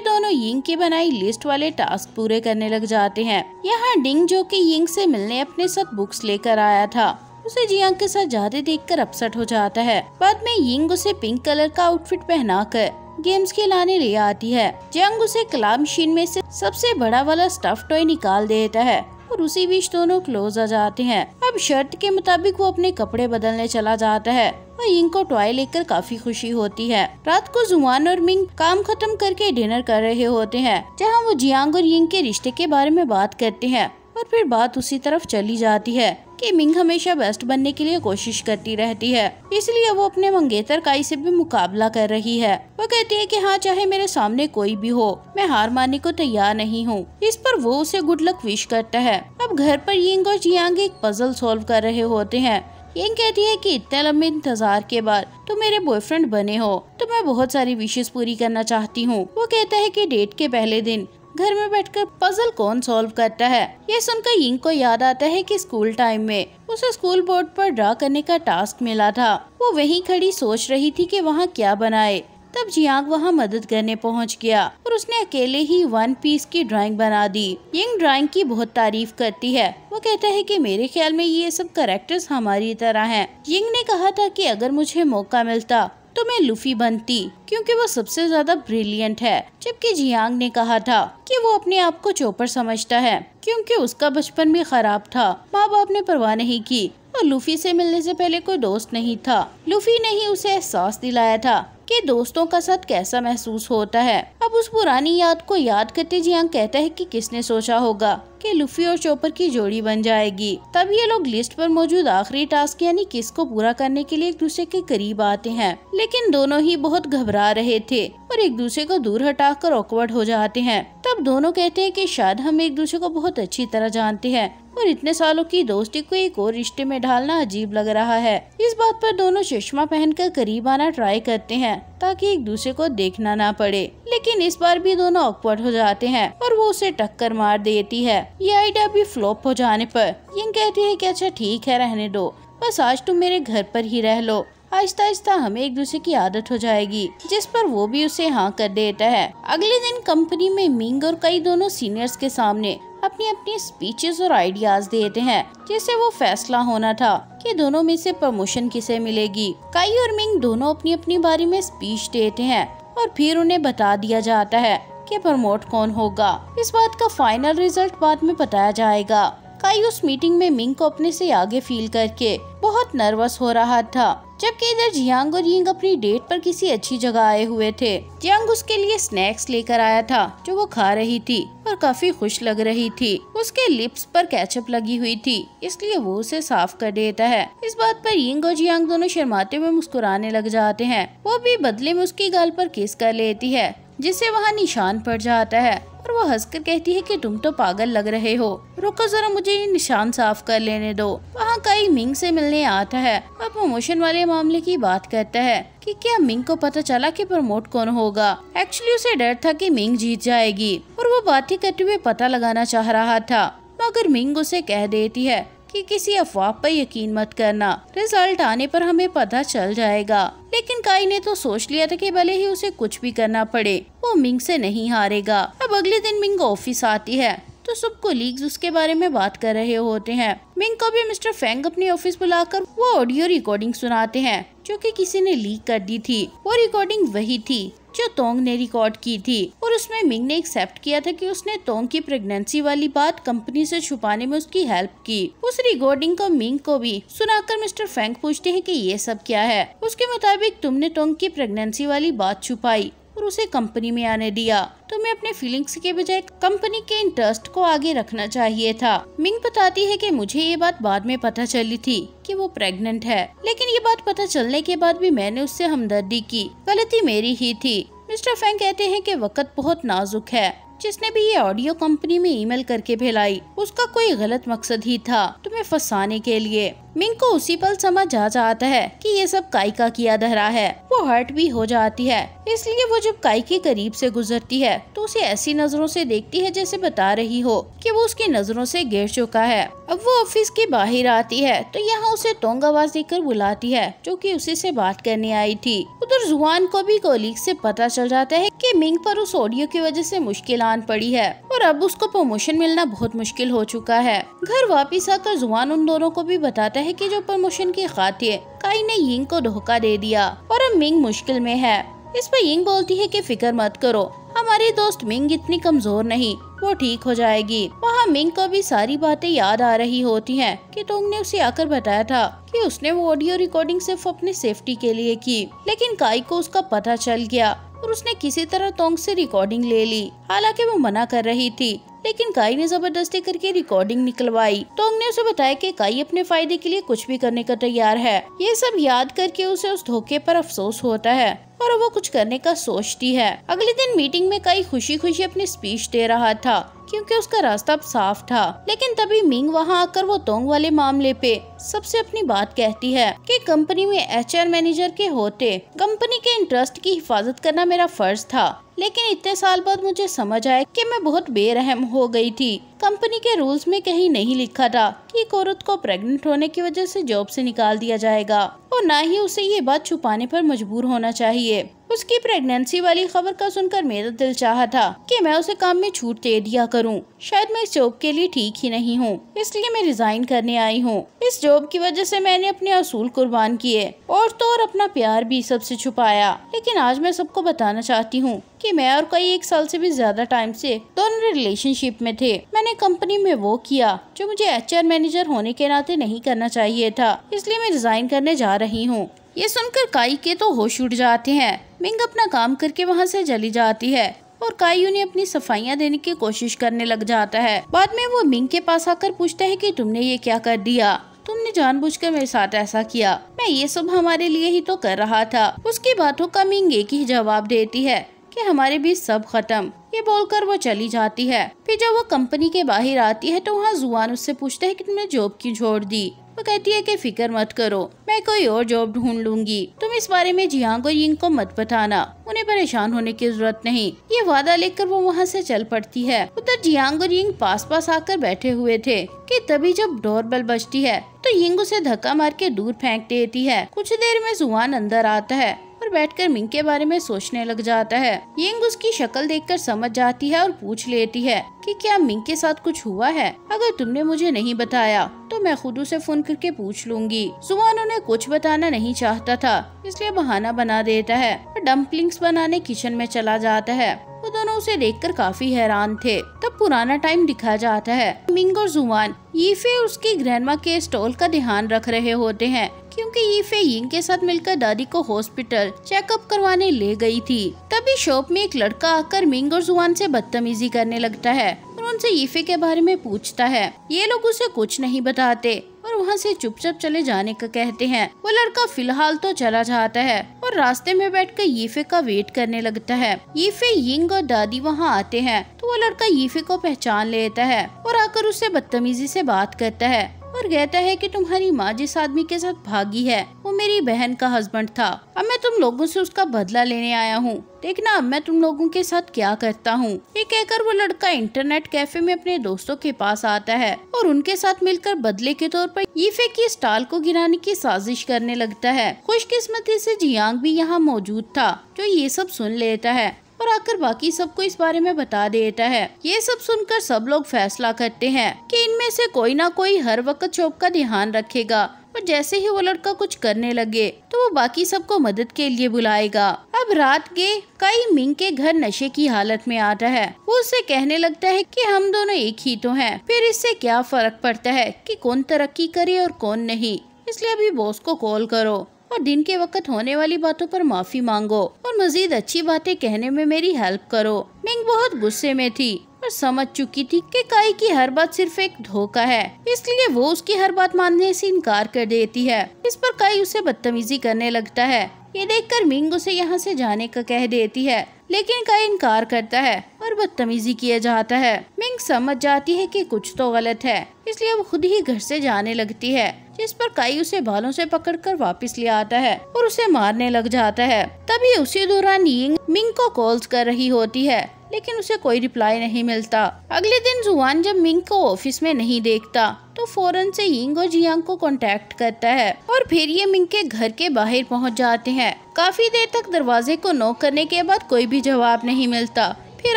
दोनों यिंग की बनाई लिस्ट वाले टास्क पूरे करने लग जाते हैं। यहाँ डिंग जो कि यिंग से मिलने अपने साथ बुक्स लेकर आया था, उसे जियांग के साथ जाते देखकर अपसेट हो जाता है। बाद में यिंग उसे पिंक कलर का आउटफिट पहनाकर गेम्स खिलाने ले आती है। जियांग उसे कलाम मशीन में से सबसे बड़ा वाला स्टफ़ टॉय निकाल देता है। और उसी बीच दोनों क्लोज आ जाते हैं। अब शर्त के मुताबिक वो अपने कपड़े बदलने चला जाता है और इंग को टॉय लेकर काफ़ी खुशी होती है। रात को जुआन और मिंग काम खत्म करके डिनर कर रहे होते हैं, जहाँ वो जियांग और यिंग के रिश्ते के बारे में बात करते हैं और फिर बात उसी तरफ़ चली जाती है। कि मिंग हमेशा बेस्ट बनने के लिए कोशिश करती रहती है। इसलिए वो अपने मंगेतर काई से भी मुकाबला कर रही है। वो कहती है कि हाँ चाहे मेरे सामने कोई भी हो, मैं हार मानने को तैयार नहीं हूँ। इस पर वो उसे गुड लक विश करता है। अब घर पर यिंग और जियांग एक पजल सोल्व कर रहे होते हैं। यिंग कहती है कि इतने लंबे इंतज़ार के बाद तुम मेरे बॉयफ्रेंड बने हो। तो मैं बहुत सारी विशेष पूरी करना चाहती हूँ। वो कहता है कि डेट के पहले दिन घर में बैठकर पजल कौन सॉल्व करता है? ये सुनकर यिंग को याद आता है कि स्कूल टाइम में उसे स्कूल बोर्ड पर ड्रा करने का टास्क मिला था। वो वहीं खड़ी सोच रही थी कि वहाँ क्या बनाए। तब जियांग वहाँ मदद करने पहुँच गया और उसने अकेले ही वन पीस की ड्राइंग बना दी। यंग ड्राइंग की बहुत तारीफ़ करती है। वो कहता है कि मेरे ख्याल में ये सब करेक्टर्स हमारी तरह हैं। यिंग ने कहा था कि अगर मुझे मौका मिलता तो मैं लुफी बनती, क्योंकि वो सबसे ज़्यादा ब्रिलियंट है। जबकि जियांग ने कहा था कि वो अपने आप को चोपर समझता है, क्योंकि उसका बचपन भी खराब था। माँ बाप ने परवाह नहीं की और लूफी से मिलने से पहले कोई दोस्त नहीं था। लुफी ने ही उसे एहसास दिलाया था कि दोस्तों का साथ कैसा महसूस होता है? अब उस पुरानी याद को याद करते जियांग कहता है कि किसने सोचा होगा कि लुफी और चोपर की जोड़ी बन जाएगी। तब ये लोग लिस्ट पर मौजूद आखिरी टास्क यानी किस को पूरा करने के लिए एक दूसरे के करीब आते हैं। लेकिन दोनों ही बहुत घबरा रहे थे और एक दूसरे को दूर हटाकर ऑकवर्ड हो जाते हैं। तब दोनों कहते हैं कि शायद हम एक दूसरे को बहुत अच्छी तरह जानते हैं। और इतने सालों की दोस्ती को एक और रिश्ते में ढालना अजीब लग रहा है। इस बात पर दोनों चश्मा पहनकर करीब आना ट्राई करते हैं, ताकि एक दूसरे को देखना ना पड़े। लेकिन इस बार भी दोनों ऑकवर्ड हो जाते हैं और वो उसे टक्कर मार देती है। ये आइडिया भी फ्लॉप हो जाने पर, यंग कहती है कि अच्छा ठीक है, रहने दो। बस आज तुम मेरे घर पर ही रह लो। आहिस्ता आहिस्ता हमें एक दूसरे की आदत हो जाएगी, जिस पर वो भी उसे हाँ कर देता है। अगले दिन कंपनी में मिंग और कई दोनों सीनियर्स के सामने अपनी अपनी स्पीचेस और आइडियाज़ देते हैं, जिससे वो फैसला होना था कि दोनों में से प्रमोशन किसे मिलेगी। काई और मिंग दोनों अपनी अपनी बारे में स्पीच देते हैं और फिर उन्हें बता दिया जाता है कि प्रमोट कौन होगा। इस बात का फाइनल रिज़ल्ट बाद में बताया जाएगा। काई उस मीटिंग में मिंग को अपने से आगे फील करके। बहुत नर्वस हो रहा था, जबकि इधर जियांग और यिंग अपनी डेट पर किसी अच्छी जगह आए हुए थे। जियांग उसके लिए स्नैक्स लेकर आया था, जो वो खा रही थी, और काफ़ी खुश लग रही थी। उसके लिप्स पर कैचअप लगी हुई थी, इसलिए वो उसे साफ़ कर देता है। इस बात पर यिंग और जियांग दोनों शर्माते हुए मुस्कुराने लग जाते हैं। वो भी बदले में उसकी गाल पर किस कर लेती है। जिससे वहाँ निशान पड़ जाता है और वो हंसकर कहती है कि तुम तो पागल लग रहे हो। रुको जरा, मुझे निशान साफ़ कर लेने दो। वहाँ कई मिंग से मिलने आता है। और प्रमोशन वाले मामले की बात करता है कि क्या मिंग को पता चला कि प्रमोट कौन होगा। एक्चुअली उसे डर था कि मिंग जीत जाएगी और वो बातें करते हुए पता लगाना चाह रहा था। मगर मिंग उसे कह देती है कि किसी अफवाह पर यकीन मत करना। रिज़ल्ट आने पर हमें पता चल जाएगा। लेकिन काई ने तो सोच लिया था कि भले ही उसे कुछ भी करना पड़े, वो मिंग से नहीं हारेगा। अब अगले दिन मिंग ऑफ़िस आती है तो सब कोलीग्स उसके बारे में बात कर रहे होते हैं। मिंग को भी मिस्टर फेंग अपने ऑफ़िस बुलाकर वो ऑडियो रिकॉर्डिंग सुनाते हैं, जो कि किसी ने लीक कर दी थी। वो रिकॉर्डिंग वही थी जो तोंग ने रिकॉर्ड की थी। और उसमें मिंग ने एक्सेप्ट किया था कि उसने तोंग की प्रेगनेंसी वाली बात कंपनी से छुपाने में उसकी हेल्प की। उस रिकॉर्डिंग को मिंग को भी सुनाकर मिस्टर फैंक पूछते हैं कि ये सब क्या है? उसके मुताबिक तुमने तोंग की प्रेगनेंसी वाली बात छुपाई। और उसे कंपनी में आने दिया। तुम्हें अपने फीलिंग्स के बजाय कंपनी के इंटरेस्ट को आगे रखना चाहिए था। मिंग बताती है कि मुझे ये बात बाद में पता चली थी कि वो प्रेग्नेंट है। लेकिन ये बात पता चलने के बाद भी मैंने उससे हमदर्दी की। गलती मेरी ही थी। मिस्टर फैंग कहते हैं कि वक्त बहुत नाजुक है। जिसने भी ये ऑडियो कंपनी में ईमेल करके भेलाई उसका कोई गलत मकसद ही था तुम्हें फंसाने के लिए। मिंग को उसी पल समझ आ जाता है कि ये सब काई का किया धरा है। वो हर्ट भी हो जाती है। इसलिए वो जब काई के करीब से गुजरती है तो उसे ऐसी नज़रों से देखती है जैसे बता रही हो कि वो उसकी नज़रों से गिर चुका है। अब वो ऑफ़िस के बाहर आती है तो यहाँ उसे टोंग आवाज़ देकर बुलाती है, जो कि उसी से बात करने आई थी। उधर जुआन को भी कोलीग से पता चल जाता है कि मिंग पर उस ऑडियो की वजह से मुश्किल आन पड़ी है, और अब उसको प्रमोशन मिलना बहुत मुश्किल हो चुका है। घर वापिस आकर जुआन उन दोनों को भी बताता है कि जो प्रमोशन की खातिर काई ने यिंग को धोखा दे दिया और अब मिंग मुश्किल में है। इस पर यिंग बोलती है कि फ़िक्र मत करो। हमारी दोस्त मिंग इतनी कमज़ोर नहीं, वो ठीक हो जाएगी। वहाँ मिंग को भी सारी बातें याद आ रही होती हैं कि तोंग ने उसे आकर बताया था कि उसने वो ऑडियो रिकॉर्डिंग सिर्फ़ अपनी सेफ्टी के लिए की, लेकिन काई को उसका पता चल गया। और उसने किसी तरह तोंग से रिकॉर्डिंग ले ली। हालाँकि वो मना कर रही थी, लेकिन काई ने ज़बरदस्ती करके रिकॉर्डिंग निकलवाई। तोंग ने उसे बताया कि काई अपने फ़ायदे के लिए कुछ भी करने का तैयार है। ये सब याद करके उसे उस धोखे पर अफसोस होता है, और वो कुछ करने का सोचती है। अगले दिन मीटिंग में काई खुशी खुशी अपनी स्पीच दे रहा था, क्योंकि उसका रास्ता अब साफ़ था। लेकिन तभी मिंग वहाँ आकर वो तोंग वाले मामले पे सबसे अपनी बात कहती है कि कंपनी में एचआर मैनेजर के होते कंपनी के इंटरेस्ट की हिफाजत करना मेरा फ़र्ज़ था लेकिन इतने साल बाद मुझे समझ आया कि मैं बहुत बेरहम हो गई थी कंपनी के रूल्स में कहीं नहीं लिखा था कि एक औरत को प्रेग्नेंट होने की वजह से जॉब से निकाल दिया जाएगा और न ही उसे ये बात छुपाने पर मजबूर होना चाहिए उसकी प्रेगनेंसी वाली खबर का सुनकर मेरा दिल चाहा था कि मैं उसे काम में छूट दे दिया करूँ। शायद मैं इस जॉब के लिए ठीक ही नहीं हूँ, इसलिए मैं रिजाइन करने आई हूँ। इस जॉब की वजह से मैंने अपने असूल कुर्बान किए और तो और अपना प्यार भी सबसे छुपाया। लेकिन आज मैं सबको बताना चाहती हूँ कि मैं और कई एक साल से भी ज़्यादा टाइम से दोनों रिलेशनशिप में थे। मैंने कंपनी में वो किया जो मुझे एचआर मैनेजर होने के नाते नहीं करना चाहिए था, इसलिए मैं रिजाइन करने जा रही हूँ। ये सुनकर काई के तो होश उड़ जाते हैं। मिंग अपना काम करके वहाँ से जली जाती है और काई उन्हें अपनी सफाइयाँ देने की कोशिश करने लग जाता है। बाद में वो मिंग के पास आकर पूछता है कि तुमने ये क्या कर दिया? तुमने जानबूझकर मेरे साथ ऐसा किया। मैं ये सब हमारे लिए ही तो कर रहा था। उसकी बातों का मिंग एक ही जवाब देती है कि हमारे बीच सब खत्म। ये बोलकर वो चली जाती है। फिर जब वो कंपनी के बाहर आती है तो वहाँ जुआन उससे पूछता है कि तुमने जॉब क्यों छोड़ दी? वो कहती है कि फ़िक्र मत करो, मैं कोई और जॉब ढूंढ लूँगी। तुम इस बारे में जियांग और यिंग को मत बताना, उन्हें परेशान होने की ज़रूरत नहीं। ये वादा लेकर वो वहाँ से चल पड़ती है। उधर जियांग और यिंग पास पास आकर बैठे हुए थे, कि तभी जब डोर बल बजती है तो यिंग उसे धक्का मार के दूर फेंक देती है। कुछ देर में जुआन अंदर आता है। और बैठकर मिंग के बारे में सोचने लग जाता है। यिंग उसकी शक्ल देखकर समझ जाती है और पूछ लेती है कि क्या मिंग के साथ कुछ हुआ है? अगर तुमने मुझे नहीं बताया तो मैं खुद उसे फ़ोन करके पूछ लूँगी। सुबह उन्हें कुछ बताना नहीं चाहता था, इसलिए बहाना बना देता है और डम्पलिंग्स बनाने किचन में चला जाता है। वो दोनों उसे देखकर काफ़ी हैरान थे। तब पुराना टाइम दिखा जाता है। मिंग और जुवान यीफे उसकी ग्रैंडमा के स्टॉल का ध्यान रख रहे होते हैं, क्योंकि यीफे यिंग के साथ मिलकर दादी को हॉस्पिटल चेकअप करवाने ले गई थी। तभी शॉप में एक लड़का आकर मिंग और जुवान से बदतमीजी करने लगता है। और उनसे यीफे के बारे में पूछता है। ये लोग उसे कुछ नहीं बताते। और वहाँ से चुपचाप चले जाने का कहते हैं। वो लड़का फ़िलहाल तो चला जाता है और रास्ते में बैठकर यीफे का वेट करने लगता है। यीफे, यिंग और दादी वहाँ आते हैं तो वो लड़का यीफे को पहचान लेता है और आकर उससे बदतमीजी से बात करता है। और कहता है कि तुम्हारी माँ जिस आदमी के साथ भागी है, वो मेरी बहन का हस्बैंड था। अब मैं तुम लोगों से उसका बदला लेने आया हूँ। देखना, अब मैं तुम लोगों के साथ क्या करता हूँ। ये कहकर वो लड़का इंटरनेट कैफ़े में अपने दोस्तों के पास आता है और उनके साथ मिलकर बदले के तौर पर ईफे की स्टॉल को गिराने की साजिश करने लगता है। खुशकिस्मती से जियांग भी यहाँ मौजूद था, जो ये सब सुन लेता है। और आकर बाकी सबको इस बारे में बता देता है। ये सब सुनकर सब लोग फैसला करते हैं कि इनमें से कोई ना कोई हर वक्त शॉप का ध्यान रखेगा और जैसे ही वो लड़का कुछ करने लगे तो वो बाकी सबको मदद के लिए बुलाएगा। अब रात के कई मिंग के घर नशे की हालत में आता है। वो उससे कहने लगता है कि हम दोनों एक ही तो हैं। फिर इससे क्या फ़र्क पड़ता है कि कौन तरक्की करे और कौन नहीं। इसलिए अभी बॉस को कॉल करो। और दिन के वक्त होने वाली बातों पर माफ़ी मांगो और मजीद अच्छी बातें कहने में मेरी हेल्प करो। मिंग बहुत गुस्से में थी और समझ चुकी थी कि काई की हर बात सिर्फ़ एक धोखा है। इसलिए वो उसकी हर बात मानने से इनकार कर देती है। इस पर काई उसे बदतमीजी करने लगता है। ये देखकर मिंग उसे यहाँ से जाने का कह देती है। लेकिन काई इनकार करता है और बदतमीजी किया जाता है। मिंग समझ जाती है कि कुछ तो गलत है। इसलिए वो खुद ही घर से जाने लगती है। जिस पर काई उसे बालों से पकड़कर वापस ले आता है और उसे मारने लग जाता है। तभी उसी दौरान यिंग मिंग को कॉल्स कर रही होती है, लेकिन उसे कोई रिप्लाई नहीं मिलता। अगले दिन जुआन जब मिंग को ऑफ़िस में नहीं देखता तो फ़ौरन से यिंग और जियांग को कांटेक्ट करता है और फिर ये मिंग के घर के बाहर पहुँच जाते हैं। काफ़ी देर तक दरवाजे को नॉक करने के बाद कोई भी जवाब नहीं मिलता। फिर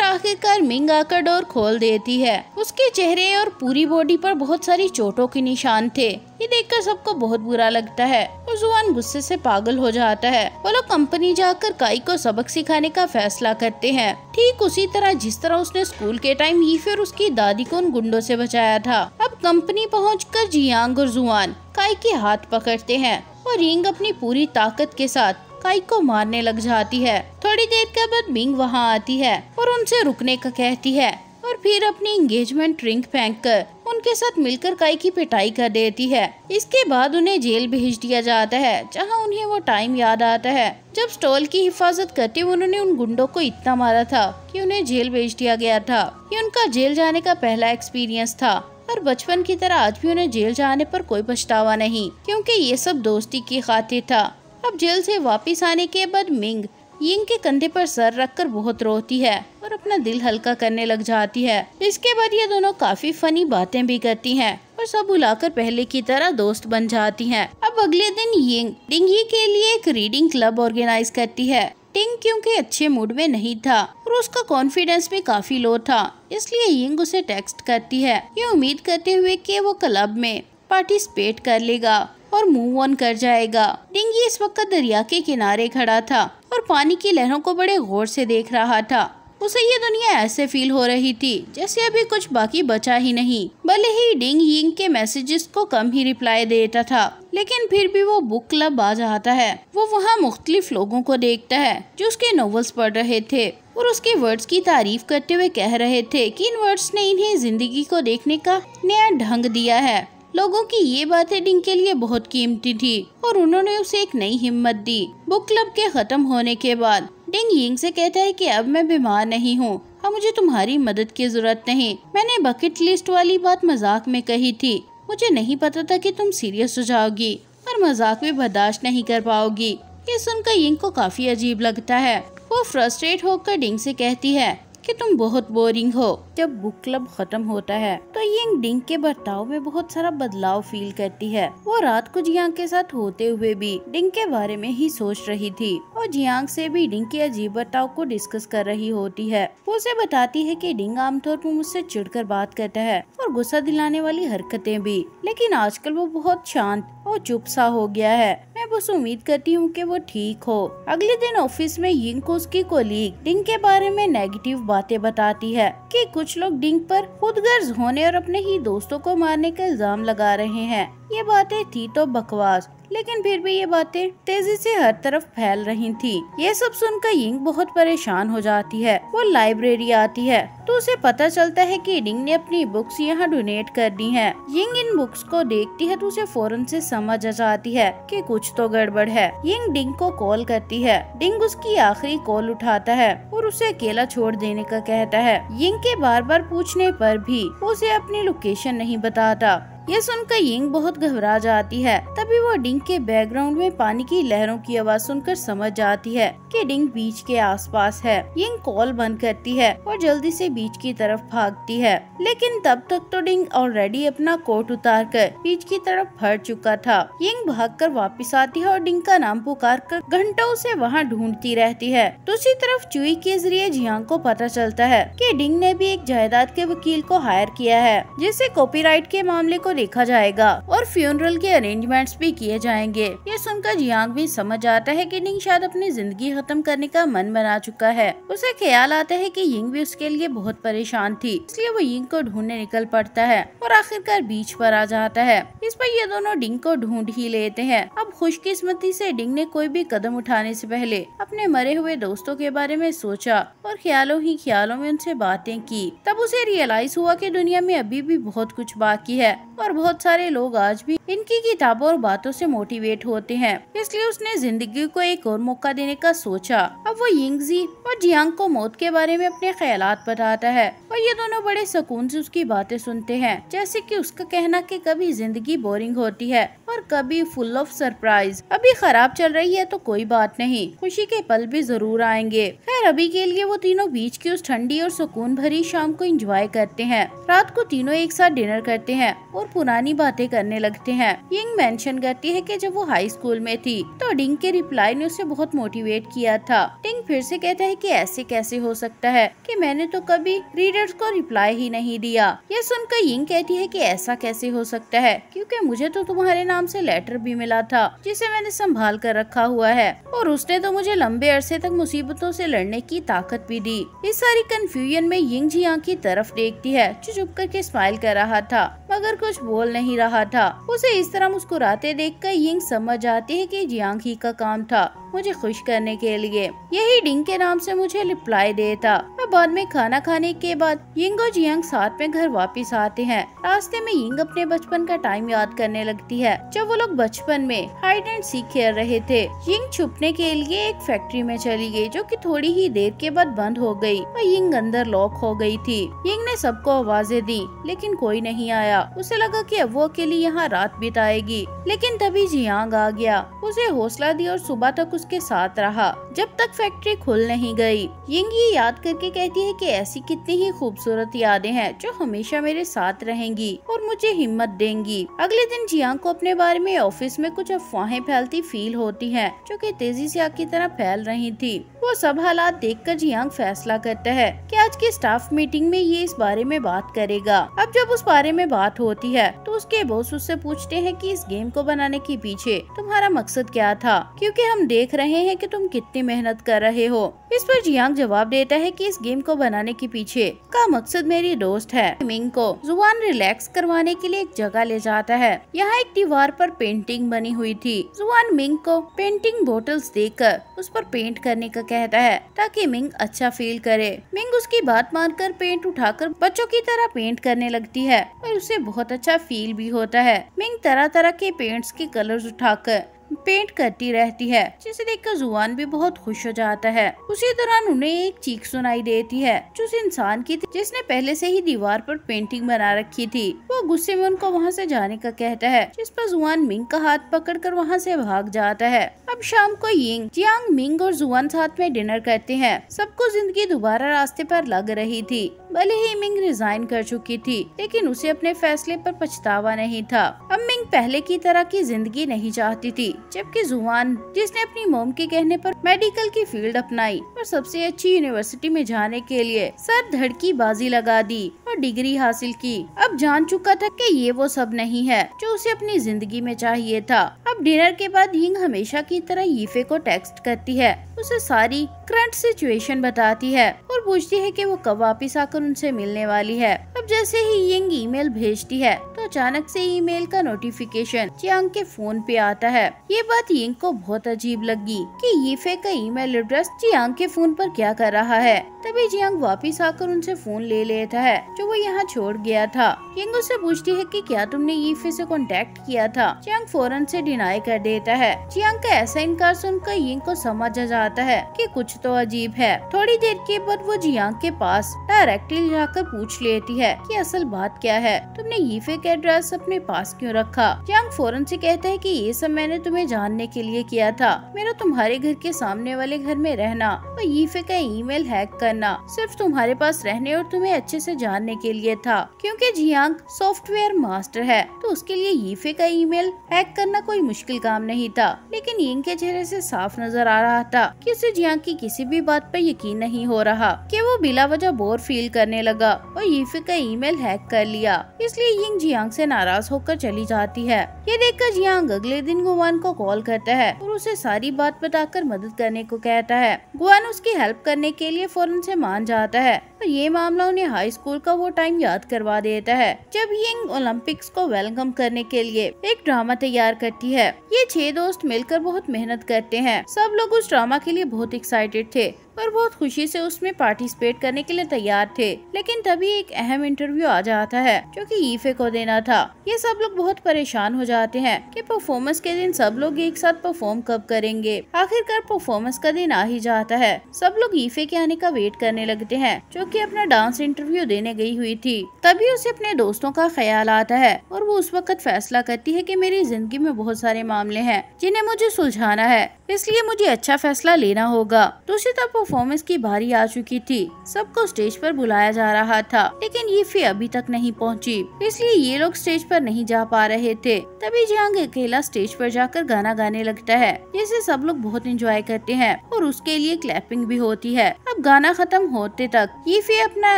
आखिरकार मिंग आकर डोर खोल देती है। उसके चेहरे और पूरी बॉडी पर बहुत सारी चोटों के निशान थे। ये देखकर सबको बहुत बुरा लगता है। और जुआन गुस्से से पागल हो जाता है। वो लोग कंपनी जाकर काई को सबक सिखाने का फैसला करते हैं। ठीक उसी तरह जिस तरह उसने स्कूल के टाइम ही फिर उसकी दादी को उन गुंडों से बचाया था। अब कंपनी पहुंचकर जियांग और जुआन काई के हाथ पकड़ते हैं और रिंग अपनी पूरी ताकत के साथ काई को मारने लग जाती है। थोड़ी देर के बाद मिंग वहाँ आती है और उनसे रुकने का कहती है और फिर अपनी एंगेजमेंट रिंग फेंक कर उनके साथ मिलकर काई की पिटाई कर देती है। इसके बाद उन्हें जेल भेज दिया जाता है, जहाँ उन्हें वो टाइम याद आता है। जब स्टॉल की हिफाजत करते हुए उन्होंने उन गुंडों को इतना मारा था कि उन्हें जेल भेज दिया गया था, ये उनका जेल जाने का पहला एक्सपीरियंस था। और बचपन की तरह आज भी उन्हें जेल जाने पर कोई पछतावा नहीं, क्योंकि ये सब दोस्ती की खातिर था। अब जेल से वापस आने के बाद मिंग यिंग के कंधे पर सर रखकर बहुत रोती है और अपना दिल हल्का करने लग जाती है। इसके बाद ये दोनों काफ़ी फनी बातें भी करती हैं और सब बुलाकर पहले की तरह दोस्त बन जाती हैं। अब अगले दिन यिंग डिंगी के लिए एक रीडिंग क्लब ऑर्गेनाइज करती है। टिंग क्योंकि अच्छे मूड में नहीं था और उसका कॉन्फिडेंस भी काफ़ी लो था, इसलिए यिंग उसे टेक्स्ट करती है। ये उम्मीद करते हुए कि वो क्लब में पार्टिसिपेट कर लेगा। और मूव ऑन कर जाएगा। डिंगी इस वक्त दरिया के किनारे खड़ा था और पानी की लहरों को बड़े गौर से देख रहा था। उसे ये दुनिया ऐसे फील हो रही थी, जैसे अभी कुछ बाकी बचा ही नहीं। भले ही डिंग यिंग के मैसेजेस को कम ही रिप्लाई देता था, लेकिन फिर भी वो बुक क्लब आ जाता है। वो वहाँ मुख्तलिफ़ लोगों को देखता है, जो उसके नॉवेल्स पढ़ रहे थे और उसके वर्ड्स की तारीफ़ करते हुए कह रहे थे कि इन वर्ड्स ने इन्हें ज़िंदगी को देखने का नया ढंग दिया है। लोगों की ये बातें डिंग के लिए बहुत कीमती थी और उन्होंने उसे एक नई हिम्मत दी। बुक क्लब के खत्म होने के बाद, डिंग यिंग से कहता है कि अब मैं बीमार नहीं हूँ, अब मुझे तुम्हारी मदद की ज़रूरत नहीं। मैंने बकेट लिस्ट वाली बात मज़ाक में कही थी। मुझे नहीं पता था कि तुम सीरियस हो जाओगी और मज़ाक भी बर्दाश्त नहीं कर पाओगी। ये सुनकर यिंग को काफ़ी अजीब लगता है। वो फ्रस्ट्रेट होकर डिंग से कहती है कि तुम बहुत बोरिंग हो। जब बुक क्लब खत्म होता है तो यिंग डिंग के बर्ताव में बहुत सारा बदलाव फील करती है। वो रात को जियांग के साथ होते हुए भी डिंग के बारे में ही सोच रही थी और जियांग से भी डिंग के अजीब बर्ताव को डिस्कस कर रही होती है। वो उसे बताती है कि डिंग आमतौर पर मुझसे चिढ़कर बात करता है और गुस्सा दिलाने वाली हरकतें भी। लेकिन आजकल वो बहुत शांत और चुप सा हो गया है। मैं बस उम्मीद करती हूँ कि वो ठीक हो। अगले दिन ऑफ़िस में यिंग को उसकी कोलीग डिंग के बारे में नेगेटिव बातें बताती है कि कुछ लोग डिंग पर खुदगर्ज होने और अपने ही दोस्तों को मारने का इल्ज़ाम लगा रहे हैं। ये बातें थी तो बकवास। लेकिन फिर भी ये बातें तेज़ी से हर तरफ़ फैल रही थी। ये सब सुनकर यिंग बहुत परेशान हो जाती है। वो लाइब्रेरी आती है तो उसे पता चलता है कि डिंग ने अपनी बुक्स यहाँ डोनेट कर दी हैं। यिंग इन बुक्स को देखती है तो उसे फ़ौरन से समझ आ जाती है कि कुछ तो गड़बड़ है। यिंग डिंग को कॉल करती है। डिंग उसकी आखिरी कॉल उठाता है और उसे अकेला छोड़ देने का कहता है। यिंग के बार बार पूछने पर भी उसे अपनी लोकेशन नहीं बताता। ये सुनकर यिंग बहुत घबरा जाती है। तभी वो डिंग के बैकग्राउंड में पानी की लहरों की आवाज़ सुनकर समझ जाती है कि डिंग बीच के आसपास है। यिंग कॉल बंद करती है और जल्दी से बीच की तरफ़ भागती है। लेकिन तब तक तो डिंग ऑलरेडी अपना कोट उतार कर बीच की तरफ़ भर चुका था। यिंग भाग कर वापिस आती है और डिंग का नाम पुकार कर घंटों से वहाँ ढूंढती रहती है। दूसरी तरफ़ चुई के ज़रिए जियांग को पता चलता है की डिंग ने भी एक जायदाद के वकील को हायर किया है जिससे कॉपीराइट के मामले को देखा जाएगा और फ्यूनरल के अरेंजमेंट्स भी किए जाएँगे। ये सुनकर जियांग भी समझ आता है कि निंग शायद अपनी ज़िंदगी खत्म करने का मन बना चुका है। उसे ख्याल आता है कि यिंग भी उसके लिए बहुत परेशान थी, इसलिए वो यिंग को ढूँढने निकल पड़ता है और आखिरकार बीच पर आ जाता है। इस पर ये दोनों डिंग को ढूंढ ही लेते हैं। अब खुशकिस्मती से डिंग ने कोई भी कदम उठाने से पहले अपने मरे हुए दोस्तों के बारे में सोचा और ख्यालों ही ख्यालों में उनसे बातें की। तब उसे रियलाइज़ हुआ कि दुनिया में अभी भी बहुत कुछ बाकी है। और बहुत सारे लोग आज भी इनकी किताबों और बातों से मोटिवेट होते हैं। इसलिए उसने ज़िंदगी को एक और मौका देने का सोचा। अब वो यिंगजी और जियांग को मौत के बारे में अपने ख्याल बताता है और ये दोनों बड़े सुकून से उसकी बातें सुनते हैं। जैसे कि उसका कहना कि कभी ज़िंदगी बोरिंग होती है और कभी फुल ऑफ़ सरप्राइज़ अभी खराब चल रही है तो कोई बात नहीं, खुशी के पल भी ज़रूर आएँगे। खैर, अभी के लिए वो तीनों बीच की उस ठंडी और सुकून भरी शाम को एंजॉय करते हैं। रात को तीनों एक साथ डिनर करते हैं और पुरानी बातें करने लगते हैं। यिंग मेंशन करती है कि जब वो हाई स्कूल में थी तो डिंग के रिप्लाई ने उसे बहुत मोटिवेट किया था। डिंग फिर से कहता है कि ऐसे कैसे हो सकता है कि मैंने तो कभी रीडर्स को रिप्लाई ही नहीं दिया। ये सुनकर यिंग कहती है कि ऐसा कैसे हो सकता है, क्योंकि मुझे तो तुम्हारे नाम से लेटर भी मिला था, जिसे मैंने संभाल कर रखा हुआ है, और उसने तो मुझे लंबे अरसे तक मुसीबतों से लड़ने की ताकत भी दी। इस सारी कंफ्यूजन में यिंग जिया की तरफ़ देखती है, जो चुप करके स्माइल कर रहा था। मगर कुछ बोल नहीं रहा था। उसे इस तरह मुस्कुराते देखकर यिंग समझ आती है कि जियांग ही का काम था, मुझे खुश करने के लिए। यही डिंग के नाम से मुझे रिप्लाई देता। और बाद में खाना खाने के बाद यिंग और जियांग साथ में घर वापस आते हैं। रास्ते में यिंग अपने बचपन का टाइम याद करने लगती है, जब वो लोग बचपन में हाइड एंड सीख खेल रहे थे। यिंग छुपने के लिए एक फैक्ट्री में चली गई, जो कि थोड़ी ही देर के बाद बंद हो गई और यिंग अंदर लॉक हो गई थी। यिंग ने सबको आवाज़ें दी, लेकिन कोई नहीं आया। उसे लगा कि अब वो अकेली यहाँ रात बिताएगी लेकिन तभी जियांग आ गया। उसे हौसला दिया और सुबह तक उसके साथ रहा, जब तक फैक्ट्री खुल नहीं गई। यिंग ये याद करके कहती है कि ऐसी कितनी ही खूबसूरत यादें हैं जो हमेशा मेरे साथ रहेंगी और मुझे हिम्मत देंगी। अगले दिन जियांग को अपने बारे में ऑफ़िस में कुछ अफवाहें फैलती फील होती हैं, जो कि तेज़ी से आग की तरह फैल रही थी। वो सब हालात देखकर जियांग फैसला करता है कि आज की स्टाफ मीटिंग में ये इस बारे में बात करेगा। अब जब उस बारे में बात होती है तो उसके बॉस उससे पूछते हैं कि इस गेम को बनाने के पीछे तुम्हारा मकसद क्या था? क्योंकि हम देख रहे हैं कि तुम कितनी मेहनत कर रहे हो। इस पर जियांग जवाब देता है कि इस गेम को बनाने के पीछे का मकसद मेरी दोस्त है, मिंग को। ज़ुबान रिलैक्स करवाने के लिए एक जगह ले जाता है। यहाँ एक दीवार पर पेंटिंग बनी हुई थी। ज़ुबान मिंग को पेंटिंग बोटल्स देकर उस पर पेंट करने का कहता है, ताकि मिंग अच्छा फील करे। मिंग उसकी बात मानकर पेंट उठाकर बच्चों की तरह पेंट करने लगती है और उसे बहुत अच्छा फील भी होता है। मिंग तरह तरह के पेंट्स के कलर्स उठाकर पेंट करती रहती है, जिसे देखकर जुआन भी बहुत खुश हो जाता है। उसी दौरान उन्हें एक चीख सुनाई देती है, जो उस इंसान की थी, जिसने पहले से ही दीवार पर पेंटिंग बना रखी थी। वो गुस्से में उनको वहाँ से जाने का कहता है, जिस पर जुआन मिंग का हाथ पकड़कर वहाँ से भाग जाता है। अब शाम को यिंग, जियांग मिंग और जुआन साथ में डिनर करते हैं। सबको ज़िंदगी दोबारा रास्ते पर लग रही थी। भले ही मिंग रिजाइन कर चुकी थी, लेकिन उसे अपने फैसले पर पछतावा नहीं था। अब मिंग पहले की तरह की ज़िंदगी नहीं चाहती थी। जबकि जुआन जिसने अपनी मोम के कहने पर मेडिकल की फ़ील्ड अपनाई और सबसे अच्छी यूनिवर्सिटी में जाने के लिए सर धड़ की बाजी लगा दी और डिग्री हासिल की। अब जान चुका था कि ये वो सब नहीं है जो उसे अपनी ज़िंदगी में चाहिए था। अब डिनर के बाद हिंग हमेशा की तरह यीफे को टेक्स्ट करती है। उसे सारी करंट सिचुएशन बताती है और पूछती है कि वो कब वापिस आकर उनसे मिलने वाली है। अब जैसे ही यिंग ईमेल भेजती है तो अचानक से ईमेल का नोटिफिकेशन चियांग के फ़ोन पे आता है। ये बात यिंग को बहुत अजीब लगी कि यीफे का ईमेल एड्रेस जियांग के फ़ोन पर क्या कर रहा है। तभी जियांग वापिस आकर उनसे फ़ोन ले लेता है, जो वो यहाँ छोड़ गया था। यिंग उससे पूछती है कि क्या तुमने यीफे से कांटेक्ट किया था? जियांग फ़ौरन से डिनाई कर देता है। जियांग का ऐसा इनकार सुनकर यिंग को समझ आ जाता है कि कुछ तो अजीब है। थोड़ी देर के बाद वो जियांग के पास डायरेक्टली जाकर पूछ लेती है कि असल बात क्या है? तुमने यीफे का एड्रेस अपने पास क्यों रखा? जियांग फ़ौरन से कहता है कि ये सब मैंने तुम्हें जानने के लिए किया था। मेरा तुम्हारे घर के सामने वाले घर में रहना और यीफे का ईमेल हैक करना। सिर्फ़ तुम्हारे पास रहने और तुम्हें अच्छे से जानने के लिए था, क्योंकि जियांग सॉफ्टवेयर मास्टर है। तो उसके लिए यीफे का ईमेल हैक करना कोई मुश्किल काम नहीं था, लेकिन यिंग के चेहरे से साफ़ नज़र आ रहा था कि उसे जियांग की किसी भी बात पर यकीन नहीं हो रहा, कि वो बिला वजह बोर फील करने लगा और यीफे का ईमेल हैक कर लिया। इसलिए यिंग जियांग से नाराज़ होकर चली जाती है। ये देखकर जियांग अगले दिन गुवान को कॉल करता है और उसे सारी बात बताकर मदद करने को कहता है। गुवान उसकी हेल्प करने के लिए फ़ौरन से मान जाता है। और ये मामला उन्हें हाई स्कूल का वो टाइम याद करवा देता है। जब यंग ओलंपिक्स को वेलकम करने के लिए एक ड्रामा तैयार करती है। ये छह दोस्त मिलकर बहुत मेहनत करते हैं। सब लोग उस ड्रामा के लिए बहुत एक्साइटेड थे। और बहुत खुशी से उसमें पार्टिसिपेट करने के लिए तैयार थे। लेकिन तभी एक अहम इंटरव्यू आ जाता है, जो कि ईफे को देना था। ये सब लोग बहुत परेशान हो जाते हैं कि परफॉर्मेंस के दिन सब लोग एक साथ परफॉर्म कब करेंगे। आखिरकार परफॉर्मेंस का दिन आ ही जाता है। सब लोग ईफे के आने का वेट करने लगते हैं, जो कि अपना डांस इंटरव्यू देने गई हुई थी। तभी उसे अपने दोस्तों का ख्याल आता है और वो उस वक्त फैसला करती है कि मेरी ज़िंदगी में बहुत सारे मामले हैं, जिन्हें मुझे सुलझाना है। इसलिए मुझे अच्छा फैसला लेना होगा। दूसरी तरफ़ परफॉर्मेंस की बारी आ चुकी थी। सबको स्टेज पर बुलाया जा रहा था लेकिन ये फ़ी अभी तक नहीं पहुँची, इसलिए ये लोग स्टेज पर नहीं जा पा रहे थे। तभी जियांग अकेला स्टेज पर जाकर गाना गाने लगता है जिसे सब लोग बहुत इंजॉय करते हैं और उसके लिए क्लैपिंग भी होती है। अब गाना खत्म होते तक ईफी अपना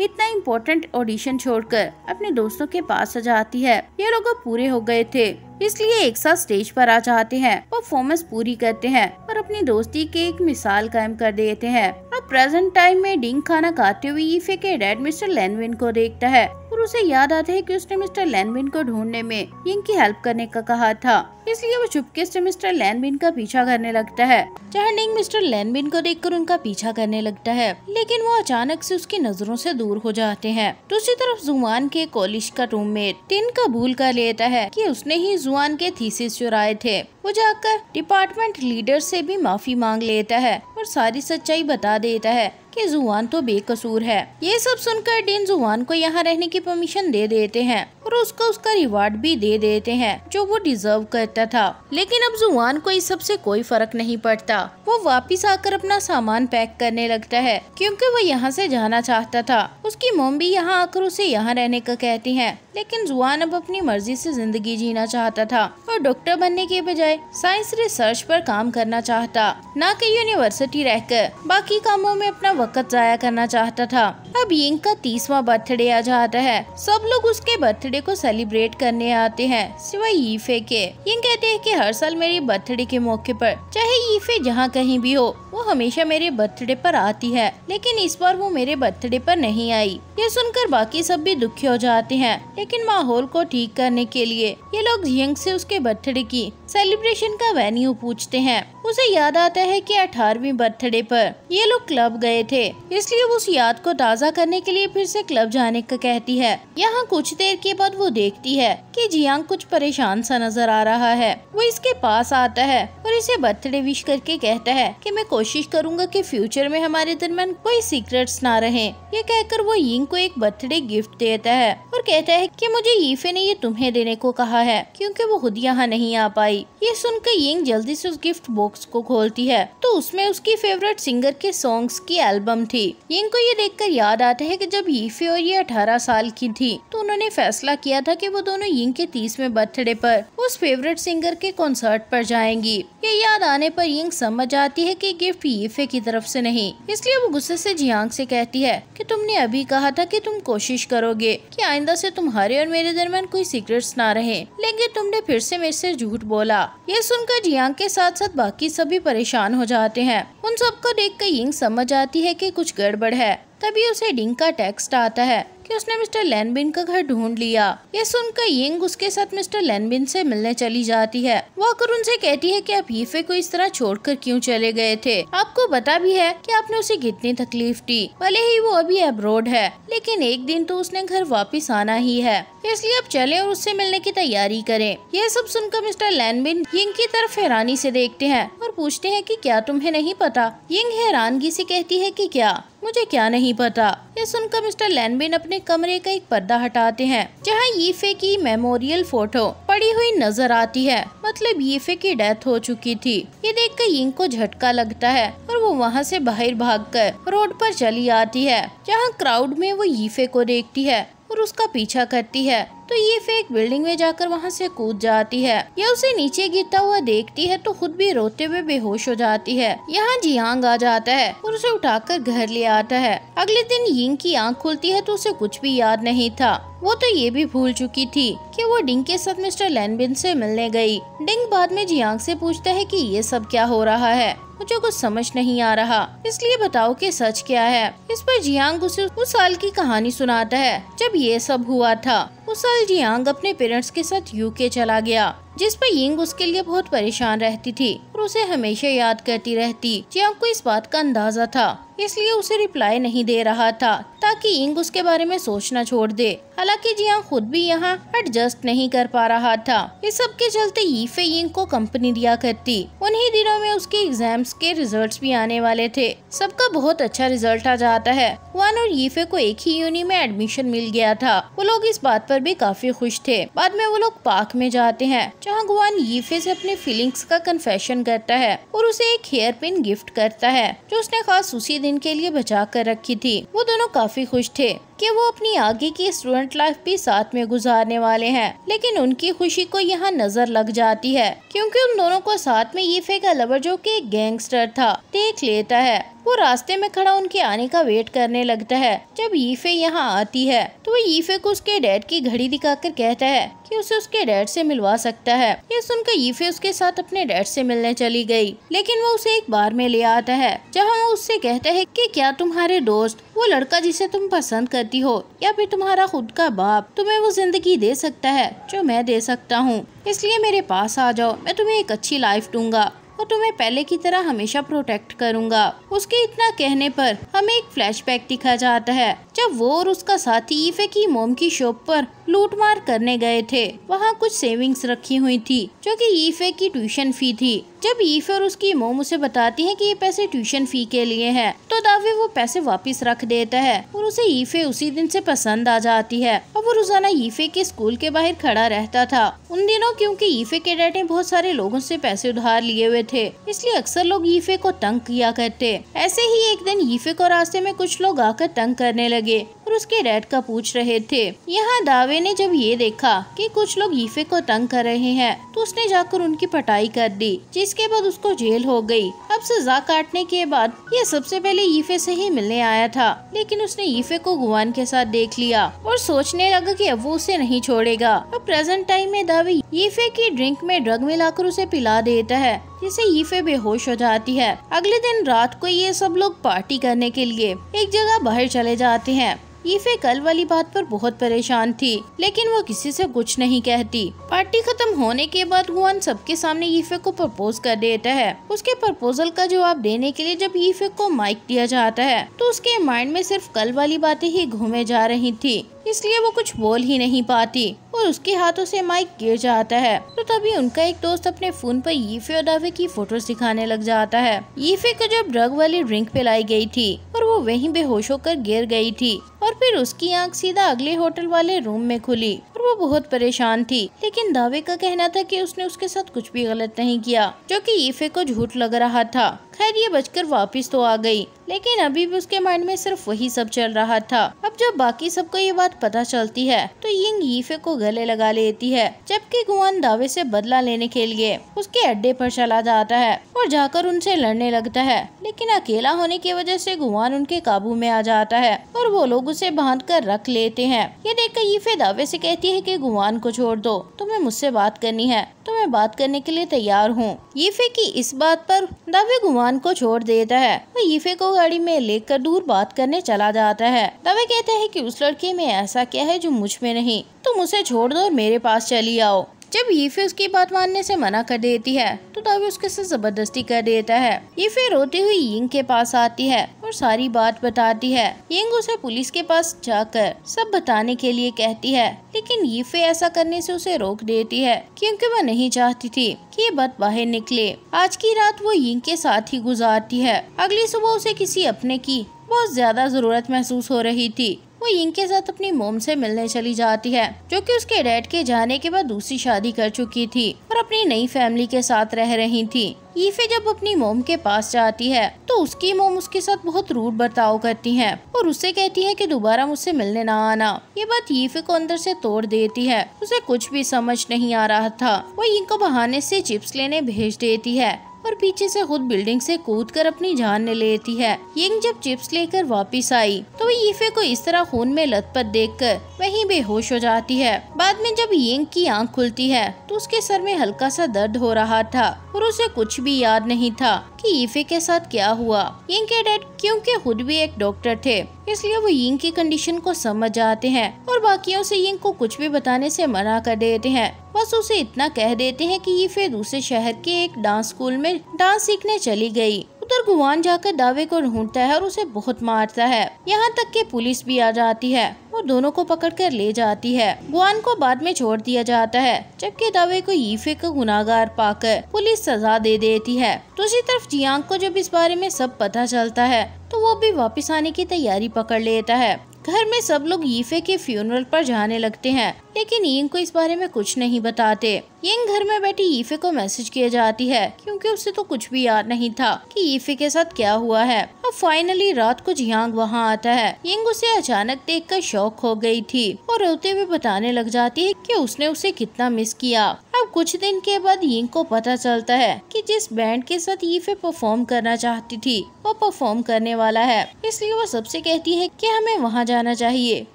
इतना इम्पोर्टेंट ऑडिशन छोड़कर अपने दोस्तों के पास आ जाती है। ये लोग पूरे हो गए थे, इसलिए एक साथ स्टेज पर आ जाते हैं। परफॉर्मेंस पूरी करते हैं और अपनी दोस्ती के एक मिसाल कायम कर देते हैं। अब प्रेजेंट टाइम में डिंग खाना खाते हुए ईफे के डैड मिस्टर लेनविन को देखता है। और उसे याद आता है कि उसने मिस्टर लैनविन को ढूँढने में यिंग की हेल्प करने का कहा था। इसलिए वो चुपके से मिस्टर लैनविन का पीछा करने लगता है। जहाँ डिंग मिस्टर लैनविन को देखकर उनका पीछा करने लगता है, लेकिन वो अचानक से उसकी नज़रों से दूर हो जाते हैं। दूसरी तरफ़ जुआन के कॉलेज का रूममेट टिन कबूल कर लेता है कि उसने ही जुआन के थीसिस चुराए थे। वो जाकर डिपार्टमेंट लीडर से भी माफ़ी मांग लेता है और सारी सच्चाई बता देता है। कि जुआन तो बेकसूर है। ये सब सुनकर डिन जुआन को यहाँ रहने की परमिशन दे देते हैं और उसको उसका रिवार्ड भी दे देते हैं, जो वो डिजर्व करता था। लेकिन अब जुआन को इस सबसे कोई फ़र्क नहीं पड़ता। वो वापिस आकर अपना सामान पैक करने लगता है, क्योंकि वो यहाँ से जाना चाहता था। उसकी मोम भी यहाँ आकर उसे यहाँ रहने का कहती है। लेकिन जुआन अब अपनी मर्ज़ी से ज़िंदगी जीना चाहता था और डॉक्टर बनने के बजाय साइंस रिसर्च पर काम करना चाहता। न कि यूनिवर्सिटी रहकर बाकी कामों में अपना जाया करना चाहता था। अब यिंग का तीसवा बर्थडे आ जाता है। सब लोग उसके बर्थडे को सेलिब्रेट करने आते हैं, सिवाय ईफे के। यिंग कहते हैं कि हर साल मेरे बर्थडे के मौके पर, चाहे ईफे जहाँ कहीं भी हो, वो हमेशा मेरे बर्थडे पर आती है। लेकिन इस बार वो मेरे बर्थडे पर नहीं आई। ये सुनकर बाकी सब भी दुखी हो जाते हैं। लेकिन माहौल को ठीक करने के लिए, ये लोग यंग से उसके बर्थडे की सेलिब्रेशन का वेन्यू पूछते हैं। उसे याद आता है कि अठारहवीं बर्थडे पर ये लोग क्लब गए थे। इसलिए वो उस याद को ताज़ा करने के लिए फिर से क्लब जाने का कहती है। यहाँ कुछ देर के बाद बाद वो देखती है कि जियांग कुछ परेशान सा नज़र आ रहा है। वो इसके पास आता है और इसे बर्थडे विश करके कहता है कि मैं कोशिश करूँगा कि फ्यूचर में हमारे दरमियान कोई सीक्रेट्स ना रहे। ये कहकर वो यिंग को एक बर्थडे गिफ्ट देता है और कहता है कि मुझे यीफे ने ये तुम्हें देने को कहा है, क्योंकि वो खुद यहाँ नहीं आ पाई। ये सुनकर यिंग जल्दी से उस गिफ्ट बॉक्स को खोलती है। तो उसमें उसकी फेवरेट सिंगर के सॉन्ग्स की एल्बम थी। यिंग को ये देखकर याद आता है कि जब यीफे और ये अठारह साल की थी तो उन्होंने फैसला किया था कि वो दोनों यिंग के तीसवें बर्थडे पर उस फेवरेट सिंगर के कॉन्सर्ट पर जाएँगी। ये याद आने पर यिंग समझ आती है कि गिफ्ट यीफे की तरफ़ से नहीं। इसलिए वो गुस्से से जियांग से कहती है कि तुमने अभी कहा था कि तुम कोशिश करोगे कि आइंदा से तुम्हारे और मेरे दरमियान कोई सीक्रेट्स ना रहे। लेकिन तुमने फिर से मेरे से झूठ बोला ये सुनकर जियांग के साथ साथ बाकी सभी परेशान हो जाते हैं। उन सबको देख कर यिंग समझ आती है कि कुछ गड़बड़ है। तभी उसे डिंग का टेक्स्ट आता है कि उसने मिस्टर लैनबिन का घर ढूंढ लिया। ये सुनकर यिंग उसके साथ मिस्टर लैनबिन से मिलने चली जाती है। वो आकर उनसे कहती है कि आप हीफे को इस तरह छोड़कर क्यों चले गए थे? आपको पता भी है कि आपने उसे कितनी तकलीफ़ दी। भले ही वो अभी अब्रोड है, लेकिन एक दिन तो उसने घर वापिस आना ही है। इसलिए आप चले और उससे मिलने की तैयारी करें। यह सब सुनकर मिस्टर लैनबिन यिंग की तरफ़ हैरानी से देखते हैं और पूछते हैं कि क्या तुम्हें नहीं पता? यिंग हैरानगी से कहती है कि क्या? मुझे क्या नहीं पता। ये सुनकर मिस्टर लैनबिन अपने कमरे का एक पर्दा हटाते हैं, जहाँ यीफे की मेमोरियल फ़ोटो पड़ी हुई नज़र आती है। मतलब यीफे की डेथ हो चुकी थी। ये देखकर यिंग को झटका लगता है और वो वहाँ से बाहर भागकर रोड पर चली आती है, जहाँ क्राउड में वो यीफे को देखती है और उसका पीछा करती है। तो ये फेक बिल्डिंग में जाकर वहाँ से कूद जाती है। या उसे नीचे गिरता हुआ देखती है तो खुद भी रोते हुए बेहोश हो जाती है। यहाँ जियांग आ जाता है और उसे उठाकर घर ले आता है। अगले दिन यिंग की आँख खुलती है तो उसे कुछ भी याद नहीं था। वो तो ये भी भूल चुकी थी कि वो डिंग के साथ मिस्टर लैनबिन से मिलने गई। डिंग बाद में जियांग से पूछता है कि ये सब क्या हो रहा है? मुझे कुछ समझ नहीं आ रहा। इसलिए बताओ कि सच क्या है? इस पर जियांग उसे उस साल की कहानी सुनाता है, जब ये सब हुआ था। उस साल जियांग अपने पेरेंट्स के साथ यूके चला गया। जिस पर यिंग उसके लिए बहुत परेशान रहती थी और उसे हमेशा याद करती रहती, जियांग को इस बात का अंदाज़ा था, इसलिए उसे रिप्लाई नहीं दे रहा था, ताकि इंग उसके बारे में सोचना छोड़ दे। हालाँकि जिया खुद भी यहाँ एडजस्ट नहीं कर पा रहा था। इस सब के चलते यीफे यिंग को कंपनी दिया करती। उन्हीं दिनों में उसके एग्ज़ाम्स के रिजल्ट्स भी आने वाले थे। सबका बहुत अच्छा रिज़ल्ट आ जाता है। वन और यीफे को एक ही यूनि में एडमिशन मिल गया था। वो लोग इस बात पर भी काफ़ी खुश थे। बाद में वो लोग पार्क में जाते हैं जहाँ गुआन यीफे से अपने फीलिंग्स का कन्फेशन करता है और उसे एक हेयर पिन गिफ्ट करता है, जो उसने खास उसी दिन के लिए बचा कर रखी थी। वो दोनों काफ़ी खुश थे। कि वो अपनी आगे की स्टूडेंट लाइफ भी साथ में गुजारने वाले हैं। लेकिन उनकी खुशी को यहाँ नज़र लग जाती है, क्योंकि उन दोनों को साथ में ये फेंका लवर जो कि एक गैंगस्टर था, देख लेता है। वो रास्ते में खड़ा उनके आने का वेट करने लगता है। जब यीफे यहाँ आती है तो वो यीफे को उसके डैड की घड़ी दिखाकर कहता है कि उसे उसके डैड से मिलवा सकता है। ये सुनकर यीफे उसके साथ अपने डैड से मिलने चली गई, लेकिन वो उसे एक बार में ले आता है, जहाँ वो उससे कहता है कि क्या तुम्हारे दोस्त, वो लड़का जिसे तुम पसंद करती हो या फिर तुम्हारा खुद का बाप तुम्हें वो ज़िंदगी दे सकता है जो मैं दे सकता हूँ। इसलिए मेरे पास आ जाओ, मैं तुम्हें एक अच्छी लाइफ दूँगा और तुम्हें पहले की तरह हमेशा प्रोटेक्ट करूँगा। उसके इतना कहने पर हमें एक फ्लैशबैक दिखा जाता है, जब वो और उसका साथी ईफे की मोम की शॉप पर लूटमार करने गए थे। वहाँ कुछ सेविंग्स रखी हुई थी, जो कि ईफे की ट्यूशन फ़ी थी। जब ईफे और उसकी मोम उसे बताती है कि ये पैसे ट्यूशन फ़ी के लिए हैं, तो दावे वो पैसे वापस रख देता है और उसे ईफे उसी दिन से पसंद आ जाती है। और वो रोज़ाना ईफे के स्कूल के बाहर खड़ा रहता था। उन दिनों क्योंकि ईफे के डैड ने बहुत सारे लोगों से पैसे उधार लिए हुए थे इसलिए अक्सर लोग ईफे को तंग किया करते। ऐसे ही एक दिन ईफे को रास्ते में कुछ लोग आकर तंग करने लगे और उसके डैड का पूछ रहे थे। यहाँ दावे ने जब ये देखा कि कुछ लोग ईफे को तंग कर रहे हैं तो उसने जाकर उनकी पटाई कर दी जिसके बाद उसको जेल हो गई। अब सजा काटने के बाद ये सबसे पहले ईफे से ही मिलने आया था, लेकिन उसने ईफे को गुवान के साथ देख लिया और सोचने लगा कि अब वो उसे नहीं छोड़ेगा। अब प्रेजेंट टाइम में दावी ईफे की ड्रिंक में ड्रग मिलाकर उसे पिला देता है जिसे ईफे बेहोश हो जाती है। अगले दिन रात को ये सब लोग पार्टी करने के लिए एक जगह बाहर चले जाते हैं। यीफे कल वाली बात पर बहुत परेशान थी, लेकिन वो किसी से कुछ नहीं कहती। पार्टी खत्म होने के बाद गुआन सबके सामने यीफे को प्रपोज कर देता है। उसके प्रपोजल का जवाब देने के लिए जब यीफे को माइक दिया जाता है तो उसके माइंड में सिर्फ़ कल वाली बातें ही घूमे जा रही थी, इसलिए वो कुछ बोल ही नहीं पाती और उसके हाथों से माइक गिर जाता है। तो तभी उनका एक दोस्त अपने फ़ोन पर यीफे और दावे की फ़ोटो दिखाने लग जाता है। यीफे को जब ड्रग वाली ड्रिंक पिलाई गई थी और वो वहीं बेहोश होकर गिर गई थी और फिर उसकी आँख सीधा अगले होटल वाले रूम में खुली और वो बहुत परेशान थी। लेकिन दावे का कहना था कि उसने उसके साथ कुछ भी गलत नहीं किया, जो कि ईफे को झूठ लग रहा था। खैर, ये बचकर वापस तो आ गई। लेकिन अभी भी उसके माइंड में सिर्फ़ वही सब चल रहा था। अब जब बाकी सबको ये बात पता चलती है तो यिंग यीफे को गले लगा लेती है, जबकि गुआन दावे से बदला लेने के लिए उसके अड्डे पर चला जाता है और जाकर उनसे लड़ने लगता है। लेकिन अकेला होने की वजह से गुआन उनके काबू में आ जाता है और वो लोग बाँध कर रख लेते हैं। ये देखकर यीफे दावे से कहती है कि गुआन को छोड़ दो। तुम्हें मुझसे बात करनी है। तो मैं बात करने के लिए तैयार हूँ। यीफे की इस बात पर दावे गुमान को छोड़ देता है। वो यीफे को गाड़ी में लेकर दूर बात करने चला जाता है। दावे कहते हैं कि उस लड़के में ऐसा क्या है जो मुझमें नहीं। तुम उसे छोड़ दो और मेरे पास चली आओ। जब यीफे उसकी बात मानने से मना कर देती है तो तभी उसके साथ ज़बरदस्ती कर देता है। यीफे रोती हुई यिंग के पास आती है और सारी बात बताती है। यिंग उसे पुलिस के पास जाकर सब बताने के लिए कहती है, लेकिन यीफे ऐसा करने से उसे रोक देती है, क्योंकि वह नहीं चाहती थी कि ये बात बाहर निकले। आज की रात वो यिंग के साथ ही गुजारती है। अगली सुबह उसे किसी अपने की बहुत ज़्यादा ज़रूरत महसूस हो रही थी। वो यिंग के साथ अपनी मोम से मिलने चली जाती है, जो कि उसके डैड के जाने के बाद दूसरी शादी कर चुकी थी और अपनी नई फैमिली के साथ रह रही थी। ईफे जब अपनी मोम के पास जाती है तो उसकी मोम उसके साथ बहुत रूड बर्ताव करती है और उससे कहती है कि दोबारा मुझसे मिलने ना आना। ये बात ईफे को अंदर से तोड़ देती है। उसे कुछ भी समझ नहीं आ रहा था। वो यिंग को बहाने से चिप्स लेने भेज देती है और पीछे से खुद बिल्डिंग से कूद कर अपनी जान ले लेती है। यिंग जब चिप्स लेकर वापस आई तो वो यीफे को इस तरह खून में लथपथ देखकर वहीं बेहोश हो जाती है। बाद में जब यंग की आँख खुलती है तो उसके सर में हल्का सा दर्द हो रहा था और उसे कुछ भी याद नहीं था। कि ईफे के साथ क्या हुआ? यिंग के डैड क्योंकि खुद भी एक डॉक्टर थे, इसलिए वो यिंग की कंडीशन को समझ जाते हैं और बाकियों से यिंग को कुछ भी बताने से मना कर देते हैं। बस उसे इतना कह देते हैं कि ये फिर दूसरे शहर के एक डांस स्कूल में डांस सीखने चली गई। उधर गुवान जाकर दावे को ढूंढता है और उसे बहुत मारता है। यहाँ तक कि पुलिस भी आ जाती है और दोनों को पकड़कर ले जाती है। गुआन को बाद में छोड़ दिया जाता है, जबकि दावे को ईफे का गुनागार पाकर पुलिस सजा दे देती है। दूसरी तरफ़ जियांग को जब इस बारे में सब पता चलता है तो वो भी वापस आने की तैयारी पकड़ लेता है। घर में सब लोग यीफे के फ्यूनरल पर जाने लगते हैं, लेकिन यिंग को इस बारे में कुछ नहीं बताते। यिंग घर में बैठी ईफे को मैसेज किया जाती है, क्योंकि उसे तो कुछ भी याद नहीं था कि ईफे के साथ क्या हुआ है। अब फाइनली रात को जियांग वहाँ आता है। यिंग उसे अचानक देखकर शौक हो गई थी और रोते हुए बताने लग जाती है कि उसने उसे कितना मिस किया। अब कुछ दिन के बाद यिंग को पता चलता है कि जिस बैंड के साथ यीफे परफॉर्म करना चाहती थी, वो परफॉर्म करने वाला है। इसलिए वो सबसे कहती है कि हमें वहाँ जाना चाहिए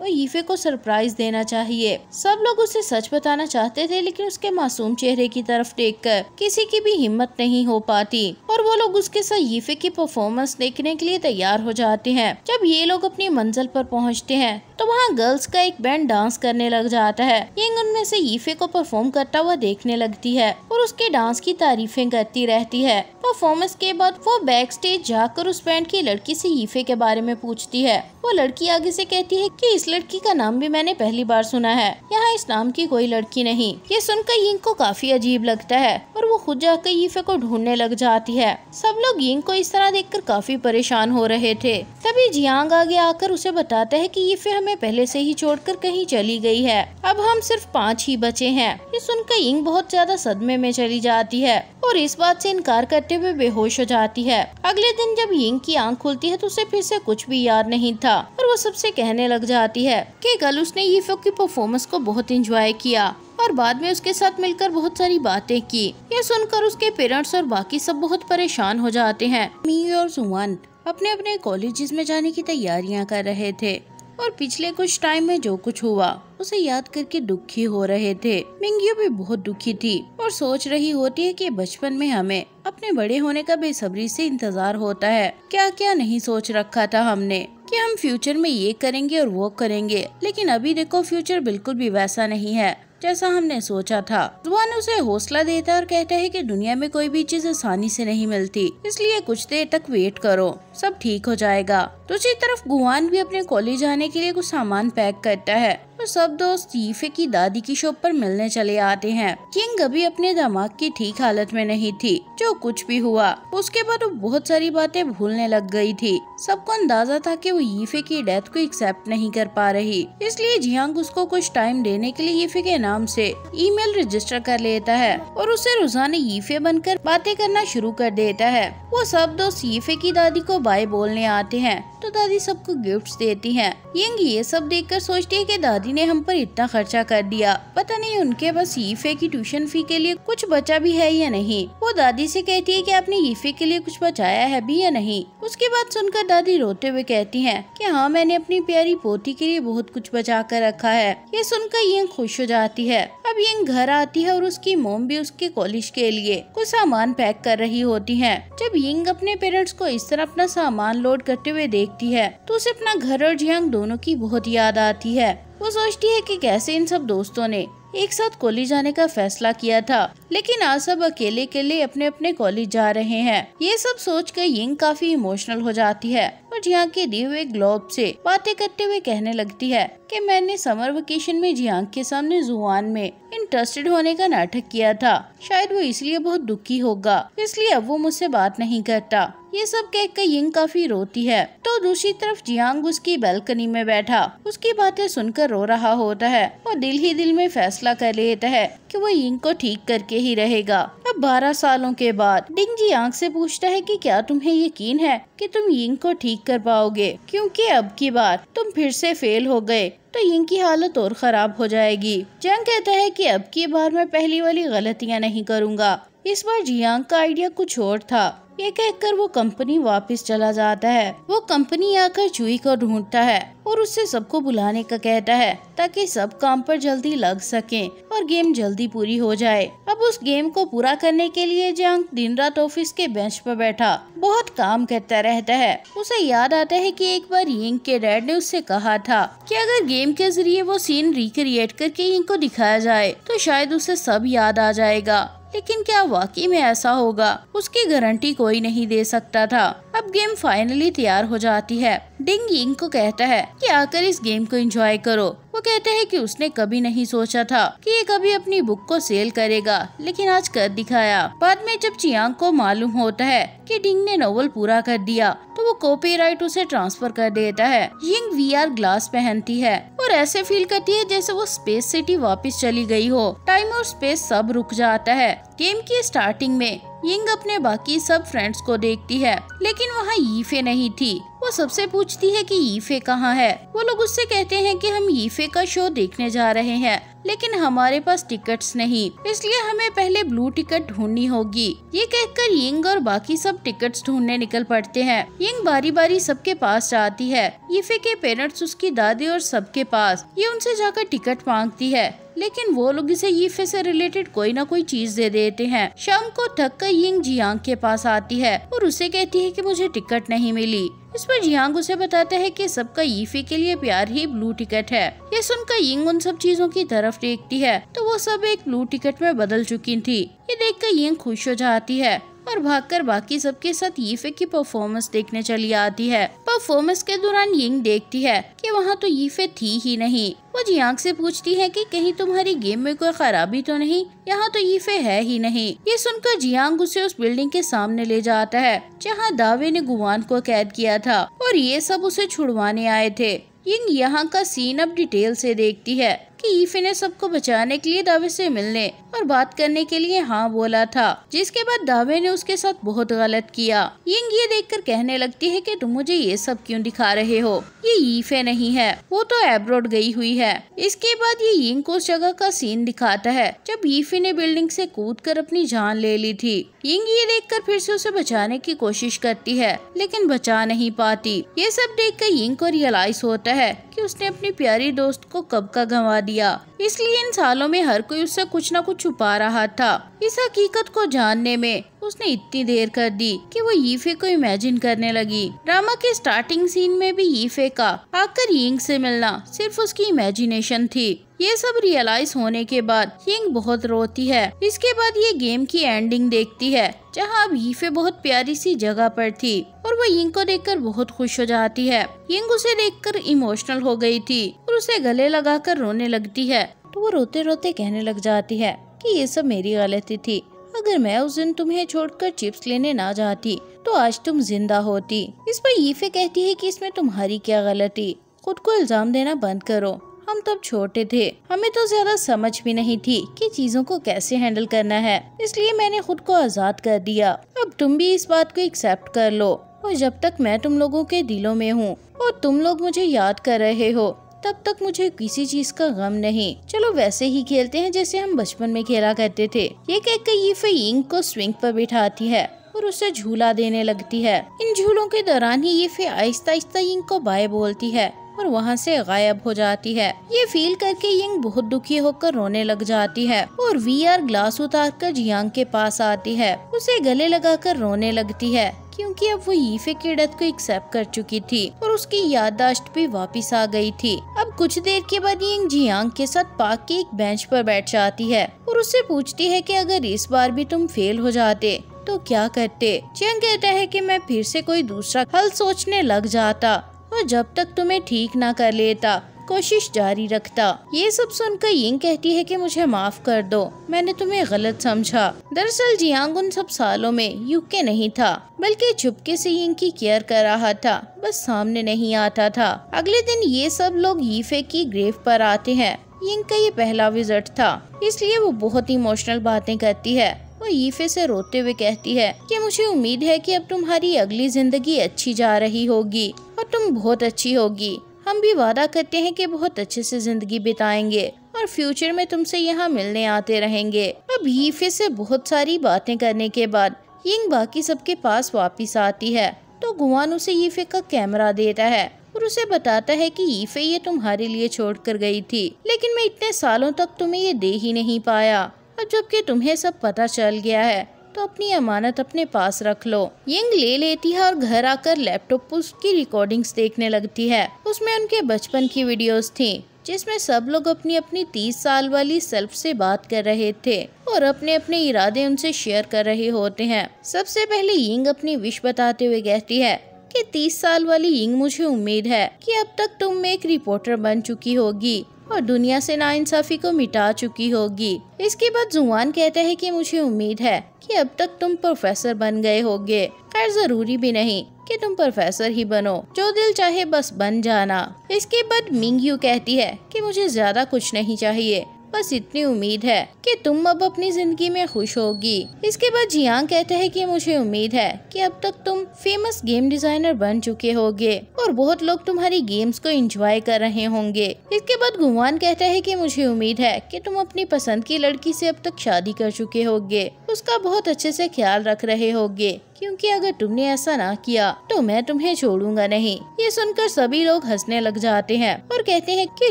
और यीफे को सरप्राइज़ देना चाहिए। सब लोग उसे सच बताना चाहते थे, लेकिन उसके मासूम चेहरे की तरफ़ देखकर किसी की भी हिम्मत नहीं हो पाती। और वो लोग उसके साथ यीफे की परफॉर्मेंस देखने के लिए तैयार हो जाते हैं। जब ये लोग अपनी मंजिल पर पहुँचते हैं तो वहाँ गर्ल्स का एक बैंड डांस करने लग जाता है। यंग उनमें से यीफे को परफॉर्म करता हुआ देखने लगती है और उसके डांस की तारीफें करती रहती है। परफॉर्मेंस के बाद वो बैक स्टेज जाकर उस बैंड की लड़की से यीफे के बारे में पूछती है। वो लड़की आगे से कहती है कि इस लड़की का नाम भी मैंने पहली बार सुना है। यहाँ इस नाम की कोई लड़की नहीं। ये सुनकर यिंग को काफ़ी अजीब लगता है और वो खुद जाकर यीफे को ढूँढने लग जाती है। सब लोग यिंग को इस तरह देखकर काफ़ी परेशान हो रहे थे। तभी जियांग आगे आकर उसे बताता है कि यीफे हमें पहले से ही छोड़कर कहीं चली गई है। अब हम सिर्फ़ पाँच ही बचे हैं। ये सुनकर यिंग बहुत ज़्यादा सदमे में चली जाती है और इस बात से इनकार करते हुए बेहोश हो जाती है। अगले दिन जब यिंग की आँख खुलती है तो उसे फिर से कुछ भी याद नहीं था। और वो सबसे कहने लग जाती है कि कल उसने यीफो की परफॉर्मेंस को बहुत इंजॉय किया और बाद में उसके साथ मिलकर बहुत सारी बातें की। ये सुनकर उसके पेरेंट्स और बाकी सब बहुत परेशान हो जाते हैं। मी और सुवन अपने अपने कॉलेजेस में जाने की तैयारियाँ कर रहे थे और पिछले कुछ टाइम में जो कुछ हुआ, उसे याद करके दुखी हो रहे थे। मिंगियो भी बहुत दुखी थी और सोच रही होती है कि बचपन में हमें अपने बड़े होने का बेसब्री से इंतज़ार होता है। क्या क्या नहीं सोच रखा था हमने। कि हम फ्यूचर में ये करेंगे और वो करेंगे। लेकिन अभी देखो फ्यूचर बिल्कुल भी वैसा नहीं है, जैसा हमने सोचा था। ज़ुबान उसे हौसला देता है और कहता है कि दुनिया में कोई भी चीज़ आसानी से नहीं मिलती। इसलिए कुछ देर तक वेट करो, सब ठीक हो जाएगा। दूसरी तरफ़, गुआन भी अपने कॉलेज जाने के लिए कुछ सामान पैक करता है। और सब दोस्त यीफे की दादी की शॉप पर मिलने चले आते हैं। किंग अभी अपने दिमाग की ठीक हालत में नहीं थी, जो कुछ भी हुआ। उसके बाद वो बहुत सारी बातें भूलने लग गई थी। सबको अंदाज़ा था कि वो यीफे की डेथ को एक्सेप्ट नहीं कर पा रही। इसलिए जियांग उसको कुछ टाइम देने के लिए यीफे के नाम से ईमेल रजिस्टर कर लेता है और उसे रोज़ाना यीफे बनकर बातें करना शुरू कर देता है। वो सब दोस्त यीफे की दादी को बाय बोलने आते हैं तो दादी सबको गिफ्ट्स देती हैं। यंग ये सब देखकर सोचती है कि दादी ने हम पर इतना खर्चा कर दिया। पता नहीं उनके पास ईफे की ट्यूशन फ़ी के लिए कुछ बचा भी है या नहीं। वो दादी से कहती है कि आपने ईफे के लिए कुछ बचाया है भी या नहीं? उसके बाद सुनकर दादी रोते हुए कहती है कि हाँ मैंने अपनी प्यारी पोती के लिए बहुत कुछ बचा कर रखा है। ये सुनकर ये खुश हो जाती है। अब यंग घर आती है और उसकी मोम भी उसके कॉलेज के लिए कुछ सामान पैक कर रही होती है। जब यंग अपने पेरेंट्स को इस तरह अपना सामान लोड करते हुए देखती है तो उसे अपना घर और जियांग दोनों की बहुत याद आती है। वो सोचती है कि कैसे इन सब दोस्तों ने एक साथ कॉलेज जाने का फैसला किया था, लेकिन आज सब अकेले लिए अपने अपने कॉलेज जा रहे हैं। ये सब सोच कर यिंग काफ़ी इमोशनल हो जाती है और जियांग के दिए हुए ग्लोब से बातें करते हुए कहने लगती है कि मैंने समर वेकेशन में जियांग के सामने जुआन में इंटरेस्टेड होने का नाटक किया था। शायद वो इसलिए बहुत दुखी होगा, इसलिए अब वो मुझसे बात नहीं करता। ये सब कहकर यिंग काफ़ी रोती है। तो दूसरी तरफ़ जियांग उसकी बैल्कनी में बैठा। उसकी बातें सुनकर रो रहा होता है और दिल ही दिल में फैसला कर लेता है कि वो यिंग को ठीक करके ही रहेगा। अब बारह सालों के बाद डिंग जियांग से पूछता है कि क्या तुम्हें यकीन है कि तुम यिंग को ठीक कर पाओगे? क्योंकि अब की बार तुम फिर से फेल हो गए तो यिंग की हालत और खराब हो जाएगी। जंग कहता है कि अब की बार मैं पहली वाली गलतियाँ नहीं करूँगा। इस बार जियांग का आइडिया कुछ और था। ये कहकर वो कंपनी वापस चला जाता है। वो कंपनी आकर चुई को ढूंढता है और उससे सबको बुलाने का कहता है ताकि सब काम पर जल्दी लग सके और गेम जल्दी पूरी हो जाए। अब उस गेम को पूरा करने के लिए जंग दिन रात ऑफ़िस के बेंच पर बैठा। बहुत काम करता रहता है। उसे याद आता है कि एक बार यिंग के डैड ने उससे कहा था कि अगर गेम के ज़रिए वो सीन रिक्रिएट करके यिंग को दिखाया जाए तो शायद उसे सब याद आ जाएगा। लेकिन क्या वाकई में ऐसा होगा? उसकी गारंटी कोई नहीं दे सकता था। अब गेम फाइनली तैयार हो जाती है। डिंग यिंग को कहता है कि आकर इस गेम को एंजॉय करो। वो कहते हैं कि उसने कभी नहीं सोचा था कि ये कभी अपनी बुक को सेल करेगा, लेकिन आज कर दिखाया। बाद में जब चियांग को मालूम होता है कि डिंग ने नोवेल पूरा कर दिया तो वो कॉपीराइट उसे ट्रांसफ़र कर देता है। यिंग वीआर ग्लास पहनती है और ऐसे फील करती है जैसे वो स्पेस सिटी वापस चली गई हो। टाइम और स्पेस सब रुक जाता है। गेम की स्टार्टिंग में यिंग अपने बाकी सब फ्रेंड्स को देखती है, लेकिन वहाँ यीफे नहीं थी। वो सबसे पूछती है कि यीफे कहाँ है? वो लोग उससे कहते हैं कि हम यीफे का शो देखने जा रहे हैं। लेकिन हमारे पास टिकट्स नहीं, इसलिए हमें पहले ब्लू टिकट ढूंढनी होगी। ये कहकर यिंग और बाकी सब टिकट्स ढूँढने निकल पड़ते हैं। यिंग बारी बारी सबके पास जाती है। यीफे के पेरेंट्स उसकी दादी और सबके पास। ये उनसे जाकर टिकट मांगती है। लेकिन वो लोग इसे यीफे से रिलेटेड कोई ना कोई चीज़ दे देते हैं। शाम को थक कर यिंग जियांग के पास आती है और उसे कहती है कि मुझे टिकट नहीं मिली। इस पर जियांग उसे बताते हैं कि सबका यीफे के लिए प्यार ही ब्लू टिकट है। ये सुनकर यिंग उन सब चीज़ों की तरफ़ देखती है तो वो सब एक ब्लू टिकट में बदल चुकी थी। ये देखकर यिंग खुश हो जाती है। और भागकर बाकी सबके साथ यीफे की परफॉर्मेंस देखने चली आती है। परफॉर्मेंस के दौरान यिंग देखती है कि वहाँ तो यीफे थी ही नहीं। वो जियांग से पूछती है कि कहीं तुम्हारी गेम में कोई खराबी तो नहीं? यहाँ तो यीफे है ही नहीं। ये सुनकर जियांग उसे उस बिल्डिंग के सामने ले जाता है, जहाँ दावे ने गुवान को कैद किया था और ये सब उसे छुड़वाने आए थे। यिंग यहाँ का सीन अब डिटेल से देखती है। कि ईफे ने सबको बचाने के लिए दावे से मिलने और बात करने के लिए हाँ बोला था, जिसके बाद दावे ने उसके साथ बहुत गलत किया। यिंग ये देखकर कहने लगती है कि तुम मुझे ये सब क्यों दिखा रहे हो? ये ईफे नहीं है, वो तो एब्रोड गई हुई है। इसके बाद ये यिंग को उस जगह का सीन दिखाता है, जब ईफे ने बिल्डिंग से कूदकर अपनी जान ले ली थी। यिंग ये देखकर फिर से उसे बचाने की कोशिश करती है, लेकिन बचा नहीं पाती। ये सब देख कर यिंग को रियलाइज़ होता है कि उसने अपनी प्यारी दोस्त को कब का गंवा दिया। लिया इसलिए इन सालों में हर कोई उससे कुछ न कुछ छुपा रहा था। इस हकीकत को जानने में उसने इतनी देर कर दी कि वो यीफे को इमेजिन करने लगी। ड्रामा के स्टार्टिंग सीन में भी यीफे का आकर यिंग से मिलना सिर्फ़ उसकी इमेजिनेशन थी। ये सब रियलाइज़ होने के बाद यिंग बहुत रोती है। इसके बाद ये गेम की एंडिंग देखती है, जहाँ अब यीफे बहुत प्यारी सी जगह पर थी और वो यिंग को देखकर बहुत खुश हो जाती है। यिंग उसे देखकर इमोशनल हो गई थी और उसे गले लगाकर रोने लगती है। तो वो रोते रोते कहने लग जाती है कि ये सब मेरी गलती थी। अगर मैं उस दिन तुम्हें छोड़कर चिप्स लेने ना जाती तो आज तुम ज़िंदा होती। इस पर यीफे कहती है कि इसमें तुम्हारी क्या गलती? खुद को इल्ज़ाम देना बंद करो। हम तब छोटे थे। हमें तो ज़्यादा समझ भी नहीं थी कि चीज़ों को कैसे हैंडल करना है। इसलिए मैंने खुद को आज़ाद कर दिया। अब तुम भी इस बात को एक्सेप्ट कर लो। और जब तक मैं तुम लोगों के दिलों में हूँ, और तुम लोग मुझे याद कर रहे हो तब तक मुझे किसी चीज़ का गम नहीं। चलो वैसे ही खेलते हैं जैसे हम बचपन में खेला करते थे। ये कहकर ये फींग को स्विंग पर बिठाती है और उसे झूला देने लगती है। इन झूलों के दौरान ही ये फे आहिस्ता आहिस्ता यिंग को बाय बोलती है और वहाँ से गायब हो जाती है। ये फील करके यिंग बहुत दुखी होकर रोने लग जाती है और वी आर ग्लास उतार कर जियांग के पास आती है। उसे गले लगाकर रोने लगती है। क्योंकि अब वो यीफे की डेथ को एक्सेप्ट कर चुकी थी और उसकी याददाश्त भी वापस आ गई थी। अब कुछ देर के बाद यिंग जियांग के साथ पार्क के एक बेंच पर बैठ जाती है और उससे पूछती है कि अगर इस बार भी तुम फेल हो जाते तो क्या करते? जियांग कहता है कि मैं फिर से कोई दूसरा हल सोचने लग जाता और जब तक तुम्हें ठीक ना कर लेता कोशिश जारी रखता। ये सब सुनकर यिंग कहती है कि मुझे माफ़ कर दो। मैंने तुम्हें गलत समझा। दरअसल जियांग उन सब सालों में यूके नहीं था, बल्कि चुपके से यिंग की केयर कर रहा था। बस सामने नहीं आता था। अगले दिन ये सब लोग यीफे की ग्रेव पर आते हैं। यिंग का ये पहला विज़िट था। इसलिए वो बहुत इमोशनल बातें करती है। वो यीफे से रोते हुए कहती है कि मुझे उम्मीद है कि अब तुम्हारी अगली ज़िंदगी अच्छी जा रही होगी और तुम बहुत अच्छी होगी। हम भी वादा करते हैं कि बहुत अच्छे से ज़िंदगी बिताएँगे और फ्यूचर में तुमसे यहाँ मिलने आते रहेंगे। अब यीफे से बहुत सारी बातें करने के बाद, यिंग बाकी सबके पास वापस आती है तो गुआन उसे यीफे का कैमरा देता है और उसे बताता है कि यीफे ये तुम्हारे लिए छोड़ कर गई थी, लेकिन मैं इतने सालों तक तुम्हें ये दे ही नहीं पाया। अब जबकि तुम्हें सब पता चल गया है तो अपनी अमानत अपने पास रख लो। यंग ले लेती है और घर आकर लैपटॉप पर उसकी रिकॉर्डिंग्स देखने लगती है। उसमें उनके बचपन की वीडियोस थी, जिसमें सब लोग अपनी अपनी तीस साल वाली सेल्फ से बात कर रहे थे और अपने अपने इरादे उनसे शेयर कर रहे होते हैं। सबसे पहले यिंग अपनी विश बताते हुए कहती है कि तीस साल वाली यिंग मुझे उम्मीद है कि अब तक तुम एक रिपोर्टर बन चुकी होगी। और दुनिया से नाइंसाफी को मिटा चुकी होगी। इसके बाद जुआन कहते हैं कि मुझे उम्मीद है कि अब तक तुम प्रोफेसर बन गए होगे। खैर, ज़रूरी भी नहीं कि तुम प्रोफेसर ही बनो। जो दिल चाहे बस बन जाना। इसके बाद मिंग यू कहती है कि मुझे ज़्यादा कुछ नहीं चाहिए। बस इतनी उम्मीद है कि तुम अब अपनी ज़िंदगी में खुश होगी। इसके बाद जियांग कहते हैं कि मुझे उम्मीद है कि अब तक तुम फ़ेमस गेम डिज़ाइनर बन चुके होगे और बहुत लोग तुम्हारी गेम्स को एंजॉय कर रहे होंगे। इसके बाद गुमान कहता है कि मुझे उम्मीद है कि तुम अपनी पसंद की लड़की से अब तक शादी कर चुके होगे। उसका बहुत अच्छे से ख्याल रख रहे होगे, क्योंकि अगर तुमने ऐसा ना किया तो मैं तुम्हें छोड़ूँगा नहीं। ये सुनकर सभी लोग हंसने लग जाते हैं और कहते हैं कि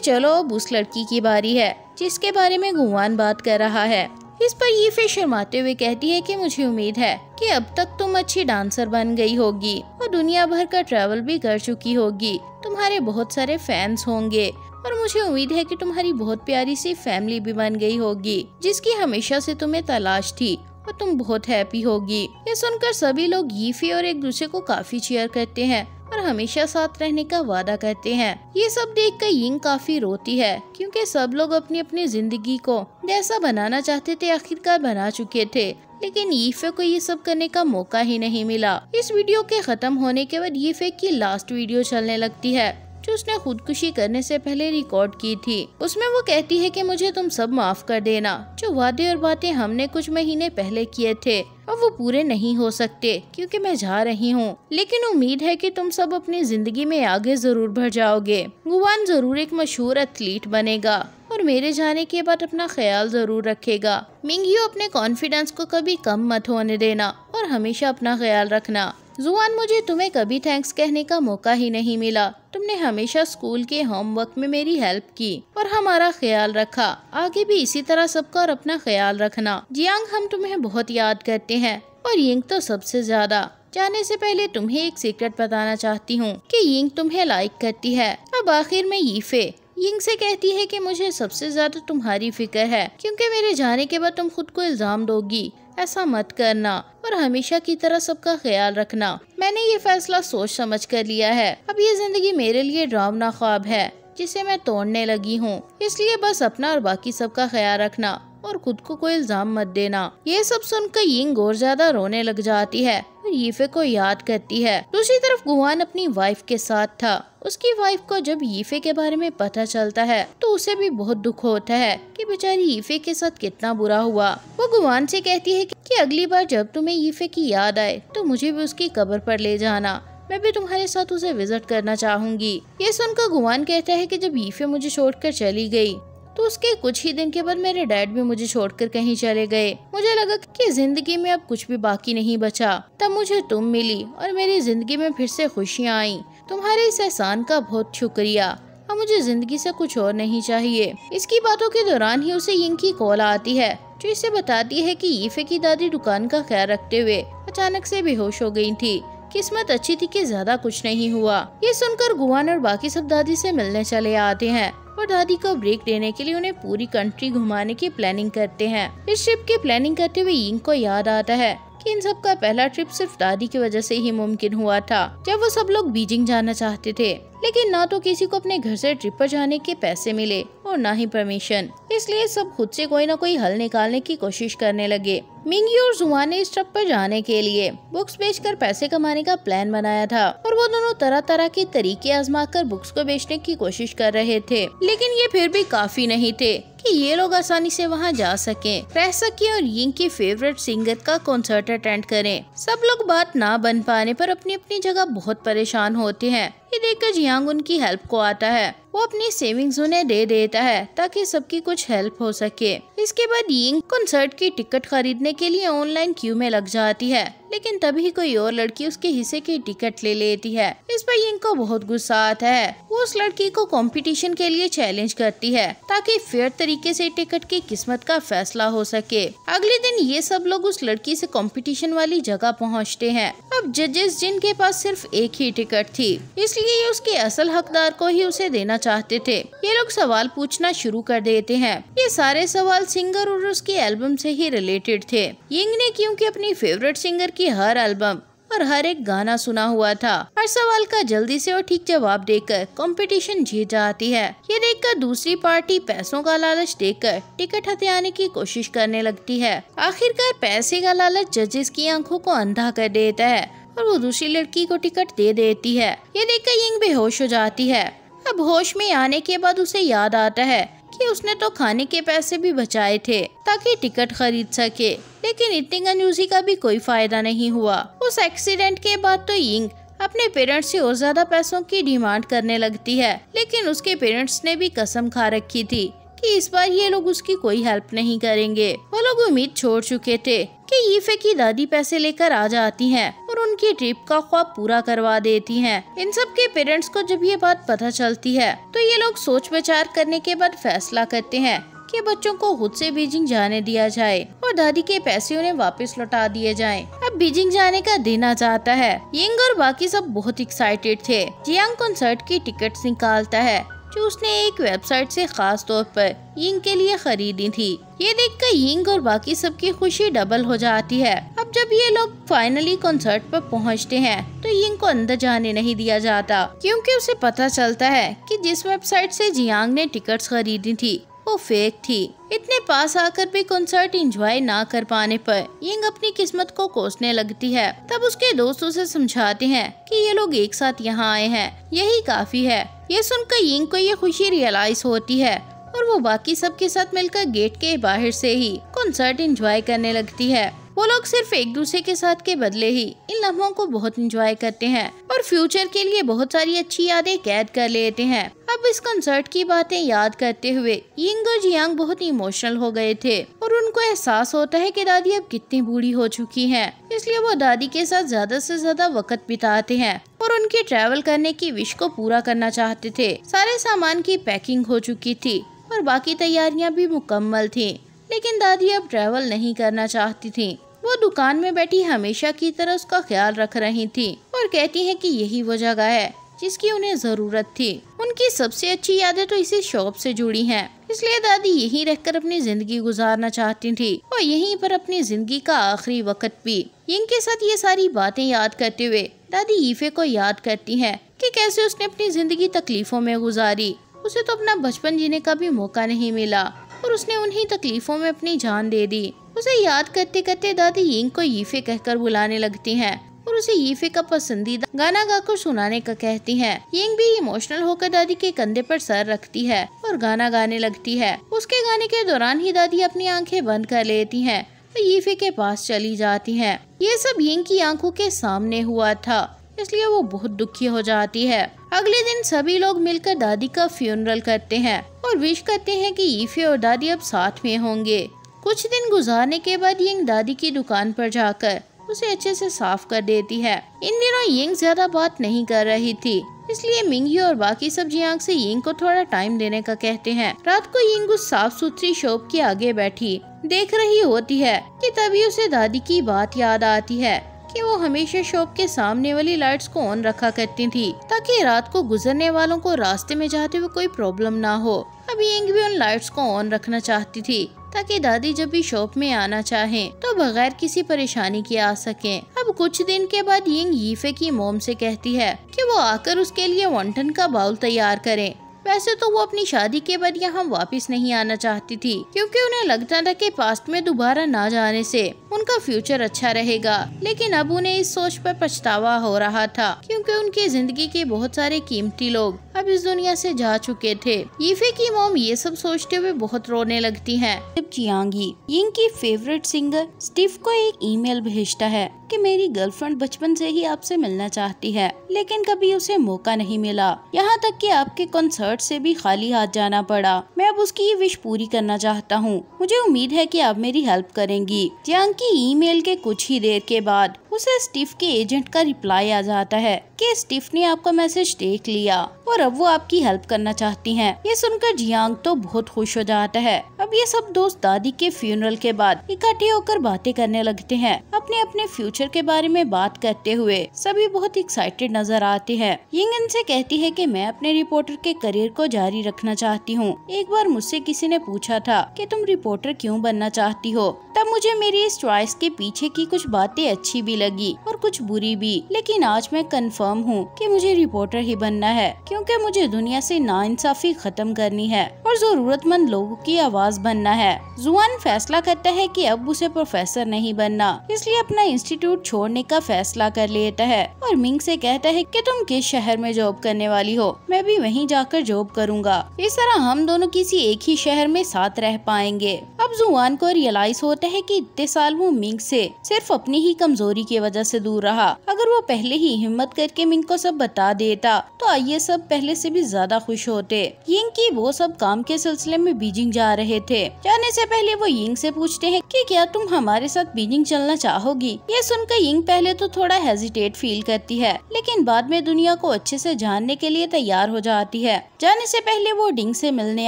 चलो अब उस लड़की की बारी है। जिसके बारे में गुमान बात कर रहा है। इस पर ये फिर शर्माते हुए कहती है कि मुझे उम्मीद है कि अब तक तुम अच्छी डांसर बन गई होगी और दुनिया भर का ट्रैवल भी कर चुकी होगी। तुम्हारे बहुत सारे फैंस होंगे और मुझे उम्मीद है कि तुम्हारी बहुत प्यारी सी फैमिली भी बन गई होगी, जिसकी हमेशा से तुम्हें तलाश थी। और तुम बहुत हैप्पी होगी। ये सुनकर सभी लोग यीफी और एक दूसरे को काफ़ी चेयर करते हैं और हमेशा साथ रहने का वादा करते हैं। ये सब देख कर यिंग काफ़ी रोती है, क्योंकि सब लोग अपनी अपनी ज़िंदगी को जैसा बनाना चाहते थे, आखिरकार बना चुके थे। लेकिन यीफे को ये सब करने का मौका ही नहीं मिला। इस वीडियो के खत्म होने के बाद यीफे की लास्ट वीडियो चलने लगती है। जो उसने खुदकुशी करने से पहले रिकॉर्ड की थी। उसमें वो कहती है कि मुझे तुम सब माफ़ कर देना। जो वादे और बातें हमने कुछ महीने पहले किए थे, अब वो पूरे नहीं हो सकते, क्योंकि मैं जा रही हूँ। लेकिन उम्मीद है कि तुम सब अपनी ज़िंदगी में आगे ज़रूर बढ़ जाओगे। गुवान ज़रूर एक मशहूर एथलीट बनेगा और मेरे जाने के बाद अपना ख्याल ज़रूर रखेगा। मिंगियो अपने कॉन्फिडेंस को कभी कम मत होने देना और हमेशा अपना ख्याल रखना। जुआन, मुझे तुम्हें कभी थैंक्स कहने का मौका ही नहीं मिला। तुमने हमेशा स्कूल के होमवर्क में मेरी हेल्प की और हमारा ख्याल रखा। आगे भी इसी तरह सबका और अपना ख्याल रखना। जियांग, हम तुम्हें बहुत याद करते हैं और यिंग तो सबसे ज़्यादा। जाने से पहले तुम्हें एक सीक्रेट बताना चाहती हूँ कि यिंग तुम्हें लाइक करती है। अब आखिर में यीफे यिंग से कहती है कि मुझे सबसे ज़्यादा तुम्हारी फ़िक्र है, क्योंकि मेरे जाने के बाद तुम खुद को इल्ज़ाम दोगी। ऐसा मत करना और हमेशा की तरह सबका ख्याल रखना। मैंने ये फैसला सोच समझ कर लिया है। अब ये ज़िंदगी मेरे लिए ड्रामना ख्वाब है, जिसे मैं तोड़ने लगी हूँ। इसलिए बस अपना और बाकी सबका ख्याल रखना और खुद को कोई इल्ज़ाम मत देना। ये सब सुनकर यिंग और ज़्यादा रोने लग जाती है। यीफे को याद करती है। दूसरी तरफ़ गुवान अपनी वाइफ के साथ था। उसकी वाइफ को जब यीफे के बारे में पता चलता है तो उसे भी बहुत दुख होता है कि बेचारी यीफे के साथ कितना बुरा हुआ। वो गुवान से कहती है कि अगली बार जब तुम्हें यीफे की याद आए तो मुझे भी उसकी कब्र पर ले जाना। मैं भी तुम्हारे साथ उसे विज़िट करना चाहूँगी। ये सुनकर गुवान कहता है कि जब यीफे मुझे छोड़कर चली गई तो उसके कुछ ही दिन के बाद मेरे डैड भी मुझे छोड़कर कहीं चले गए। मुझे लगा कि ज़िंदगी में अब कुछ भी बाकी नहीं बचा। तब मुझे तुम मिली और मेरी ज़िंदगी में फिर से खुशियाँ आई। तुम्हारे इस एहसान का बहुत शुक्रिया। अब मुझे ज़िंदगी से कुछ और नहीं चाहिए। इसकी बातों के दौरान ही उसे यिंग की कॉल आती है, जो इसे बताती है कि ईफे की दादी दुकान का ख्याल रखते हुए अचानक से बेहोश हो गई थी। किस्मत अच्छी थी कि ज़्यादा कुछ नहीं हुआ। ये सुनकर गुआन और बाकी सब दादी से मिलने चले आते हैं। और दादी को ब्रेक देने के लिए उन्हें पूरी कंट्री घुमाने की प्लानिंग करते हैं। इस ट्रिप की प्लानिंग करते हुए यिंग को याद आता है कि इन सब का पहला ट्रिप सिर्फ़ दादी की वजह से ही मुमकिन हुआ था, जब वो सब लोग बीजिंग जाना चाहते थे। लेकिन ना तो किसी को अपने घर से ट्रिप पर जाने के पैसे मिले और ना ही परमिशन इसलिए सब खुद से कोई ना कोई हल निकालने की कोशिश करने लगे। मिंगी और जुआ ने इस ट्रिप पर जाने के लिए बुक्स बेचकर पैसे कमाने का प्लान बनाया था और वो दोनों तरह तरह के तरीके आजमा कर बुक्स को बेचने की कोशिश कर रहे थे। लेकिन ये फिर भी काफ़ी नहीं थे कि ये लोग आसानी से वहाँ जा सके। रह सके और यिंग की फेवरेट सिंगर का कॉन्सर्ट अटेंड करें। सब लोग बात ना बन पाने पर अपनी अपनी जगह बहुत परेशान होते हैं। ये देखकर जियांग उनकी हेल्प को आता है। वो अपनी सेविंग्स उन्हें दे देता है ताकि सबकी कुछ हेल्प हो सके। इसके बाद यिंग कॉन्सर्ट की टिकट खरीदने के लिए ऑनलाइन क्यू में लग जाती है, लेकिन तभी कोई और लड़की उसके हिस्से की टिकट ले लेती है। इस पर यिंग को बहुत गुस्सा आता है। वो उस लड़की को कंपटीशन के लिए चैलेंज करती है, ताकि फेयर तरीके से टिकट की किस्मत का फैसला हो सके। अगले दिन ये सब लोग उस लड़की से कंपटीशन वाली जगह पहुँचते हैं। अब जजेस जिनके पास सिर्फ़ एक ही टिकट थी, इसलिए उसके असल हकदार को ही उसे देना चाहते थे। ये लोग सवाल पूछना शुरू कर देते हैं। ये सारे सवाल सिंगर और उसकी एल्बम से ही रिलेटेड थे। यिंग ने क्योंकि अपनी फेवरेट सिंगर की हर एल्बम और हर एक गाना सुना हुआ था। हर सवाल का जल्दी से और ठीक जवाब देकर कंपटीशन जीत जाती है। ये देखकर दूसरी पार्टी पैसों का लालच देकर टिकट हथियाने की कोशिश करने लगती है। आखिरकार पैसे का लालच जजेस की आँखों को अंधा कर देता है और वो दूसरी लड़की को टिकट दे देती है। ये देखकर यिंग बेहोश हो जाती है। अब होश में आने के बाद उसे याद आता है कि उसने तो खाने के पैसे भी बचाए थे ताकि टिकट खरीद सके, लेकिन इतनी कंजूसी का भी कोई फ़ायदा नहीं हुआ। उस एक्सीडेंट के बाद तो यिंग अपने पेरेंट्स से और ज़्यादा पैसों की डिमांड करने लगती है, लेकिन उसके पेरेंट्स ने भी कसम खा रखी थी कि इस बार ये लोग उसकी कोई हेल्प नहीं करेंगे। वो लोग उम्मीद छोड़ चुके थे कि ईफे की दादी पैसे लेकर आ जाती हैं और उनकी ट्रिप का ख्वाब पूरा करवा देती हैं। इन सब के पेरेंट्स को जब ये बात पता चलती है तो ये लोग सोच विचार करने के बाद फैसला करते हैं कि बच्चों को खुद से बीजिंग जाने दिया जाए और दादी के पैसे उन्हें वापस लौटा दिए जाएँ। अब बीजिंग जाने का दिन आ जाता है यंग और बाकी सब बहुत एक्साइटेड थे जियांग कॉन्सर्ट की टिकट निकालता है जो उसने एक वेबसाइट से खास तौर पर यिंग के लिए खरीदी थी। ये देखकर यिंग और बाकी सबकी खुशी डबल हो जाती है। अब जब ये लोग फाइनली कॉन्सर्ट पर पहुँचते हैं तो यिंग को अंदर जाने नहीं दिया जाता, क्योंकि उसे पता चलता है कि जिस वेबसाइट से जियांग ने टिकट्स खरीदी थी वो फेक थी। इतने पास आकर भी कंसर्ट एंजॉय ना कर पाने पर यिंग अपनी किस्मत को कोसने लगती है। तब उसके दोस्तों उसे समझाते हैं कि ये लोग एक साथ यहाँ आए हैं। यही काफ़ी है। ये सुनकर यिंग को ये खुशी रियलाइज़ होती है और वो बाकी सब के साथ मिलकर गेट के बाहर से ही कॉन्सर्ट एंजॉय करने लगती है। वो लोग सिर्फ़ एक दूसरे के साथ के बदले ही इन लम्हों को बहुत इंजॉय करते हैं और फ्यूचर के लिए बहुत सारी अच्छी यादें कैद कर लेते हैं। अब इस कंसर्ट की बातें याद करते हुए यिंग और जियांग बहुत इमोशनल हो गए थे और उनको एहसास होता है कि दादी अब कितनी बूढ़ी हो चुकी हैं। इसलिए वो दादी के साथ ज़्यादा से ज़्यादा वक्त बिताते हैं और उनकी ट्रैवल करने की विश को पूरा करना चाहते थे। सारे सामान की पैकिंग हो चुकी थी और बाकी तैयारियाँ भी मुकम्मल थी। लेकिन दादी अब ट्रैवल नहीं करना चाहती थी। वो दुकान में बैठी हमेशा की तरह उसका ख्याल रख रही थी और कहती है कि यही वो जगह है जिसकी उन्हें ज़रूरत थी। उनकी सबसे अच्छी यादें तो इसी शॉप से जुड़ी हैं। इसलिए दादी यहीं रहकर अपनी ज़िंदगी गुजारना चाहती थी और यहीं पर अपनी ज़िंदगी का आखिरी वक्त भी। इनके साथ ये सारी बातें याद करते हुए दादी ईफे को याद करती हैं कि कैसे उसने अपनी ज़िंदगी तकलीफों में गुजारी। उसे तो अपना बचपन जीने का भी मौका नहीं मिला। और उसने उन्हीं तकलीफों में अपनी जान दे दी उसे याद करते करते दादी यिंग को यीफे कहकर बुलाने लगती हैं और उसे यीफे का पसंदीदा गाना गाकर सुनाने का कहती हैं। यिंग भी इमोशनल होकर दादी के कंधे पर सर रखती है और गाना गाने लगती है उसके गाने के दौरान ही दादी अपनी आँखें बंद कर लेती हैं और यीफे के पास चली जाती हैं। ये सब यिंग की आँखों के सामने हुआ था, इसलिए वो बहुत दुखी हो जाती है अगले दिन सभी लोग मिलकर दादी का फ्यूनरल करते हैं और विश करते हैं कि ईफे और दादी अब साथ में होंगे। कुछ दिन गुजारने के बाद यिंग दादी की दुकान पर जाकर उसे अच्छे से साफ़ कर देती है। इन दिनों यिंग ज़्यादा बात नहीं कर रही थी, इसलिए मिंगी और बाकी सब जियांग से यिंग को थोड़ा टाइम देने का कहते हैं। रात को यिंग उस साफ़ सुथरी शॉप के आगे बैठी, देख रही होती है कि तभी उसे दादी की बात याद आती है। कि वो हमेशा शॉप के सामने वाली लाइट्स को ऑन रखा करती थी, ताकि रात को गुजरने वालों को रास्ते में जाते हुए कोई प्रॉब्लम ना हो। अभी यिंग भी उन लाइट्स को ऑन रखना चाहती थी, ताकि दादी जब भी शॉप में आना चाहें तो बगैर किसी परेशानी के आ सकें। अब कुछ दिन के बाद यिंग यीफे की मोम से कहती है कि वो आकर उसके लिए वंटन का बाउल तैयार करें। वैसे तो वो अपनी शादी के बाद यहाँ वापस नहीं आना चाहती थी, क्योंकि उन्हें लगता था कि पास्ट में दोबारा ना जाने से। उनका फ्यूचर अच्छा रहेगा। लेकिन अब उन्हें इस सोच पर पछतावा हो रहा था, क्योंकि उनकी ज़िंदगी के बहुत सारे कीमती लोग अब इस दुनिया से जा चुके थे। यीफे की मोम ये सब सोचते हुए बहुत रोने लगती है। जब चियांगी यिंग की फेवरेट सिंगर स्टीव को एक ईमेल भेजता है कि मेरी गर्लफ्रेंड बचपन से ही आपसे मिलना चाहती है, लेकिन कभी उसे मौका नहीं मिला। यहाँ तक कि आपके कॉन्सर्ट से भी खाली हाथ जाना पड़ा। मैं अब उसकी ये विश पूरी करना चाहता हूँ। मुझे उम्मीद है कि आप मेरी हेल्प करेंगी। जियांग की ईमेल के कुछ ही देर के बाद उसे स्टीव के एजेंट का रिप्लाई आ जाता है कि स्टीव ने आपका मैसेज देख लिया और अब वो आपकी हेल्प करना चाहती हैं। ये सुनकर जियांग तो बहुत खुश हो जाता है। अब ये सब दोस्त दादी के फ्यूनरल के बाद इकट्ठे होकर बातें करने लगते हैं। अपने अपने फ्यूचर के बारे में बात करते हुए सभी बहुत एक्साइटेड नज़र आते हैं। यिंग इनसे कहती है कि मैं अपने रिपोर्टर के करियर को जारी रखना चाहती हूँ। एक बार मुझसे किसी ने पूछा था कि तुम रिपोर्टर क्यों बनना चाहती हो? तब मुझे मेरी इस चॉइस के पीछे की कुछ बातें अच्छी भी लगी और कुछ बुरी भी। लेकिन आज मैं कंफर्म हूँ कि मुझे रिपोर्टर ही बनना है, क्योंकि मुझे दुनिया से नाइंसाफी खत्म करनी है और जरूरतमंद लोगों की आवाज़ बनना है। जुआन फैसला करता है कि अब उसे प्रोफेसर नहीं बनना, इसलिए अपना इंस्टीट्यूट छोड़ने का फैसला कर लेता है और मिंग से कहता है कि तुम किस शहर में जॉब करने वाली हो? मैं भी वहीं जाकर जॉब करूँगा। इस तरह हम दोनों किसी एक ही शहर में साथ रह पाएँगे। अब जुआन को रियलाइज़ होता है कि इतने साल वो मिंग से सिर्फ़ अपनी ही कमज़ोरी की वजह से दूर रहा। अगर वो पहले ही हिम्मत करके मिंग को सब बता देता तो आइए सब पहले से भी ज़्यादा खुश होते। यिंग की वो सब काम के सिलसिले में बीजिंग जा रहे थे। जाने से पहले वो यिंग से पूछते हैं कि क्या तुम हमारे साथ बीजिंग चलना चाहोगी? ये सुनकर यिंग पहले तो थोड़ा हेजिटेट फील करती है, लेकिन बाद में दुनिया को अच्छे से जानने के लिए तैयार हो जाती है। जाने से पहले वो डिंग से मिलने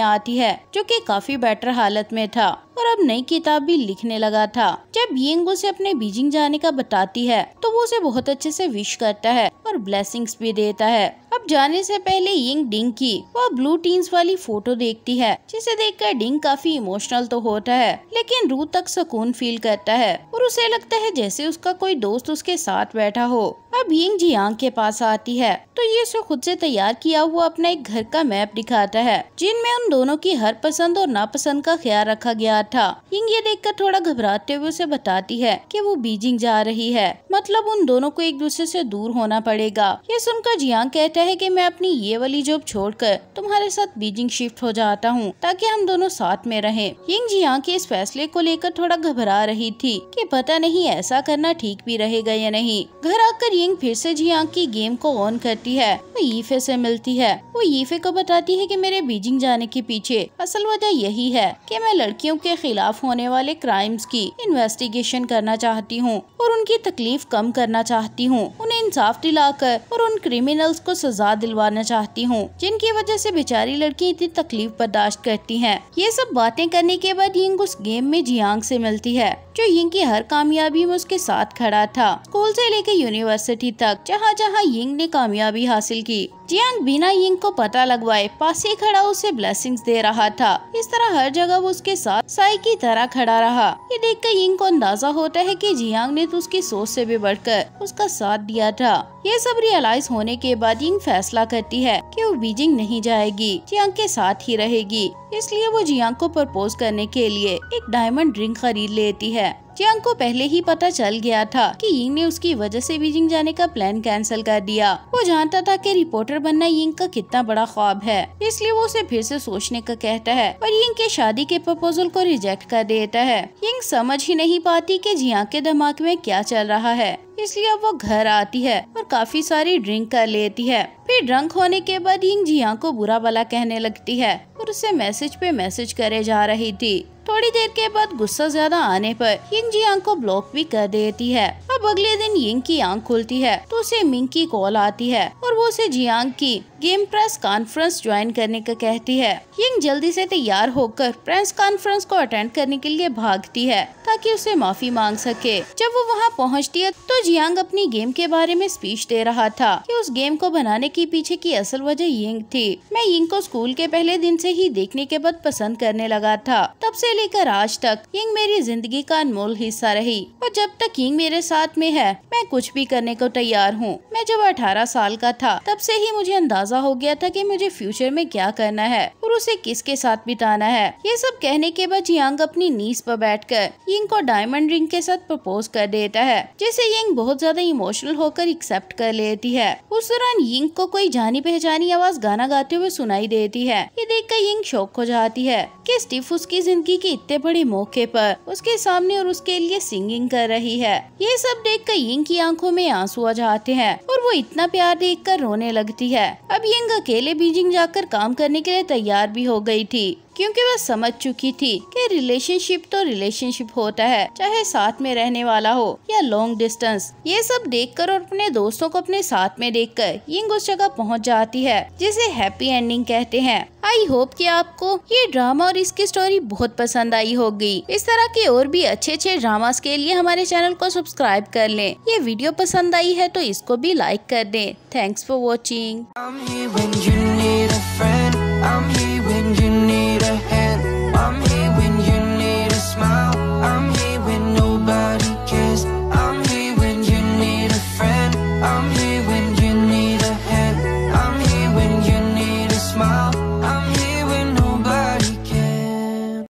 आती है, जो कि काफ़ी बेटर हालत में था। और अब नई किताब भी लिखने लगा था। जब यंग उसे अपने बीजिंग जाने का बताती है तो वो उसे बहुत अच्छे से विश करता है और ब्लेसिंग्स भी देता है। अब जाने से पहले यिंग डिंग की वह ब्लू टीन्स वाली फ़ोटो देखती है, जिसे देखकर डिंग काफ़ी इमोशनल तो होता है, लेकिन रू तक सुकून फील करता है और उसे लगता है जैसे उसका कोई दोस्त उसके साथ बैठा हो। अब यिंग जियांग के पास आती है तो ये उसे खुद से तैयार किया हुआ अपना एक घर का मैप दिखाता है, जिनमें उन दोनों की हर पसंद और नापसंद का ख्याल रखा गया था। यिंग ये देखकर थोड़ा घबराते हुए उसे बताती है कि वो बीजिंग जा रही है मतलब उन दोनों को एक दूसरे से दूर होना पड़ेगा। ये सुनकर जियांग कहता कि मैं अपनी ये वाली जॉब छोड़कर तुम्हारे साथ बीजिंग शिफ्ट हो जाता हूँ, ताकि हम दोनों साथ में रहें। यिंग जियांग के इस फैसले को लेकर थोड़ा घबरा रही थी कि पता नहीं ऐसा करना ठीक भी रहेगा या नहीं। घर आकर यिंग फिर से जियांग की गेम को ऑन करती है। वो यीफे से मिलती है। वो यीफे को बताती है कि मेरे बीजिंग जाने के पीछे असल वजह यही है कि मैं लड़कियों के खिलाफ होने वाले क्राइम्स की इन्वेस्टिगेशन करना चाहती हूँ और उनकी तकलीफ़ कम करना चाहती हूँ। उन्हें इंसाफ दिलाकर और उन क्रिमिनल्स को दिलवाना चाहती हूँ, जिनकी वजह से बेचारी लड़की इतनी तकलीफ़ बर्दाश्त करती है। ये सब बातें करने के बाद यिंग उस गेम में जियांग से मिलती है, जो यिंग की हर कामयाबी में उसके साथ खड़ा था, स्कूल से लेकर यूनिवर्सिटी तक जहाँ जहाँ यिंग ने कामयाबी हासिल की। जियांग बिना यिंग को पता लगवाए, पास ही खड़ा उसे ब्लेसिंग्स दे रहा था। इस तरह हर जगह वो उसके साथ साई की तरह खड़ा रहा। ये देखकर यिंग को अंदाज़ा होता है कि जियांग ने तो उसकी सोच से भी बढ़कर उसका साथ दिया था। ये सब रियलाइज़ होने के बाद यिंग फैसला करती है कि वो बीजिंग नहीं जाएगी, जियांग के साथ ही रहेगी। इसलिए वो जियांग को प्रपोज करने के लिए एक डायमंड रिंग खरीद लेती है। जियांग को पहले ही पता चल गया था कि यिंग ने उसकी वजह से बीजिंग जाने का प्लान कैंसिल कर दिया। वो जानता था कि रिपोर्टर बनना यिंग का कितना बड़ा ख्वाब है। इसलिए वो उसे फिर से सोचने का कहता है और यिंग के शादी के प्रपोजल को रिजेक्ट कर देता है। यिंग समझ ही नहीं पाती कि जियांग के दिमाग में क्या चल रहा है। इसलिए अब वो घर आती है और काफ़ी सारी ड्रिंक कर लेती है। फिर ड्रंक होने के बाद यिंग जियांग को बुरा भला कहने लगती है और उसे मैसेज पे मैसेज करे जा रही थी। थोड़ी देर के बाद गुस्सा ज़्यादा आने पर यिंग आँख को ब्लॉक भी कर देती है। अब अगले दिन यिंग की आँख खुलती है तो उसे मिंग की कॉल आती है और वो उसे जियांग की गेम प्रेस कॉन्फ्रेंस ज्वाइन करने का कहती है। यिंग जल्दी से तैयार होकर प्रेस कॉन्फ्रेंस को अटेंड करने के लिए भागती है, ताकि उसे माफ़ी मांग सके। जब वो वहाँ पहुँचती है तो जियांग अपनी गेम के बारे में स्पीच दे रहा था कि उस गेम को बनाने के पीछे की असल वजह यिंग थी। मैं यिंग को स्कूल के पहले दिन से ही देखने के बाद पसंद करने लगा था। तब से लेकर आज तक, यिंग मेरी ज़िंदगी का अनमोल हिस्सा रही। और जब तक यिंग मेरे साथ में है, मैं कुछ भी करने को तैयार हूँ। मैं जब अठारह साल का था, तब से ही मुझे अंदाज़ा हो गया था कि मुझे फ्यूचर में क्या करना है और उसे किसके साथ बिताना है। ये सब कहने के बाद यंग अपनी नीस पर बैठकर यिंग को डायमंड रिंग के साथ प्रपोज कर देता है, जिसे यिंग बहुत ज़्यादा इमोशनल होकर एक्सेप्ट कर लेती है। उस दौरान यिंग को कोई जानी पहचानी आवाज़ गाना गाते हुए सुनाई देती है। ये देख कर यिंग शौक हो जाती है कि स्टीफ उसकी ज़िंदगी के इतने बड़े मौके पर उसके सामने और उसके लिए सिंगिंग कर रही है। ये सब देख कर यिंग की आँखों में आँसू आ जाते हैं और वो इतना प्यार देख कर रोने लगती है। अब अकेले बीजिंग जाकर काम करने के लिए तैयार भी हो गई थी। क्योंकि वह समझ चुकी थी कि रिलेशनशिप तो रिलेशनशिप होता है, चाहे साथ में रहने वाला हो या लॉन्ग डिस्टेंस ये सब देखकर और अपने दोस्तों को अपने साथ में देखकर यिंग उस जगह पहुँच जाती है, जिसे हैप्पी एंडिंग कहते हैं। आई होप कि आपको ये ड्रामा और इसकी स्टोरी बहुत पसंद आई होगी। इस तरह के और भी अच्छे अच्छे ड्रामास के लिए हमारे चैनल को सब्सक्राइब कर लें। ये वीडियो पसंद आई है तो इसको भी लाइक कर दें। Thanks for watching